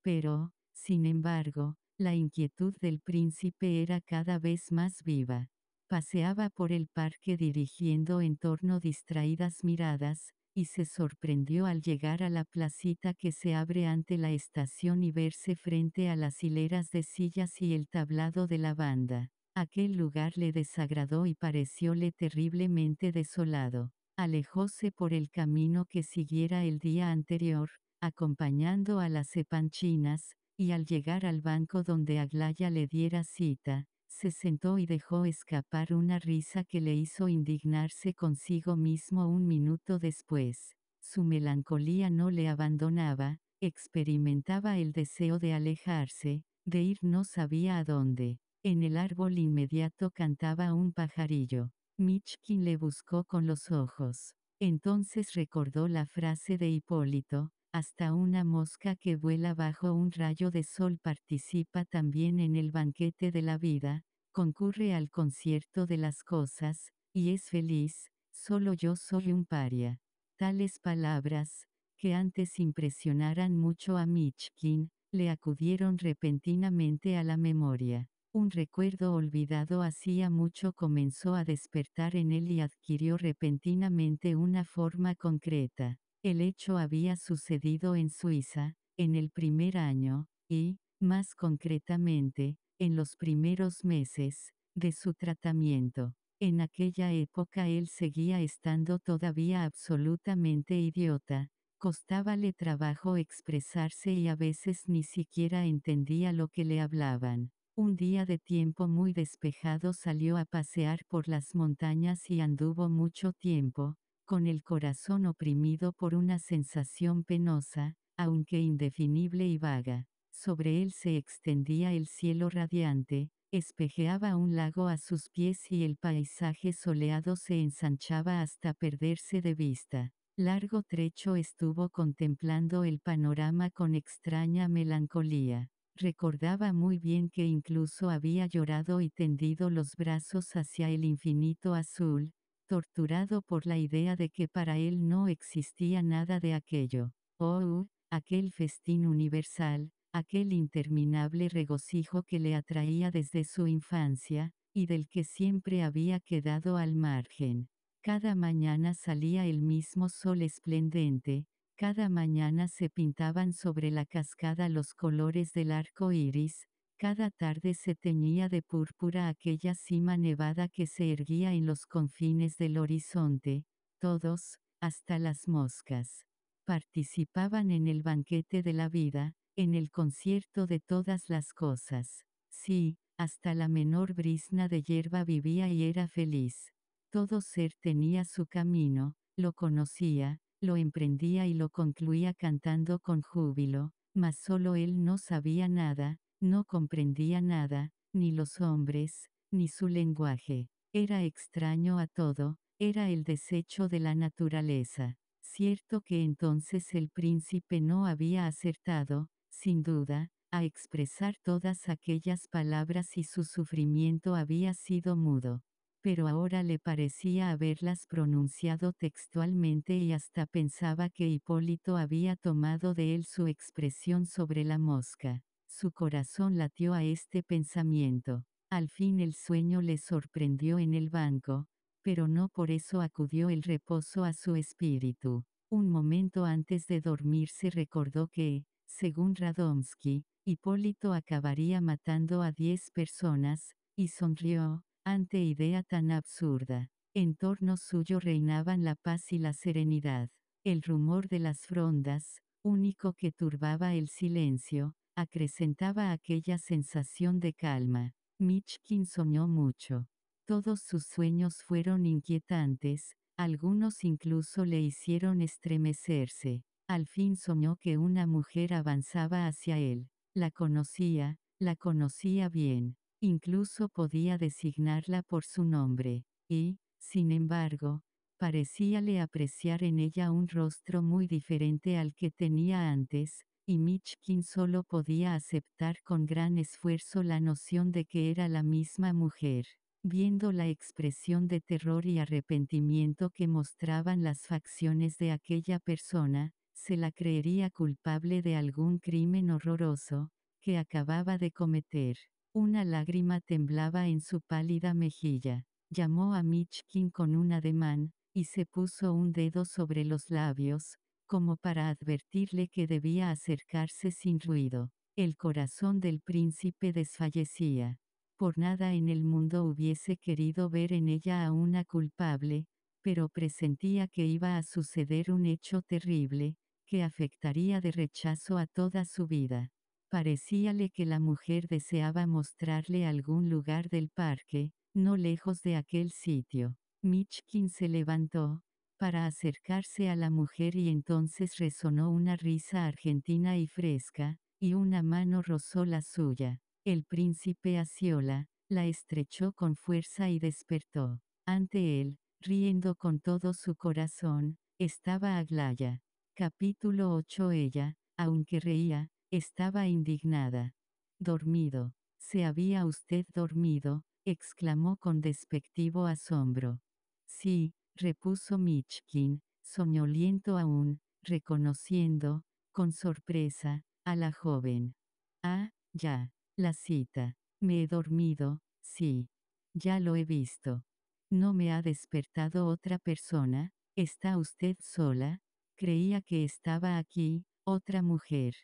Pero, sin embargo, la inquietud del príncipe era cada vez más viva. Paseaba por el parque dirigiendo en torno distraídas miradas, y se sorprendió al llegar a la placita que se abre ante la estación y verse frente a las hileras de sillas y el tablado de la banda. Aquel lugar le desagradó y parecióle terriblemente desolado. Alejóse por el camino que siguiera el día anterior, acompañando a las epanchinas, y al llegar al banco donde Aglaya le diera cita, se sentó y dejó escapar una risa que le hizo indignarse consigo mismo un minuto después. Su melancolía no le abandonaba, experimentaba el deseo de alejarse, de ir no sabía a dónde. En el árbol inmediato cantaba un pajarillo. Michkin le buscó con los ojos. Entonces recordó la frase de Hipólito, hasta una mosca que vuela bajo un rayo de sol participa también en el banquete de la vida, concurre al concierto de las cosas, y es feliz, solo yo soy un paria. Tales palabras, que antes impresionaran mucho a Michkin, le acudieron repentinamente a la memoria. Un recuerdo olvidado hacía mucho comenzó a despertar en él y adquirió repentinamente una forma concreta. El hecho había sucedido en Suiza, en el primer año, y, más concretamente, en los primeros meses, de su tratamiento. En aquella época él seguía estando todavía absolutamente idiota, costábale trabajo expresarse y a veces ni siquiera entendía lo que le hablaban. Un día de tiempo muy despejado salió a pasear por las montañas y anduvo mucho tiempo, con el corazón oprimido por una sensación penosa, aunque indefinible y vaga. Sobre él se extendía el cielo radiante, espejeaba un lago a sus pies y el paisaje soleado se ensanchaba hasta perderse de vista. Largo trecho estuvo contemplando el panorama con extraña melancolía. Recordaba muy bien que incluso había llorado y tendido los brazos hacia el infinito azul, torturado por la idea de que para él no existía nada de aquello. Oh, aquel festín universal, aquel interminable regocijo que le atraía desde su infancia, y del que siempre había quedado al margen. Cada mañana salía el mismo sol esplendente, cada mañana se pintaban sobre la cascada los colores del arco iris, cada tarde se teñía de púrpura aquella cima nevada que se erguía en los confines del horizonte, todos, hasta las moscas, participaban en el banquete de la vida, en el concierto de todas las cosas. Sí, hasta la menor brisna de hierba vivía y era feliz. Todo ser tenía su camino, lo conocía, lo emprendía y lo concluía cantando con júbilo, mas solo él no sabía nada, no comprendía nada, ni los hombres, ni su lenguaje. Era extraño a todo, era el desecho de la naturaleza. Cierto que entonces el príncipe no había acertado, sin duda, a expresar todas aquellas palabras y su sufrimiento había sido mudo. Pero ahora le parecía haberlas pronunciado textualmente y hasta pensaba que Hipólito había tomado de él su expresión sobre la mosca. Su corazón latió a este pensamiento. Al fin el sueño le sorprendió en el banco, pero no por eso acudió el reposo a su espíritu. Un momento antes de dormirse recordó que, según Radomsky, Hipólito acabaría matando a diez personas, y sonrió, ante idea tan absurda. En torno suyo reinaban la paz y la serenidad. El rumor de las frondas, único que turbaba el silencio, acrecentaba aquella sensación de calma. Michkin soñó mucho. Todos sus sueños fueron inquietantes, algunos incluso le hicieron estremecerse. Al fin soñó que una mujer avanzaba hacia él. La conocía, la conocía bien. Incluso podía designarla por su nombre. Y, sin embargo, Parecíale apreciar en ella un rostro muy diferente al que tenía antes, y Mitchkin solo podía aceptar con gran esfuerzo la noción de que era la misma mujer. Viendo la expresión de terror y arrepentimiento que mostraban las facciones de aquella persona, se la creería culpable de algún crimen horroroso, que acababa de cometer. Una lágrima temblaba en su pálida mejilla. Llamó a Mitchkin con un ademán, y se puso un dedo sobre los labios, como para advertirle que debía acercarse sin ruido. El corazón del príncipe desfallecía. Por nada en el mundo hubiese querido ver en ella a una culpable, pero presentía que iba a suceder un hecho terrible, que afectaría de rechazo a toda su vida. Parecíale que la mujer deseaba mostrarle algún lugar del parque, no lejos de aquel sitio. Mitchkin se levantó, para acercarse a la mujer y entonces resonó una risa argentina y fresca, y una mano rozó la suya. El príncipe Asiola, la estrechó con fuerza y despertó. Ante él, riendo con todo su corazón, estaba Aglaya. Capítulo 8 Ella, aunque reía, estaba indignada. Dormido. ¿Se había usted dormido? exclamó con despectivo asombro. Sí, repuso Mitchkin, soñoliento aún, reconociendo, con sorpresa, a la joven. Ah, ya, la cita. Me he dormido, sí. Ya lo he visto. ¿No me ha despertado otra persona? ¿Está usted sola? Creía que estaba aquí, otra mujer.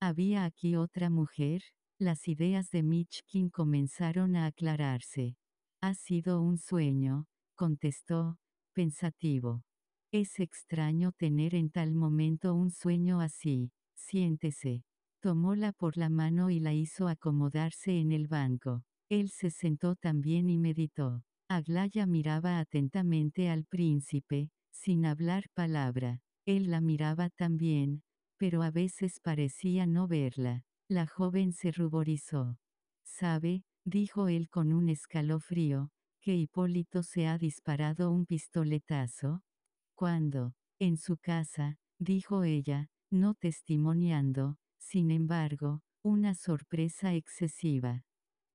¿Había aquí otra mujer? Las ideas de Mitchkin comenzaron a aclararse. Ha sido un sueño, contestó, pensativo. Es extraño tener en tal momento un sueño así. Siéntese. Tomóla por la mano y la hizo acomodarse en el banco. Él se sentó también y meditó. Aglaya miraba atentamente al príncipe, sin hablar palabra. Él la miraba también, pero a veces parecía no verla. La joven se ruborizó. ¿Sabe? dijo él con un escalofrío, que Hipólito se ha disparado un pistoletazo? ¿Cuándo? En su casa, dijo ella, no testimoniando, sin embargo, una sorpresa excesiva.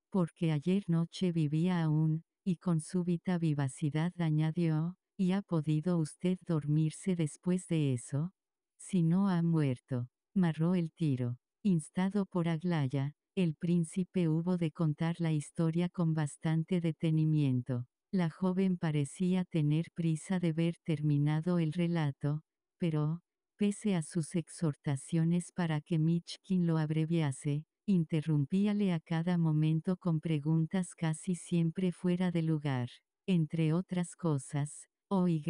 Porque ayer noche vivía aún, y con súbita vivacidad añadió, ¿y ha podido usted dormirse después de eso? Si no ha muerto, marró el tiro. Instado por Aglaya, el príncipe hubo de contar la historia con bastante detenimiento. La joven parecía tener prisa de ver terminado el relato, pero, pese a sus exhortaciones para que Mitchkin lo abreviase, interrumpíale a cada momento con preguntas casi siempre fuera de lugar. Entre otras cosas, o y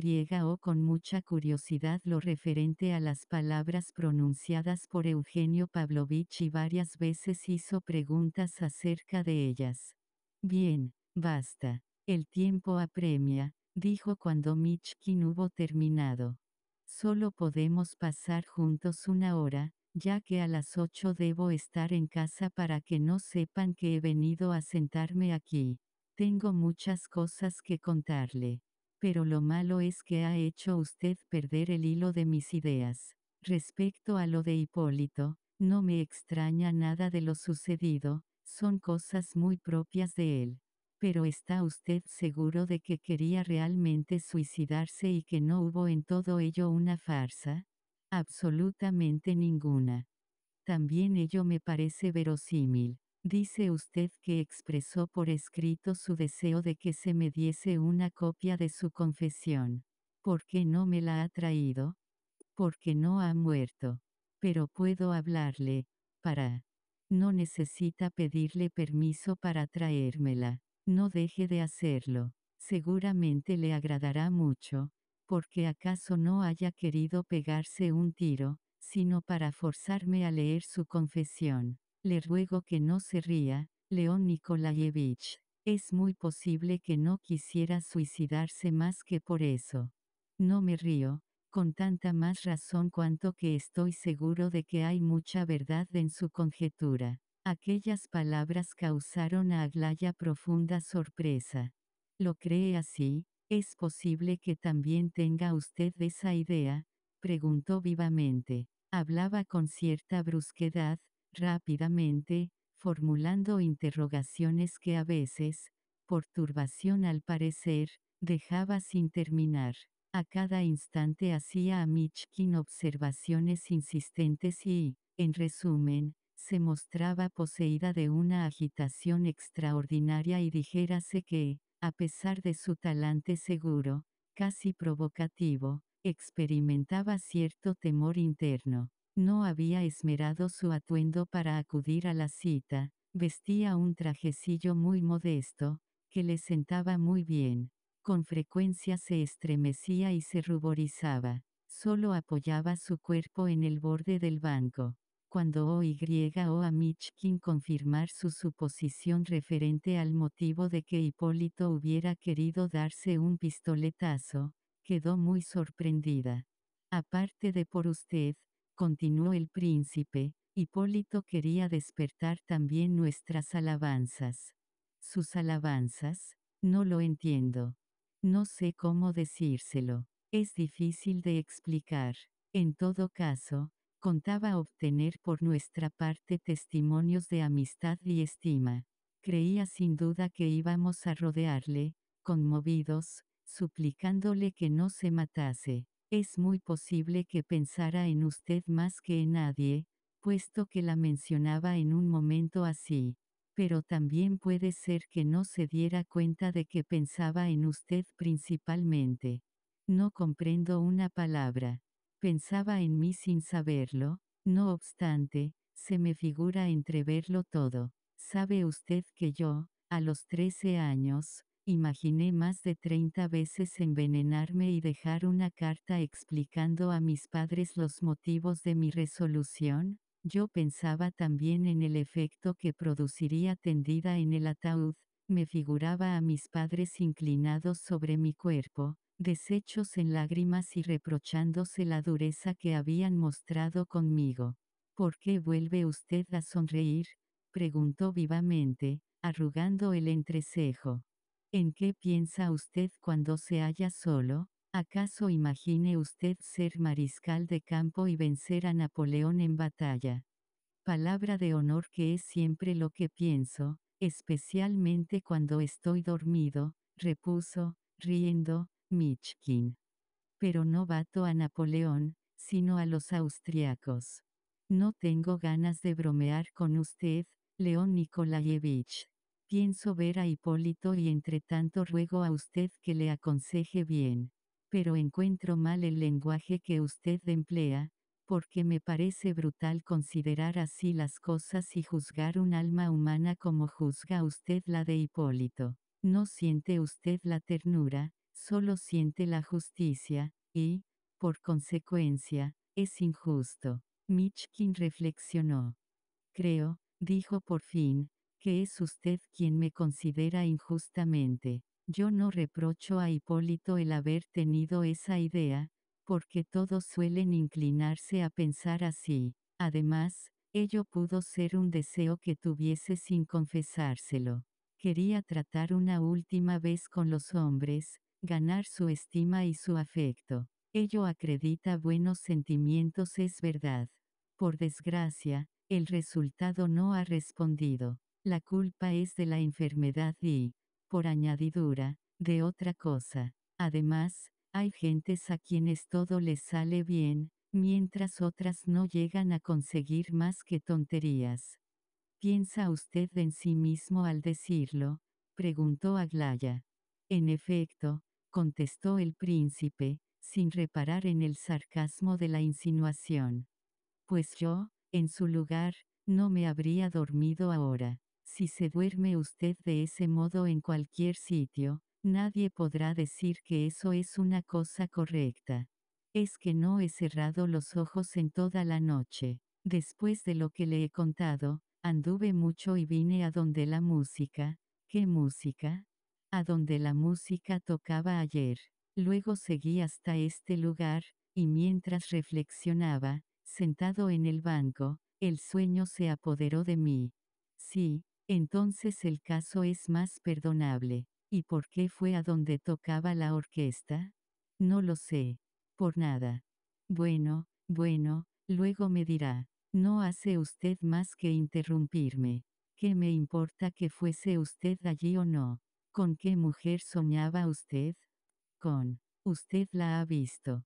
o con mucha curiosidad lo referente a las palabras pronunciadas por Eugenio Pavlovich y varias veces hizo preguntas acerca de ellas. Bien, basta. El tiempo apremia, dijo cuando Mitchkin hubo terminado. Solo podemos pasar juntos una hora, ya que a las ocho debo estar en casa para que no sepan que he venido a sentarme aquí. Tengo muchas cosas que contarle. Pero lo malo es que ha hecho usted perder el hilo de mis ideas. Respecto a lo de Hipólito, no me extraña nada de lo sucedido, son cosas muy propias de él. Pero ¿está usted seguro de que quería realmente suicidarse y que no hubo en todo ello una farsa? Absolutamente ninguna. También ello me parece verosímil. Dice usted que expresó por escrito su deseo de que se me diese una copia de su confesión. ¿Por qué no me la ha traído? Porque no ha muerto. Pero puedo hablarle, para... No necesita pedirle permiso para traérmela. No deje de hacerlo. Seguramente le agradará mucho, porque acaso no haya querido pegarse un tiro, sino para forzarme a leer su confesión. Le ruego que no se ría, León Nikolayevich. Es muy posible que no quisiera suicidarse más que por eso. No me río, con tanta más razón cuanto que estoy seguro de que hay mucha verdad en su conjetura. Aquellas palabras causaron a Aglaya profunda sorpresa. ¿Lo cree así? ¿Es posible que también tenga usted esa idea? preguntó vivamente. Hablaba con cierta brusquedad, rápidamente, formulando interrogaciones que a veces, por turbación al parecer, dejaba sin terminar. A cada instante hacía a Michkin observaciones insistentes y, en resumen, se mostraba poseída de una agitación extraordinaria y dijérase que, a pesar de su talante seguro, casi provocativo, experimentaba cierto temor interno. No había esmerado su atuendo para acudir a la cita, vestía un trajecillo muy modesto, que le sentaba muy bien. Con frecuencia se estremecía y se ruborizaba. Solo apoyaba su cuerpo en el borde del banco. Cuando o a Michkin confirmar su suposición referente al motivo de que Hipólito hubiera querido darse un pistoletazo, quedó muy sorprendida. Aparte de por usted, continuó el príncipe, Hipólito quería despertar también nuestras alabanzas. ¿Sus alabanzas? No lo entiendo. No sé cómo decírselo. Es difícil de explicar. En todo caso, contaba obtener por nuestra parte testimonios de amistad y estima. Creía sin duda que íbamos a rodearle, conmovidos, suplicándole que no se matase. Es muy posible que pensara en usted más que en nadie, puesto que la mencionaba en un momento así pero también puede ser que no se diera cuenta de que pensaba en usted principalmente. No comprendo una palabra. Pensaba en mí sin saberlo, no obstante, se me figura entreverlo todo. ¿Sabe usted que yo, a los 13 años, imaginé más de 30 veces envenenarme y dejar una carta explicando a mis padres los motivos de mi resolución? Yo pensaba también en el efecto que produciría tendida en el ataúd, me figuraba a mis padres inclinados sobre mi cuerpo, deshechos en lágrimas y reprochándose la dureza que habían mostrado conmigo. ¿Por qué vuelve usted a sonreír? preguntó vivamente, arrugando el entrecejo. ¿En qué piensa usted cuando se halla solo? ¿Acaso imagine usted ser mariscal de campo y vencer a Napoleón en batalla? Palabra de honor que es siempre lo que pienso, especialmente cuando estoy dormido, repuso, riendo, Michkin. Pero no bato a Napoleón, sino a los austriacos. No tengo ganas de bromear con usted, León Nikolayevich. Pienso ver a Hipólito y entre tanto ruego a usted que le aconseje bien pero encuentro mal el lenguaje que usted emplea, porque me parece brutal considerar así las cosas y juzgar un alma humana como juzga usted la de Hipólito. No siente usted la ternura, solo siente la justicia, y, por consecuencia, es injusto. Michkin reflexionó. Creo, dijo por fin, que es usted quien me considera injustamente. Yo no reprocho a Hipólito el haber tenido esa idea, porque todos suelen inclinarse a pensar así. Además, ello pudo ser un deseo que tuviese sin confesárselo. Quería tratar una última vez con los hombres, ganar su estima y su afecto. Ello acredita buenos sentimientos, es verdad. Por desgracia, el resultado no ha respondido. La culpa es de la enfermedad y, por añadidura, de otra cosa. Además, hay gentes a quienes todo les sale bien, mientras otras no llegan a conseguir más que tonterías. ¿Piensa usted en sí mismo al decirlo? preguntó Aglaya. En efecto, contestó el príncipe, sin reparar en el sarcasmo de la insinuación. Pues yo, en su lugar, no me habría dormido ahora. Si se duerme usted de ese modo en cualquier sitio, nadie podrá decir que eso es una cosa correcta. Es que no he cerrado los ojos en toda la noche. Después de lo que le he contado, anduve mucho y vine a donde la música, ¿qué música? A donde la música tocaba ayer. Luego seguí hasta este lugar, y mientras reflexionaba, sentado en el banco, el sueño se apoderó de mí. Sí, entonces el caso es más perdonable. ¿Y por qué fue a donde tocaba la orquesta? No lo sé. Por nada. Bueno, bueno, luego me dirá. No hace usted más que interrumpirme. ¿Qué me importa que fuese usted allí o no? ¿Con qué mujer soñaba usted? Con. Usted la ha visto.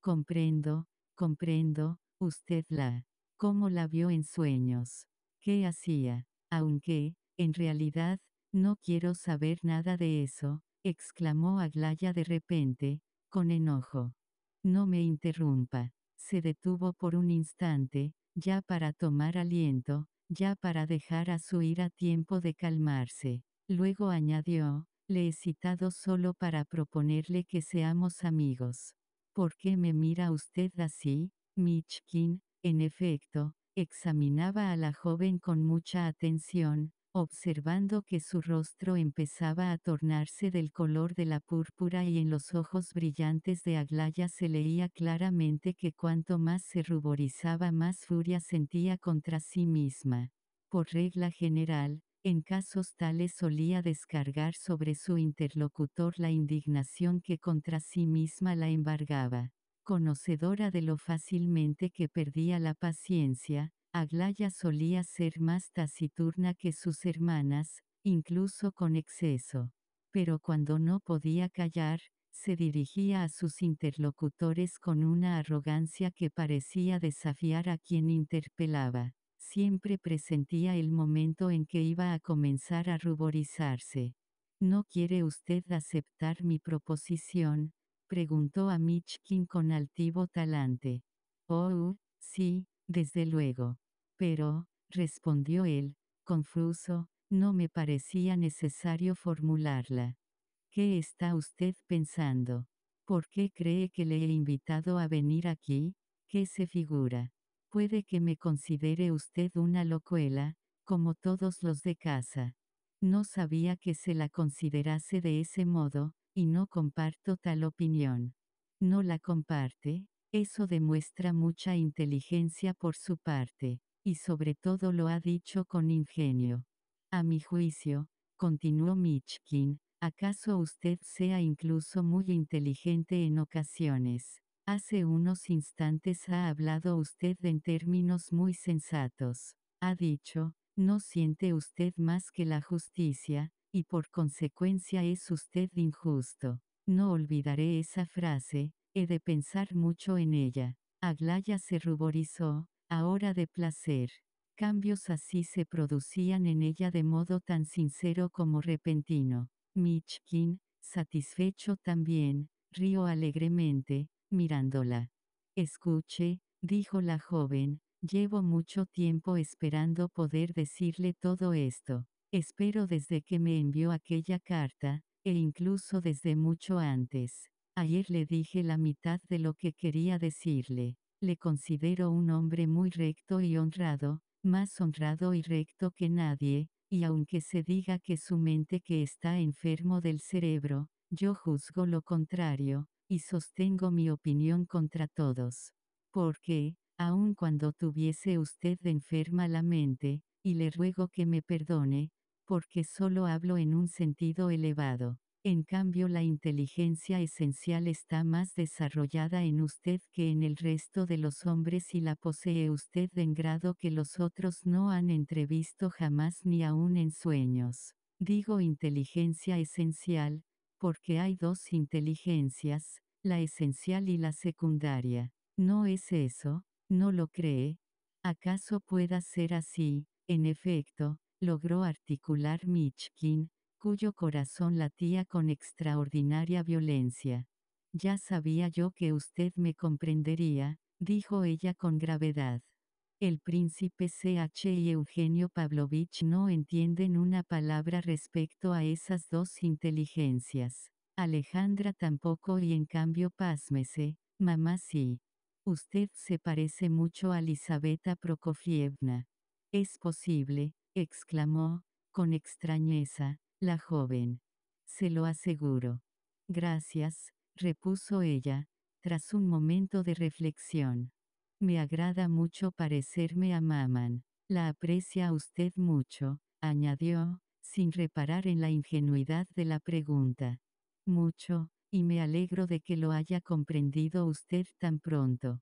Comprendo, comprendo, usted la. ¿Cómo la vio en sueños? ¿Qué hacía? Aunque, en realidad, no quiero saber nada de eso, exclamó Aglaya de repente, con enojo. No me interrumpa. Se detuvo por un instante, ya para tomar aliento, ya para dejar a su ira tiempo de calmarse. Luego añadió, le he citado solo para proponerle que seamos amigos. ¿Por qué me mira usted así, Michkin? En efecto, examinaba a la joven con mucha atención, observando que su rostro empezaba a tornarse del color de la púrpura y en los ojos brillantes de Aglaya se leía claramente que cuanto más se ruborizaba más furia sentía contra sí misma. Por regla general, en casos tales solía descargar sobre su interlocutor la indignación que contra sí misma la embargaba. Conocedora de lo fácilmente que perdía la paciencia, Aglaya solía ser más taciturna que sus hermanas, incluso con exceso. Pero cuando no podía callar, se dirigía a sus interlocutores con una arrogancia que parecía desafiar a quien interpelaba. Siempre presentía el momento en que iba a comenzar a ruborizarse. ¿No quiere usted aceptar mi proposición? Preguntó a Michkin con altivo talante. Oh, sí, desde luego. Pero, respondió él, confuso, no me parecía necesario formularla. ¿Qué está usted pensando? ¿Por qué cree que le he invitado a venir aquí? ¿Qué se figura? Puede que me considere usted una locuela, como todos los de casa. No sabía que se la considerase de ese modo, y no comparto tal opinión. ¿No la comparte? Eso demuestra mucha inteligencia por su parte y sobre todo lo ha dicho con ingenio. A mi juicio, continuó Michkin, acaso usted sea incluso muy inteligente en ocasiones. Hace unos instantes ha hablado usted en términos muy sensatos. Ha dicho, no siente usted más que la justicia, y por consecuencia es usted injusto. No olvidaré esa frase, he de pensar mucho en ella. Aglaya se ruborizó, ahora de placer. Cambios así se producían en ella de modo tan sincero como repentino. Michkin, satisfecho también, rió alegremente, mirándola. Escuche, dijo la joven, llevo mucho tiempo esperando poder decirle todo esto. Espero desde que me envió aquella carta, e incluso desde mucho antes. Ayer le dije la mitad de lo que quería decirle. Le considero un hombre muy recto y honrado, más honrado y recto que nadie, y aunque se diga que su mente que está enfermo del cerebro, yo juzgo lo contrario, y sostengo mi opinión contra todos. Porque, aun cuando tuviese usted enferma la mente, y le ruego que me perdone, porque solo hablo en un sentido elevado. En cambio la inteligencia esencial está más desarrollada en usted que en el resto de los hombres y la posee usted en grado que los otros no han entrevisto jamás ni aún en sueños. Digo inteligencia esencial, porque hay dos inteligencias, la esencial y la secundaria. ¿No es eso? ¿No lo cree? ¿Acaso pueda ser así? En efecto, logró articular Michkin, cuyo corazón latía con extraordinaria violencia. Ya sabía yo que usted me comprendería, dijo ella con gravedad. El príncipe CH y Eugenio Pavlovich no entienden una palabra respecto a esas dos inteligencias. Alejandra tampoco y en cambio pásmese, mamá sí. Usted se parece mucho a Elisabetta Prokofievna. Es posible, exclamó, con extrañeza, la joven. Se lo aseguro. Gracias, repuso ella, tras un momento de reflexión. Me agrada mucho parecerme a Maman. La aprecia usted mucho, añadió, sin reparar en la ingenuidad de la pregunta. Mucho, y me alegro de que lo haya comprendido usted tan pronto.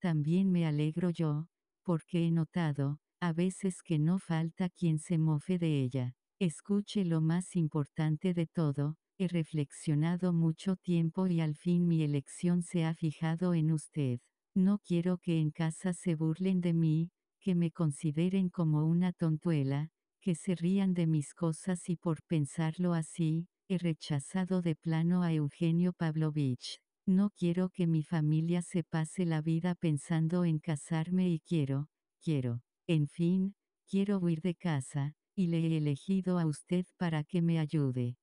También me alegro yo, porque he notado, a veces que no falta quien se mofe de ella. Escuche lo más importante de todo, he reflexionado mucho tiempo y al fin mi elección se ha fijado en usted. No quiero que en casa se burlen de mí, que me consideren como una tontuela, que se rían de mis cosas y por pensarlo así, he rechazado de plano a Eugenio Pavlovich. No quiero que mi familia se pase la vida pensando en casarme y quiero, quiero, en fin, quiero huir de casa, y le he elegido a usted para que me ayude.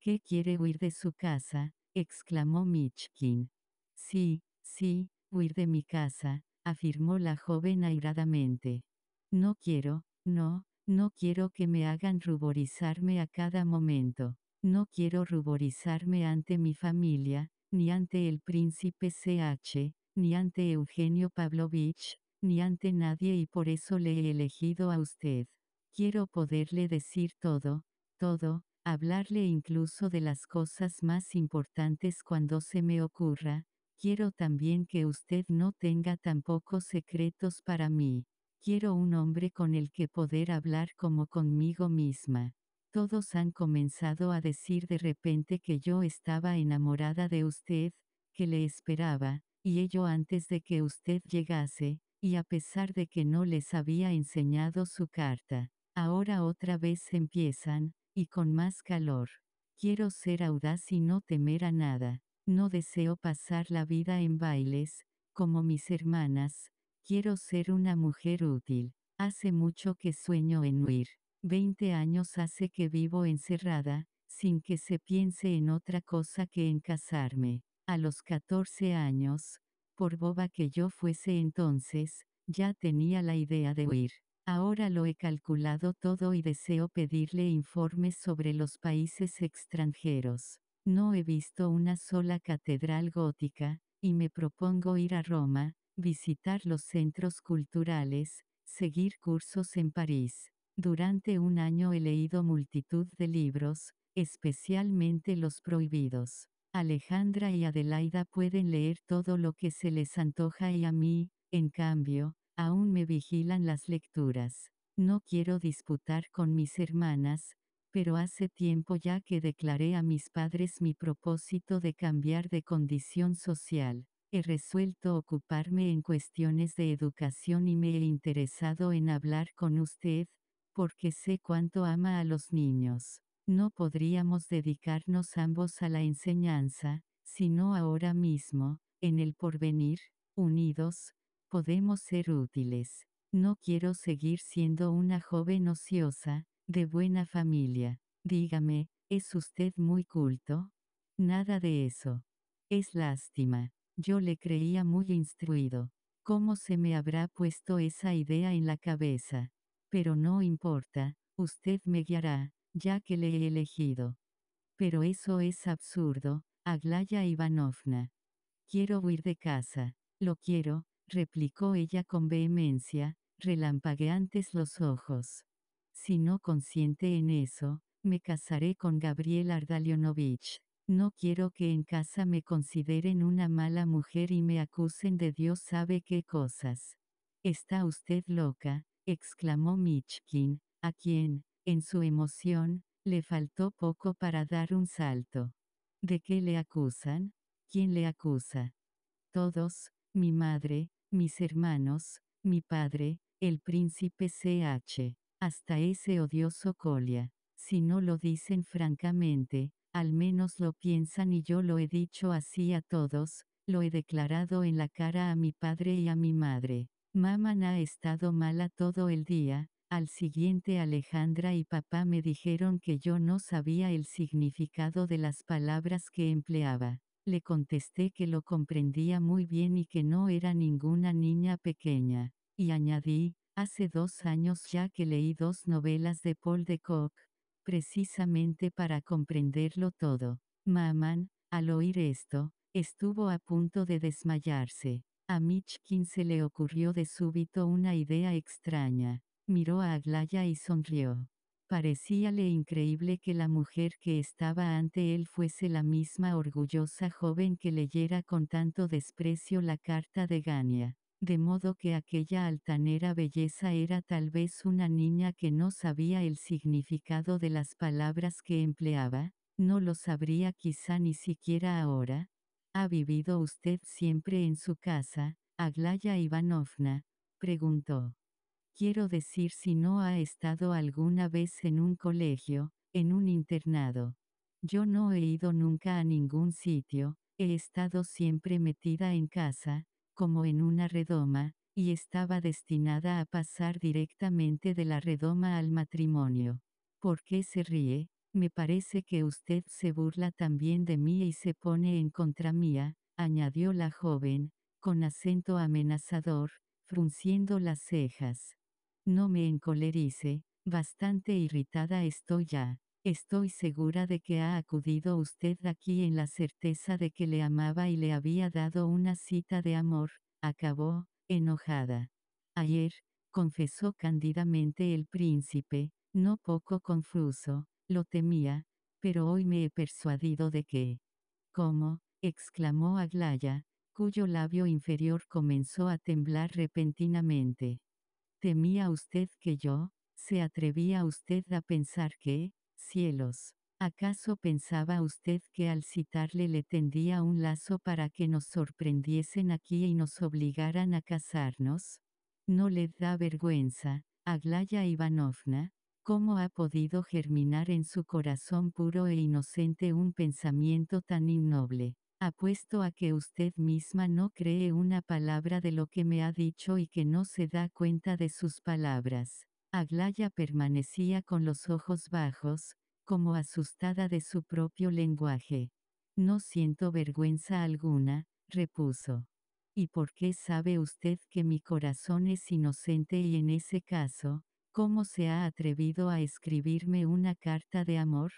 ¿Qué quiere huir de su casa? exclamó Michkin. Sí, sí, huir de mi casa, afirmó la joven airadamente. No quiero, no, no quiero que me hagan ruborizarme a cada momento. No quiero ruborizarme ante mi familia, ni ante el príncipe CH, ni ante Eugenio Pavlovich, ni ante nadie y por eso le he elegido a usted. Quiero poderle decir todo, todo, hablarle incluso de las cosas más importantes cuando se me ocurra. Quiero también que usted no tenga tampoco secretos para mí. Quiero un hombre con el que poder hablar como conmigo misma. Todos han comenzado a decir de repente que yo estaba enamorada de usted, que le esperaba, y ello antes de que usted llegase, y a pesar de que no les había enseñado su carta. Ahora otra vez empiezan, y con más calor. Quiero ser audaz y no temer a nada. No deseo pasar la vida en bailes, como mis hermanas, Quiero ser una mujer útil. Hace mucho que sueño en huir. Veinte años hace que vivo encerrada, sin que se piense en otra cosa que en casarme. A los 14 años, por boba que yo fuese entonces, ya tenía la idea de huir. Ahora lo he calculado todo y deseo pedirle informes sobre los países extranjeros. No he visto una sola catedral gótica, y me propongo ir a Roma, visitar los centros culturales, seguir cursos en París. Durante un año he leído multitud de libros, especialmente los prohibidos. Alejandra y Adelaida pueden leer todo lo que se les antoja y a mí, en cambio, aún me vigilan las lecturas. No quiero disputar con mis hermanas, pero hace tiempo ya que declaré a mis padres mi propósito de cambiar de condición social. He resuelto ocuparme en cuestiones de educación y me he interesado en hablar con usted, porque sé cuánto ama a los niños. No podríamos dedicarnos ambos a la enseñanza, sino ahora mismo, en el porvenir, unidos, podemos ser útiles. No quiero seguir siendo una joven ociosa, de buena familia. Dígame, ¿es usted muy culto? Nada de eso. Es lástima. Yo le creía muy instruido. ¿Cómo se me habrá puesto esa idea en la cabeza? Pero no importa, usted me guiará, ya que le he elegido. Pero eso es absurdo, Aglaya Ivanovna. Quiero huir de casa. Lo quiero, replicó ella con vehemencia, relampagueantes los ojos. Si no consiente en eso, me casaré con Gabriel Ardalionovich. No quiero que en casa me consideren una mala mujer y me acusen de Dios sabe qué cosas. Está usted loca, exclamó Michkin, a quien, en su emoción, le faltó poco para dar un salto. ¿De qué le acusan? ¿Quién le acusa? Todos, mi madre, mis hermanos, mi padre, el príncipe CH, hasta ese odioso Colia. Si no lo dicen francamente, al menos lo piensan y yo lo he dicho así a todos, lo he declarado en la cara a mi padre y a mi madre. Mamá ha estado mala todo el día, al siguiente Alejandra y papá me dijeron que yo no sabía el significado de las palabras que empleaba. Le contesté que lo comprendía muy bien y que no era ninguna niña pequeña. Y añadí, hace dos años ya que leí dos novelas de Paul de Kock, precisamente para comprenderlo todo. Maman, al oír esto, estuvo a punto de desmayarse. A Michkin se le ocurrió de súbito una idea extraña. Miró a Aglaya y sonrió. Parecíale increíble que la mujer que estaba ante él fuese la misma orgullosa joven que leyera con tanto desprecio la carta de Gania, de modo que aquella altanera belleza era tal vez una niña que no sabía el significado de las palabras que empleaba, no lo sabría quizá ni siquiera ahora. ¿Ha vivido usted siempre en su casa, Aglaya Ivanovna? preguntó. Quiero decir si no ha estado alguna vez en un colegio, en un internado. Yo no he ido nunca a ningún sitio, he estado siempre metida en casa, como en una redoma, y estaba destinada a pasar directamente de la redoma al matrimonio. ¿Por qué se ríe? Me parece que usted se burla también de mí y se pone en contra mía, añadió la joven, con acento amenazador, frunciendo las cejas. No me encolerice, bastante irritada estoy ya. Estoy segura de que ha acudido usted aquí en la certeza de que le amaba y le había dado una cita de amor, acabó, enojada. Ayer, confesó cándidamente el príncipe, no poco confuso, lo temía, pero hoy me he persuadido de que. ¿Cómo? exclamó Aglaya, cuyo labio inferior comenzó a temblar repentinamente. ¿Temía usted que yo? ¿Se atrevía usted a pensar que, cielos, acaso pensaba usted que al citarle le tendía un lazo para que nos sorprendiesen aquí y nos obligaran a casarnos? ¿No le da vergüenza, Aglaya Ivanovna? ¿Cómo ha podido germinar en su corazón puro e inocente un pensamiento tan innoble? Apuesto a que usted misma no cree una palabra de lo que me ha dicho y que no se da cuenta de sus palabras. Aglaya permanecía con los ojos bajos, como asustada de su propio lenguaje. No siento vergüenza alguna, repuso. ¿Y por qué sabe usted que mi corazón es inocente y en ese caso, cómo se ha atrevido a escribirme una carta de amor?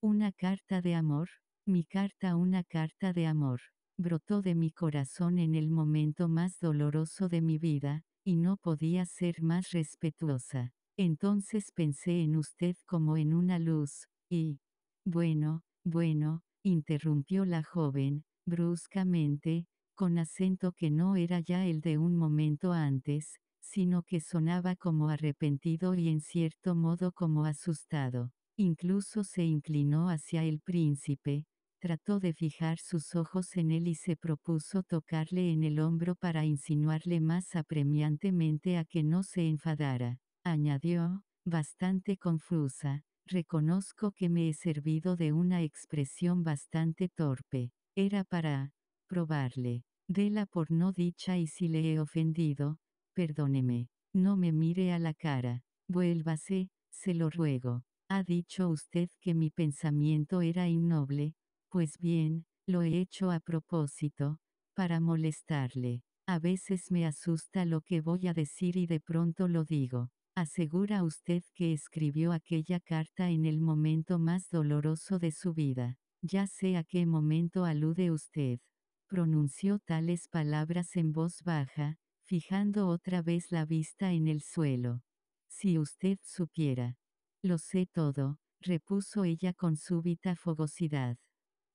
¿Una carta de amor? Mi carta, una carta de amor, brotó de mi corazón en el momento más doloroso de mi vida, y no podía ser más respetuosa. Entonces pensé en usted como en una luz, y... Bueno, bueno, interrumpió la joven, bruscamente, con acento que no era ya el de un momento antes, sino que sonaba como arrepentido y en cierto modo como asustado. Incluso se inclinó hacia el príncipe, trató de fijar sus ojos en él y se propuso tocarle en el hombro para insinuarle más apremiantemente a que no se enfadara. Añadió, bastante confusa, reconozco que me he servido de una expresión bastante torpe. Era para probarle. Dela por no dicha y si le he ofendido, perdóneme. No me mire a la cara. Vuélvase, se lo ruego. Ha dicho usted que mi pensamiento era innoble, pues bien, lo he hecho a propósito, para molestarle. A veces me asusta lo que voy a decir y de pronto lo digo. ¿Asegura usted que escribió aquella carta en el momento más doloroso de su vida? Ya sé a qué momento alude usted. Pronunció tales palabras en voz baja, fijando otra vez la vista en el suelo. Si usted supiera. Lo sé todo, repuso ella con súbita fogosidad.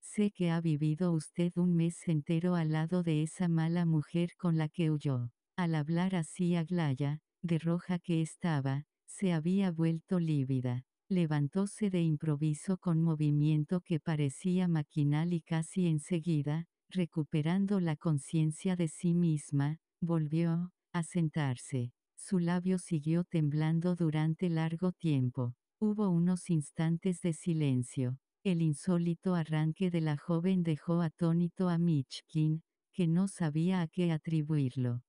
Sé que ha vivido usted un mes entero al lado de esa mala mujer con la que huyó. Al hablar así Aglaya, de roja que estaba, se había vuelto lívida. Levantóse de improviso con movimiento que parecía maquinal y casi enseguida, recuperando la conciencia de sí misma, volvió a sentarse. Su labio siguió temblando durante largo tiempo. Hubo unos instantes de silencio. El insólito arranque de la joven dejó atónito a Michkin, que no sabía a qué atribuirlo.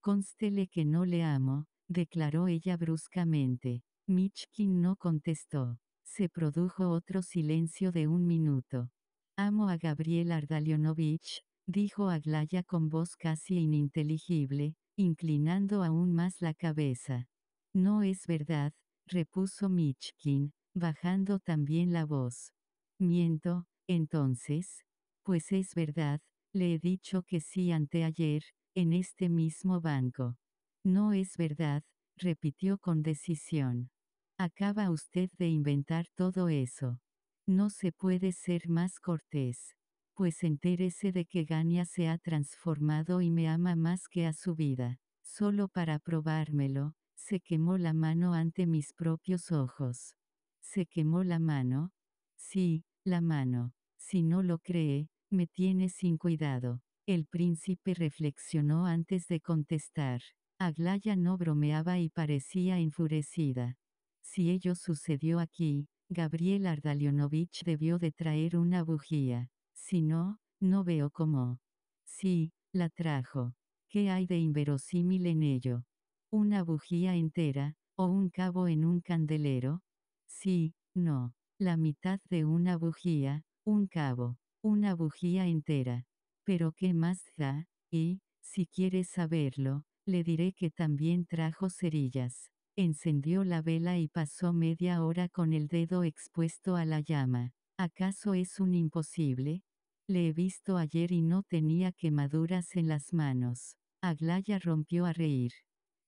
Constele que no le amo, declaró ella bruscamente. Michkin no contestó. Se produjo otro silencio de un minuto. Amo a Gabriel Ardalionovich, dijo Aglaya con voz casi ininteligible, inclinando aún más la cabeza. No es verdad, repuso Michkin, bajando también la voz. Miento, entonces, pues es verdad, le he dicho que sí anteayer, en este mismo banco. No es verdad, repitió con decisión. Acaba usted de inventar todo eso. No se puede ser más cortés. Pues entérese de que Gania se ha transformado y me ama más que a su vida. Solo para probármelo, se quemó la mano ante mis propios ojos. ¿Se quemó la mano? Sí, la mano. Si no lo cree, me tiene sin cuidado. El príncipe reflexionó antes de contestar. Aglaya no bromeaba y parecía enfurecida. Si ello sucedió aquí, Gabriel Ardalionovich debió de traer una bujía. Si no, no veo cómo. Sí, la trajo. ¿Qué hay de inverosímil en ello? ¿Una bujía entera, o un cabo en un candelero? Sí, no. La mitad de una bujía, un cabo, una bujía entera. Pero ¿qué más da? Y, si quieres saberlo, le diré que también trajo cerillas. Encendió la vela y pasó media hora con el dedo expuesto a la llama. ¿Acaso es un imposible? Le he visto ayer y no tenía quemaduras en las manos. Aglaya rompió a reír.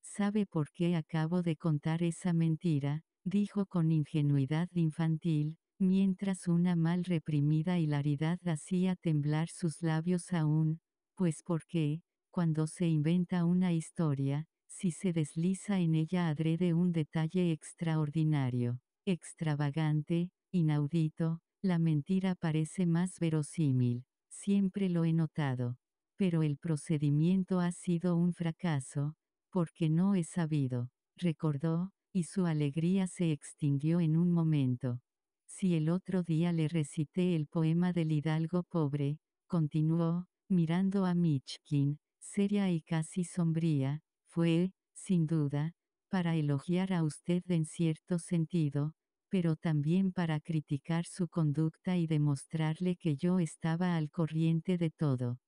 ¿Sabe por qué acabo de contar esa mentira? Dijo con ingenuidad infantil, mientras una mal reprimida hilaridad hacía temblar sus labios aún, pues porque, cuando se inventa una historia, si se desliza en ella adrede un detalle extraordinario, extravagante, inaudito, la mentira parece más verosímil. Siempre lo he notado. Pero el procedimiento ha sido un fracaso, porque no he sabido, recordó, y su alegría se extinguió en un momento. Si el otro día le recité el poema del hidalgo pobre, continuó, mirando a Michkin, seria y casi sombría, fue, sin duda, para elogiar a usted en cierto sentido, pero también para criticar su conducta y demostrarle que yo estaba al corriente de todo.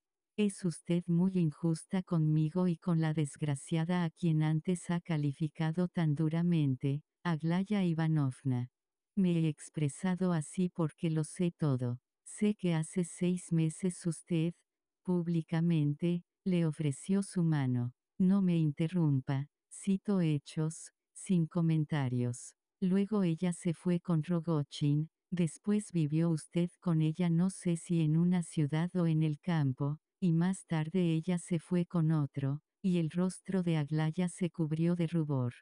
Es usted muy injusta conmigo y con la desgraciada a quien antes ha calificado tan duramente, Aglaya Ivanovna. Me he expresado así porque lo sé todo. Sé que hace seis meses usted, públicamente, le ofreció su mano. No me interrumpa, cito hechos, sin comentarios. Luego ella se fue con Rogochin, después vivió usted con ella no sé si en una ciudad o en el campo, y más tarde ella se fue con otro, y el rostro de Aglaya se cubrió de rubor.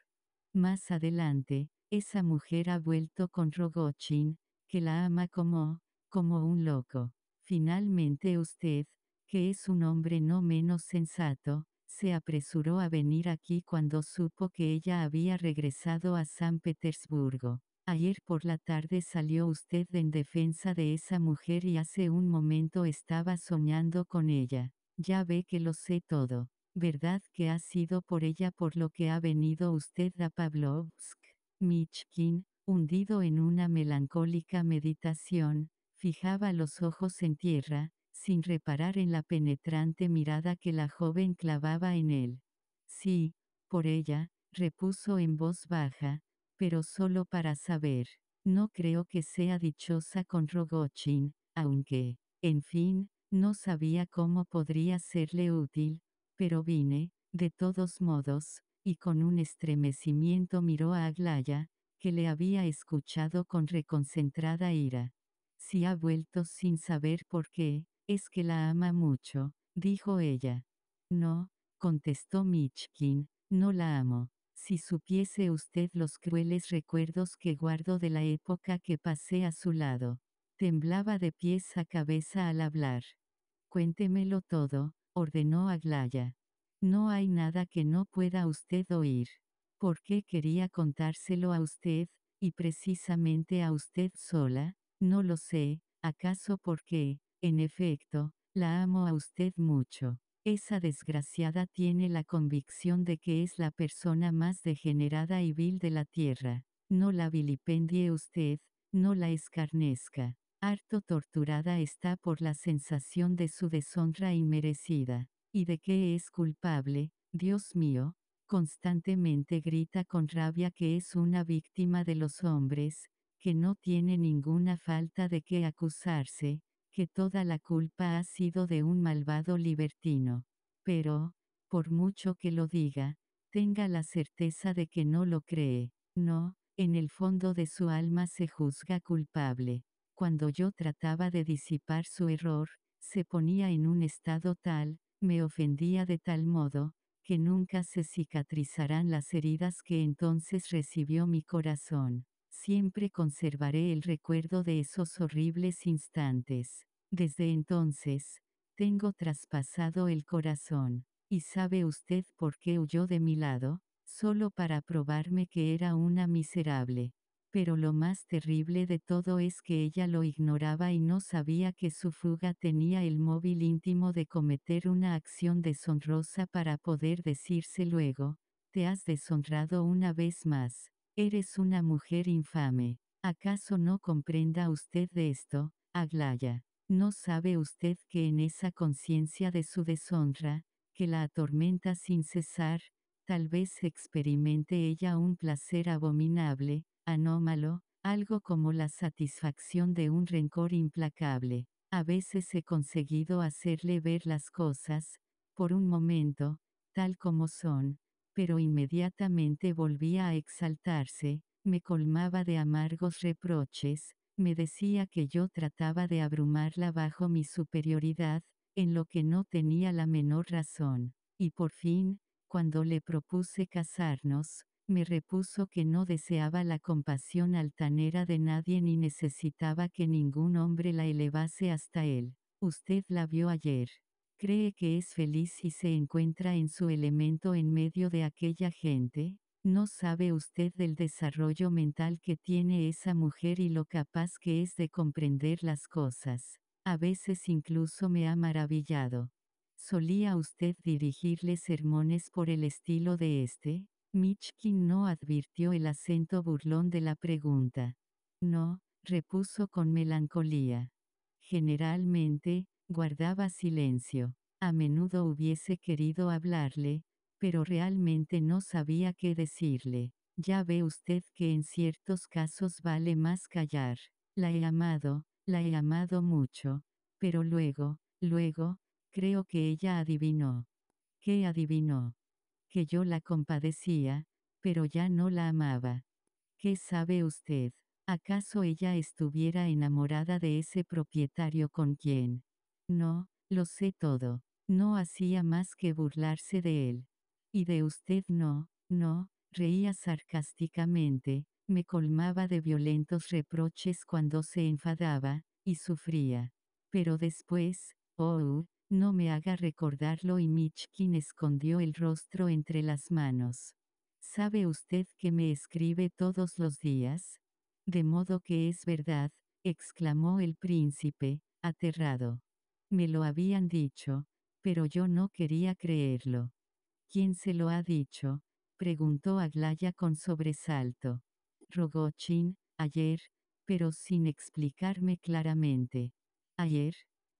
Más adelante, esa mujer ha vuelto con Rogochin, que la ama como, como un loco. Finalmente usted, que es un hombre no menos sensato, se apresuró a venir aquí cuando supo que ella había regresado a San Petersburgo. Ayer por la tarde salió usted en defensa de esa mujer y hace un momento estaba soñando con ella. Ya ve que lo sé todo. ¿Verdad que ha sido por ella por lo que ha venido usted a Pavlovsk? Michkin, hundido en una melancólica meditación, fijaba los ojos en tierra, sin reparar en la penetrante mirada que la joven clavaba en él. Sí, por ella, repuso en voz baja, pero solo para saber. No creo que sea dichosa con Rogochin, aunque, en fin, no sabía cómo podría serle útil, pero vine, de todos modos, y con un estremecimiento miró a Aglaya, que le había escuchado con reconcentrada ira. Si ha vuelto sin saber por qué, es que la ama mucho, dijo ella. No, contestó Michkin, no la amo. Si supiese usted los crueles recuerdos que guardo de la época que pasé a su lado. Temblaba de pies a cabeza al hablar. Cuéntemelo todo, ordenó Aglaya. No hay nada que no pueda usted oír. ¿Por qué quería contárselo a usted, y precisamente a usted sola? No lo sé, acaso porque, en efecto, la amo a usted mucho. Esa desgraciada tiene la convicción de que es la persona más degenerada y vil de la tierra. No la vilipendie usted, no la escarnezca. Harto torturada está por la sensación de su deshonra inmerecida. ¿Y de qué es culpable? Dios mío, constantemente grita con rabia que es una víctima de los hombres, que no tiene ninguna falta de qué acusarse, que toda la culpa ha sido de un malvado libertino. Pero, por mucho que lo diga, tenga la certeza de que no lo cree. No, En el fondo de su alma se juzga culpable. Cuando yo trataba de disipar su error, se ponía en un estado tal, me ofendía de tal modo, que nunca se cicatrizarán las heridas que entonces recibió mi corazón. Siempre conservaré el recuerdo de esos horribles instantes. Desde entonces, tengo traspasado el corazón. ¿Y sabe usted por qué huyó de mi lado? Solo para probarme que era una miserable. Pero lo más terrible de todo es que ella lo ignoraba y no sabía que su fuga tenía el móvil íntimo de cometer una acción deshonrosa para poder decirse luego, te has deshonrado una vez más, eres una mujer infame. ¿Acaso no comprenda usted de esto, Aglaya? ¿No sabe usted que en esa conciencia de su deshonra, que la atormenta sin cesar, tal vez experimente ella un placer abominable, anómalo, algo como la satisfacción de un rencor implacable. A veces he conseguido hacerle ver las cosas, por un momento, tal como son, pero inmediatamente volvía a exaltarse, me colmaba de amargos reproches, me decía que yo trataba de abrumarla bajo mi superioridad, en lo que no tenía la menor razón. Y por fin, cuando le propuse casarnos, me repuso que no deseaba la compasión altanera de nadie ni necesitaba que ningún hombre la elevase hasta él. Usted la vio ayer. ¿Cree que es feliz y se encuentra en su elemento en medio de aquella gente? ¿No sabe usted del desarrollo mental que tiene esa mujer y lo capaz que es de comprender las cosas? A veces incluso me ha maravillado. ¿Solía usted dirigirle sermones por el estilo de este? Michkin no advirtió el acento burlón de la pregunta. No, repuso con melancolía. Generalmente, guardaba silencio. A menudo hubiese querido hablarle, pero realmente no sabía qué decirle. Ya ve usted que en ciertos casos vale más callar. La he amado, la he amado mucho. Pero luego, luego, creo que ella adivinó. ¿Qué adivinó? que yo la compadecía, pero ya no la amaba. ¿Qué sabe usted? ¿Acaso ella estuviera enamorada de ese propietario con quien? No, lo sé todo. No hacía más que burlarse de él. Y de usted no, no, reía sarcásticamente, me colmaba de violentos reproches cuando se enfadaba, y sufría. Pero después, oh, no me haga recordarlo y Michkin escondió el rostro entre las manos. ¿Sabe usted que me escribe todos los días? De modo que es verdad, exclamó el príncipe, aterrado. Me lo habían dicho, pero yo no quería creerlo. ¿Quién se lo ha dicho? preguntó Aglaya con sobresalto. Rogochin, ayer, pero sin explicarme claramente. Ayer,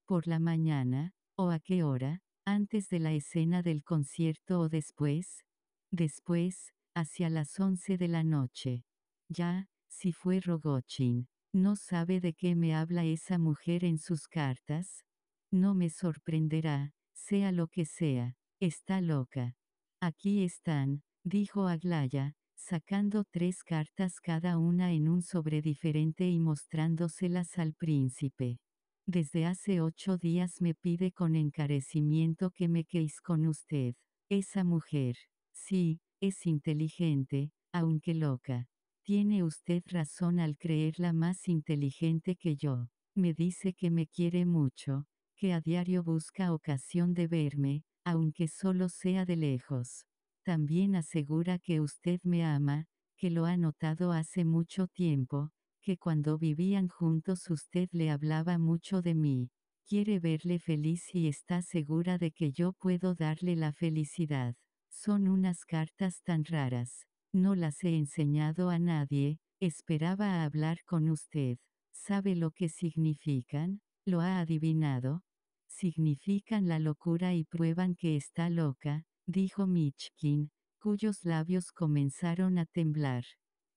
por la mañana, ¿O a qué hora? ¿Antes de la escena del concierto o después? Después, hacia las once de la noche. Ya, si fue Rogochin. ¿No sabe de qué me habla esa mujer en sus cartas? No me sorprenderá, sea lo que sea, está loca. Aquí están, dijo Aglaya, sacando tres cartas cada una en un sobre diferente y mostrándoselas al príncipe. Desde hace ocho días me pide con encarecimiento que me queis con usted. Esa mujer. Sí, es inteligente, aunque loca. Tiene usted razón al creerla más inteligente que yo. Me dice que me quiere mucho, que a diario busca ocasión de verme, aunque solo sea de lejos. También asegura que usted me ama, que lo ha notado hace mucho tiempo, que cuando vivían juntos usted le hablaba mucho de mí. Quiere verle feliz y está segura de que yo puedo darle la felicidad. Son unas cartas tan raras. No las he enseñado a nadie, esperaba hablar con usted. ¿Sabe lo que significan? ¿Lo ha adivinado? Significan la locura y prueban que está loca, dijo Michkin, cuyos labios comenzaron a temblar.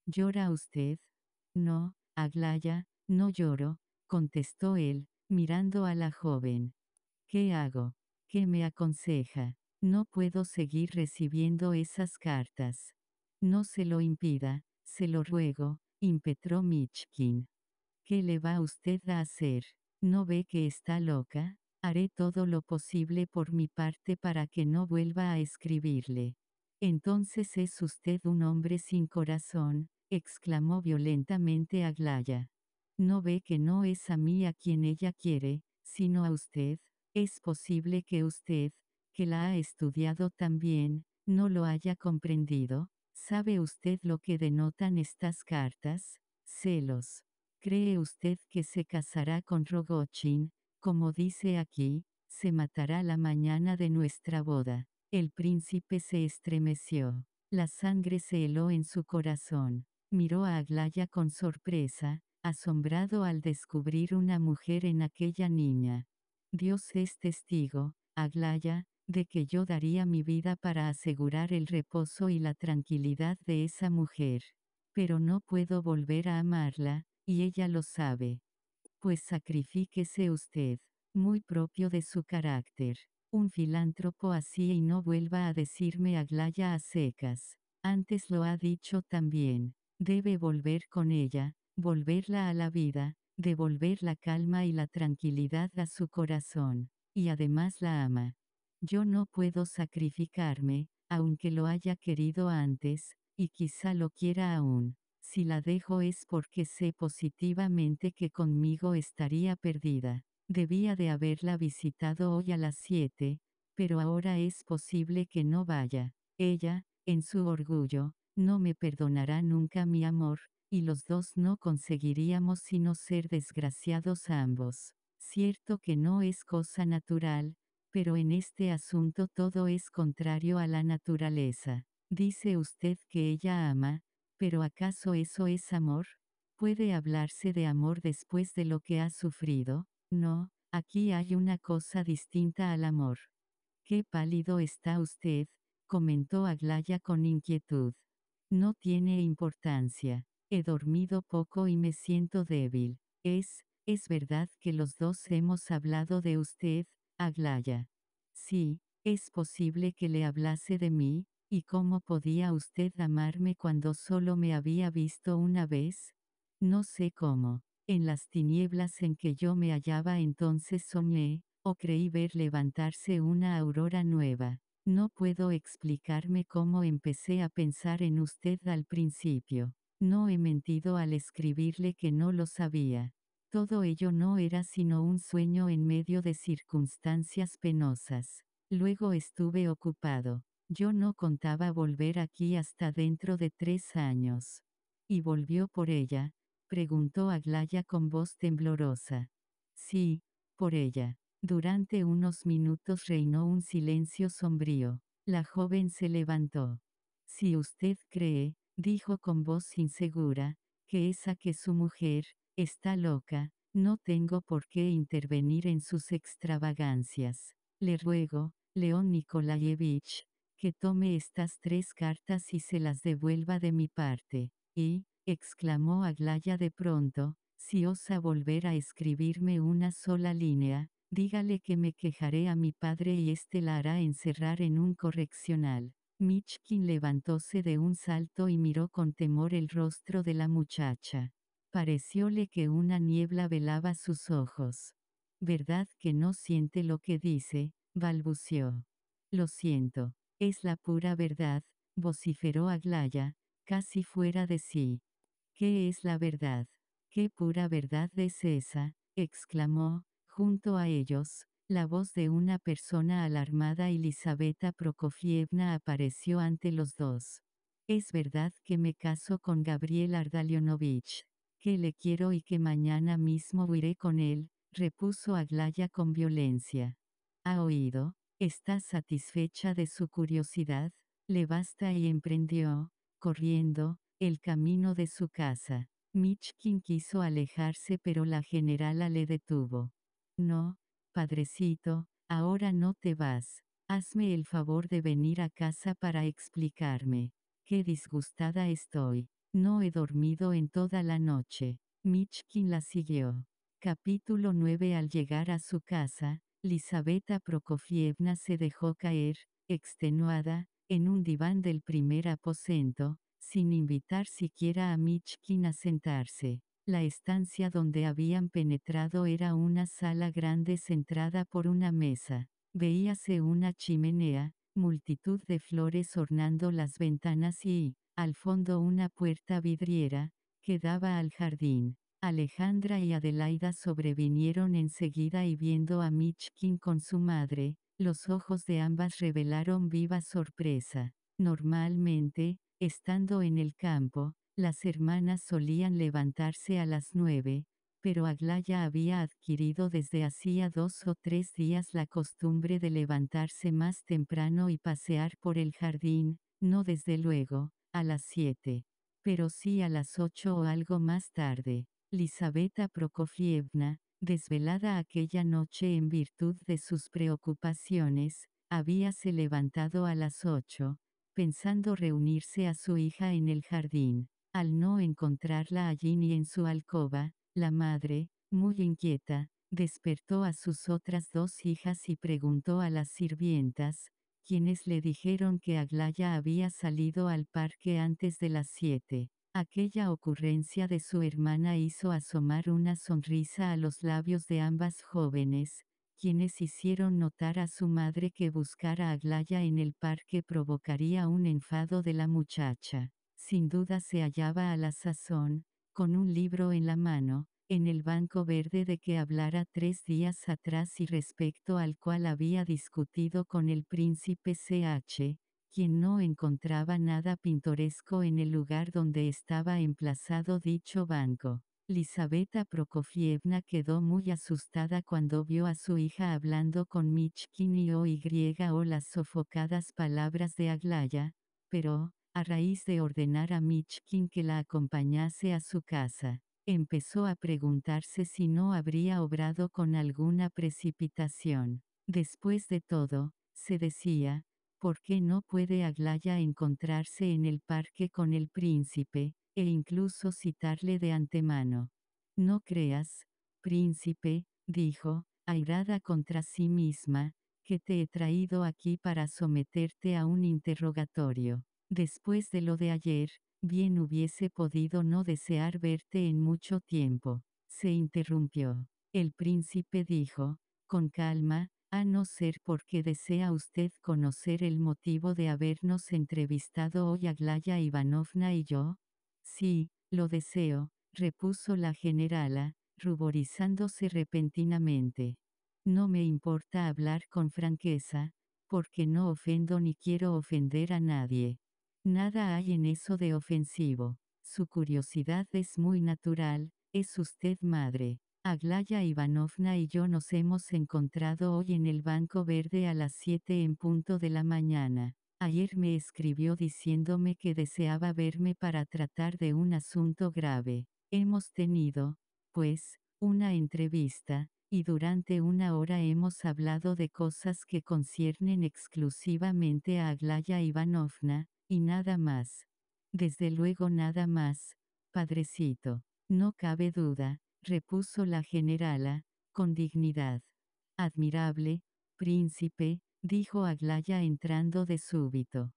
¿Llora usted? No, Aglaya, no lloro, contestó él, mirando a la joven. ¿Qué hago? ¿Qué me aconseja? No puedo seguir recibiendo esas cartas. No se lo impida, Se lo ruego, impetró Michkin. ¿Qué le va usted a hacer? ¿No ve que está loca? Haré todo lo posible por mi parte para que no vuelva a escribirle. Entonces es usted un hombre sin corazón, exclamó violentamente Aglaya. No ve que no es a mí a quien ella quiere, sino a usted. Es posible que usted, que la ha estudiado también, no lo haya comprendido. ¿Sabe usted lo que denotan estas cartas? Celos. ¿Cree usted que se casará con Rogochin? Como dice aquí, se matará la mañana de nuestra boda. El príncipe se estremeció. La sangre se heló en su corazón. Miró a Aglaya con sorpresa, asombrado al descubrir una mujer en aquella niña. Dios es testigo, Aglaya, de que yo daría mi vida para asegurar el reposo y la tranquilidad de esa mujer. Pero no puedo volver a amarla, y ella lo sabe. Pues sacrifíquese usted, muy propio de su carácter. Un filántropo así y no vuelva a decirme Aglaya a secas. Antes lo ha dicho también. Debe volver con ella, volverla a la vida, devolver la calma y la tranquilidad a su corazón. Y además la ama. Yo no puedo sacrificarme, aunque lo haya querido antes, y quizá lo quiera aún. Si la dejo es porque sé positivamente que conmigo estaría perdida. Debía de haberla visitado hoy a las 7, pero ahora es posible que no vaya. Ella, en su orgullo, no me perdonará nunca mi amor, y los dos no conseguiríamos sino ser desgraciados ambos. Cierto que no es cosa natural, pero en este asunto todo es contrario a la naturaleza. Dice usted que ella ama, pero ¿acaso eso es amor? ¿Puede hablarse de amor después de lo que ha sufrido? No, aquí hay una cosa distinta al amor. Qué pálido está usted, comentó Aglaya con inquietud. No tiene importancia. He dormido poco y me siento débil. Es, es verdad que los dos hemos hablado de usted, Aglaya. Sí, es posible que le hablase de mí, ¿y cómo podía usted amarme cuando solo me había visto una vez? No sé cómo. En las tinieblas en que yo me hallaba entonces soñé, o creí ver levantarse una aurora nueva. No puedo explicarme cómo empecé a pensar en usted al principio. No he mentido al escribirle que no lo sabía. Todo ello no era sino un sueño en medio de circunstancias penosas. Luego estuve ocupado. Yo no contaba volver aquí hasta dentro de tres años. ¿Y volvió por ella? preguntó Aglaya con voz temblorosa. Sí, por ella. Durante unos minutos reinó un silencio sombrío. La joven se levantó. Si usted cree, dijo con voz insegura, que esa que su mujer, Está loca, no tengo por qué intervenir en sus extravagancias. Le ruego, León Nikolayevich, que tome estas tres cartas y se las devuelva de mi parte. Y, exclamó Aglaya de pronto, si osa volver a escribirme una sola línea, dígale que me quejaré a mi padre y éste la hará encerrar en un correccional. Michkin levantóse de un salto y miró con temor el rostro de la muchacha. Parecióle que una niebla velaba sus ojos. ¿Verdad que no siente lo que dice? balbuceó. Lo siento, es la pura verdad, vociferó Aglaya, casi fuera de sí. ¿Qué es la verdad? ¿Qué pura verdad es esa? exclamó, junto a ellos, la voz de una persona alarmada Elisabetta Prokofievna apareció ante los dos. Es verdad que me caso con Gabriel Ardalionovich que le quiero y que mañana mismo huiré con él, repuso Aglaya con violencia. ¿Ha oído? ¿Está satisfecha de su curiosidad? Le basta y emprendió, corriendo, el camino de su casa. Michkin quiso alejarse pero la generala le detuvo. No, padrecito, ahora no te vas. Hazme el favor de venir a casa para explicarme. Qué disgustada estoy. No he dormido en toda la noche. Michkin la siguió. Capítulo 9 Al llegar a su casa, Lisabeta Prokofievna se dejó caer, extenuada, en un diván del primer aposento, sin invitar siquiera a Michkin a sentarse. La estancia donde habían penetrado era una sala grande centrada por una mesa. Veíase una chimenea, multitud de flores ornando las ventanas y, al fondo una puerta vidriera, que daba al jardín. Alejandra y Adelaida sobrevinieron enseguida y viendo a Michkin con su madre, los ojos de ambas revelaron viva sorpresa. Normalmente, estando en el campo, las hermanas solían levantarse a las nueve, pero Aglaya había adquirido desde hacía dos o tres días la costumbre de levantarse más temprano y pasear por el jardín, no desde luego, a las siete, pero sí a las ocho o algo más tarde. Lisabeta Prokofievna, desvelada aquella noche en virtud de sus preocupaciones, habíase levantado a las ocho, pensando reunirse a su hija en el jardín. Al no encontrarla allí ni en su alcoba, la madre, muy inquieta, despertó a sus otras dos hijas y preguntó a las sirvientas, quienes le dijeron que Aglaya había salido al parque antes de las siete. Aquella ocurrencia de su hermana hizo asomar una sonrisa a los labios de ambas jóvenes, quienes hicieron notar a su madre que buscar a Aglaya en el parque provocaría un enfado de la muchacha. Sin duda se hallaba a la sazón, con un libro en la mano, en el banco verde de que hablara tres días atrás y respecto al cual había discutido con el príncipe CH, quien no encontraba nada pintoresco en el lugar donde estaba emplazado dicho banco. Lisabeta Prokofievna quedó muy asustada cuando vio a su hija hablando con Michkin y o o las sofocadas palabras de Aglaya, pero, a raíz de ordenar a Michkin que la acompañase a su casa, empezó a preguntarse si no habría obrado con alguna precipitación. Después de todo, se decía, ¿Por qué no puede Aglaya encontrarse en el parque con el príncipe, e incluso citarle de antemano? No creas, príncipe, dijo, airada contra sí misma, que te he traído aquí para someterte a un interrogatorio. Después de lo de ayer, bien hubiese podido no desear verte en mucho tiempo. Se interrumpió. El príncipe dijo, con calma, a no ser porque desea usted conocer el motivo de habernos entrevistado hoy Aglaya Ivanovna y yo. Sí, lo deseo, repuso la generala, ruborizándose repentinamente. No me importa hablar con franqueza, porque no ofendo ni quiero ofender a nadie. Nada hay en eso de ofensivo. Su curiosidad es muy natural, es usted madre. Aglaya Ivanovna y yo nos hemos encontrado hoy en el Banco Verde a las 7 en punto de la mañana. Ayer me escribió diciéndome que deseaba verme para tratar de un asunto grave. Hemos tenido, pues, una entrevista, y durante una hora hemos hablado de cosas que conciernen exclusivamente a Aglaya Ivanovna, y nada más. Desde luego nada más, padrecito. No cabe duda, repuso la generala, con dignidad. Admirable, príncipe, dijo Aglaya entrando de súbito.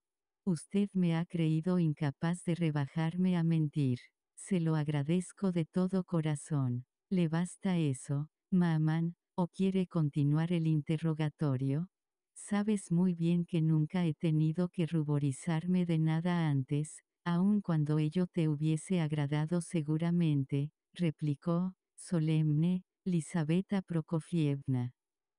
Usted me ha creído incapaz de rebajarme a mentir. Se lo agradezco de todo corazón. ¿Le basta eso, mamán, o quiere continuar el interrogatorio? Sabes muy bien que nunca he tenido que ruborizarme de nada antes, aun cuando ello te hubiese agradado seguramente, replicó, solemne, Lisabeta Prokofievna.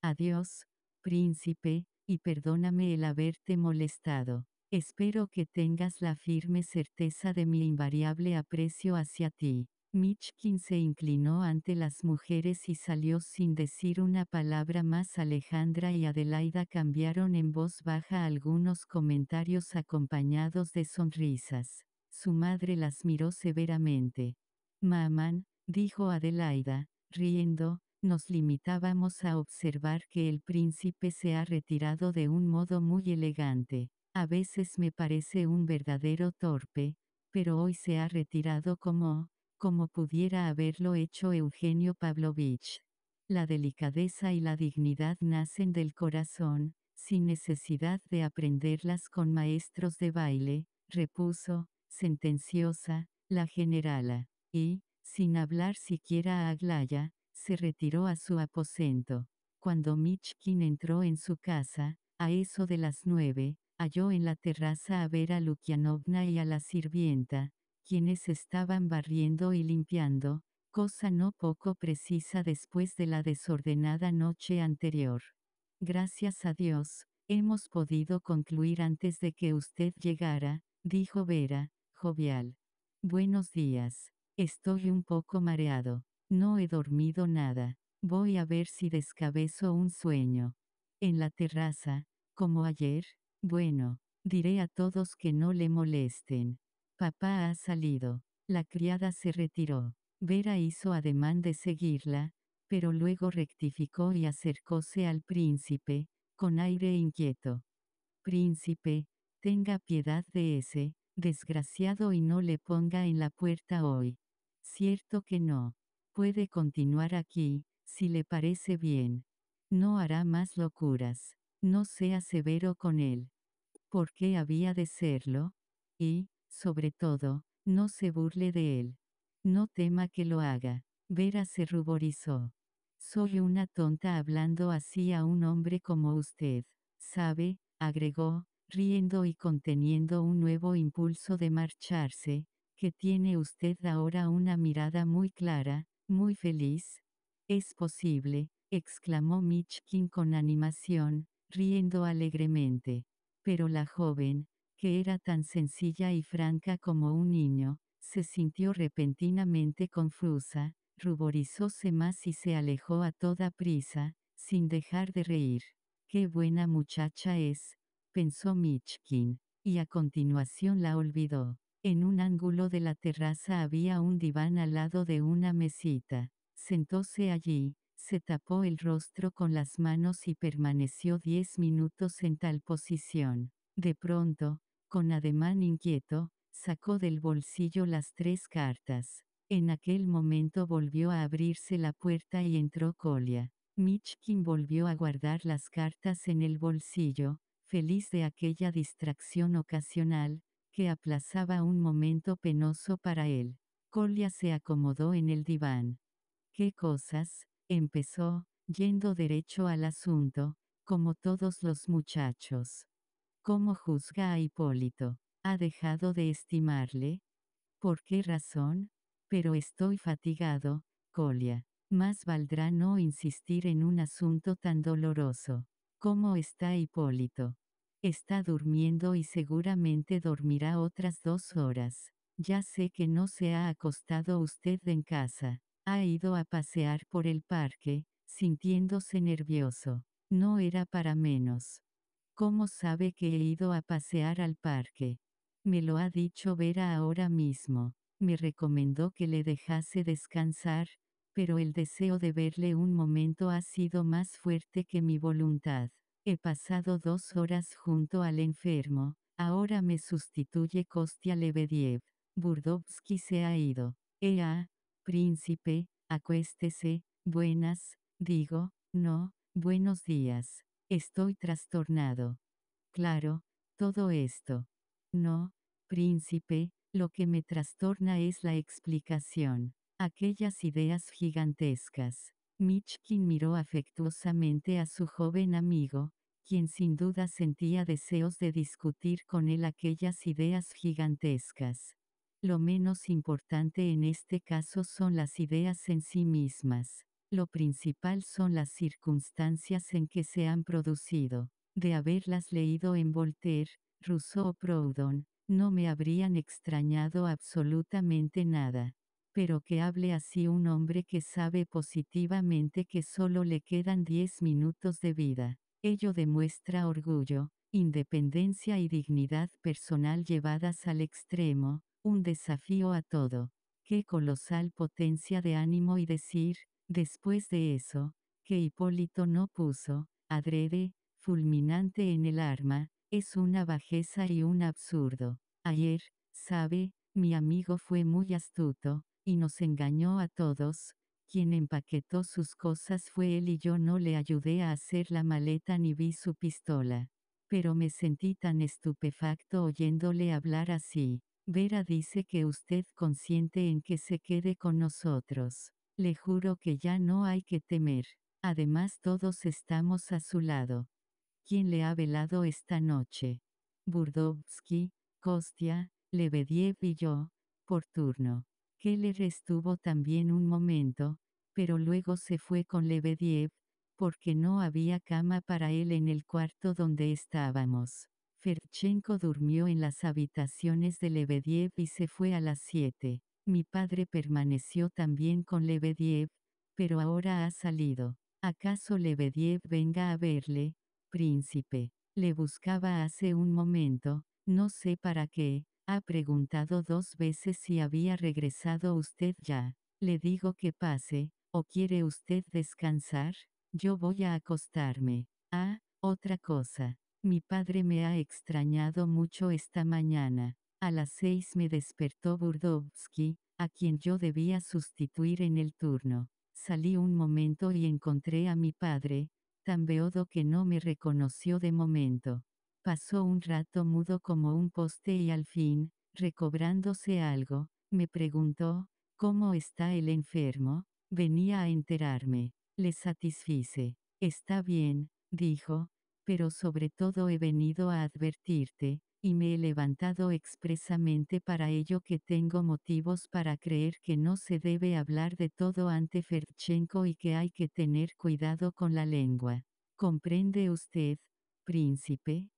Adiós, príncipe, y perdóname el haberte molestado. Espero que tengas la firme certeza de mi invariable aprecio hacia ti. Michkin se inclinó ante las mujeres y salió sin decir una palabra más. Alejandra y Adelaida cambiaron en voz baja algunos comentarios acompañados de sonrisas. Su madre las miró severamente. Mamán, dijo Adelaida, riendo, nos limitábamos a observar que el príncipe se ha retirado de un modo muy elegante. A veces me parece un verdadero torpe, pero hoy se ha retirado como, como pudiera haberlo hecho Eugenio Pavlovich. La delicadeza y la dignidad nacen del corazón, sin necesidad de aprenderlas con maestros de baile, repuso, sentenciosa, la generala, y, sin hablar siquiera a Aglaya, se retiró a su aposento. Cuando Michkin entró en su casa, a eso de las nueve, halló en la terraza a Vera Lukianovna y a la sirvienta, quienes estaban barriendo y limpiando, cosa no poco precisa después de la desordenada noche anterior. Gracias a Dios, hemos podido concluir antes de que usted llegara, dijo Vera, jovial. Buenos días. Estoy un poco mareado. No he dormido nada. Voy a ver si descabezo un sueño. En la terraza, como ayer, bueno, diré a todos que no le molesten. Papá ha salido. La criada se retiró. Vera hizo ademán de seguirla, pero luego rectificó y acercóse al príncipe, con aire inquieto. Príncipe, tenga piedad de ese, desgraciado y no le ponga en la puerta hoy. Cierto que no. Puede continuar aquí, si le parece bien. No hará más locuras. No sea severo con él. ¿Por qué había de serlo? Y, sobre todo, no se burle de él. No tema que lo haga. Vera se ruborizó. Soy una tonta hablando así a un hombre como usted. ¿Sabe? agregó, riendo y conteniendo un nuevo impulso de marcharse, que tiene usted ahora una mirada muy clara, muy feliz. Es posible, exclamó Mitchkin con animación, riendo alegremente. Pero la joven, que era tan sencilla y franca como un niño, se sintió repentinamente confusa, ruborizóse más y se alejó a toda prisa, sin dejar de reír. Qué buena muchacha es, pensó Michkin, y a continuación la olvidó. En un ángulo de la terraza había un diván al lado de una mesita. Sentóse allí, se tapó el rostro con las manos y permaneció diez minutos en tal posición. De pronto, con ademán inquieto, sacó del bolsillo las tres cartas. En aquel momento volvió a abrirse la puerta y entró Colia. Michkin volvió a guardar las cartas en el bolsillo, feliz de aquella distracción ocasional, que aplazaba un momento penoso para él. Colia se acomodó en el diván. ¿Qué cosas? empezó, yendo derecho al asunto, como todos los muchachos. ¿Cómo juzga a Hipólito? ¿Ha dejado de estimarle? ¿Por qué razón? Pero estoy fatigado, Colia. Más valdrá no insistir en un asunto tan doloroso. ¿Cómo está Hipólito? Está durmiendo y seguramente dormirá otras dos horas. Ya sé que no se ha acostado usted en casa. Ha ido a pasear por el parque, sintiéndose nervioso. No era para menos. ¿Cómo sabe que he ido a pasear al parque? Me lo ha dicho Vera ahora mismo me recomendó que le dejase descansar, pero el deseo de verle un momento ha sido más fuerte que mi voluntad. He pasado dos horas junto al enfermo, ahora me sustituye Kostia Lebediev. Burdovsky se ha ido. Ea, príncipe, acuéstese, buenas, digo, no, buenos días. Estoy trastornado. Claro, todo esto. No, príncipe, lo que me trastorna es la explicación. Aquellas ideas gigantescas. Michkin miró afectuosamente a su joven amigo, quien sin duda sentía deseos de discutir con él aquellas ideas gigantescas. Lo menos importante en este caso son las ideas en sí mismas. Lo principal son las circunstancias en que se han producido. De haberlas leído en Voltaire, Rousseau o Proudhon, no me habrían extrañado absolutamente nada. Pero que hable así un hombre que sabe positivamente que solo le quedan 10 minutos de vida. Ello demuestra orgullo, independencia y dignidad personal llevadas al extremo, un desafío a todo. Qué colosal potencia de ánimo y decir, después de eso, que Hipólito no puso, adrede, fulminante en el arma, es una bajeza y un absurdo. Ayer, sabe, mi amigo fue muy astuto, y nos engañó a todos, quien empaquetó sus cosas fue él y yo no le ayudé a hacer la maleta ni vi su pistola. Pero me sentí tan estupefacto oyéndole hablar así. Vera dice que usted consiente en que se quede con nosotros. Le juro que ya no hay que temer. Además todos estamos a su lado. ¿Quién le ha velado esta noche? Burdovsky, Kostia, Lebediev y yo, por turno. Keller estuvo también un momento, pero luego se fue con Lebediev, porque no había cama para él en el cuarto donde estábamos. Ferchenko durmió en las habitaciones de Lebediev y se fue a las siete. Mi padre permaneció también con Lebediev, pero ahora ha salido. ¿Acaso Lebediev venga a verle? Príncipe. Le buscaba hace un momento, no sé para qué, ha preguntado dos veces si había regresado usted ya. Le digo que pase, ¿o quiere usted descansar? Yo voy a acostarme. Ah, otra cosa. Mi padre me ha extrañado mucho esta mañana. A las seis me despertó Burdovsky, a quien yo debía sustituir en el turno. Salí un momento y encontré a mi padre, tan beodo que no me reconoció de momento. Pasó un rato mudo como un poste y al fin, recobrándose algo, me preguntó, ¿cómo está el enfermo? Venía a enterarme. Le satisfice. Está bien, dijo, pero sobre todo he venido a advertirte, y me he levantado expresamente para ello que tengo motivos para creer que no se debe hablar de todo ante Ferchenko y que hay que tener cuidado con la lengua. ¿Comprende usted, príncipe?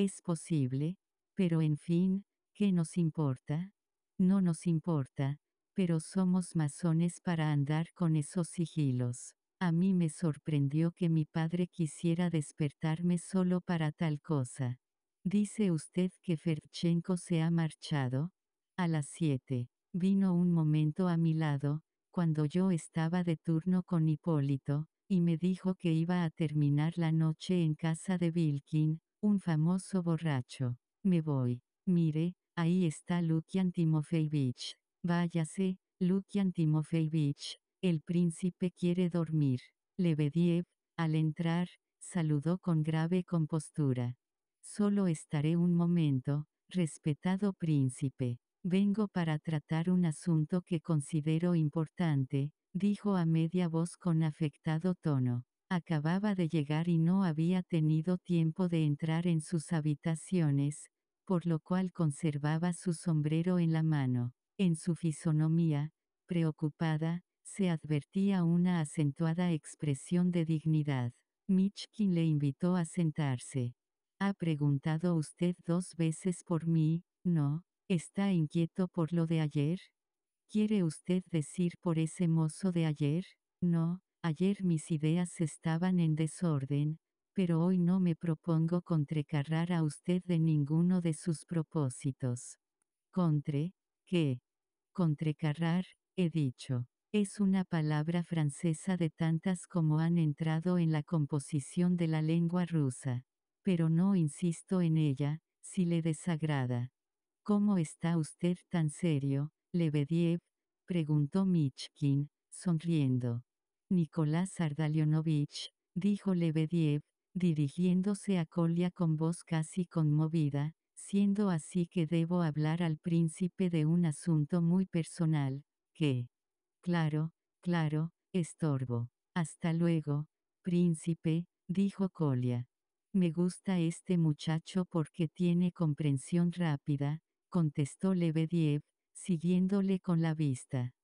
Es posible, pero en fin, ¿qué nos importa? No nos importa, pero somos masones para andar con esos sigilos. A mí me sorprendió que mi padre quisiera despertarme solo para tal cosa. Dice usted que Ferchenko se ha marchado. A las siete. Vino un momento a mi lado, cuando yo estaba de turno con Hipólito, y me dijo que iba a terminar la noche en casa de Vilkin, un famoso borracho. Me voy. Mire, ahí está Lukian Timofeevich. Váyase, Lukian Timofeevich, el príncipe quiere dormir. Lebediev, al entrar, saludó con grave compostura. Solo estaré un momento, respetado príncipe. Vengo para tratar un asunto que considero importante, dijo a media voz con afectado tono. Acababa de llegar y no había tenido tiempo de entrar en sus habitaciones, por lo cual conservaba su sombrero en la mano. En su fisonomía, preocupada, se advertía una acentuada expresión de dignidad. Michkin le invitó a sentarse. ¿Ha preguntado usted dos veces por mí? No. ¿Está inquieto por lo de ayer? ¿Quiere usted decir por ese mozo de ayer? No, ayer mis ideas estaban en desorden, pero hoy no me propongo contrecarrar a usted de ninguno de sus propósitos. Contre, ¿qué? Contrecarrar, he dicho. Es una palabra francesa de tantas como han entrado en la composición de la lengua rusa. Pero no insisto en ella, si le desagrada. ¿Cómo está usted tan serio, Lebediev? preguntó Michkin, sonriendo. Nicolás Ardalionovich, dijo Lebediev, dirigiéndose a Kolia con voz casi conmovida, siendo así que debo hablar al príncipe de un asunto muy personal, que, Claro, claro, estorbo. Hasta luego, príncipe, dijo Colia. Me gusta este muchacho porque tiene comprensión rápida, contestó Lebediev, siguiéndole con la vista.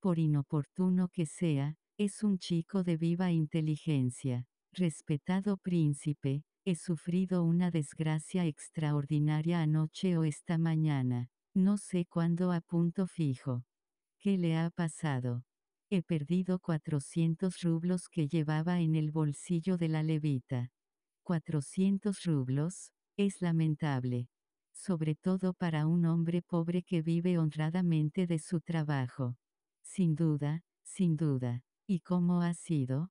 Por inoportuno que sea, es un chico de viva inteligencia. Respetado príncipe, he sufrido una desgracia extraordinaria anoche o esta mañana. No sé cuándo a punto fijo. ¿Qué le ha pasado? He perdido 400 rublos que llevaba en el bolsillo de la levita. 400 rublos, es lamentable. Sobre todo para un hombre pobre que vive honradamente de su trabajo. Sin duda, sin duda. ¿Y cómo ha sido?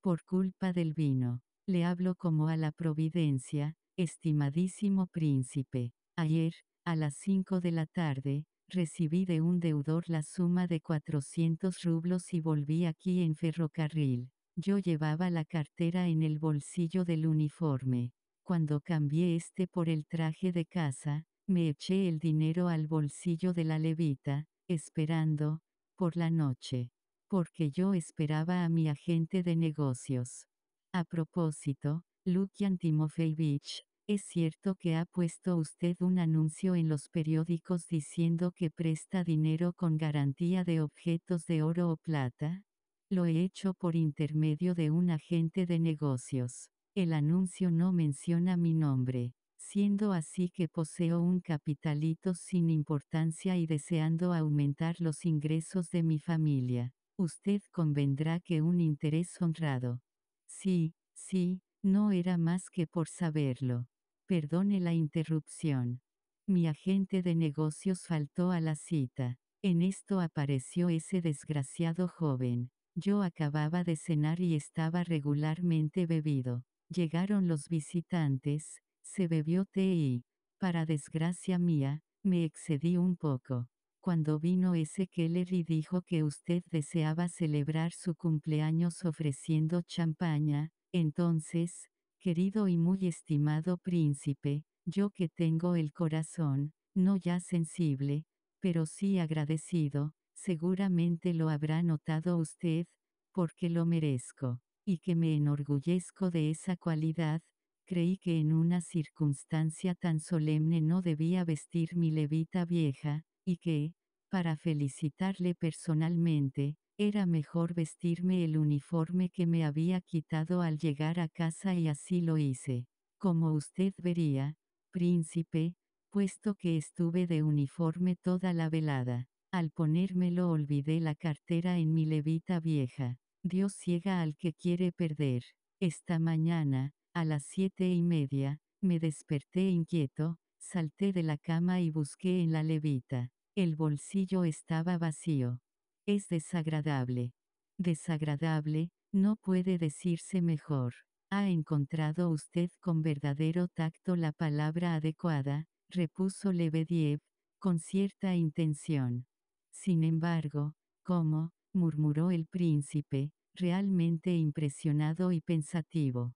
Por culpa del vino. Le hablo como a la providencia, estimadísimo príncipe. Ayer, a las 5 de la tarde, recibí de un deudor la suma de 400 rublos y volví aquí en ferrocarril. Yo llevaba la cartera en el bolsillo del uniforme. Cuando cambié este por el traje de casa, Me eché el dinero al bolsillo de la levita, esperando, por la noche. Porque yo esperaba a mi agente de negocios. A propósito, Lukian Timofeyevich, ¿es cierto que ha puesto usted un anuncio en los periódicos diciendo que presta dinero con garantía de objetos de oro o plata? Lo he hecho por intermedio de un agente de negocios. El anuncio no menciona mi nombre siendo así que poseo un capitalito sin importancia y deseando aumentar los ingresos de mi familia. Usted convendrá que un interés honrado. Sí, sí, no era más que por saberlo. Perdone la interrupción. Mi agente de negocios faltó a la cita. En esto apareció ese desgraciado joven. Yo acababa de cenar y estaba regularmente bebido. Llegaron los visitantes, se bebió té y, para desgracia mía, me excedí un poco. Cuando vino ese Keller y dijo que usted deseaba celebrar su cumpleaños ofreciendo champaña, entonces, querido y muy estimado príncipe, yo que tengo el corazón, no ya sensible, pero sí agradecido, seguramente lo habrá notado usted, porque lo merezco, y que me enorgullezco de esa cualidad, creí que en una circunstancia tan solemne no debía vestir mi levita vieja, y que, para felicitarle personalmente, era mejor vestirme el uniforme que me había quitado al llegar a casa y así lo hice. Como usted vería, príncipe, puesto que estuve de uniforme toda la velada. Al ponérmelo olvidé la cartera en mi levita vieja. Dios ciega al que quiere perder. Esta mañana, a las siete y media, me desperté inquieto, salté de la cama y busqué en la levita. El bolsillo estaba vacío. Es desagradable. Desagradable, no puede decirse mejor. ¿Ha encontrado usted con verdadero tacto la palabra adecuada? repuso Lebediev, con cierta intención. Sin embargo, ¿cómo? murmuró el príncipe, realmente impresionado y pensativo.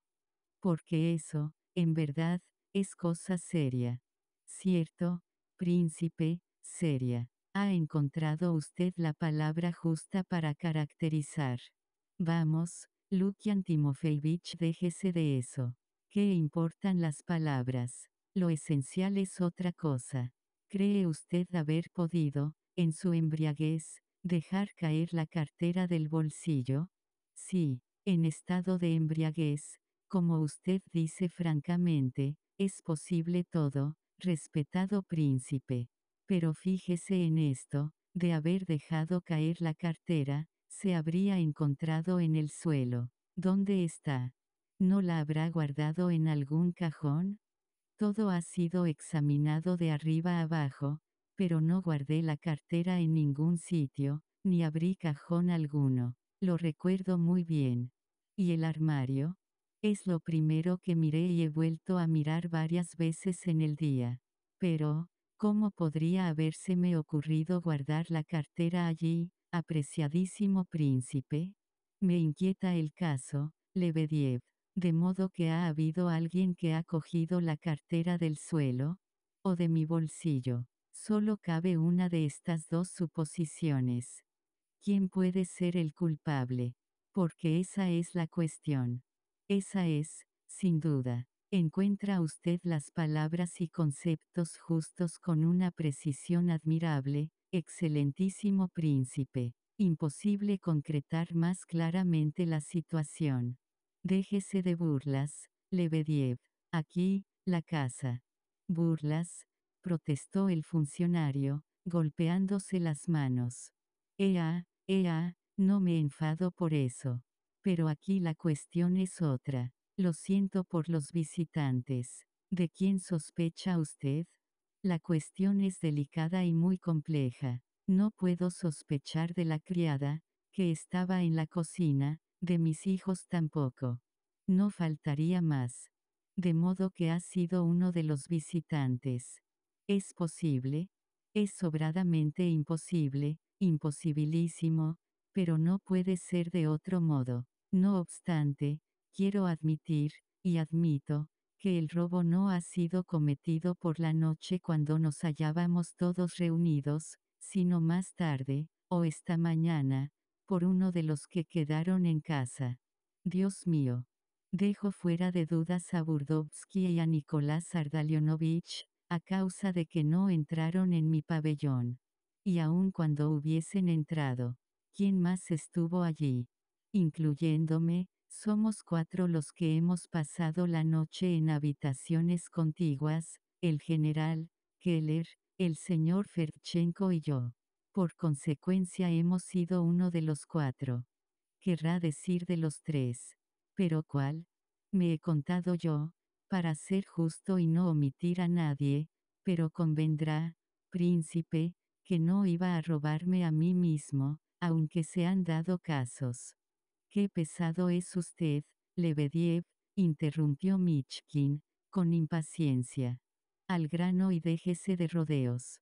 Porque eso, en verdad, es cosa seria. ¿Cierto, príncipe, seria? ¿Ha encontrado usted la palabra justa para caracterizar? Vamos, Lukian Timofeyevich, déjese de eso. ¿Qué importan las palabras? Lo esencial es otra cosa. ¿Cree usted haber podido, en su embriaguez, dejar caer la cartera del bolsillo? Sí, en estado de embriaguez, como usted dice francamente, es posible todo, respetado príncipe. Pero fíjese en esto, de haber dejado caer la cartera, se habría encontrado en el suelo. ¿Dónde está? ¿No la habrá guardado en algún cajón? Todo ha sido examinado de arriba abajo, pero no guardé la cartera en ningún sitio, ni abrí cajón alguno. Lo recuerdo muy bien. ¿Y el armario? Es lo primero que miré y he vuelto a mirar varias veces en el día. Pero, ¿cómo podría habérseme ocurrido guardar la cartera allí, apreciadísimo príncipe? Me inquieta el caso, Lebediev. De modo que ha habido alguien que ha cogido la cartera del suelo, o de mi bolsillo. Solo cabe una de estas dos suposiciones. ¿Quién puede ser el culpable? Porque esa es la cuestión. Esa es, sin duda. Encuentra usted las palabras y conceptos justos con una precisión admirable, excelentísimo príncipe. Imposible concretar más claramente la situación. Déjese de burlas, Lebediev. Aquí, la casa. Burlas, protestó el funcionario, golpeándose las manos. Ea, ea, no me enfado por eso. Pero aquí la cuestión es otra. Lo siento por los visitantes. ¿De quién sospecha usted? La cuestión es delicada y muy compleja. No puedo sospechar de la criada, que estaba en la cocina, de mis hijos tampoco. No faltaría más. De modo que ha sido uno de los visitantes. ¿Es posible? Es sobradamente imposible, imposibilísimo, pero no puede ser de otro modo. No obstante, quiero admitir, y admito, que el robo no ha sido cometido por la noche cuando nos hallábamos todos reunidos, sino más tarde, o esta mañana, por uno de los que quedaron en casa. Dios mío. Dejo fuera de dudas a Burdovsky y a Nicolás Ardalionovich, a causa de que no entraron en mi pabellón. Y aun cuando hubiesen entrado, ¿quién más estuvo allí? Incluyéndome, somos cuatro los que hemos pasado la noche en habitaciones contiguas, el general, Keller, el señor Ferchenko y yo. Por consecuencia hemos sido uno de los cuatro. Querrá decir de los tres. Pero ¿cuál? Me he contado yo, para ser justo y no omitir a nadie, pero convendrá, príncipe, que no iba a robarme a mí mismo, aunque se han dado casos. Qué pesado es usted, Lebediev, interrumpió Michkin, con impaciencia. Al grano y déjese de rodeos.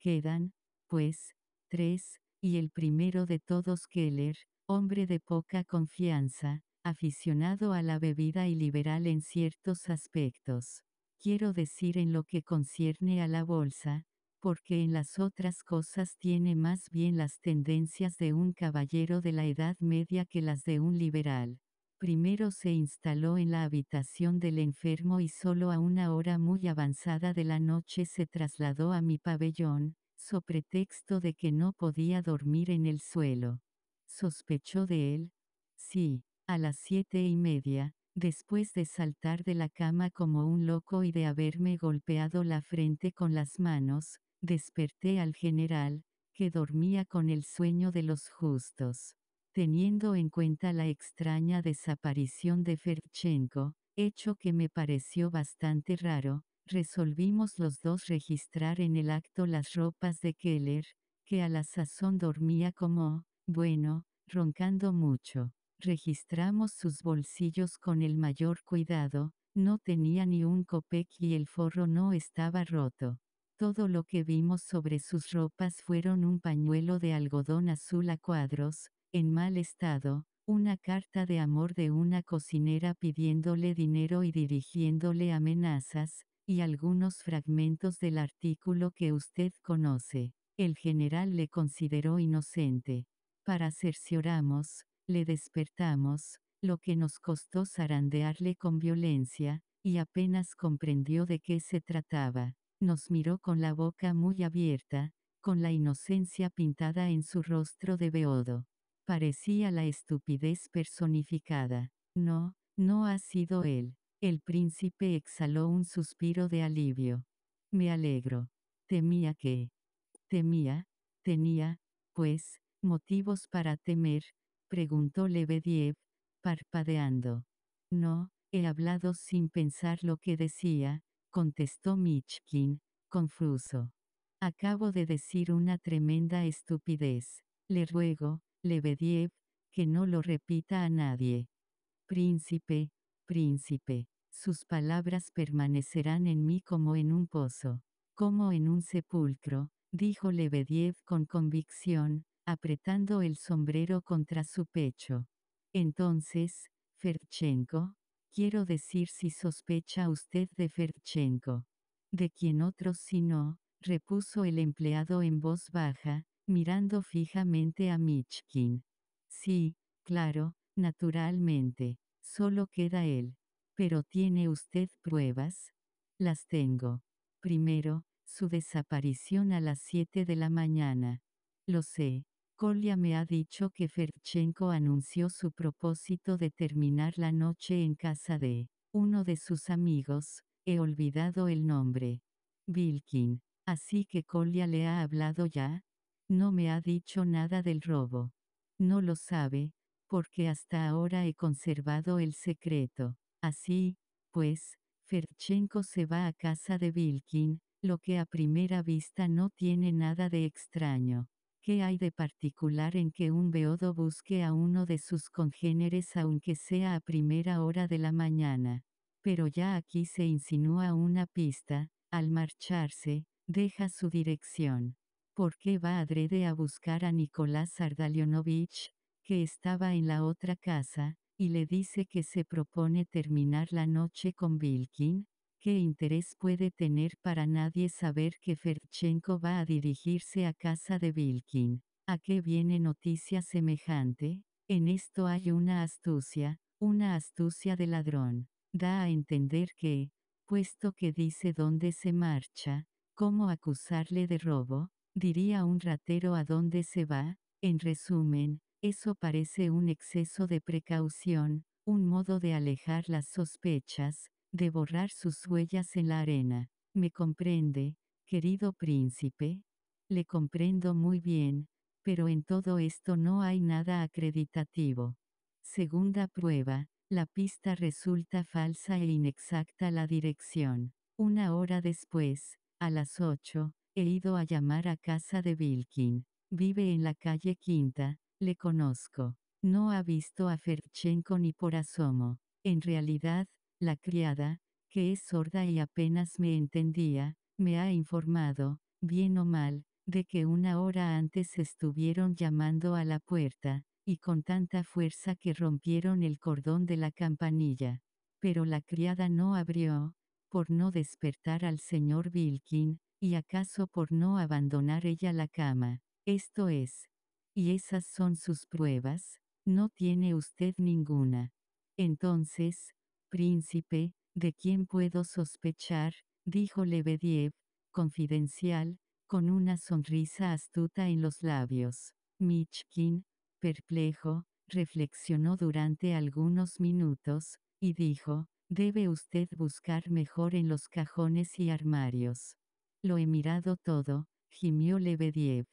Quedan, pues, tres, y el primero de todos Keller, hombre de poca confianza, aficionado a la bebida y liberal en ciertos aspectos. Quiero decir en lo que concierne a la bolsa, porque en las otras cosas tiene más bien las tendencias de un caballero de la Edad Media que las de un liberal. Primero se instaló en la habitación del enfermo y solo a una hora muy avanzada de la noche se trasladó a mi pabellón, so pretexto de que no podía dormir en el suelo. ¿Sospechó de él? Sí, a las siete y media, después de saltar de la cama como un loco y de haberme golpeado la frente con las manos, desperté al general, que dormía con el sueño de los justos. Teniendo en cuenta la extraña desaparición de Ferchenko, hecho que me pareció bastante raro, resolvimos los dos registrar en el acto las ropas de Keller, que a la sazón dormía como, bueno, roncando mucho. Registramos sus bolsillos con el mayor cuidado, no tenía ni un copec y el forro no estaba roto. Todo lo que vimos sobre sus ropas fueron un pañuelo de algodón azul a cuadros, en mal estado, una carta de amor de una cocinera pidiéndole dinero y dirigiéndole amenazas, y algunos fragmentos del artículo que usted conoce. El general le consideró inocente. Para cercioramos, le despertamos, lo que nos costó zarandearle con violencia, y apenas comprendió de qué se trataba nos miró con la boca muy abierta, con la inocencia pintada en su rostro de beodo. Parecía la estupidez personificada. No, no ha sido él. El príncipe exhaló un suspiro de alivio. Me alegro. Temía que. Temía, tenía, pues, motivos para temer, preguntó Lebediev, parpadeando. No, he hablado sin pensar lo que decía, contestó Michkin, confuso. Acabo de decir una tremenda estupidez. Le ruego, Lebediev, que no lo repita a nadie. Príncipe, príncipe, sus palabras permanecerán en mí como en un pozo, como en un sepulcro, dijo Lebediev con convicción, apretando el sombrero contra su pecho. Entonces, Ferchenko, Quiero decir si sospecha usted de Ferchenko. De quien otro si no, repuso el empleado en voz baja, mirando fijamente a Michkin. Sí, claro, naturalmente, solo queda él. Pero ¿tiene usted pruebas? Las tengo. Primero, su desaparición a las 7 de la mañana. Lo sé, Kolya me ha dicho que Ferchenko anunció su propósito de terminar la noche en casa de uno de sus amigos, he olvidado el nombre. Vilkin. Así que Kolya le ha hablado ya. No me ha dicho nada del robo. No lo sabe, porque hasta ahora he conservado el secreto. Así, pues, Ferchenko se va a casa de Vilkin, lo que a primera vista no tiene nada de extraño. ¿Qué hay de particular en que un beodo busque a uno de sus congéneres aunque sea a primera hora de la mañana? Pero ya aquí se insinúa una pista, al marcharse, deja su dirección. ¿Por qué va adrede a buscar a Nicolás Ardalionovich, que estaba en la otra casa, y le dice que se propone terminar la noche con Vilkin, ¿qué interés puede tener para nadie saber que Ferchenko va a dirigirse a casa de Vilkin? ¿A qué viene noticia semejante? En esto hay una astucia, una astucia de ladrón. Da a entender que, puesto que dice dónde se marcha, ¿cómo acusarle de robo? Diría un ratero a dónde se va, en resumen, eso parece un exceso de precaución, un modo de alejar las sospechas, de borrar sus huellas en la arena. ¿Me comprende, querido príncipe? Le comprendo muy bien, pero en todo esto no hay nada acreditativo. Segunda prueba, la pista resulta falsa e inexacta la dirección. Una hora después, a las ocho, he ido a llamar a casa de Vilkin. Vive en la calle Quinta, le conozco. No ha visto a Ferchenko ni por asomo. En realidad, la criada, que es sorda y apenas me entendía, me ha informado, bien o mal, de que una hora antes estuvieron llamando a la puerta, y con tanta fuerza que rompieron el cordón de la campanilla. Pero la criada no abrió, por no despertar al señor Vilkin, y acaso por no abandonar ella la cama. Esto es, ¿Y esas son sus pruebas? No tiene usted ninguna. Entonces, príncipe, ¿de quién puedo sospechar? dijo Lebediev, confidencial, con una sonrisa astuta en los labios. Michkin, perplejo, reflexionó durante algunos minutos, y dijo, debe usted buscar mejor en los cajones y armarios. Lo he mirado todo, gimió Lebediev.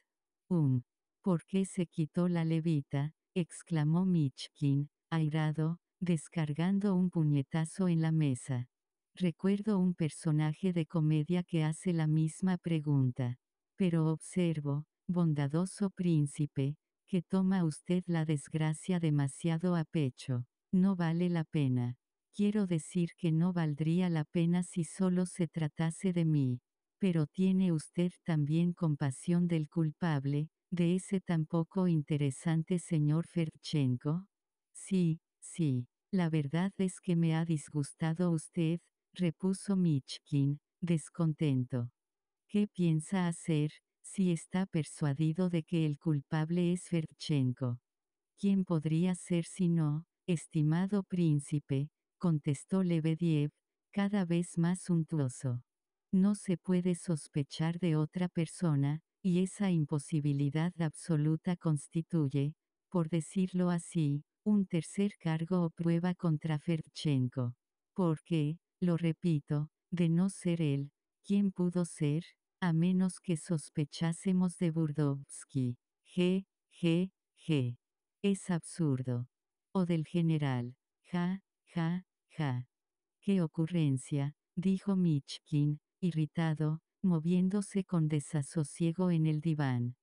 Um, ¿Por qué se quitó la levita? exclamó Michkin, airado, descargando un puñetazo en la mesa. Recuerdo un personaje de comedia que hace la misma pregunta. Pero observo, bondadoso príncipe, que toma usted la desgracia demasiado a pecho. No vale la pena. Quiero decir que no valdría la pena si solo se tratase de mí. Pero tiene usted también compasión del culpable, de ese tan poco interesante señor Ferchenko? Sí, sí, la verdad es que me ha disgustado usted, repuso Michkin, descontento. ¿Qué piensa hacer, si está persuadido de que el culpable es Ferchenko? ¿Quién podría ser si no, estimado príncipe? contestó Lebediev, cada vez más suntuoso. No se puede sospechar de otra persona, y esa imposibilidad absoluta constituye, por decirlo así, un tercer cargo o prueba contra Ferchenko. Porque, lo repito, de no ser él, ¿quién pudo ser? A menos que sospechásemos de Burdovsky. G, G, G. Es absurdo. O del general. Ja, ja, ja. ¡Qué ocurrencia! dijo Michkin, irritado, moviéndose con desasosiego en el diván.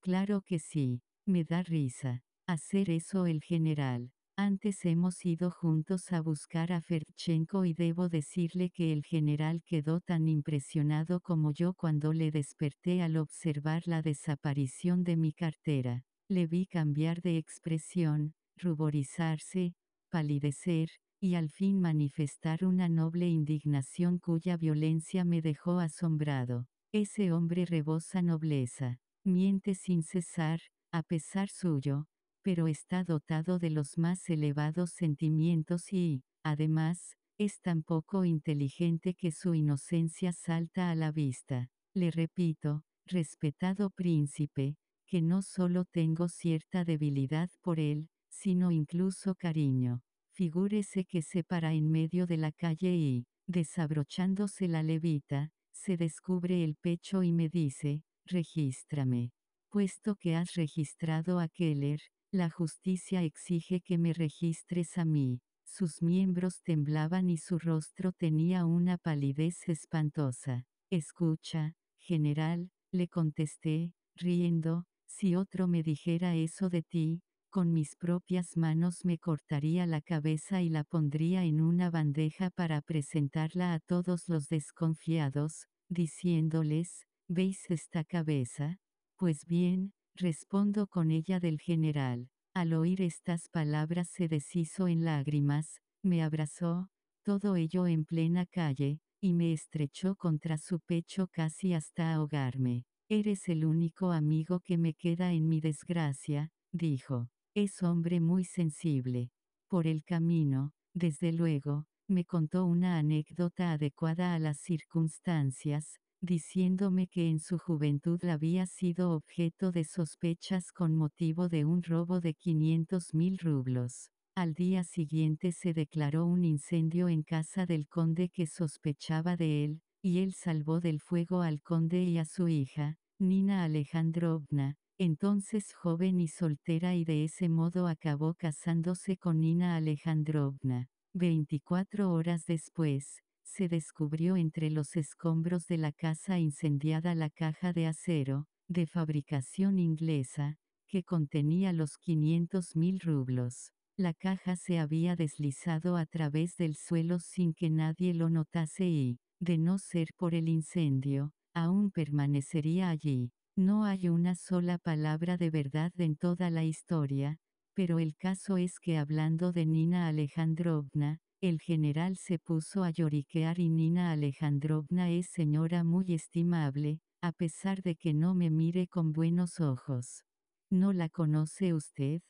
Claro que sí, me da risa. Hacer eso el general. Antes hemos ido juntos a buscar a Ferchenko y debo decirle que el general quedó tan impresionado como yo cuando le desperté al observar la desaparición de mi cartera. Le vi cambiar de expresión, ruborizarse, palidecer, y al fin manifestar una noble indignación cuya violencia me dejó asombrado. Ese hombre rebosa nobleza, miente sin cesar, a pesar suyo, pero está dotado de los más elevados sentimientos y, además, es tan poco inteligente que su inocencia salta a la vista. Le repito, respetado príncipe, que no solo tengo cierta debilidad por él, sino incluso cariño. Figúrese que se para en medio de la calle y, desabrochándose la levita, se descubre el pecho y me dice, regístrame. Puesto que has registrado a Keller, la justicia exige que me registres a mí. Sus miembros temblaban y su rostro tenía una palidez espantosa. Escucha, general, le contesté, riendo, si otro me dijera eso de ti, con mis propias manos me cortaría la cabeza y la pondría en una bandeja para presentarla a todos los desconfiados, diciéndoles, ¿veis esta cabeza? Pues bien, respondo con ella del general. Al oír estas palabras se deshizo en lágrimas, me abrazó, todo ello en plena calle, y me estrechó contra su pecho casi hasta ahogarme. Eres el único amigo que me queda en mi desgracia, dijo. Es hombre muy sensible. Por el camino, desde luego, me contó una anécdota adecuada a las circunstancias, diciéndome que en su juventud había sido objeto de sospechas con motivo de un robo de 500 mil rublos. Al día siguiente se declaró un incendio en casa del conde que sospechaba de él, y él salvó del fuego al conde y a su hija, Nina Alejandrovna, entonces joven y soltera y de ese modo acabó casándose con Nina Alejandrovna. 24 horas después, se descubrió entre los escombros de la casa incendiada la caja de acero, de fabricación inglesa, que contenía los 500 mil rublos. La caja se había deslizado a través del suelo sin que nadie lo notase y, de no ser por el incendio, aún permanecería allí. No hay una sola palabra de verdad en toda la historia, pero el caso es que hablando de Nina Alejandrovna, el general se puso a lloriquear y Nina Alejandrovna es señora muy estimable, a pesar de que no me mire con buenos ojos. ¿No la conoce usted?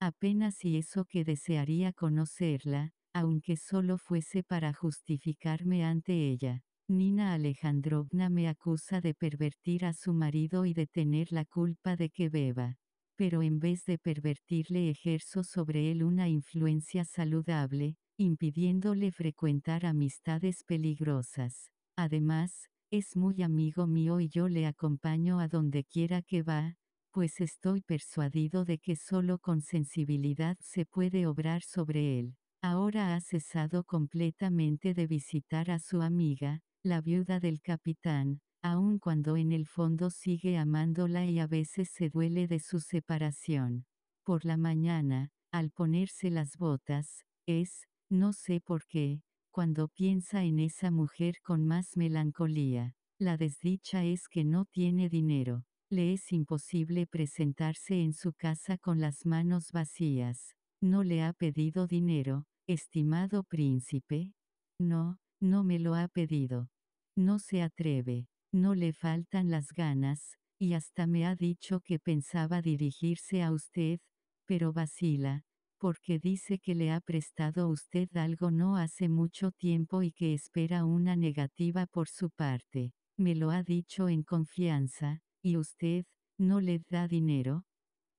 Apenas y eso que desearía conocerla, aunque solo fuese para justificarme ante ella. Nina Alejandrovna me acusa de pervertir a su marido y de tener la culpa de que beba. Pero en vez de pervertirle ejerzo sobre él una influencia saludable, impidiéndole frecuentar amistades peligrosas. Además, es muy amigo mío y yo le acompaño a donde quiera que va, pues estoy persuadido de que solo con sensibilidad se puede obrar sobre él. Ahora ha cesado completamente de visitar a su amiga, la viuda del capitán, aun cuando en el fondo sigue amándola y a veces se duele de su separación. Por la mañana, al ponerse las botas, es, no sé por qué, cuando piensa en esa mujer con más melancolía. La desdicha es que no tiene dinero. Le es imposible presentarse en su casa con las manos vacías. ¿No le ha pedido dinero, estimado príncipe? No, no me lo ha pedido. No se atreve, no le faltan las ganas, y hasta me ha dicho que pensaba dirigirse a usted, pero vacila, porque dice que le ha prestado usted algo no hace mucho tiempo y que espera una negativa por su parte. Me lo ha dicho en confianza, ¿Y usted, no le da dinero?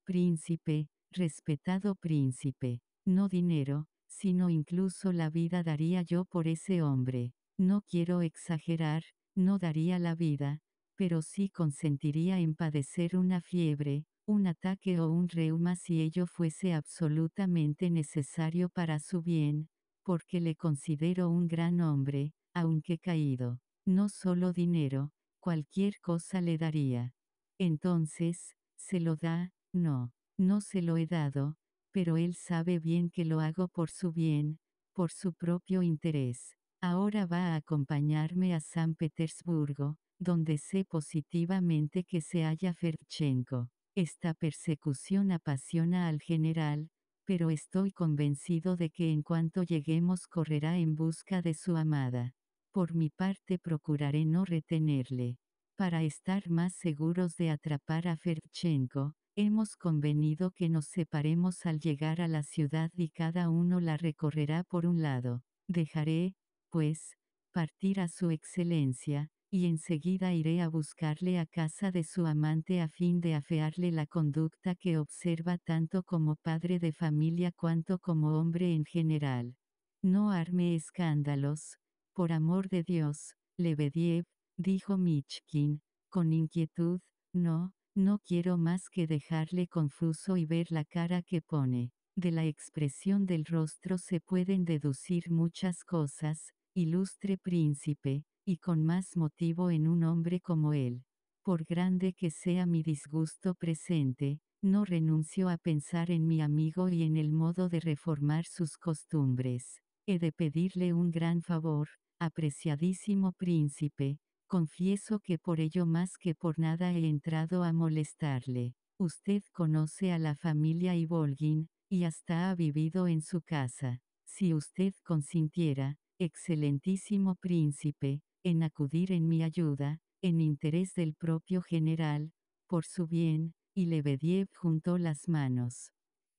Príncipe, respetado príncipe, no dinero, sino incluso la vida daría yo por ese hombre. No quiero exagerar, no daría la vida, pero sí consentiría en padecer una fiebre, un ataque o un reuma si ello fuese absolutamente necesario para su bien, porque le considero un gran hombre, aunque caído. No solo dinero, cualquier cosa le daría. Entonces, ¿se lo da? No, no se lo he dado, pero él sabe bien que lo hago por su bien, por su propio interés. Ahora va a acompañarme a San Petersburgo, donde sé positivamente que se halla Ferdchenko. Esta persecución apasiona al general, pero estoy convencido de que en cuanto lleguemos correrá en busca de su amada. Por mi parte procuraré no retenerle. Para estar más seguros de atrapar a Ferdchenko, hemos convenido que nos separemos al llegar a la ciudad y cada uno la recorrerá por un lado. Dejaré, pues, partir a su excelencia, y enseguida iré a buscarle a casa de su amante a fin de afearle la conducta que observa tanto como padre de familia cuanto como hombre en general. No arme escándalos, por amor de Dios, Lebediev, dijo Michkin, con inquietud, no, no quiero más que dejarle confuso y ver la cara que pone. De la expresión del rostro se pueden deducir muchas cosas, ilustre príncipe, y con más motivo en un hombre como él. Por grande que sea mi disgusto presente, no renuncio a pensar en mi amigo y en el modo de reformar sus costumbres. He de pedirle un gran favor, apreciadísimo príncipe, Confieso que por ello más que por nada he entrado a molestarle. Usted conoce a la familia Ivolgin, y hasta ha vivido en su casa. Si usted consintiera, excelentísimo príncipe, en acudir en mi ayuda, en interés del propio general, por su bien, y Lebediev juntó las manos.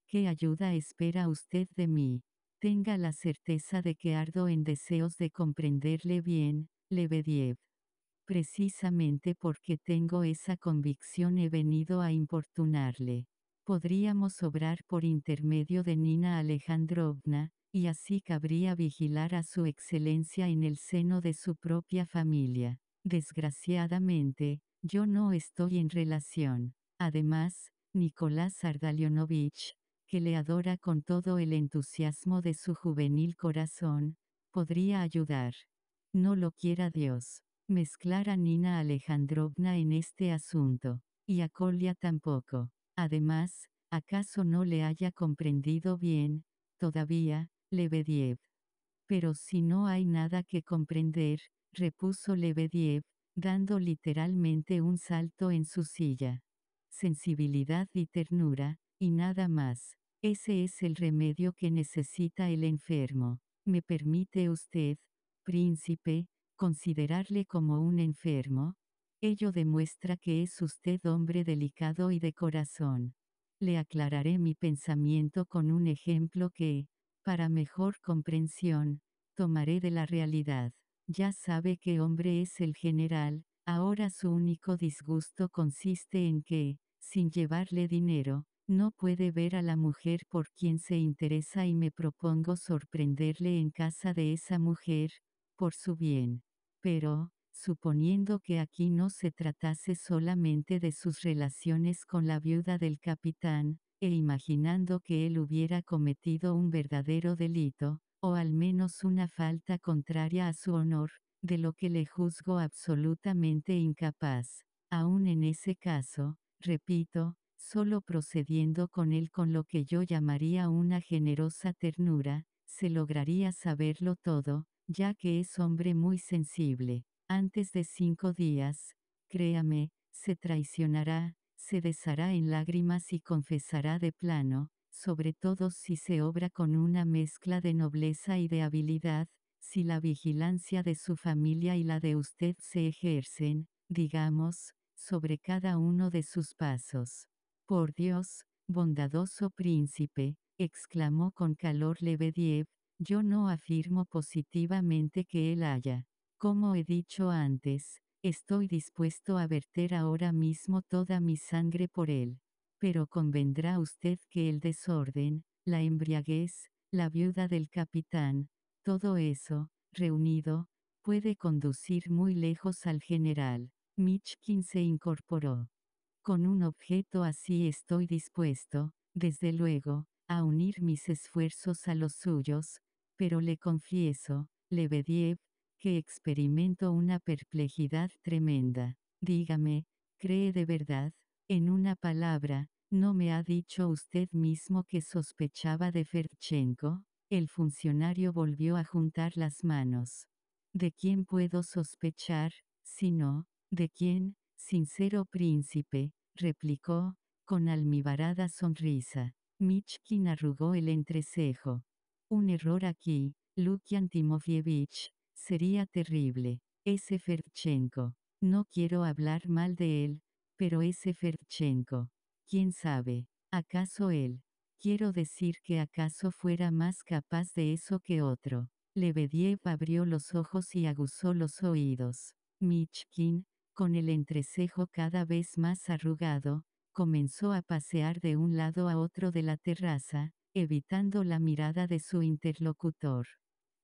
¿Qué ayuda espera usted de mí? Tenga la certeza de que ardo en deseos de comprenderle bien, Lebediev. Precisamente porque tengo esa convicción he venido a importunarle. Podríamos obrar por intermedio de Nina Alejandrovna, y así cabría vigilar a su excelencia en el seno de su propia familia. Desgraciadamente, yo no estoy en relación. Además, Nicolás Ardalionovich, que le adora con todo el entusiasmo de su juvenil corazón, podría ayudar. No lo quiera Dios. Mezclar a Nina Alejandrovna en este asunto. Y a Kolia tampoco. Además, ¿acaso no le haya comprendido bien, todavía, Lebediev? Pero si no hay nada que comprender, repuso Lebediev, dando literalmente un salto en su silla. Sensibilidad y ternura, y nada más. Ese es el remedio que necesita el enfermo. ¿Me permite usted, príncipe, considerarle como un enfermo? Ello demuestra que es usted hombre delicado y de corazón. Le aclararé mi pensamiento con un ejemplo que, para mejor comprensión, tomaré de la realidad. Ya sabe qué hombre es el general, ahora su único disgusto consiste en que, sin llevarle dinero, no puede ver a la mujer por quien se interesa y me propongo sorprenderle en casa de esa mujer, por su bien. Pero, suponiendo que aquí no se tratase solamente de sus relaciones con la viuda del capitán, e imaginando que él hubiera cometido un verdadero delito, o al menos una falta contraria a su honor, de lo que le juzgo absolutamente incapaz. Aún en ese caso, repito, solo procediendo con él con lo que yo llamaría una generosa ternura, se lograría saberlo todo, ya que es hombre muy sensible. Antes de cinco días, créame, se traicionará, se deshará en lágrimas y confesará de plano, sobre todo si se obra con una mezcla de nobleza y de habilidad, si la vigilancia de su familia y la de usted se ejercen, digamos, sobre cada uno de sus pasos. Por Dios, bondadoso príncipe, exclamó con calor Lebediev, yo no afirmo positivamente que él haya. Como he dicho antes, estoy dispuesto a verter ahora mismo toda mi sangre por él. Pero convendrá usted que el desorden, la embriaguez, la viuda del capitán, todo eso, reunido, puede conducir muy lejos al general. Michkin se incorporó. Con un objeto así estoy dispuesto, desde luego, a unir mis esfuerzos a los suyos, pero le confieso, Lebediev, que experimento una perplejidad tremenda. Dígame, ¿cree de verdad? En una palabra, ¿no me ha dicho usted mismo que sospechaba de Ferchenko? El funcionario volvió a juntar las manos. ¿De quién puedo sospechar, si no, de quién, sincero príncipe, replicó, con almibarada sonrisa. Michkin arrugó el entrecejo. Un error aquí, Lukian Timofievich, sería terrible. Ese Ferchenko. No quiero hablar mal de él, pero ese Ferchenko. ¿Quién sabe? ¿Acaso él? Quiero decir que acaso fuera más capaz de eso que otro. Lebediev abrió los ojos y aguzó los oídos. Michkin, con el entrecejo cada vez más arrugado, comenzó a pasear de un lado a otro de la terraza, evitando la mirada de su interlocutor.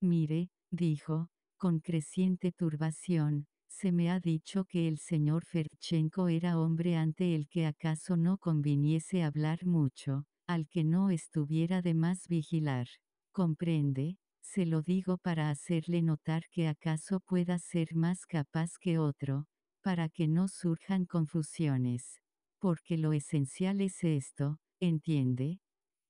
Mire, dijo, con creciente turbación, se me ha dicho que el señor Ferchenko era hombre ante el que acaso no conviniese hablar mucho, al que no estuviera de más vigilar. ¿Comprende? Se lo digo para hacerle notar que acaso pueda ser más capaz que otro, para que no surjan confusiones. Porque lo esencial es esto, ¿entiende?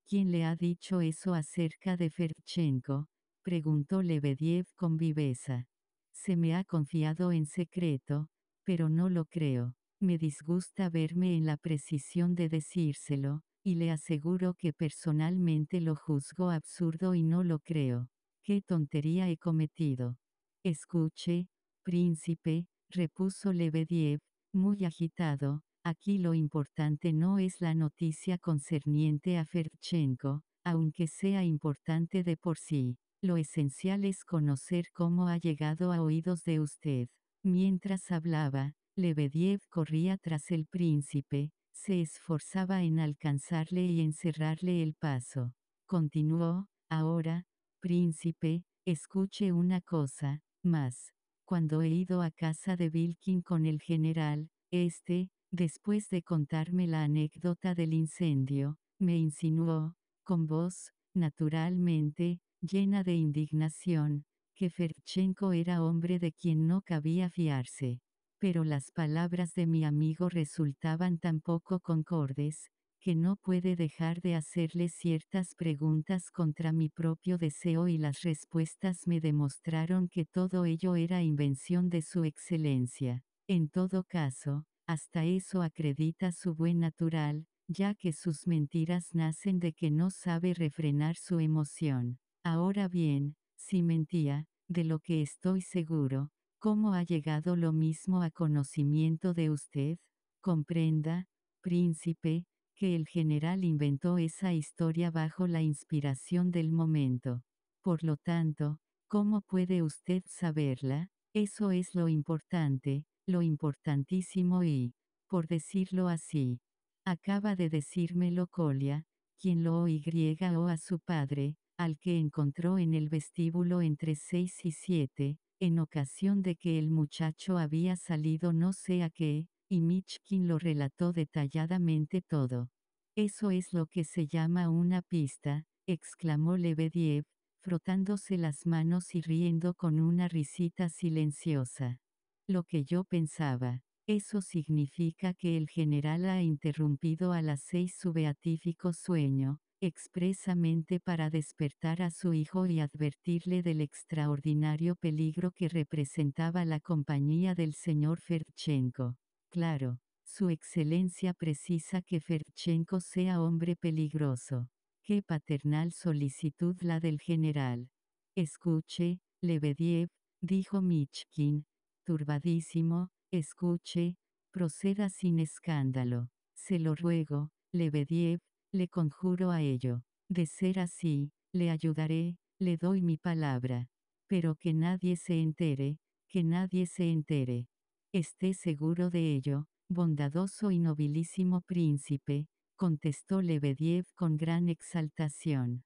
¿Quién le ha dicho eso acerca de Ferchenko? Preguntó Lebediev con viveza. Se me ha confiado en secreto, pero no lo creo. Me disgusta verme en la precisión de decírselo, y le aseguro que personalmente lo juzgo absurdo y no lo creo. ¿Qué tontería he cometido? Escuche, príncipe, repuso Lebediev, muy agitado, aquí lo importante no es la noticia concerniente a Ferchenko, aunque sea importante de por sí. Lo esencial es conocer cómo ha llegado a oídos de usted. Mientras hablaba, Lebediev corría tras el príncipe, se esforzaba en alcanzarle y encerrarle el paso. Continuó, ahora, príncipe, escuche una cosa, más. Cuando he ido a casa de Vilkin con el general, este, después de contarme la anécdota del incendio, me insinuó, con voz, naturalmente, llena de indignación, que Ferchenko era hombre de quien no cabía fiarse. Pero las palabras de mi amigo resultaban tan poco concordes, que no puede dejar de hacerle ciertas preguntas contra mi propio deseo y las respuestas me demostraron que todo ello era invención de su excelencia. En todo caso, hasta eso acredita su buen natural, ya que sus mentiras nacen de que no sabe refrenar su emoción. Ahora bien, si mentía, de lo que estoy seguro, ¿cómo ha llegado lo mismo a conocimiento de usted? Comprenda, príncipe, que el general inventó esa historia bajo la inspiración del momento. Por lo tanto, ¿cómo puede usted saberla? Eso es lo importante, lo importantísimo y, por decirlo así, acaba de decírmelo Colia, quien lo o a su padre, al que encontró en el vestíbulo entre seis y siete, en ocasión de que el muchacho había salido no sé a qué, y Michkin lo relató detalladamente todo. Eso es lo que se llama una pista, exclamó Lebediev, frotándose las manos y riendo con una risita silenciosa. Lo que yo pensaba, eso significa que el general ha interrumpido a las seis su beatífico sueño, expresamente para despertar a su hijo y advertirle del extraordinario peligro que representaba la compañía del señor Ferchenko. Claro, su excelencia precisa que Ferchenko sea hombre peligroso. Qué paternal solicitud la del general. Escuche, Lebediev, dijo Michkin, turbadísimo, escuche, proceda sin escándalo. Se lo ruego, Lebediev, le conjuro a ello. De ser así, le ayudaré, le doy mi palabra. Pero que nadie se entere, que nadie se entere. Esté seguro de ello, bondadoso y nobilísimo príncipe, contestó Lebediev con gran exaltación.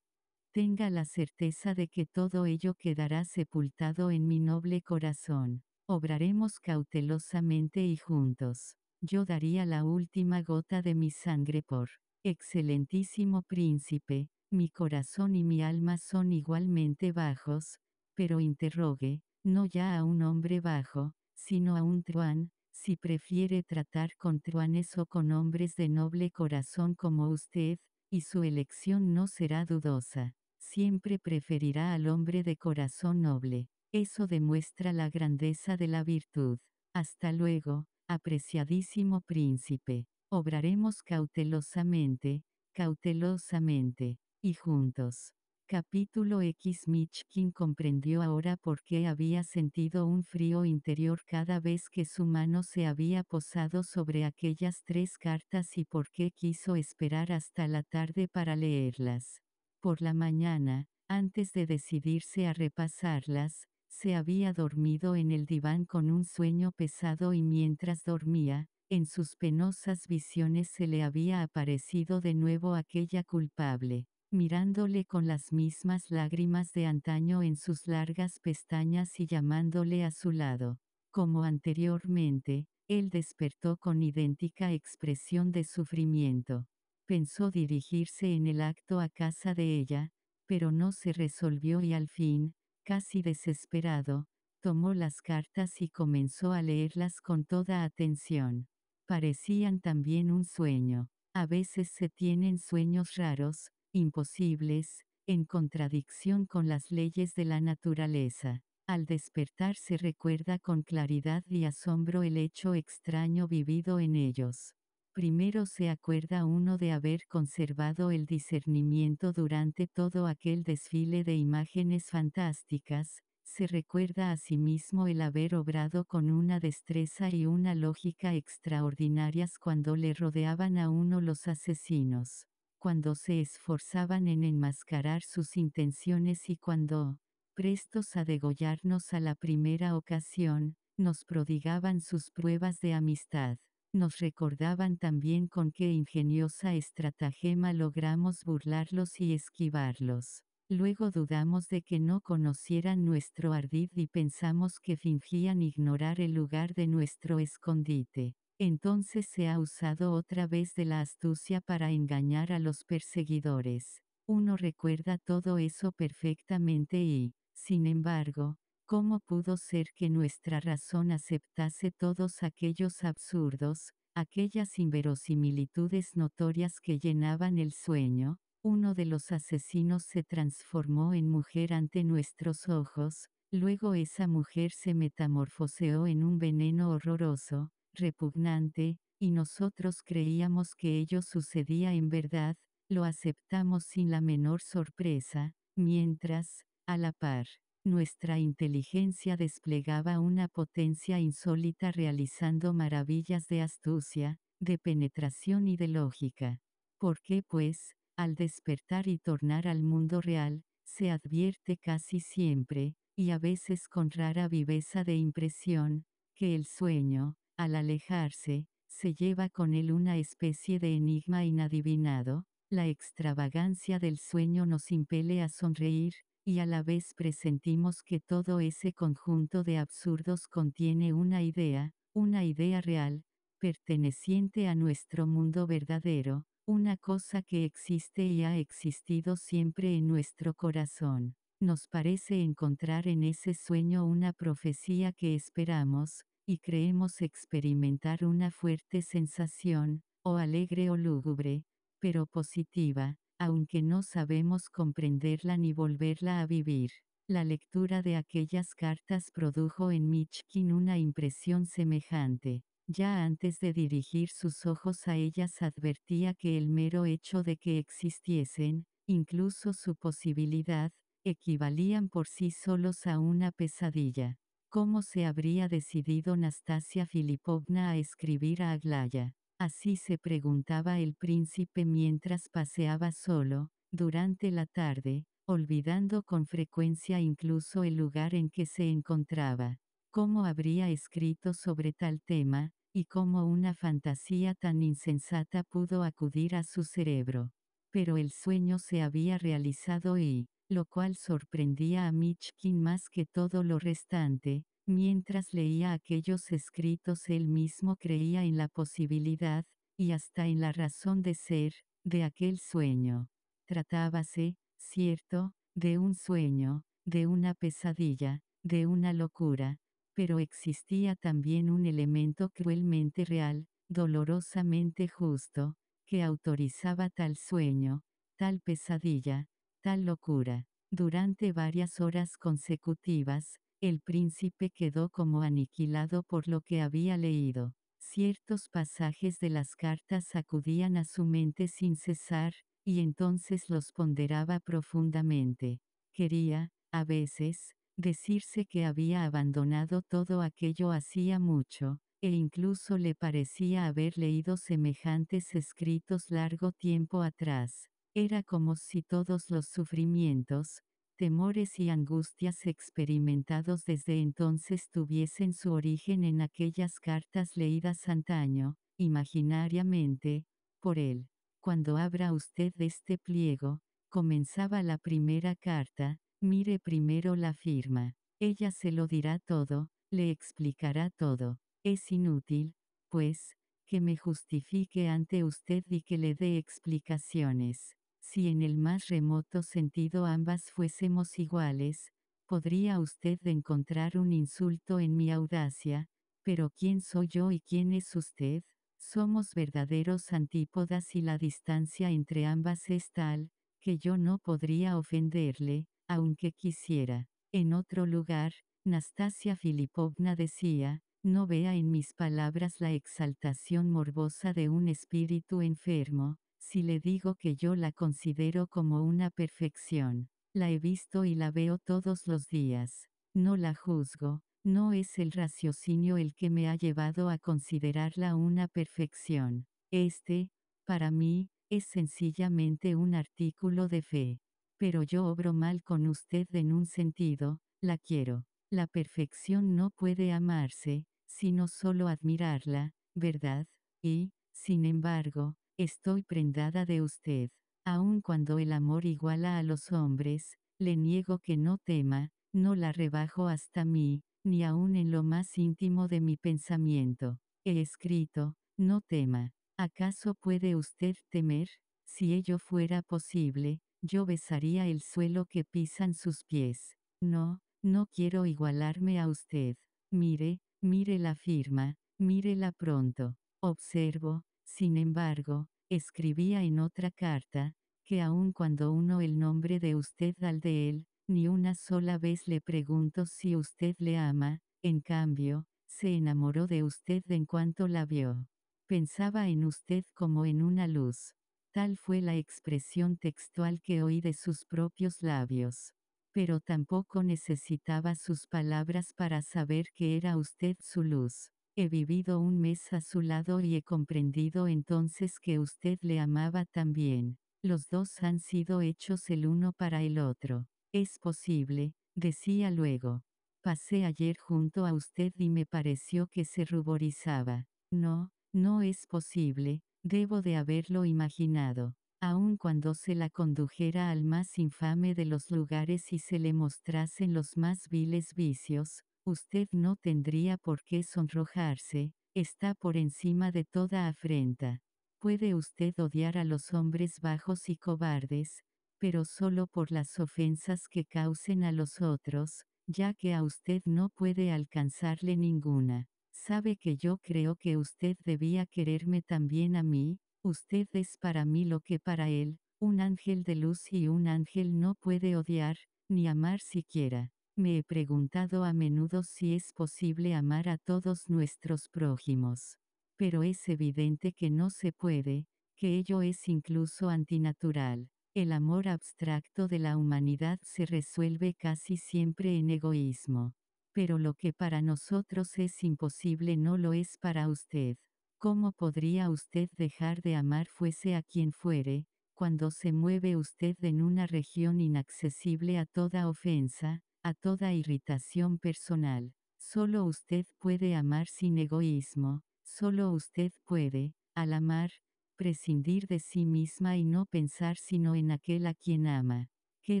Tenga la certeza de que todo ello quedará sepultado en mi noble corazón. Obraremos cautelosamente y juntos. Yo daría la última gota de mi sangre por Excelentísimo príncipe, mi corazón y mi alma son igualmente bajos, pero interrogue, no ya a un hombre bajo, sino a un truán, si prefiere tratar con truanes o con hombres de noble corazón como usted, y su elección no será dudosa. Siempre preferirá al hombre de corazón noble. Eso demuestra la grandeza de la virtud. Hasta luego, apreciadísimo príncipe. Obraremos cautelosamente, cautelosamente, y juntos. Capítulo X Michkin comprendió ahora por qué había sentido un frío interior cada vez que su mano se había posado sobre aquellas tres cartas y por qué quiso esperar hasta la tarde para leerlas. Por la mañana, antes de decidirse a repasarlas, se había dormido en el diván con un sueño pesado y mientras dormía, en sus penosas visiones se le había aparecido de nuevo aquella culpable, mirándole con las mismas lágrimas de antaño en sus largas pestañas y llamándole a su lado. Como anteriormente, él despertó con idéntica expresión de sufrimiento. Pensó dirigirse en el acto a casa de ella, pero no se resolvió y al fin, casi desesperado, tomó las cartas y comenzó a leerlas con toda atención parecían también un sueño. A veces se tienen sueños raros, imposibles, en contradicción con las leyes de la naturaleza. Al despertar se recuerda con claridad y asombro el hecho extraño vivido en ellos. Primero se acuerda uno de haber conservado el discernimiento durante todo aquel desfile de imágenes fantásticas, se recuerda a sí mismo el haber obrado con una destreza y una lógica extraordinarias cuando le rodeaban a uno los asesinos, cuando se esforzaban en enmascarar sus intenciones y cuando, prestos a degollarnos a la primera ocasión, nos prodigaban sus pruebas de amistad. Nos recordaban también con qué ingeniosa estratagema logramos burlarlos y esquivarlos. Luego dudamos de que no conocieran nuestro ardid y pensamos que fingían ignorar el lugar de nuestro escondite. Entonces se ha usado otra vez de la astucia para engañar a los perseguidores. Uno recuerda todo eso perfectamente y, sin embargo, ¿cómo pudo ser que nuestra razón aceptase todos aquellos absurdos, aquellas inverosimilitudes notorias que llenaban el sueño? Uno de los asesinos se transformó en mujer ante nuestros ojos, luego esa mujer se metamorfoseó en un veneno horroroso, repugnante, y nosotros creíamos que ello sucedía en verdad, lo aceptamos sin la menor sorpresa, mientras, a la par, nuestra inteligencia desplegaba una potencia insólita realizando maravillas de astucia, de penetración y de lógica. ¿Por qué pues, al despertar y tornar al mundo real, se advierte casi siempre, y a veces con rara viveza de impresión, que el sueño, al alejarse, se lleva con él una especie de enigma inadivinado, la extravagancia del sueño nos impele a sonreír, y a la vez presentimos que todo ese conjunto de absurdos contiene una idea, una idea real, perteneciente a nuestro mundo verdadero, una cosa que existe y ha existido siempre en nuestro corazón. Nos parece encontrar en ese sueño una profecía que esperamos, y creemos experimentar una fuerte sensación, o alegre o lúgubre, pero positiva, aunque no sabemos comprenderla ni volverla a vivir. La lectura de aquellas cartas produjo en Michkin una impresión semejante. Ya antes de dirigir sus ojos a ellas advertía que el mero hecho de que existiesen, incluso su posibilidad, equivalían por sí solos a una pesadilla. ¿Cómo se habría decidido Nastasia Filipovna a escribir a Aglaya? Así se preguntaba el príncipe mientras paseaba solo, durante la tarde, olvidando con frecuencia incluso el lugar en que se encontraba cómo habría escrito sobre tal tema, y cómo una fantasía tan insensata pudo acudir a su cerebro. Pero el sueño se había realizado y, lo cual sorprendía a Michkin más que todo lo restante, mientras leía aquellos escritos él mismo creía en la posibilidad, y hasta en la razón de ser, de aquel sueño. Tratábase, cierto, de un sueño, de una pesadilla, de una locura, pero existía también un elemento cruelmente real, dolorosamente justo, que autorizaba tal sueño, tal pesadilla, tal locura. Durante varias horas consecutivas, el príncipe quedó como aniquilado por lo que había leído. Ciertos pasajes de las cartas acudían a su mente sin cesar, y entonces los ponderaba profundamente. Quería, a veces, decirse que había abandonado todo aquello hacía mucho, e incluso le parecía haber leído semejantes escritos largo tiempo atrás. Era como si todos los sufrimientos, temores y angustias experimentados desde entonces tuviesen su origen en aquellas cartas leídas antaño, imaginariamente, por él. Cuando abra usted este pliego, comenzaba la primera carta, Mire primero la firma. Ella se lo dirá todo, le explicará todo. Es inútil, pues, que me justifique ante usted y que le dé explicaciones. Si en el más remoto sentido ambas fuésemos iguales, podría usted encontrar un insulto en mi audacia, pero ¿quién soy yo y quién es usted? Somos verdaderos antípodas y la distancia entre ambas es tal, que yo no podría ofenderle, aunque quisiera. En otro lugar, Nastasia Filipovna decía, no vea en mis palabras la exaltación morbosa de un espíritu enfermo, si le digo que yo la considero como una perfección. La he visto y la veo todos los días. No la juzgo, no es el raciocinio el que me ha llevado a considerarla una perfección. Este, para mí, es sencillamente un artículo de fe. Pero yo obro mal con usted en un sentido, la quiero. La perfección no puede amarse, sino solo admirarla, ¿verdad? Y, sin embargo, estoy prendada de usted. Aun cuando el amor iguala a los hombres, le niego que no tema, no la rebajo hasta mí, ni aun en lo más íntimo de mi pensamiento. He escrito, no tema. ¿Acaso puede usted temer? Si ello fuera posible, yo besaría el suelo que pisan sus pies. No, no quiero igualarme a usted. Mire, mire la firma, mírela pronto. Observo, sin embargo, escribía en otra carta, que aun cuando uno el nombre de usted al de él, ni una sola vez le pregunto si usted le ama, en cambio, se enamoró de usted en cuanto la vio. Pensaba en usted como en una luz. Tal fue la expresión textual que oí de sus propios labios. Pero tampoco necesitaba sus palabras para saber que era usted su luz. He vivido un mes a su lado y he comprendido entonces que usted le amaba también. Los dos han sido hechos el uno para el otro. Es posible, decía luego. Pasé ayer junto a usted y me pareció que se ruborizaba. No, no es posible, debo de haberlo imaginado. Aun cuando se la condujera al más infame de los lugares y se le mostrasen los más viles vicios, usted no tendría por qué sonrojarse, está por encima de toda afrenta. Puede usted odiar a los hombres bajos y cobardes, pero solo por las ofensas que causen a los otros, ya que a usted no puede alcanzarle ninguna. Sabe que yo creo que usted debía quererme también a mí, usted es para mí lo que para él, un ángel de luz y un ángel no puede odiar, ni amar siquiera. Me he preguntado a menudo si es posible amar a todos nuestros prójimos. Pero es evidente que no se puede, que ello es incluso antinatural. El amor abstracto de la humanidad se resuelve casi siempre en egoísmo. Pero lo que para nosotros es imposible no lo es para usted. ¿Cómo podría usted dejar de amar fuese a quien fuere, cuando se mueve usted en una región inaccesible a toda ofensa, a toda irritación personal? Solo usted puede amar sin egoísmo, solo usted puede, al amar, prescindir de sí misma y no pensar sino en aquel a quien ama. Qué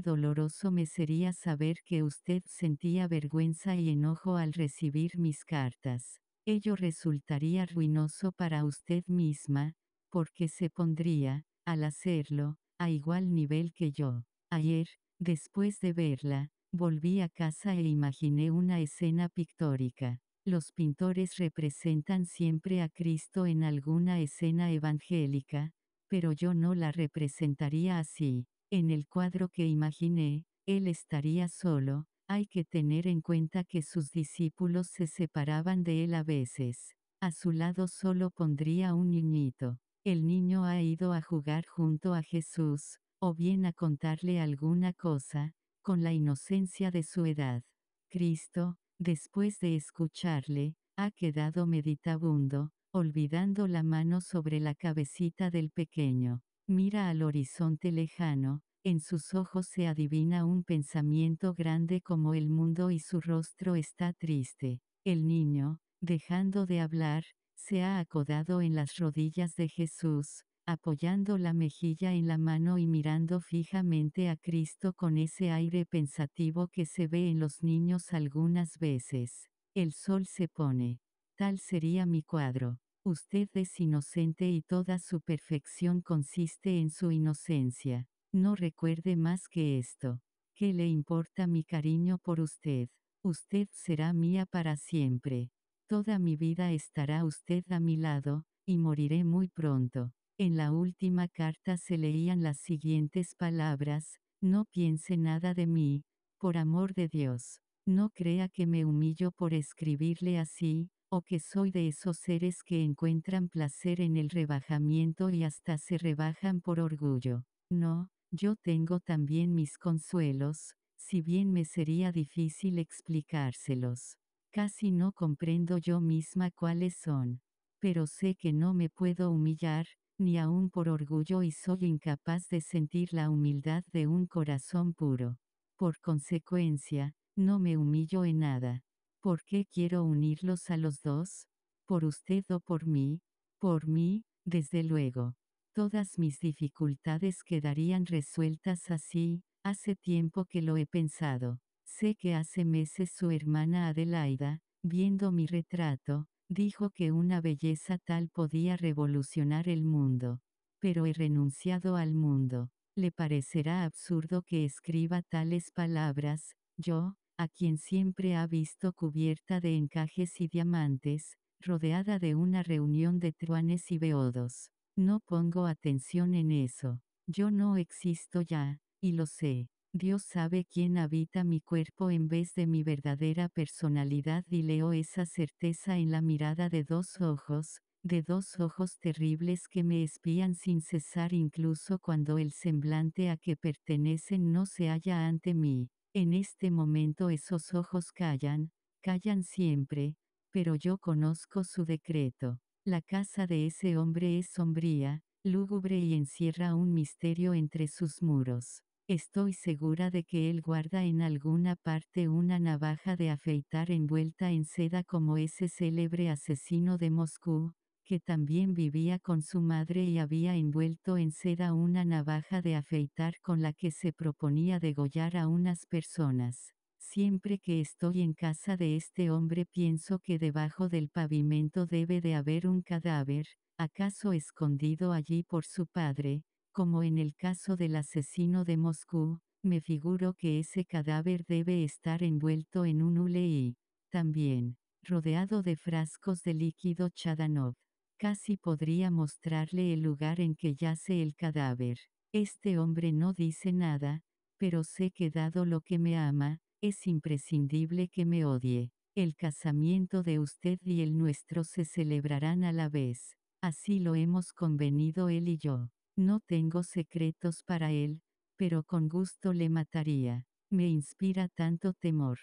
doloroso me sería saber que usted sentía vergüenza y enojo al recibir mis cartas. Ello resultaría ruinoso para usted misma, porque se pondría, al hacerlo, a igual nivel que yo. Ayer, después de verla, volví a casa e imaginé una escena pictórica. Los pintores representan siempre a Cristo en alguna escena evangélica, pero yo no la representaría así. En el cuadro que imaginé, él estaría solo, hay que tener en cuenta que sus discípulos se separaban de él a veces. A su lado solo pondría un niñito. El niño ha ido a jugar junto a Jesús, o bien a contarle alguna cosa, con la inocencia de su edad. Cristo, Después de escucharle, ha quedado meditabundo, olvidando la mano sobre la cabecita del pequeño. Mira al horizonte lejano, en sus ojos se adivina un pensamiento grande como el mundo y su rostro está triste. El niño, dejando de hablar, se ha acodado en las rodillas de Jesús, apoyando la mejilla en la mano y mirando fijamente a Cristo con ese aire pensativo que se ve en los niños algunas veces. El sol se pone. Tal sería mi cuadro. Usted es inocente y toda su perfección consiste en su inocencia. No recuerde más que esto. ¿Qué le importa mi cariño por usted? Usted será mía para siempre. Toda mi vida estará usted a mi lado, y moriré muy pronto. En la última carta se leían las siguientes palabras, no piense nada de mí, por amor de Dios. No crea que me humillo por escribirle así, o que soy de esos seres que encuentran placer en el rebajamiento y hasta se rebajan por orgullo. No, yo tengo también mis consuelos, si bien me sería difícil explicárselos. Casi no comprendo yo misma cuáles son. Pero sé que no me puedo humillar, ni aún por orgullo y soy incapaz de sentir la humildad de un corazón puro. Por consecuencia, no me humillo en nada. ¿Por qué quiero unirlos a los dos? ¿Por usted o por mí? Por mí, desde luego. Todas mis dificultades quedarían resueltas así, hace tiempo que lo he pensado. Sé que hace meses su hermana Adelaida, viendo mi retrato, dijo que una belleza tal podía revolucionar el mundo. Pero he renunciado al mundo. Le parecerá absurdo que escriba tales palabras, yo, a quien siempre ha visto cubierta de encajes y diamantes, rodeada de una reunión de truanes y beodos. No pongo atención en eso. Yo no existo ya, y lo sé. Dios sabe quién habita mi cuerpo en vez de mi verdadera personalidad y leo esa certeza en la mirada de dos ojos, de dos ojos terribles que me espían sin cesar incluso cuando el semblante a que pertenecen no se halla ante mí. En este momento esos ojos callan, callan siempre, pero yo conozco su decreto. La casa de ese hombre es sombría, lúgubre y encierra un misterio entre sus muros. Estoy segura de que él guarda en alguna parte una navaja de afeitar envuelta en seda como ese célebre asesino de Moscú, que también vivía con su madre y había envuelto en seda una navaja de afeitar con la que se proponía degollar a unas personas. Siempre que estoy en casa de este hombre pienso que debajo del pavimento debe de haber un cadáver, acaso escondido allí por su padre, como en el caso del asesino de Moscú, me figuro que ese cadáver debe estar envuelto en un hule y, también, rodeado de frascos de líquido Chadanov. Casi podría mostrarle el lugar en que yace el cadáver. Este hombre no dice nada, pero sé que dado lo que me ama, es imprescindible que me odie. El casamiento de usted y el nuestro se celebrarán a la vez. Así lo hemos convenido él y yo. No tengo secretos para él, pero con gusto le mataría. Me inspira tanto temor.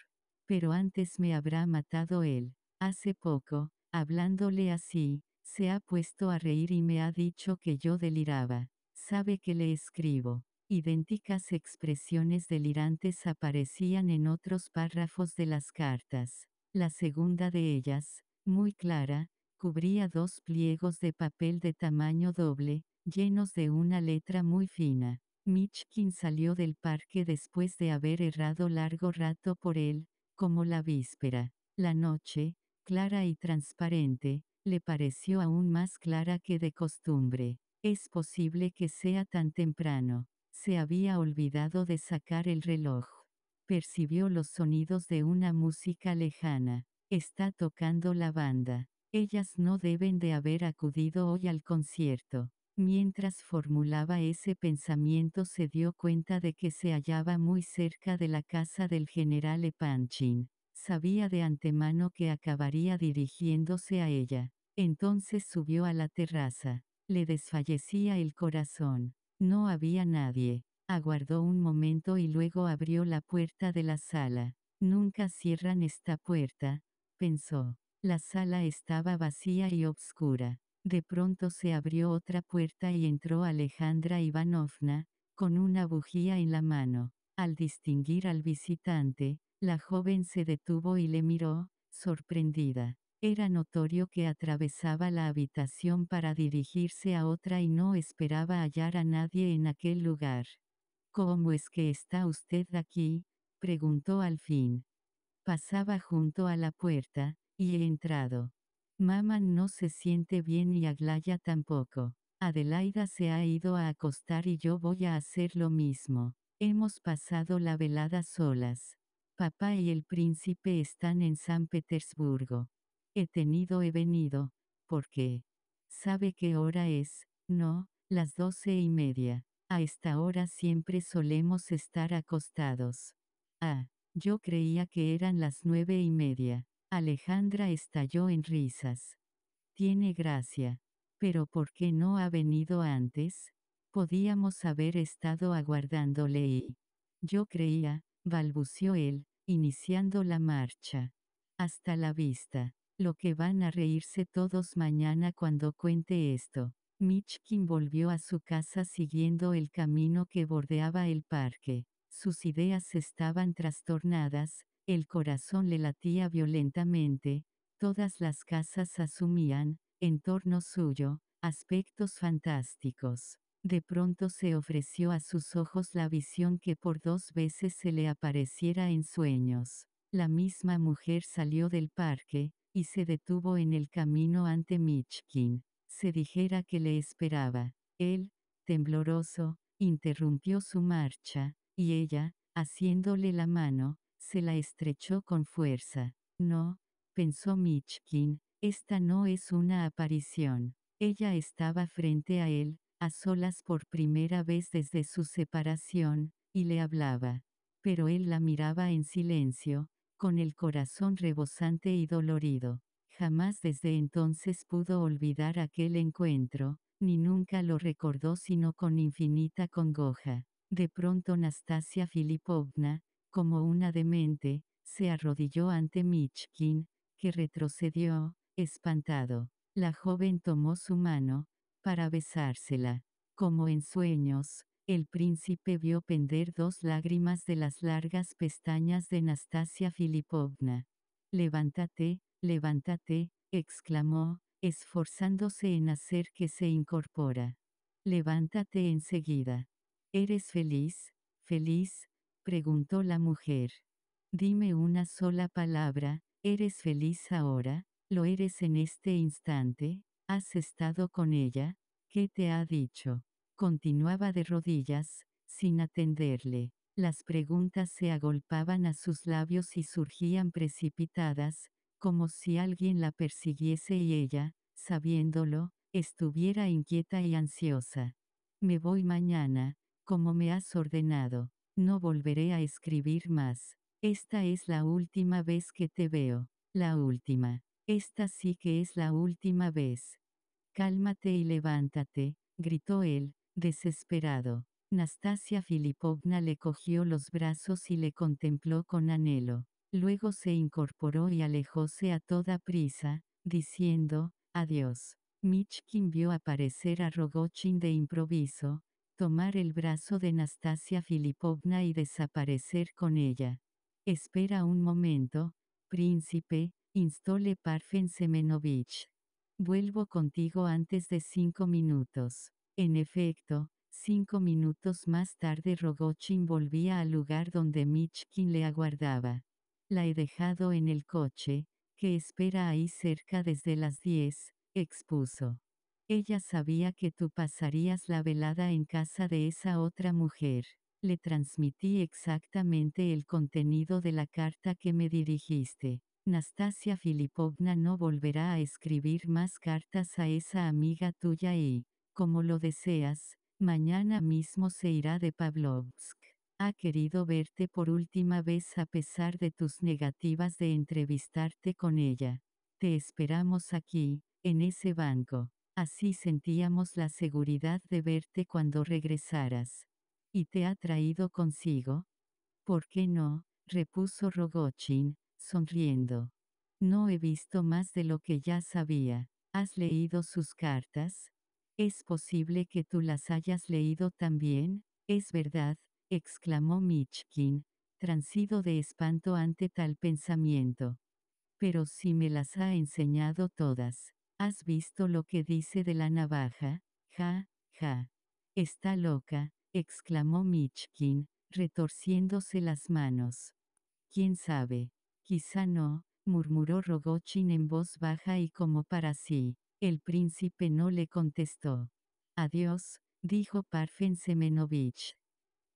Pero antes me habrá matado él. Hace poco, hablándole así, se ha puesto a reír y me ha dicho que yo deliraba. Sabe que le escribo. Idénticas expresiones delirantes aparecían en otros párrafos de las cartas. La segunda de ellas, muy clara, cubría dos pliegos de papel de tamaño doble, llenos de una letra muy fina. Mitchkin salió del parque después de haber errado largo rato por él, como la víspera. La noche, clara y transparente, le pareció aún más clara que de costumbre. Es posible que sea tan temprano. Se había olvidado de sacar el reloj. Percibió los sonidos de una música lejana. Está tocando la banda. Ellas no deben de haber acudido hoy al concierto. Mientras formulaba ese pensamiento se dio cuenta de que se hallaba muy cerca de la casa del general Epanchin. Sabía de antemano que acabaría dirigiéndose a ella. Entonces subió a la terraza. Le desfallecía el corazón. No había nadie. Aguardó un momento y luego abrió la puerta de la sala. Nunca cierran esta puerta, pensó. La sala estaba vacía y obscura. De pronto se abrió otra puerta y entró Alejandra Ivanovna, con una bujía en la mano. Al distinguir al visitante, la joven se detuvo y le miró, sorprendida. Era notorio que atravesaba la habitación para dirigirse a otra y no esperaba hallar a nadie en aquel lugar. ¿Cómo es que está usted aquí? preguntó al fin. Pasaba junto a la puerta, y he entrado. Mamá no se siente bien y Aglaya tampoco. Adelaida se ha ido a acostar y yo voy a hacer lo mismo. Hemos pasado la velada solas. Papá y el príncipe están en San Petersburgo. He tenido he venido, porque. ¿Sabe qué hora es? No, las doce y media. A esta hora siempre solemos estar acostados. Ah, Yo creía que eran las nueve y media. Alejandra estalló en risas. Tiene gracia. Pero ¿por qué no ha venido antes? Podíamos haber estado aguardándole y... Yo creía, balbució él, iniciando la marcha. Hasta la vista. Lo que van a reírse todos mañana cuando cuente esto. Mitchkin volvió a su casa siguiendo el camino que bordeaba el parque. Sus ideas estaban trastornadas, el corazón le latía violentamente, todas las casas asumían, en torno suyo, aspectos fantásticos. De pronto se ofreció a sus ojos la visión que por dos veces se le apareciera en sueños. La misma mujer salió del parque, y se detuvo en el camino ante Mitchkin. Se dijera que le esperaba. Él, tembloroso, interrumpió su marcha, y ella, haciéndole la mano, se la estrechó con fuerza. No, pensó Mitchkin, esta no es una aparición. Ella estaba frente a él, a solas por primera vez desde su separación, y le hablaba. Pero él la miraba en silencio, con el corazón rebosante y dolorido. Jamás desde entonces pudo olvidar aquel encuentro, ni nunca lo recordó sino con infinita congoja. De pronto Nastasia Filipovna, como una demente, se arrodilló ante Michkin, que retrocedió, espantado. La joven tomó su mano, para besársela. Como en sueños, el príncipe vio pender dos lágrimas de las largas pestañas de Nastasia Filipovna. Levántate, levántate, exclamó, esforzándose en hacer que se incorpora. Levántate enseguida. ¿Eres feliz? ¿Feliz? preguntó la mujer. Dime una sola palabra, ¿eres feliz ahora? ¿Lo eres en este instante? ¿Has estado con ella? ¿Qué te ha dicho? Continuaba de rodillas, sin atenderle. Las preguntas se agolpaban a sus labios y surgían precipitadas, como si alguien la persiguiese y ella, sabiéndolo, estuviera inquieta y ansiosa. Me voy mañana, como me has ordenado, no volveré a escribir más. Esta es la última vez que te veo, la última. Esta sí que es la última vez. Cálmate y levántate, gritó él, desesperado. Nastasia Filipovna le cogió los brazos y le contempló con anhelo. Luego se incorporó y alejóse a toda prisa, diciendo, adiós. Michkin vio aparecer a Rogochin de improviso, tomar el brazo de Nastasia Filipovna y desaparecer con ella. Espera un momento, príncipe, instóle Parfen Semenovich. Vuelvo contigo antes de cinco minutos. En efecto, cinco minutos más tarde Rogochin volvía al lugar donde Michkin le aguardaba. La he dejado en el coche, que espera ahí cerca desde las diez, expuso. Ella sabía que tú pasarías la velada en casa de esa otra mujer. Le transmití exactamente el contenido de la carta que me dirigiste. Nastasia Filipovna no volverá a escribir más cartas a esa amiga tuya y, como lo deseas, mañana mismo se irá de Pavlovsk. Ha querido verte por última vez a pesar de tus negativas de entrevistarte con ella. Te esperamos aquí, en ese banco. Así sentíamos la seguridad de verte cuando regresaras. ¿Y te ha traído consigo? ¿Por qué no? repuso Rogochin, sonriendo. No he visto más de lo que ya sabía. ¿Has leído sus cartas? ¿Es posible que tú las hayas leído también? Es verdad, exclamó Michkin, transido de espanto ante tal pensamiento. Pero si me las ha enseñado todas. ¿Has visto lo que dice de la navaja? Ja, ja. Está loca, exclamó Michkin, retorciéndose las manos. ¿Quién sabe? Quizá no, murmuró Rogochin en voz baja y como para sí. El príncipe no le contestó. Adiós, dijo Parfen Semenovich.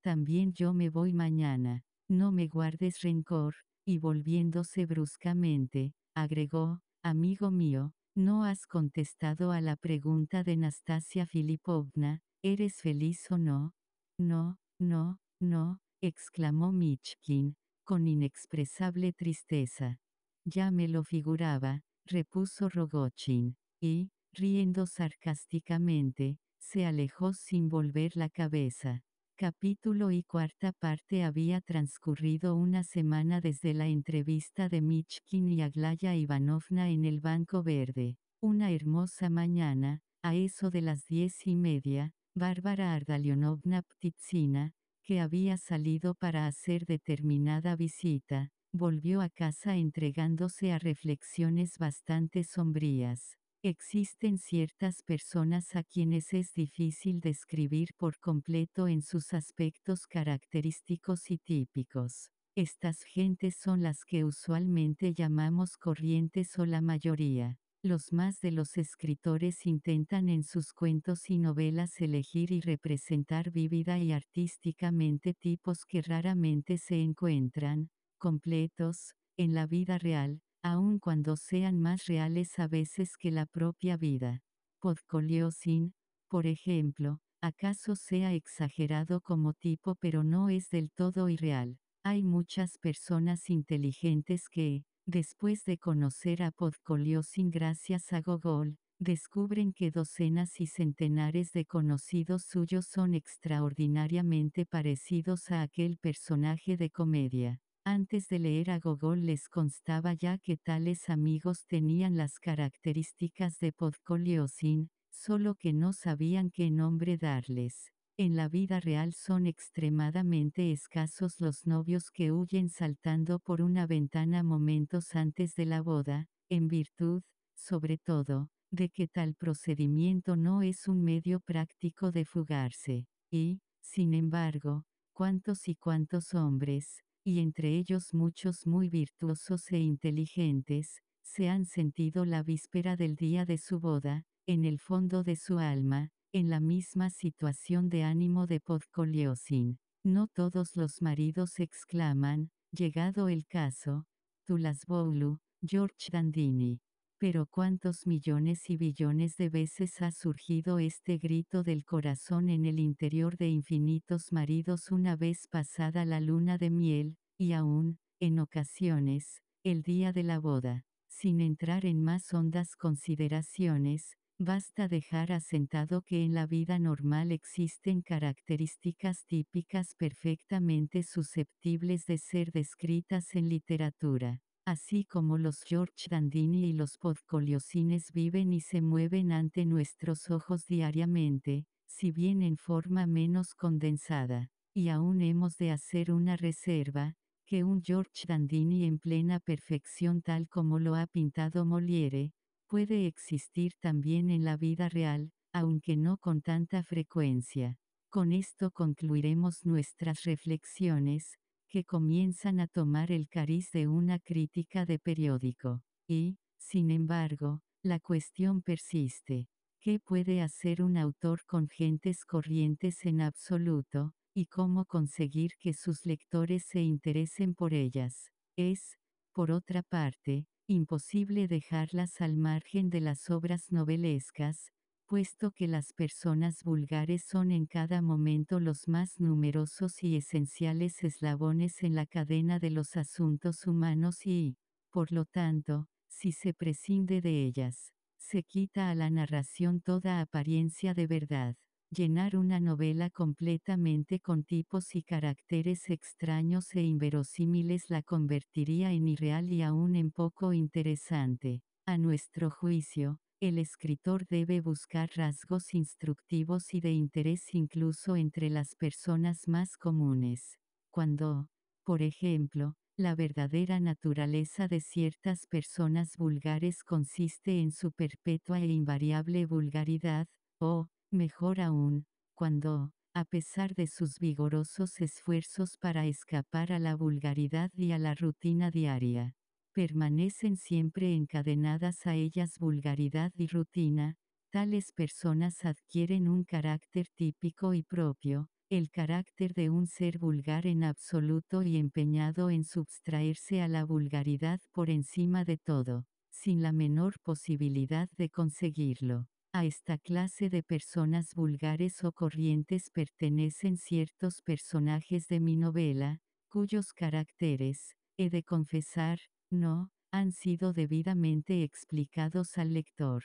También yo me voy mañana. No me guardes rencor, y volviéndose bruscamente, agregó, amigo mío, no has contestado a la pregunta de Nastasia Filipovna, ¿eres feliz o no? No, no, no, exclamó Michkin, con inexpresable tristeza. Ya me lo figuraba, repuso Rogochin, y, riendo sarcásticamente, se alejó sin volver la cabeza. Capítulo y cuarta parte había transcurrido una semana desde la entrevista de Michkin y Aglaya Ivanovna en el Banco Verde. Una hermosa mañana, a eso de las diez y media, Bárbara Ardalionovna Ptitsina, que había salido para hacer determinada visita, volvió a casa entregándose a reflexiones bastante sombrías. Existen ciertas personas a quienes es difícil describir por completo en sus aspectos característicos y típicos. Estas gentes son las que usualmente llamamos corrientes o la mayoría. Los más de los escritores intentan en sus cuentos y novelas elegir y representar vívida y artísticamente tipos que raramente se encuentran, completos, en la vida real, aun cuando sean más reales a veces que la propia vida. Podkoliosin, por ejemplo, acaso sea exagerado como tipo pero no es del todo irreal. Hay muchas personas inteligentes que, después de conocer a Podkoliosin gracias a Gogol, descubren que docenas y centenares de conocidos suyos son extraordinariamente parecidos a aquel personaje de comedia. Antes de leer a Gogol les constaba ya que tales amigos tenían las características de Podkoliosin, solo que no sabían qué nombre darles. En la vida real son extremadamente escasos los novios que huyen saltando por una ventana momentos antes de la boda, en virtud, sobre todo, de que tal procedimiento no es un medio práctico de fugarse. Y, sin embargo, cuántos y cuántos hombres, y entre ellos muchos muy virtuosos e inteligentes, se han sentido la víspera del día de su boda, en el fondo de su alma, en la misma situación de ánimo de Podkoliosin. No todos los maridos exclaman, llegado el caso, Tulasboulu, George Dandini. Pero cuántos millones y billones de veces ha surgido este grito del corazón en el interior de infinitos maridos una vez pasada la luna de miel, y aún, en ocasiones, el día de la boda. Sin entrar en más hondas consideraciones, basta dejar asentado que en la vida normal existen características típicas perfectamente susceptibles de ser descritas en literatura. Así como los George Dandini y los podcoliosines viven y se mueven ante nuestros ojos diariamente, si bien en forma menos condensada, y aún hemos de hacer una reserva, que un George Dandini en plena perfección tal como lo ha pintado Molière, puede existir también en la vida real, aunque no con tanta frecuencia. Con esto concluiremos nuestras reflexiones, que comienzan a tomar el cariz de una crítica de periódico. Y, sin embargo, la cuestión persiste. ¿Qué puede hacer un autor con gentes corrientes en absoluto, y cómo conseguir que sus lectores se interesen por ellas? Es, por otra parte, imposible dejarlas al margen de las obras novelescas, puesto que las personas vulgares son en cada momento los más numerosos y esenciales eslabones en la cadena de los asuntos humanos y, por lo tanto, si se prescinde de ellas, se quita a la narración toda apariencia de verdad. Llenar una novela completamente con tipos y caracteres extraños e inverosímiles la convertiría en irreal y aún en poco interesante. A nuestro juicio, el escritor debe buscar rasgos instructivos y de interés incluso entre las personas más comunes. Cuando, por ejemplo, la verdadera naturaleza de ciertas personas vulgares consiste en su perpetua e invariable vulgaridad, o, mejor aún, cuando, a pesar de sus vigorosos esfuerzos para escapar a la vulgaridad y a la rutina diaria, permanecen siempre encadenadas a ellas vulgaridad y rutina, tales personas adquieren un carácter típico y propio, el carácter de un ser vulgar en absoluto y empeñado en subtraerse a la vulgaridad por encima de todo, sin la menor posibilidad de conseguirlo. A esta clase de personas vulgares o corrientes pertenecen ciertos personajes de mi novela, cuyos caracteres, he de confesar, no, han sido debidamente explicados al lector.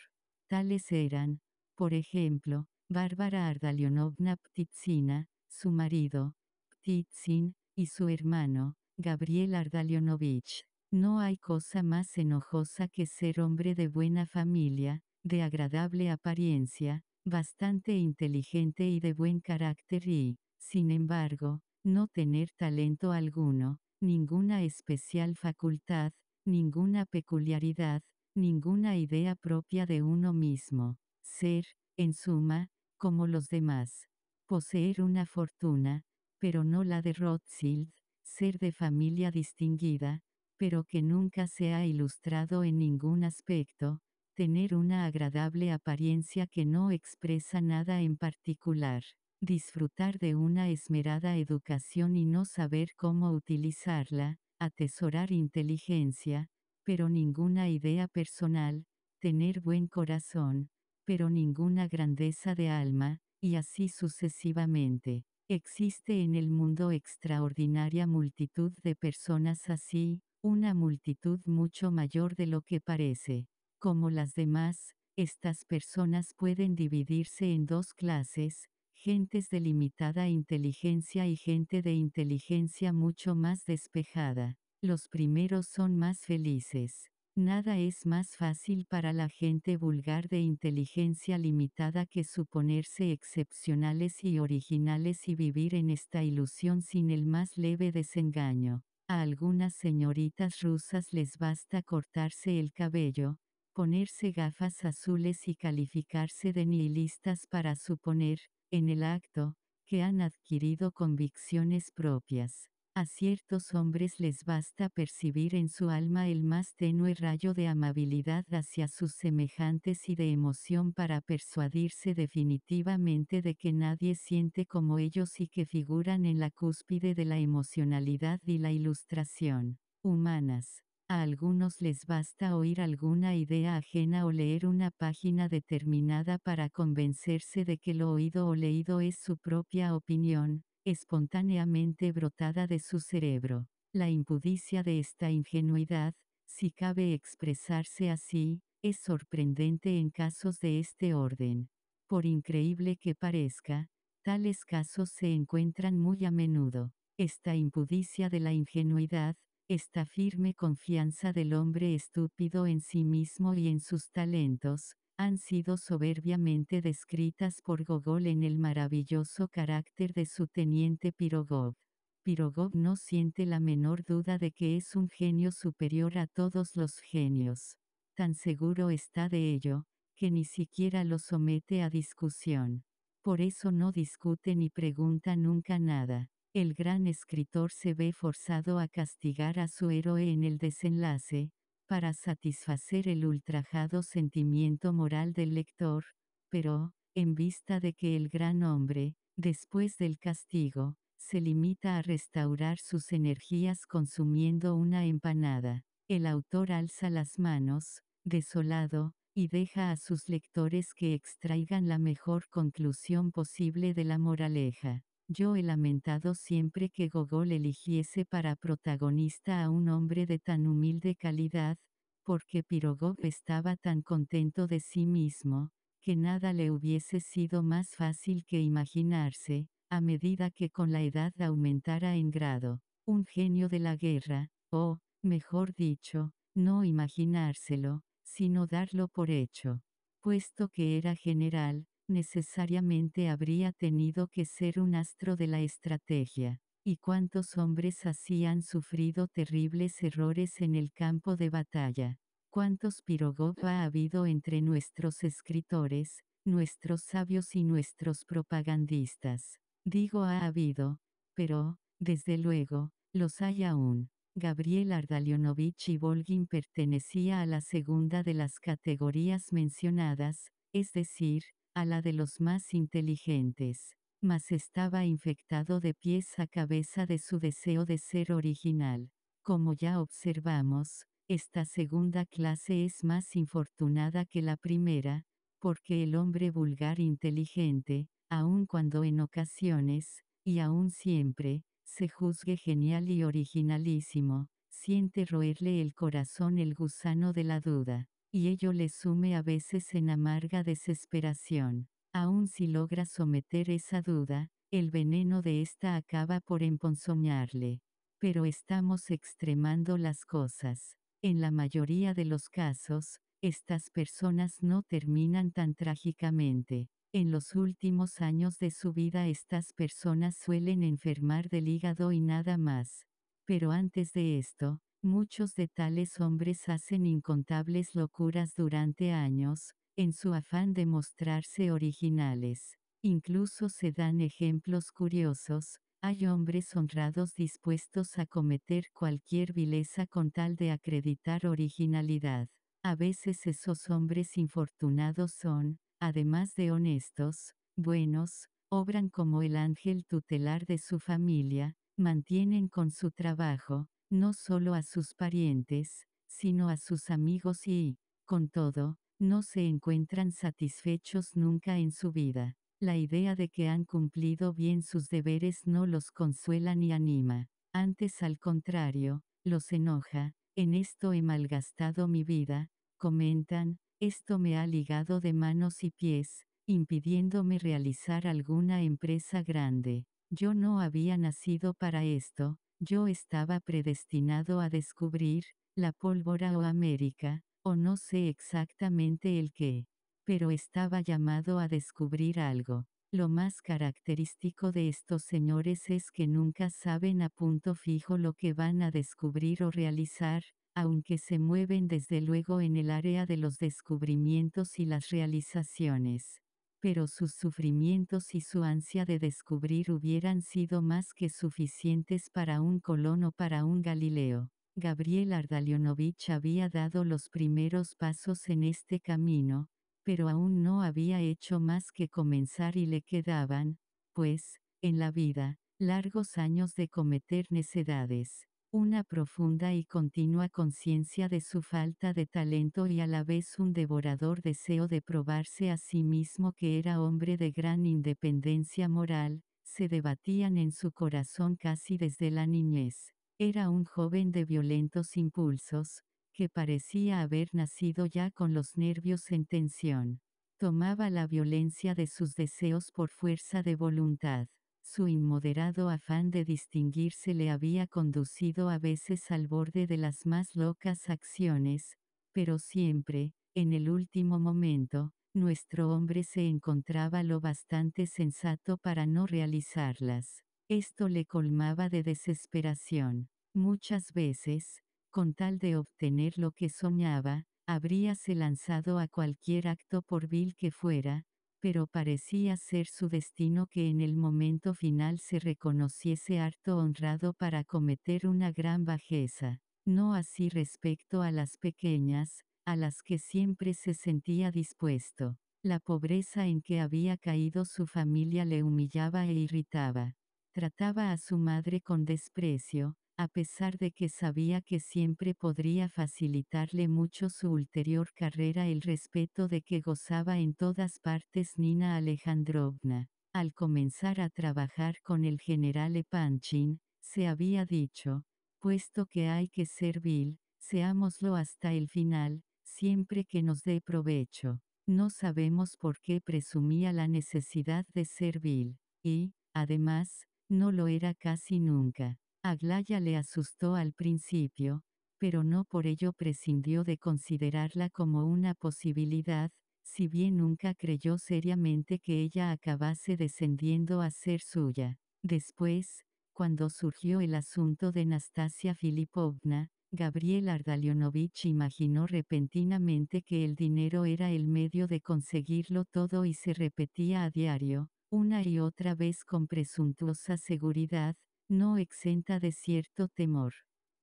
Tales eran, por ejemplo, Bárbara Ardalionovna Ptitsina, su marido, Ptitsin, y su hermano, Gabriel Ardalionovich. No hay cosa más enojosa que ser hombre de buena familia, de agradable apariencia, bastante inteligente y de buen carácter y, sin embargo, no tener talento alguno, ninguna especial facultad, ninguna peculiaridad, ninguna idea propia de uno mismo. Ser, en suma, como los demás. Poseer una fortuna, pero no la de Rothschild, ser de familia distinguida, pero que nunca se ha ilustrado en ningún aspecto, tener una agradable apariencia que no expresa nada en particular, disfrutar de una esmerada educación y no saber cómo utilizarla, atesorar inteligencia, pero ninguna idea personal, tener buen corazón, pero ninguna grandeza de alma, y así sucesivamente. Existe en el mundo extraordinaria multitud de personas así, una multitud mucho mayor de lo que parece. Como las demás, estas personas pueden dividirse en dos clases, gentes de limitada inteligencia y gente de inteligencia mucho más despejada. Los primeros son más felices. Nada es más fácil para la gente vulgar de inteligencia limitada que suponerse excepcionales y originales y vivir en esta ilusión sin el más leve desengaño. A algunas señoritas rusas les basta cortarse el cabello, ponerse gafas azules y calificarse de nihilistas para suponer, en el acto, que han adquirido convicciones propias. A ciertos hombres les basta percibir en su alma el más tenue rayo de amabilidad hacia sus semejantes y de emoción para persuadirse definitivamente de que nadie siente como ellos y que figuran en la cúspide de la emocionalidad y la ilustración humanas. A algunos les basta oír alguna idea ajena o leer una página determinada para convencerse de que lo oído o leído es su propia opinión, espontáneamente brotada de su cerebro. La impudicia de esta ingenuidad, si cabe expresarse así, es sorprendente en casos de este orden. Por increíble que parezca, tales casos se encuentran muy a menudo. Esta impudicia de la ingenuidad, esta firme confianza del hombre estúpido en sí mismo y en sus talentos, han sido soberbiamente descritas por Gogol en el maravilloso carácter de su teniente Pirogov. Pirogov no siente la menor duda de que es un genio superior a todos los genios. Tan seguro está de ello, que ni siquiera lo somete a discusión. Por eso no discute ni pregunta nunca nada. El gran escritor se ve forzado a castigar a su héroe en el desenlace, para satisfacer el ultrajado sentimiento moral del lector, pero, en vista de que el gran hombre, después del castigo, se limita a restaurar sus energías consumiendo una empanada, el autor alza las manos, desolado, y deja a sus lectores que extraigan la mejor conclusión posible de la moraleja. Yo he lamentado siempre que Gogol eligiese para protagonista a un hombre de tan humilde calidad, porque Pirogov estaba tan contento de sí mismo, que nada le hubiese sido más fácil que imaginarse, a medida que con la edad aumentara en grado, un genio de la guerra, o, mejor dicho, no imaginárselo, sino darlo por hecho. Puesto que era general, necesariamente habría tenido que ser un astro de la estrategia. ¿Y cuántos hombres así han sufrido terribles errores en el campo de batalla? ¿Cuántos Pirogov ha habido entre nuestros escritores, nuestros sabios y nuestros propagandistas? Digo ha habido, pero, desde luego, los hay aún. Gabriel Ardalionovich y Volgin pertenecía a la segunda de las categorías mencionadas, es decir, a la de los más inteligentes, mas estaba infectado de pies a cabeza de su deseo de ser original. Como ya observamos, esta segunda clase es más infortunada que la primera, porque el hombre vulgar inteligente, aun cuando en ocasiones, y aun siempre, se juzgue genial y originalísimo, siente roerle el corazón el gusano de la duda, y ello le sume a veces en amarga desesperación. Aun si logra someter esa duda, el veneno de ésta acaba por emponzoñarle. Pero estamos extremando las cosas. En la mayoría de los casos, estas personas no terminan tan trágicamente. En los últimos años de su vida estas personas suelen enfermar del hígado y nada más. Pero antes de esto, muchos de tales hombres hacen incontables locuras durante años, en su afán de mostrarse originales. Incluso se dan ejemplos curiosos, hay hombres honrados dispuestos a cometer cualquier vileza con tal de acreditar originalidad. A veces esos hombres infortunados son, además de honestos, buenos, obran como el ángel tutelar de su familia, mantienen con su trabajo, no solo a sus parientes, sino a sus amigos y, con todo, no se encuentran satisfechos nunca en su vida. La idea de que han cumplido bien sus deberes no los consuela ni anima, antes al contrario, los enoja, en esto he malgastado mi vida, comentan, esto me ha ligado de manos y pies, impidiéndome realizar alguna empresa grande. Yo no había nacido para esto, yo estaba predestinado a descubrir, la pólvora o América, o no sé exactamente el qué pero estaba llamado a descubrir algo. Lo más característico de estos señores es que nunca saben a punto fijo lo que van a descubrir o realizar, aunque se mueven desde luego en el área de los descubrimientos y las realizaciones. Pero sus sufrimientos y su ansia de descubrir hubieran sido más que suficientes para un Colón o para un Galileo. Gabriel Ardalionovich había dado los primeros pasos en este camino, pero aún no había hecho más que comenzar y le quedaban, pues, en la vida, largos años de cometer necedades, una profunda y continua conciencia de su falta de talento y a la vez un devorador deseo de probarse a sí mismo que era hombre de gran independencia moral, se debatían en su corazón casi desde la niñez. Era un joven de violentos impulsos, que parecía haber nacido ya con los nervios en tensión. Tomaba la violencia de sus deseos por fuerza de voluntad. Su inmoderado afán de distinguirse le había conducido a veces al borde de las más locas acciones, pero siempre, en el último momento, nuestro hombre se encontraba lo bastante sensato para no realizarlas. Esto le colmaba de desesperación. Muchas veces, con tal de obtener lo que soñaba, habríase lanzado a cualquier acto por vil que fuera, pero parecía ser su destino que en el momento final se reconociese harto honrado para cometer una gran bajeza, no así respecto a las pequeñas, a las que siempre se sentía dispuesto. La pobreza en que había caído su familia le humillaba e irritaba. Trataba a su madre con desprecio, a pesar de que sabía que siempre podría facilitarle mucho su ulterior carrera el respeto de que gozaba en todas partes Nina Alejandrovna. Al comenzar a trabajar con el general Epanchin, se había dicho, puesto que hay que ser vil, seámoslo hasta el final, siempre que nos dé provecho. No sabemos por qué presumía la necesidad de ser vil, y, además, no lo era casi nunca. Aglaya le asustó al principio, pero no por ello prescindió de considerarla como una posibilidad, si bien nunca creyó seriamente que ella acabase descendiendo a ser suya. Después, cuando surgió el asunto de Nastasia Filipovna, Gabriel Ardalionovich imaginó repentinamente que el dinero era el medio de conseguirlo todo y se repetía a diario, una y otra vez con presuntuosa seguridad, no exenta de cierto temor.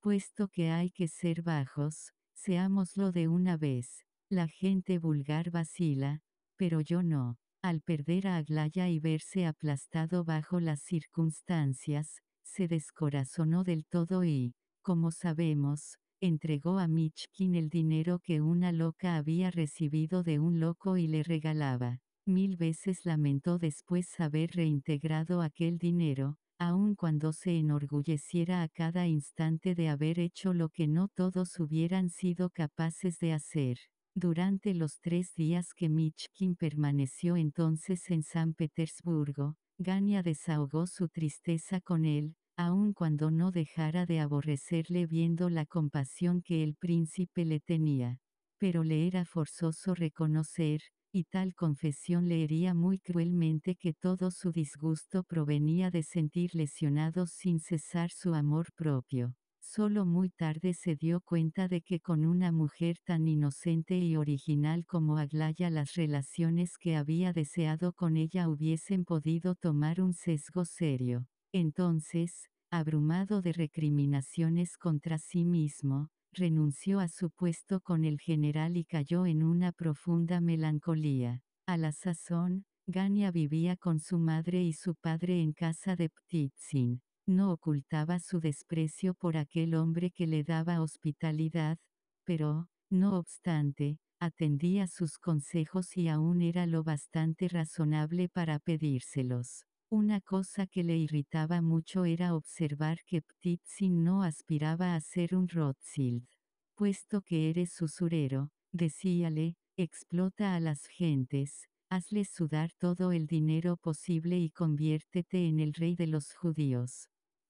Puesto que hay que ser bajos, seámoslo de una vez. La gente vulgar vacila, pero yo no. Al perder a Aglaya y verse aplastado bajo las circunstancias, se descorazonó del todo y, como sabemos, entregó a Michkin el dinero que una loca había recibido de un loco y le regalaba. Mil veces lamentó después haber reintegrado aquel dinero, aun cuando se enorgulleciera a cada instante de haber hecho lo que no todos hubieran sido capaces de hacer. Durante los tres días que Michkin permaneció entonces en San Petersburgo, Gania desahogó su tristeza con él, aun cuando no dejara de aborrecerle viendo la compasión que el príncipe le tenía. Pero le era forzoso reconocer, y tal confesión le hería muy cruelmente que todo su disgusto provenía de sentir lesionados sin cesar su amor propio. Solo muy tarde se dio cuenta de que con una mujer tan inocente y original como Aglaya las relaciones que había deseado con ella hubiesen podido tomar un sesgo serio. Entonces, abrumado de recriminaciones contra sí mismo, renunció a su puesto con el general y cayó en una profunda melancolía. A la sazón, Gania vivía con su madre y su padre en casa de Ptitsin. No ocultaba su desprecio por aquel hombre que le daba hospitalidad, pero, no obstante, atendía sus consejos y aún era lo bastante razonable para pedírselos. Una cosa que le irritaba mucho era observar que Ptitsin no aspiraba a ser un Rothschild. Puesto que eres usurero, decíale, explota a las gentes, hazles sudar todo el dinero posible y conviértete en el rey de los judíos.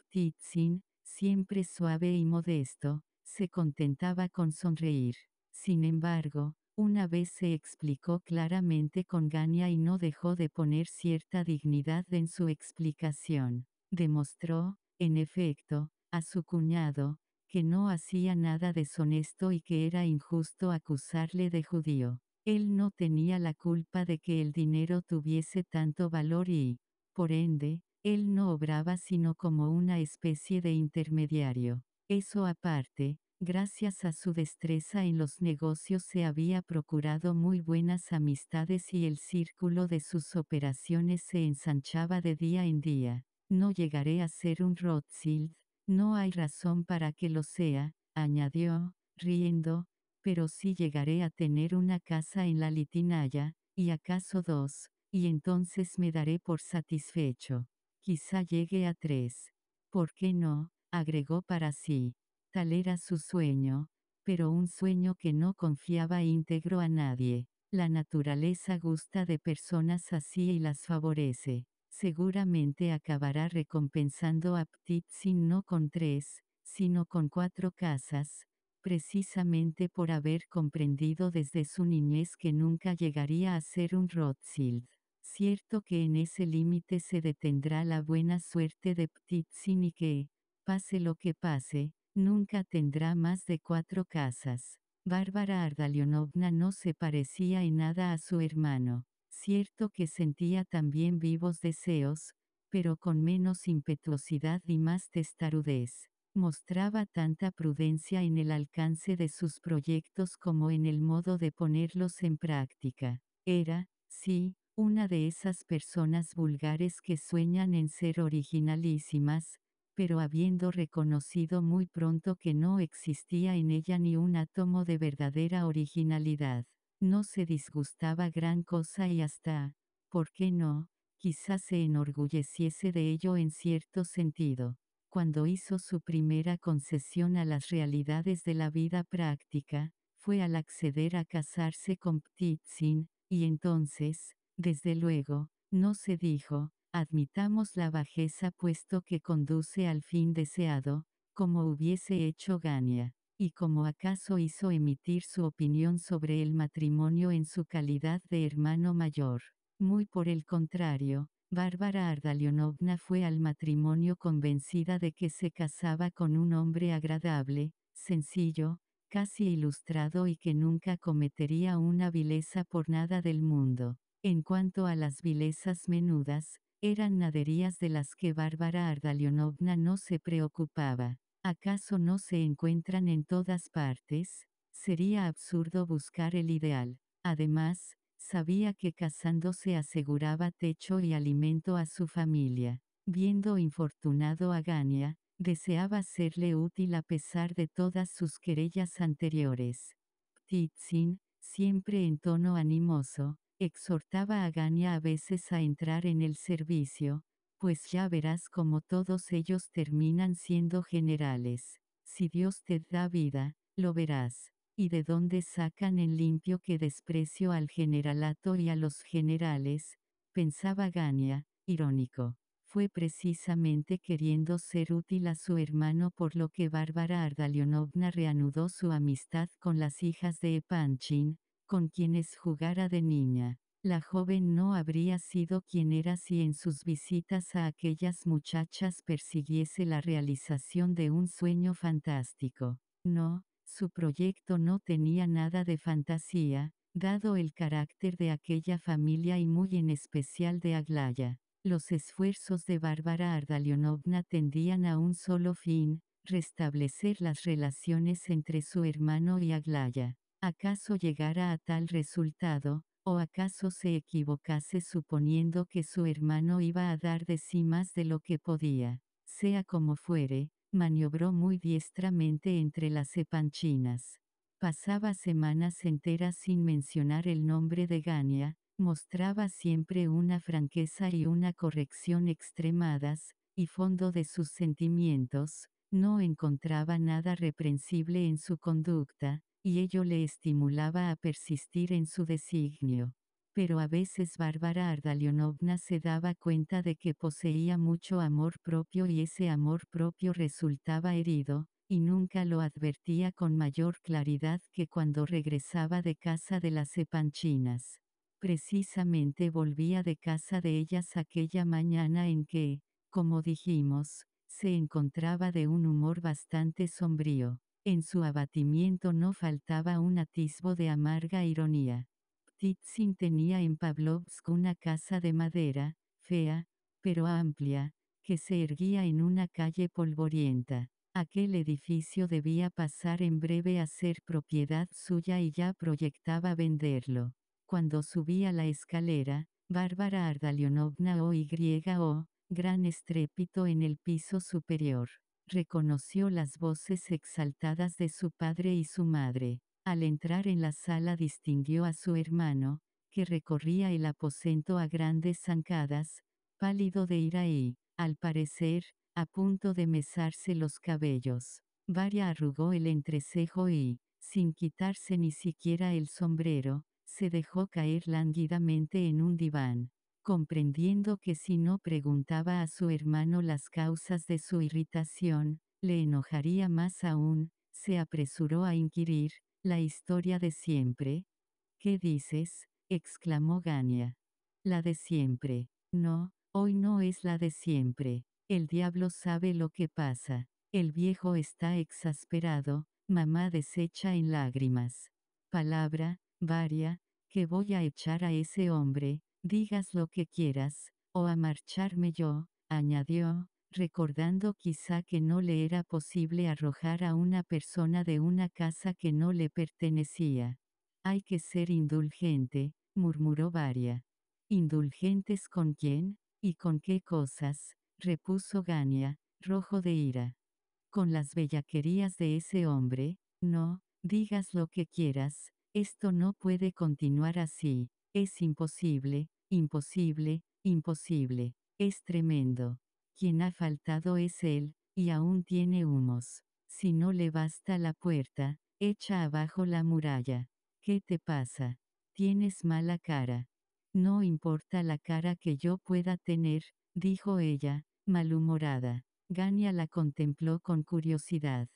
Ptitsin, siempre suave y modesto, se contentaba con sonreír. Sin embargo, una vez se explicó claramente con Gania y no dejó de poner cierta dignidad en su explicación. Demostró, en efecto, a su cuñado, que no hacía nada deshonesto y que era injusto acusarle de judío. Él no tenía la culpa de que el dinero tuviese tanto valor y, por ende, él no obraba sino como una especie de intermediario. Eso aparte, Gracias a su destreza en los negocios se había procurado muy buenas amistades y el círculo de sus operaciones se ensanchaba de día en día. No llegaré a ser un Rothschild, no hay razón para que lo sea, añadió, riendo, pero sí llegaré a tener una casa en la Litinaya, y acaso dos, y entonces me daré por satisfecho. Quizá llegue a tres. ¿Por qué no? agregó para sí. Era su sueño, pero un sueño que no confiaba íntegro a nadie. La naturaleza gusta de personas así y las favorece. Seguramente acabará recompensando a Ptitsin no con tres, sino con cuatro casas, precisamente por haber comprendido desde su niñez que nunca llegaría a ser un Rothschild. Cierto que en ese límite se detendrá la buena suerte de Ptitsin y que, pase lo que pase, Nunca tendrá más de cuatro casas. Bárbara Ardalionovna no se parecía en nada a su hermano. Cierto que sentía también vivos deseos, pero con menos impetuosidad y más testarudez. Mostraba tanta prudencia en el alcance de sus proyectos como en el modo de ponerlos en práctica. Era, sí, una de esas personas vulgares que sueñan en ser originalísimas, pero habiendo reconocido muy pronto que no existía en ella ni un átomo de verdadera originalidad, no se disgustaba gran cosa y hasta, ¿por qué no? Quizás se enorgulleciese de ello en cierto sentido. Cuando hizo su primera concesión a las realidades de la vida práctica, fue al acceder a casarse con Ptitsin, y entonces, desde luego, no se dijo, admitamos la bajeza puesto que conduce al fin deseado, como hubiese hecho Gania, y como acaso hizo emitir su opinión sobre el matrimonio en su calidad de hermano mayor. Muy por el contrario, Bárbara Ardalionovna fue al matrimonio convencida de que se casaba con un hombre agradable, sencillo, casi ilustrado y que nunca cometería una vileza por nada del mundo. En cuanto a las vilezas menudas, eran naderías de las que Bárbara Ardalionovna no se preocupaba. ¿Acaso no se encuentran en todas partes? Sería absurdo buscar el ideal. Además, sabía que casándose aseguraba techo y alimento a su familia. Viendo infortunado a Gania, deseaba serle útil a pesar de todas sus querellas anteriores. Ptitsin, siempre en tono animoso, Exhortaba a Gania a veces a entrar en el servicio, Pues ya verás como todos ellos terminan siendo generales. Si Dios te da vida, lo verás. ¿Y de dónde sacan en limpio que desprecio al generalato y a los generales? pensaba Gania, irónico. Fue precisamente queriendo ser útil a su hermano por lo que Bárbara Ardalionovna reanudó su amistad con las hijas de Epanchin, con quienes jugara de niña. La joven no habría sido quien era si en sus visitas a aquellas muchachas persiguiese la realización de un sueño fantástico. No, su proyecto no tenía nada de fantasía, dado el carácter de aquella familia y muy en especial de Aglaya. Los esfuerzos de Bárbara Ardalionovna tendían a un solo fin, restablecer las relaciones entre su hermano y Aglaya. ¿Acaso llegara a tal resultado, ¿O acaso se equivocase suponiendo que su hermano iba a dar de sí más de lo que podía? Sea como fuere, maniobró muy diestramente entre las epanchinas. Pasaba semanas enteras sin mencionar el nombre de Gania, mostraba siempre una franqueza y una corrección extremadas, y fondo de sus sentimientos, no encontraba nada reprensible en su conducta, y ello le estimulaba a persistir en su designio. Pero a veces Bárbara Ardalionovna se daba cuenta de que poseía mucho amor propio y ese amor propio resultaba herido, y nunca lo advertía con mayor claridad que cuando regresaba de casa de las Epanchinas. Precisamente volvía de casa de ellas aquella mañana en que, como dijimos, se encontraba de un humor bastante sombrío. En su abatimiento no faltaba un atisbo de amarga ironía. Ptitsin tenía en Pavlovsk una casa de madera, fea, pero amplia, que se erguía en una calle polvorienta. Aquel edificio debía pasar en breve a ser propiedad suya y ya proyectaba venderlo. Cuando subía la escalera, Bárbara Ardalionovna o o, gran estrépito en el piso superior reconoció las voces exaltadas de su padre y su madre. Al entrar en la sala distinguió a su hermano, que recorría el aposento a grandes zancadas, pálido de ira y, al parecer, a punto de mesarse los cabellos. Varia arrugó el entrecejo y, sin quitarse ni siquiera el sombrero, se dejó caer lánguidamente en un diván comprendiendo que si no preguntaba a su hermano las causas de su irritación, le enojaría más aún, se apresuró a inquirir, ¿la historia de siempre? ¿Qué dices? exclamó Gania. La de siempre. No, hoy no es la de siempre. El diablo sabe lo que pasa. El viejo está exasperado, mamá deshecha en lágrimas. Palabra, varia, que voy a echar a ese hombre, digas lo que quieras, o a marcharme yo, añadió, recordando quizá que no le era posible arrojar a una persona de una casa que no le pertenecía. Hay que ser indulgente, murmuró Varia. ¿Indulgentes con quién? ¿Y con qué cosas? repuso Gania, rojo de ira. Con las bellaquerías de ese hombre, no, digas lo que quieras, esto no puede continuar así, es imposible, Imposible, imposible. Es tremendo. Quien ha faltado es él, y aún tiene humos. Si no le basta la puerta, echa abajo la muralla. ¿Qué te pasa? Tienes mala cara. No importa la cara que yo pueda tener, dijo ella, malhumorada. Gania la contempló con curiosidad.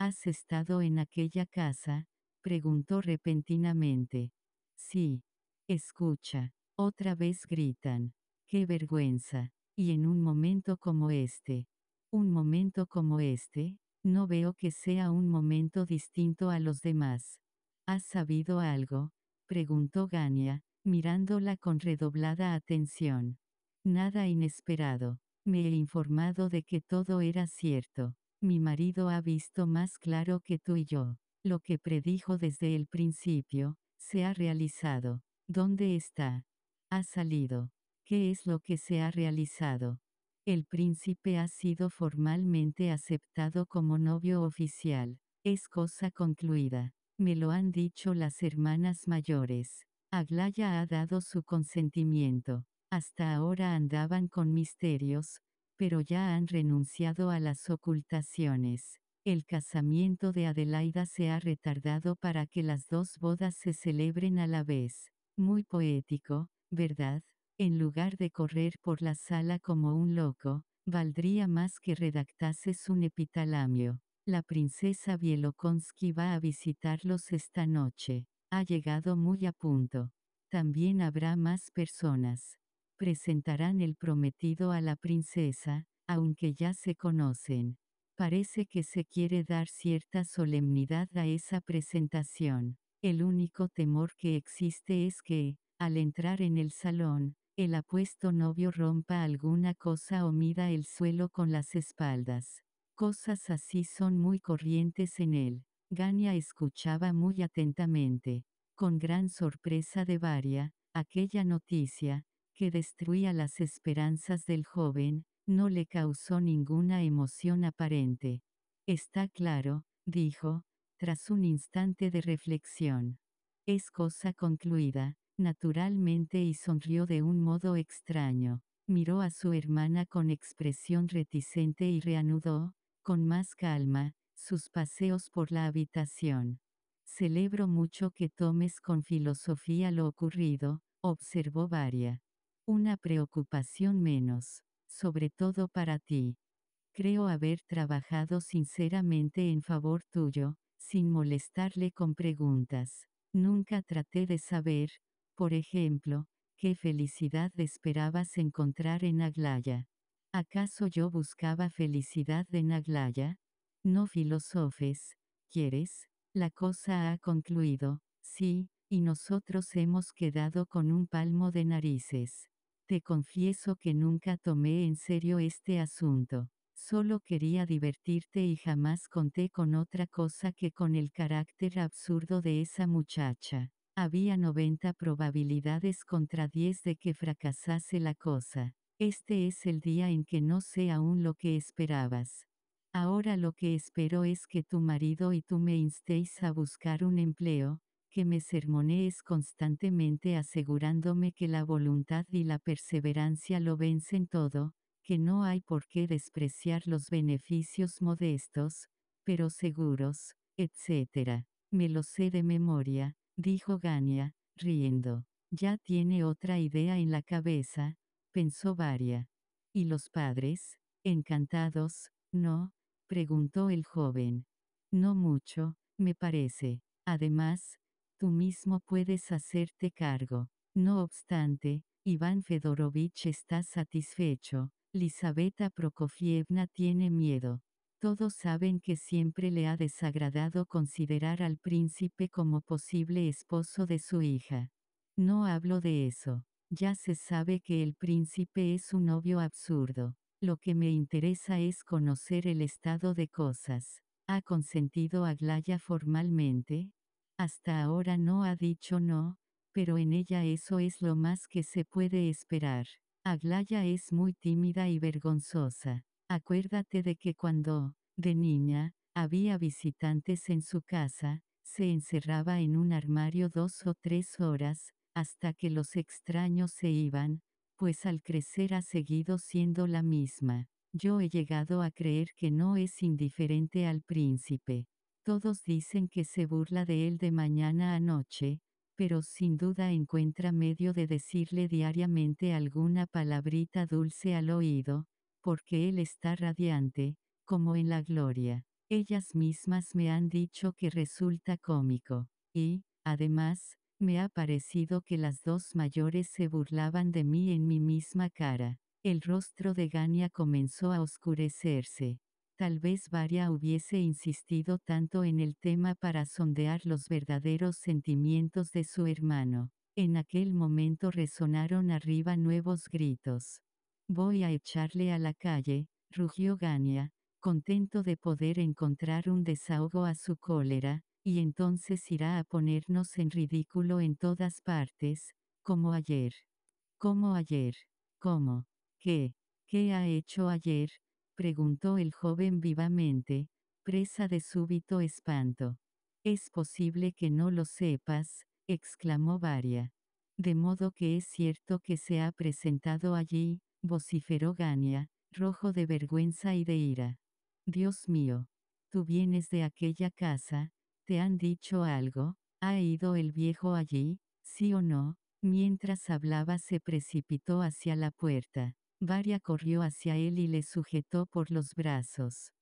¿Has estado en aquella casa? preguntó repentinamente. Sí. Escucha. Otra vez gritan. ¡Qué vergüenza! Y en un momento como este. Un momento como este, no veo que sea un momento distinto a los demás. ¿Has sabido algo? preguntó Gania, mirándola con redoblada atención. Nada inesperado. Me he informado de que todo era cierto. Mi marido ha visto más claro que tú y yo. Lo que predijo desde el principio, se ha realizado. ¿Dónde está? Ha salido. ¿Qué es lo que se ha realizado? El príncipe ha sido formalmente aceptado como novio oficial. Es cosa concluida. Me lo han dicho las hermanas mayores. Aglaya ha dado su consentimiento. Hasta ahora andaban con misterios, pero ya han renunciado a las ocultaciones. El casamiento de Adelaida se ha retardado para que las dos bodas se celebren a la vez. Muy poético, ¿verdad? En lugar de correr por la sala como un loco, valdría más que redactases un epitalamio. La princesa Bielokonsky va a visitarlos esta noche. Ha llegado muy a punto. También habrá más personas. Presentarán el prometido a la princesa, aunque ya se conocen. Parece que se quiere dar cierta solemnidad a esa presentación. El único temor que existe es que, al entrar en el salón, el apuesto novio rompa alguna cosa o mida el suelo con las espaldas. Cosas así son muy corrientes en él. Gania escuchaba muy atentamente, con gran sorpresa de Varia, aquella noticia, que destruía las esperanzas del joven, no le causó ninguna emoción aparente. Está claro, dijo, tras un instante de reflexión. Es cosa concluida, naturalmente y sonrió de un modo extraño. Miró a su hermana con expresión reticente y reanudó, con más calma, sus paseos por la habitación. Celebro mucho que tomes con filosofía lo ocurrido, observó Varia. Una preocupación menos, sobre todo para ti. Creo haber trabajado sinceramente en favor tuyo, sin molestarle con preguntas. Nunca traté de saber, por ejemplo, qué felicidad esperabas encontrar en Aglaya. ¿Acaso yo buscaba felicidad en Aglaya? No filosofes, ¿quieres? La cosa ha concluido, sí, y nosotros hemos quedado con un palmo de narices. Te confieso que nunca tomé en serio este asunto. Solo quería divertirte y jamás conté con otra cosa que con el carácter absurdo de esa muchacha. Había 90 probabilidades contra 10 de que fracasase la cosa. Este es el día en que no sé aún lo que esperabas. Ahora lo que espero es que tu marido y tú me instéis a buscar un empleo, que me sermonees constantemente asegurándome que la voluntad y la perseverancia lo vencen todo, que no hay por qué despreciar los beneficios modestos, pero seguros, etc. Me lo sé de memoria, dijo Gania, riendo. Ya tiene otra idea en la cabeza, pensó Varia. ¿Y los padres? Encantados, ¿no? preguntó el joven. No mucho, me parece. Además, Tú mismo puedes hacerte cargo. No obstante, Iván Fedorovich está satisfecho. Lisabeta Prokofievna tiene miedo. Todos saben que siempre le ha desagradado considerar al príncipe como posible esposo de su hija. No hablo de eso. Ya se sabe que el príncipe es un novio absurdo. Lo que me interesa es conocer el estado de cosas. ¿Ha consentido Aglaya formalmente? Hasta ahora no ha dicho no, pero en ella eso es lo más que se puede esperar. Aglaya es muy tímida y vergonzosa. Acuérdate de que cuando, de niña, había visitantes en su casa, se encerraba en un armario dos o tres horas, hasta que los extraños se iban, pues al crecer ha seguido siendo la misma. Yo he llegado a creer que no es indiferente al príncipe. Todos dicen que se burla de él de mañana a noche, pero sin duda encuentra medio de decirle diariamente alguna palabrita dulce al oído, porque él está radiante, como en la gloria. Ellas mismas me han dicho que resulta cómico, y, además, me ha parecido que las dos mayores se burlaban de mí en mi misma cara. El rostro de Gania comenzó a oscurecerse. Tal vez Varia hubiese insistido tanto en el tema para sondear los verdaderos sentimientos de su hermano. En aquel momento resonaron arriba nuevos gritos. Voy a echarle a la calle, rugió Gania, contento de poder encontrar un desahogo a su cólera, y entonces irá a ponernos en ridículo en todas partes, como ayer. ¿Cómo ayer? ¿Cómo? ¿Qué? ¿Qué ha hecho ayer? preguntó el joven vivamente, presa de súbito espanto. Es posible que no lo sepas, exclamó Varia. De modo que es cierto que se ha presentado allí, vociferó Gania, rojo de vergüenza y de ira. Dios mío. Tú vienes de aquella casa, ¿te han dicho algo? ¿Ha ido el viejo allí? ¿Sí o no? Mientras hablaba se precipitó hacia la puerta. Varia corrió hacia él y le sujetó por los brazos.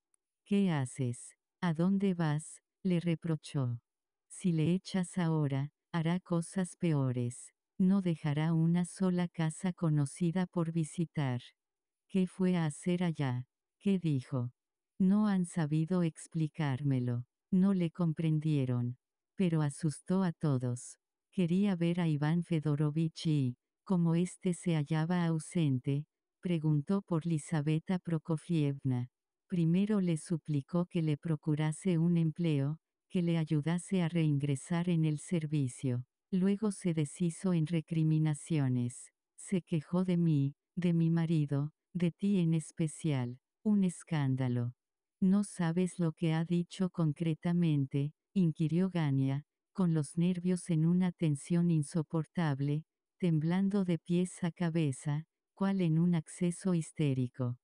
¿Qué haces? ¿A dónde vas? le reprochó. Si le echas ahora, hará cosas peores no dejará una sola casa conocida por visitar. ¿Qué fue a hacer allá? ¿Qué dijo? No han sabido explicármelo. No le comprendieron. Pero asustó a todos. Quería ver a Iván Fedorovich y, como éste se hallaba ausente, preguntó por Lisabeta Prokofievna. Primero le suplicó que le procurase un empleo, que le ayudase a reingresar en el servicio. Luego se deshizo en recriminaciones. Se quejó de mí, de mi marido, de ti en especial. Un escándalo. ¿No sabes lo que ha dicho concretamente? inquirió Gania, con los nervios en una tensión insoportable, temblando de pies a cabeza, cual en un acceso histérico.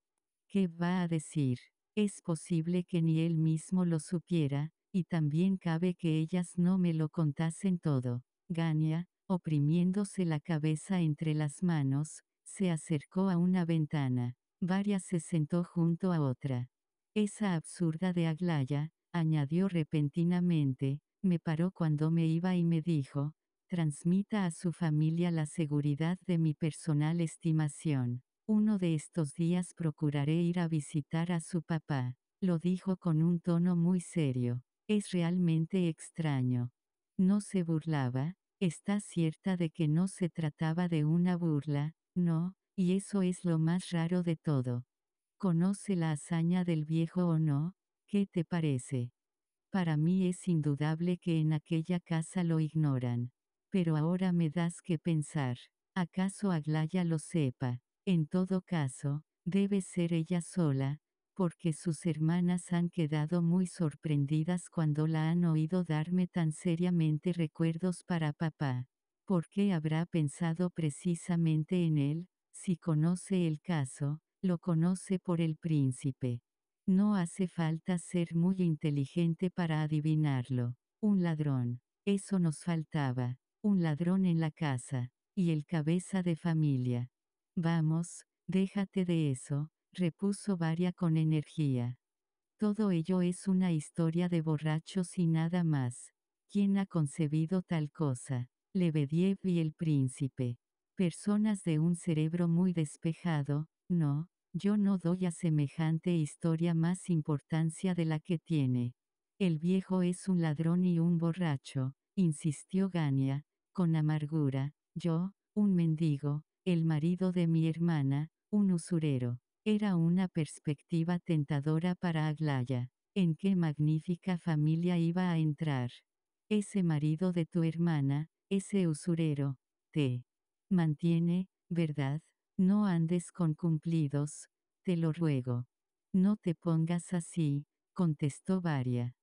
¿Qué va a decir? Es posible que ni él mismo lo supiera, y también cabe que ellas no me lo contasen todo. Gania, oprimiéndose la cabeza entre las manos, se acercó a una ventana. Varias se sentó junto a otra. Esa absurda de Aglaya, añadió repentinamente, me paró cuando me iba y me dijo, transmita a su familia la seguridad de mi personal estimación. Uno de estos días procuraré ir a visitar a su papá. Lo dijo con un tono muy serio. Es realmente extraño. No se burlaba, está cierta de que no se trataba de una burla, no, y eso es lo más raro de todo. ¿Conoce la hazaña del viejo o no? ¿Qué te parece? Para mí es indudable que en aquella casa lo ignoran. Pero ahora me das que pensar. ¿Acaso Aglaya lo sepa? En todo caso, debe ser ella sola, porque sus hermanas han quedado muy sorprendidas cuando la han oído darme tan seriamente recuerdos para papá. ¿Por qué habrá pensado precisamente en él? Si conoce el caso, lo conoce por el príncipe. No hace falta ser muy inteligente para adivinarlo. Un ladrón. Eso nos faltaba. Un ladrón en la casa. Y el cabeza de familia. Vamos, déjate de eso, repuso Varia con energía. Todo ello es una historia de borrachos y nada más. ¿Quién ha concebido tal cosa? Lebediev y el príncipe. Personas de un cerebro muy despejado, no, yo no doy a semejante historia más importancia de la que tiene. El viejo es un ladrón y un borracho, insistió Gania, con amargura, yo, un mendigo, el marido de mi hermana, un usurero. Era una perspectiva tentadora para Aglaya. ¿En qué magnífica familia iba a entrar? Ese marido de tu hermana, ese usurero, te mantiene, ¿verdad? No andes con cumplidos, te lo ruego. No te pongas así, contestó Varia.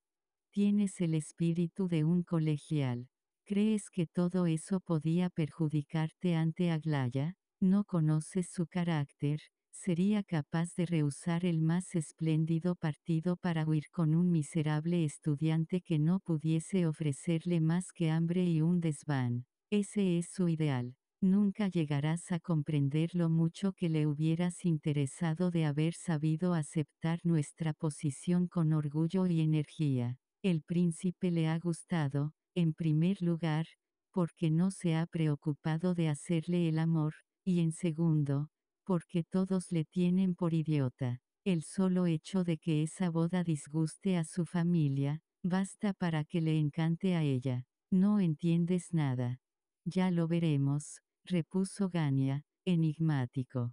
Tienes el espíritu de un colegial. ¿Crees que todo eso podía perjudicarte ante Aglaya? No conoces su carácter, sería capaz de rehusar el más espléndido partido para huir con un miserable estudiante que no pudiese ofrecerle más que hambre y un desván. Ese es su ideal. Nunca llegarás a comprender lo mucho que le hubieras interesado de haber sabido aceptar nuestra posición con orgullo y energía. El príncipe le ha gustado, en primer lugar, porque no se ha preocupado de hacerle el amor, y en segundo, porque todos le tienen por idiota. El solo hecho de que esa boda disguste a su familia, basta para que le encante a ella. No entiendes nada. Ya lo veremos, repuso Gania, enigmático.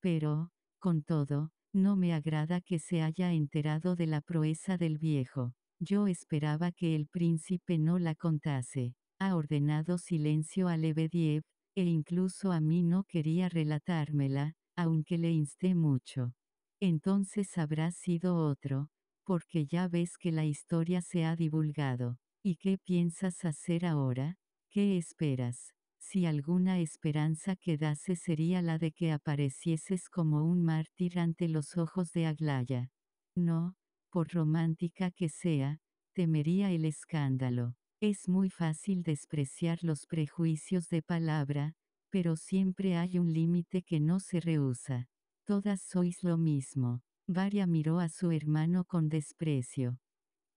Pero, con todo, no me agrada que se haya enterado de la proeza del viejo. Yo esperaba que el príncipe no la contase. Ha ordenado silencio a Lebediev, e incluso a mí no quería relatármela, aunque le insté mucho. Entonces habrá sido otro, porque ya ves que la historia se ha divulgado. ¿Y qué piensas hacer ahora? ¿Qué esperas? Si alguna esperanza quedase sería la de que aparecieses como un mártir ante los ojos de Aglaya. No, por romántica que sea, temería el escándalo. Es muy fácil despreciar los prejuicios de palabra, pero siempre hay un límite que no se rehúsa. Todas sois lo mismo. Varia miró a su hermano con desprecio.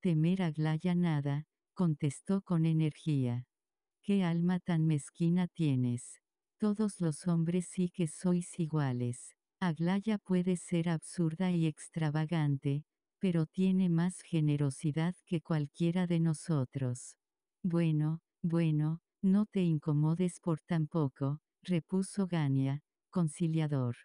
Temer Aglaya nada, contestó con energía. ¿Qué alma tan mezquina tienes? Todos los hombres sí que sois iguales. Aglaya puede ser absurda y extravagante, pero tiene más generosidad que cualquiera de nosotros. Bueno, bueno, no te incomodes por tan poco, repuso Gania, conciliador.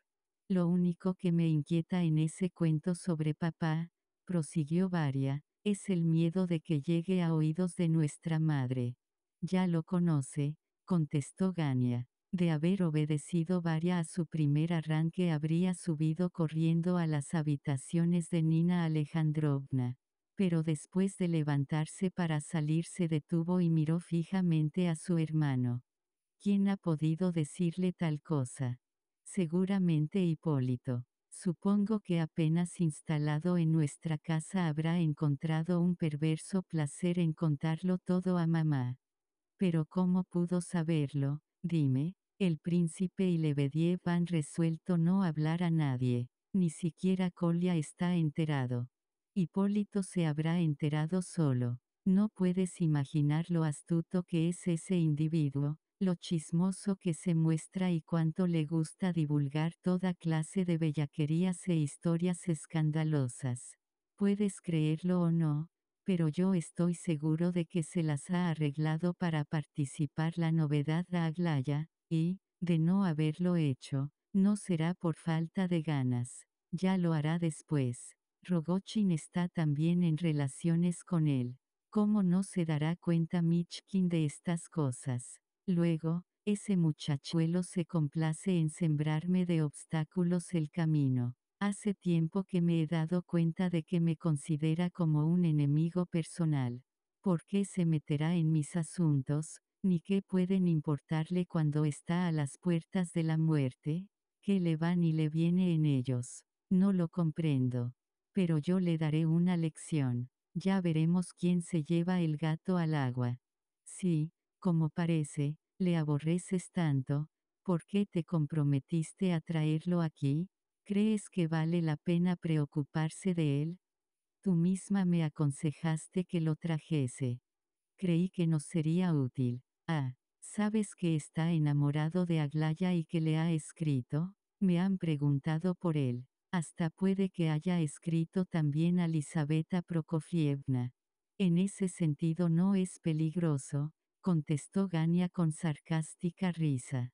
Lo único que me inquieta en ese cuento sobre papá, prosiguió Varia, es el miedo de que llegue a oídos de nuestra madre. Ya lo conoce, contestó Gania. De haber obedecido Varia a su primer arranque habría subido corriendo a las habitaciones de Nina Alejandrovna. Pero después de levantarse para salir se detuvo y miró fijamente a su hermano. ¿Quién ha podido decirle tal cosa? Seguramente Hipólito. Supongo que apenas instalado en nuestra casa habrá encontrado un perverso placer en contarlo todo a mamá. Pero ¿cómo pudo saberlo? Dime, el príncipe y Lebediev han resuelto no hablar a nadie, ni siquiera Colia está enterado. Hipólito se habrá enterado solo. No puedes imaginar lo astuto que es ese individuo, lo chismoso que se muestra y cuánto le gusta divulgar toda clase de bellaquerías e historias escandalosas. Puedes creerlo o no, pero yo estoy seguro de que se las ha arreglado para participar la novedad de Aglaya, y, de no haberlo hecho, no será por falta de ganas, ya lo hará después. Rogochin está también en relaciones con él. ¿Cómo no se dará cuenta Michkin de estas cosas? Luego, ese muchachuelo se complace en sembrarme de obstáculos el camino. Hace tiempo que me he dado cuenta de que me considera como un enemigo personal. ¿Por qué se meterá en mis asuntos? Ni qué pueden importarle cuando está a las puertas de la muerte? ¿Qué le va ni le viene en ellos? No lo comprendo. Pero yo le daré una lección. Ya veremos quién se lleva el gato al agua. Sí, como parece, le aborreces tanto, ¿por qué te comprometiste a traerlo aquí? ¿Crees que vale la pena preocuparse de él? Tú misma me aconsejaste que lo trajese. Creí que nos sería útil. Ah, ¿sabes que está enamorado de Aglaya y que le ha escrito? Me han preguntado por él. Hasta puede que haya escrito también a Lisabeta Prokofievna. En ese sentido no es peligroso, contestó Gania con sarcástica risa.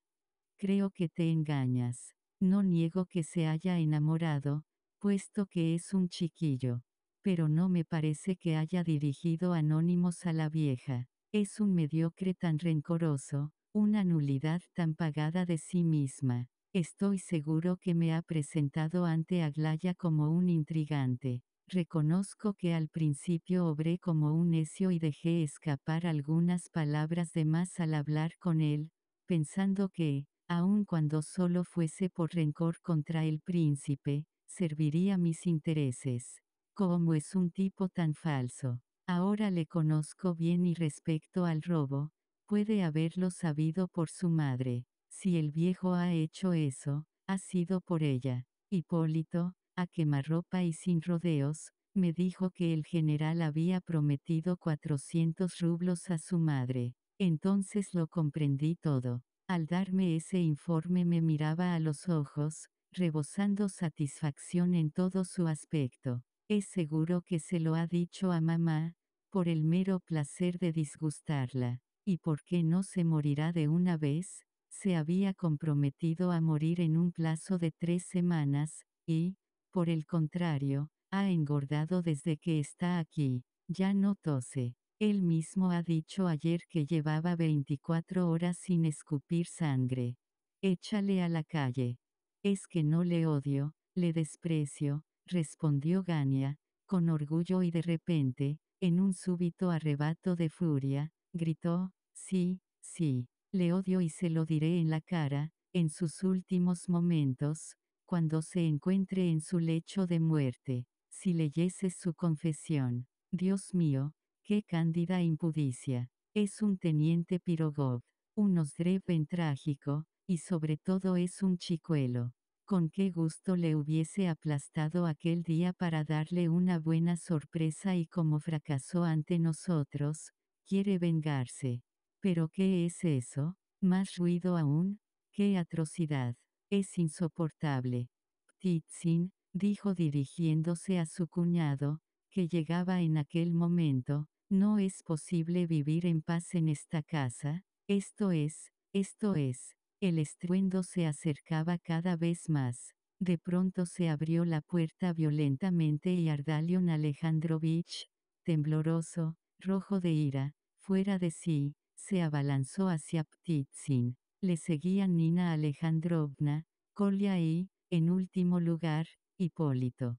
Creo que te engañas. No niego que se haya enamorado, puesto que es un chiquillo. Pero no me parece que haya dirigido anónimos a la vieja. Es un mediocre tan rencoroso, una nulidad tan pagada de sí misma. Estoy seguro que me ha presentado ante Aglaya como un intrigante. Reconozco que al principio obré como un necio y dejé escapar algunas palabras de más al hablar con él, pensando que, aun cuando solo fuese por rencor contra el príncipe, serviría mis intereses. Como es un tipo tan falso. Ahora le conozco bien y respecto al robo, puede haberlo sabido por su madre. Si el viejo ha hecho eso, ha sido por ella. Hipólito, a quemarropa y sin rodeos, me dijo que el general había prometido 400 rublos a su madre. Entonces lo comprendí todo. Al darme ese informe me miraba a los ojos, rebosando satisfacción en todo su aspecto. Es seguro que se lo ha dicho a mamá, por el mero placer de disgustarla. ¿Y por qué no se morirá de una vez? Se había comprometido a morir en un plazo de tres semanas, y, por el contrario, ha engordado desde que está aquí. Ya no tose. Él mismo ha dicho ayer que llevaba 24 horas sin escupir sangre. Échale a la calle. Es que no le odio, le desprecio, respondió Gania, con orgullo y de repente, en un súbito arrebato de furia, gritó, sí, sí, Le odio y se lo diré en la cara, en sus últimos momentos, cuando se encuentre en su lecho de muerte. Si leyese su confesión. Dios mío, qué cándida impudicia. Es un teniente Pirogov, un Osdreven trágico, y sobre todo es un chicuelo. Con qué gusto le hubiese aplastado aquel día para darle una buena sorpresa y como fracasó ante nosotros, quiere vengarse. ¿Pero qué es eso? Más ruido aún. ¡Qué atrocidad! Es insoportable. Ptitsin, dijo dirigiéndose a su cuñado, que llegaba en aquel momento, no es posible vivir en paz en esta casa, esto es, esto es. El estruendo se acercaba cada vez más. De pronto se abrió la puerta violentamente y Ardalion Alejandrovich, tembloroso, rojo de ira, fuera de sí, se abalanzó hacia Ptitsin. Le seguían Nina Alejandrovna, Kolya y, en último lugar, Hipólito.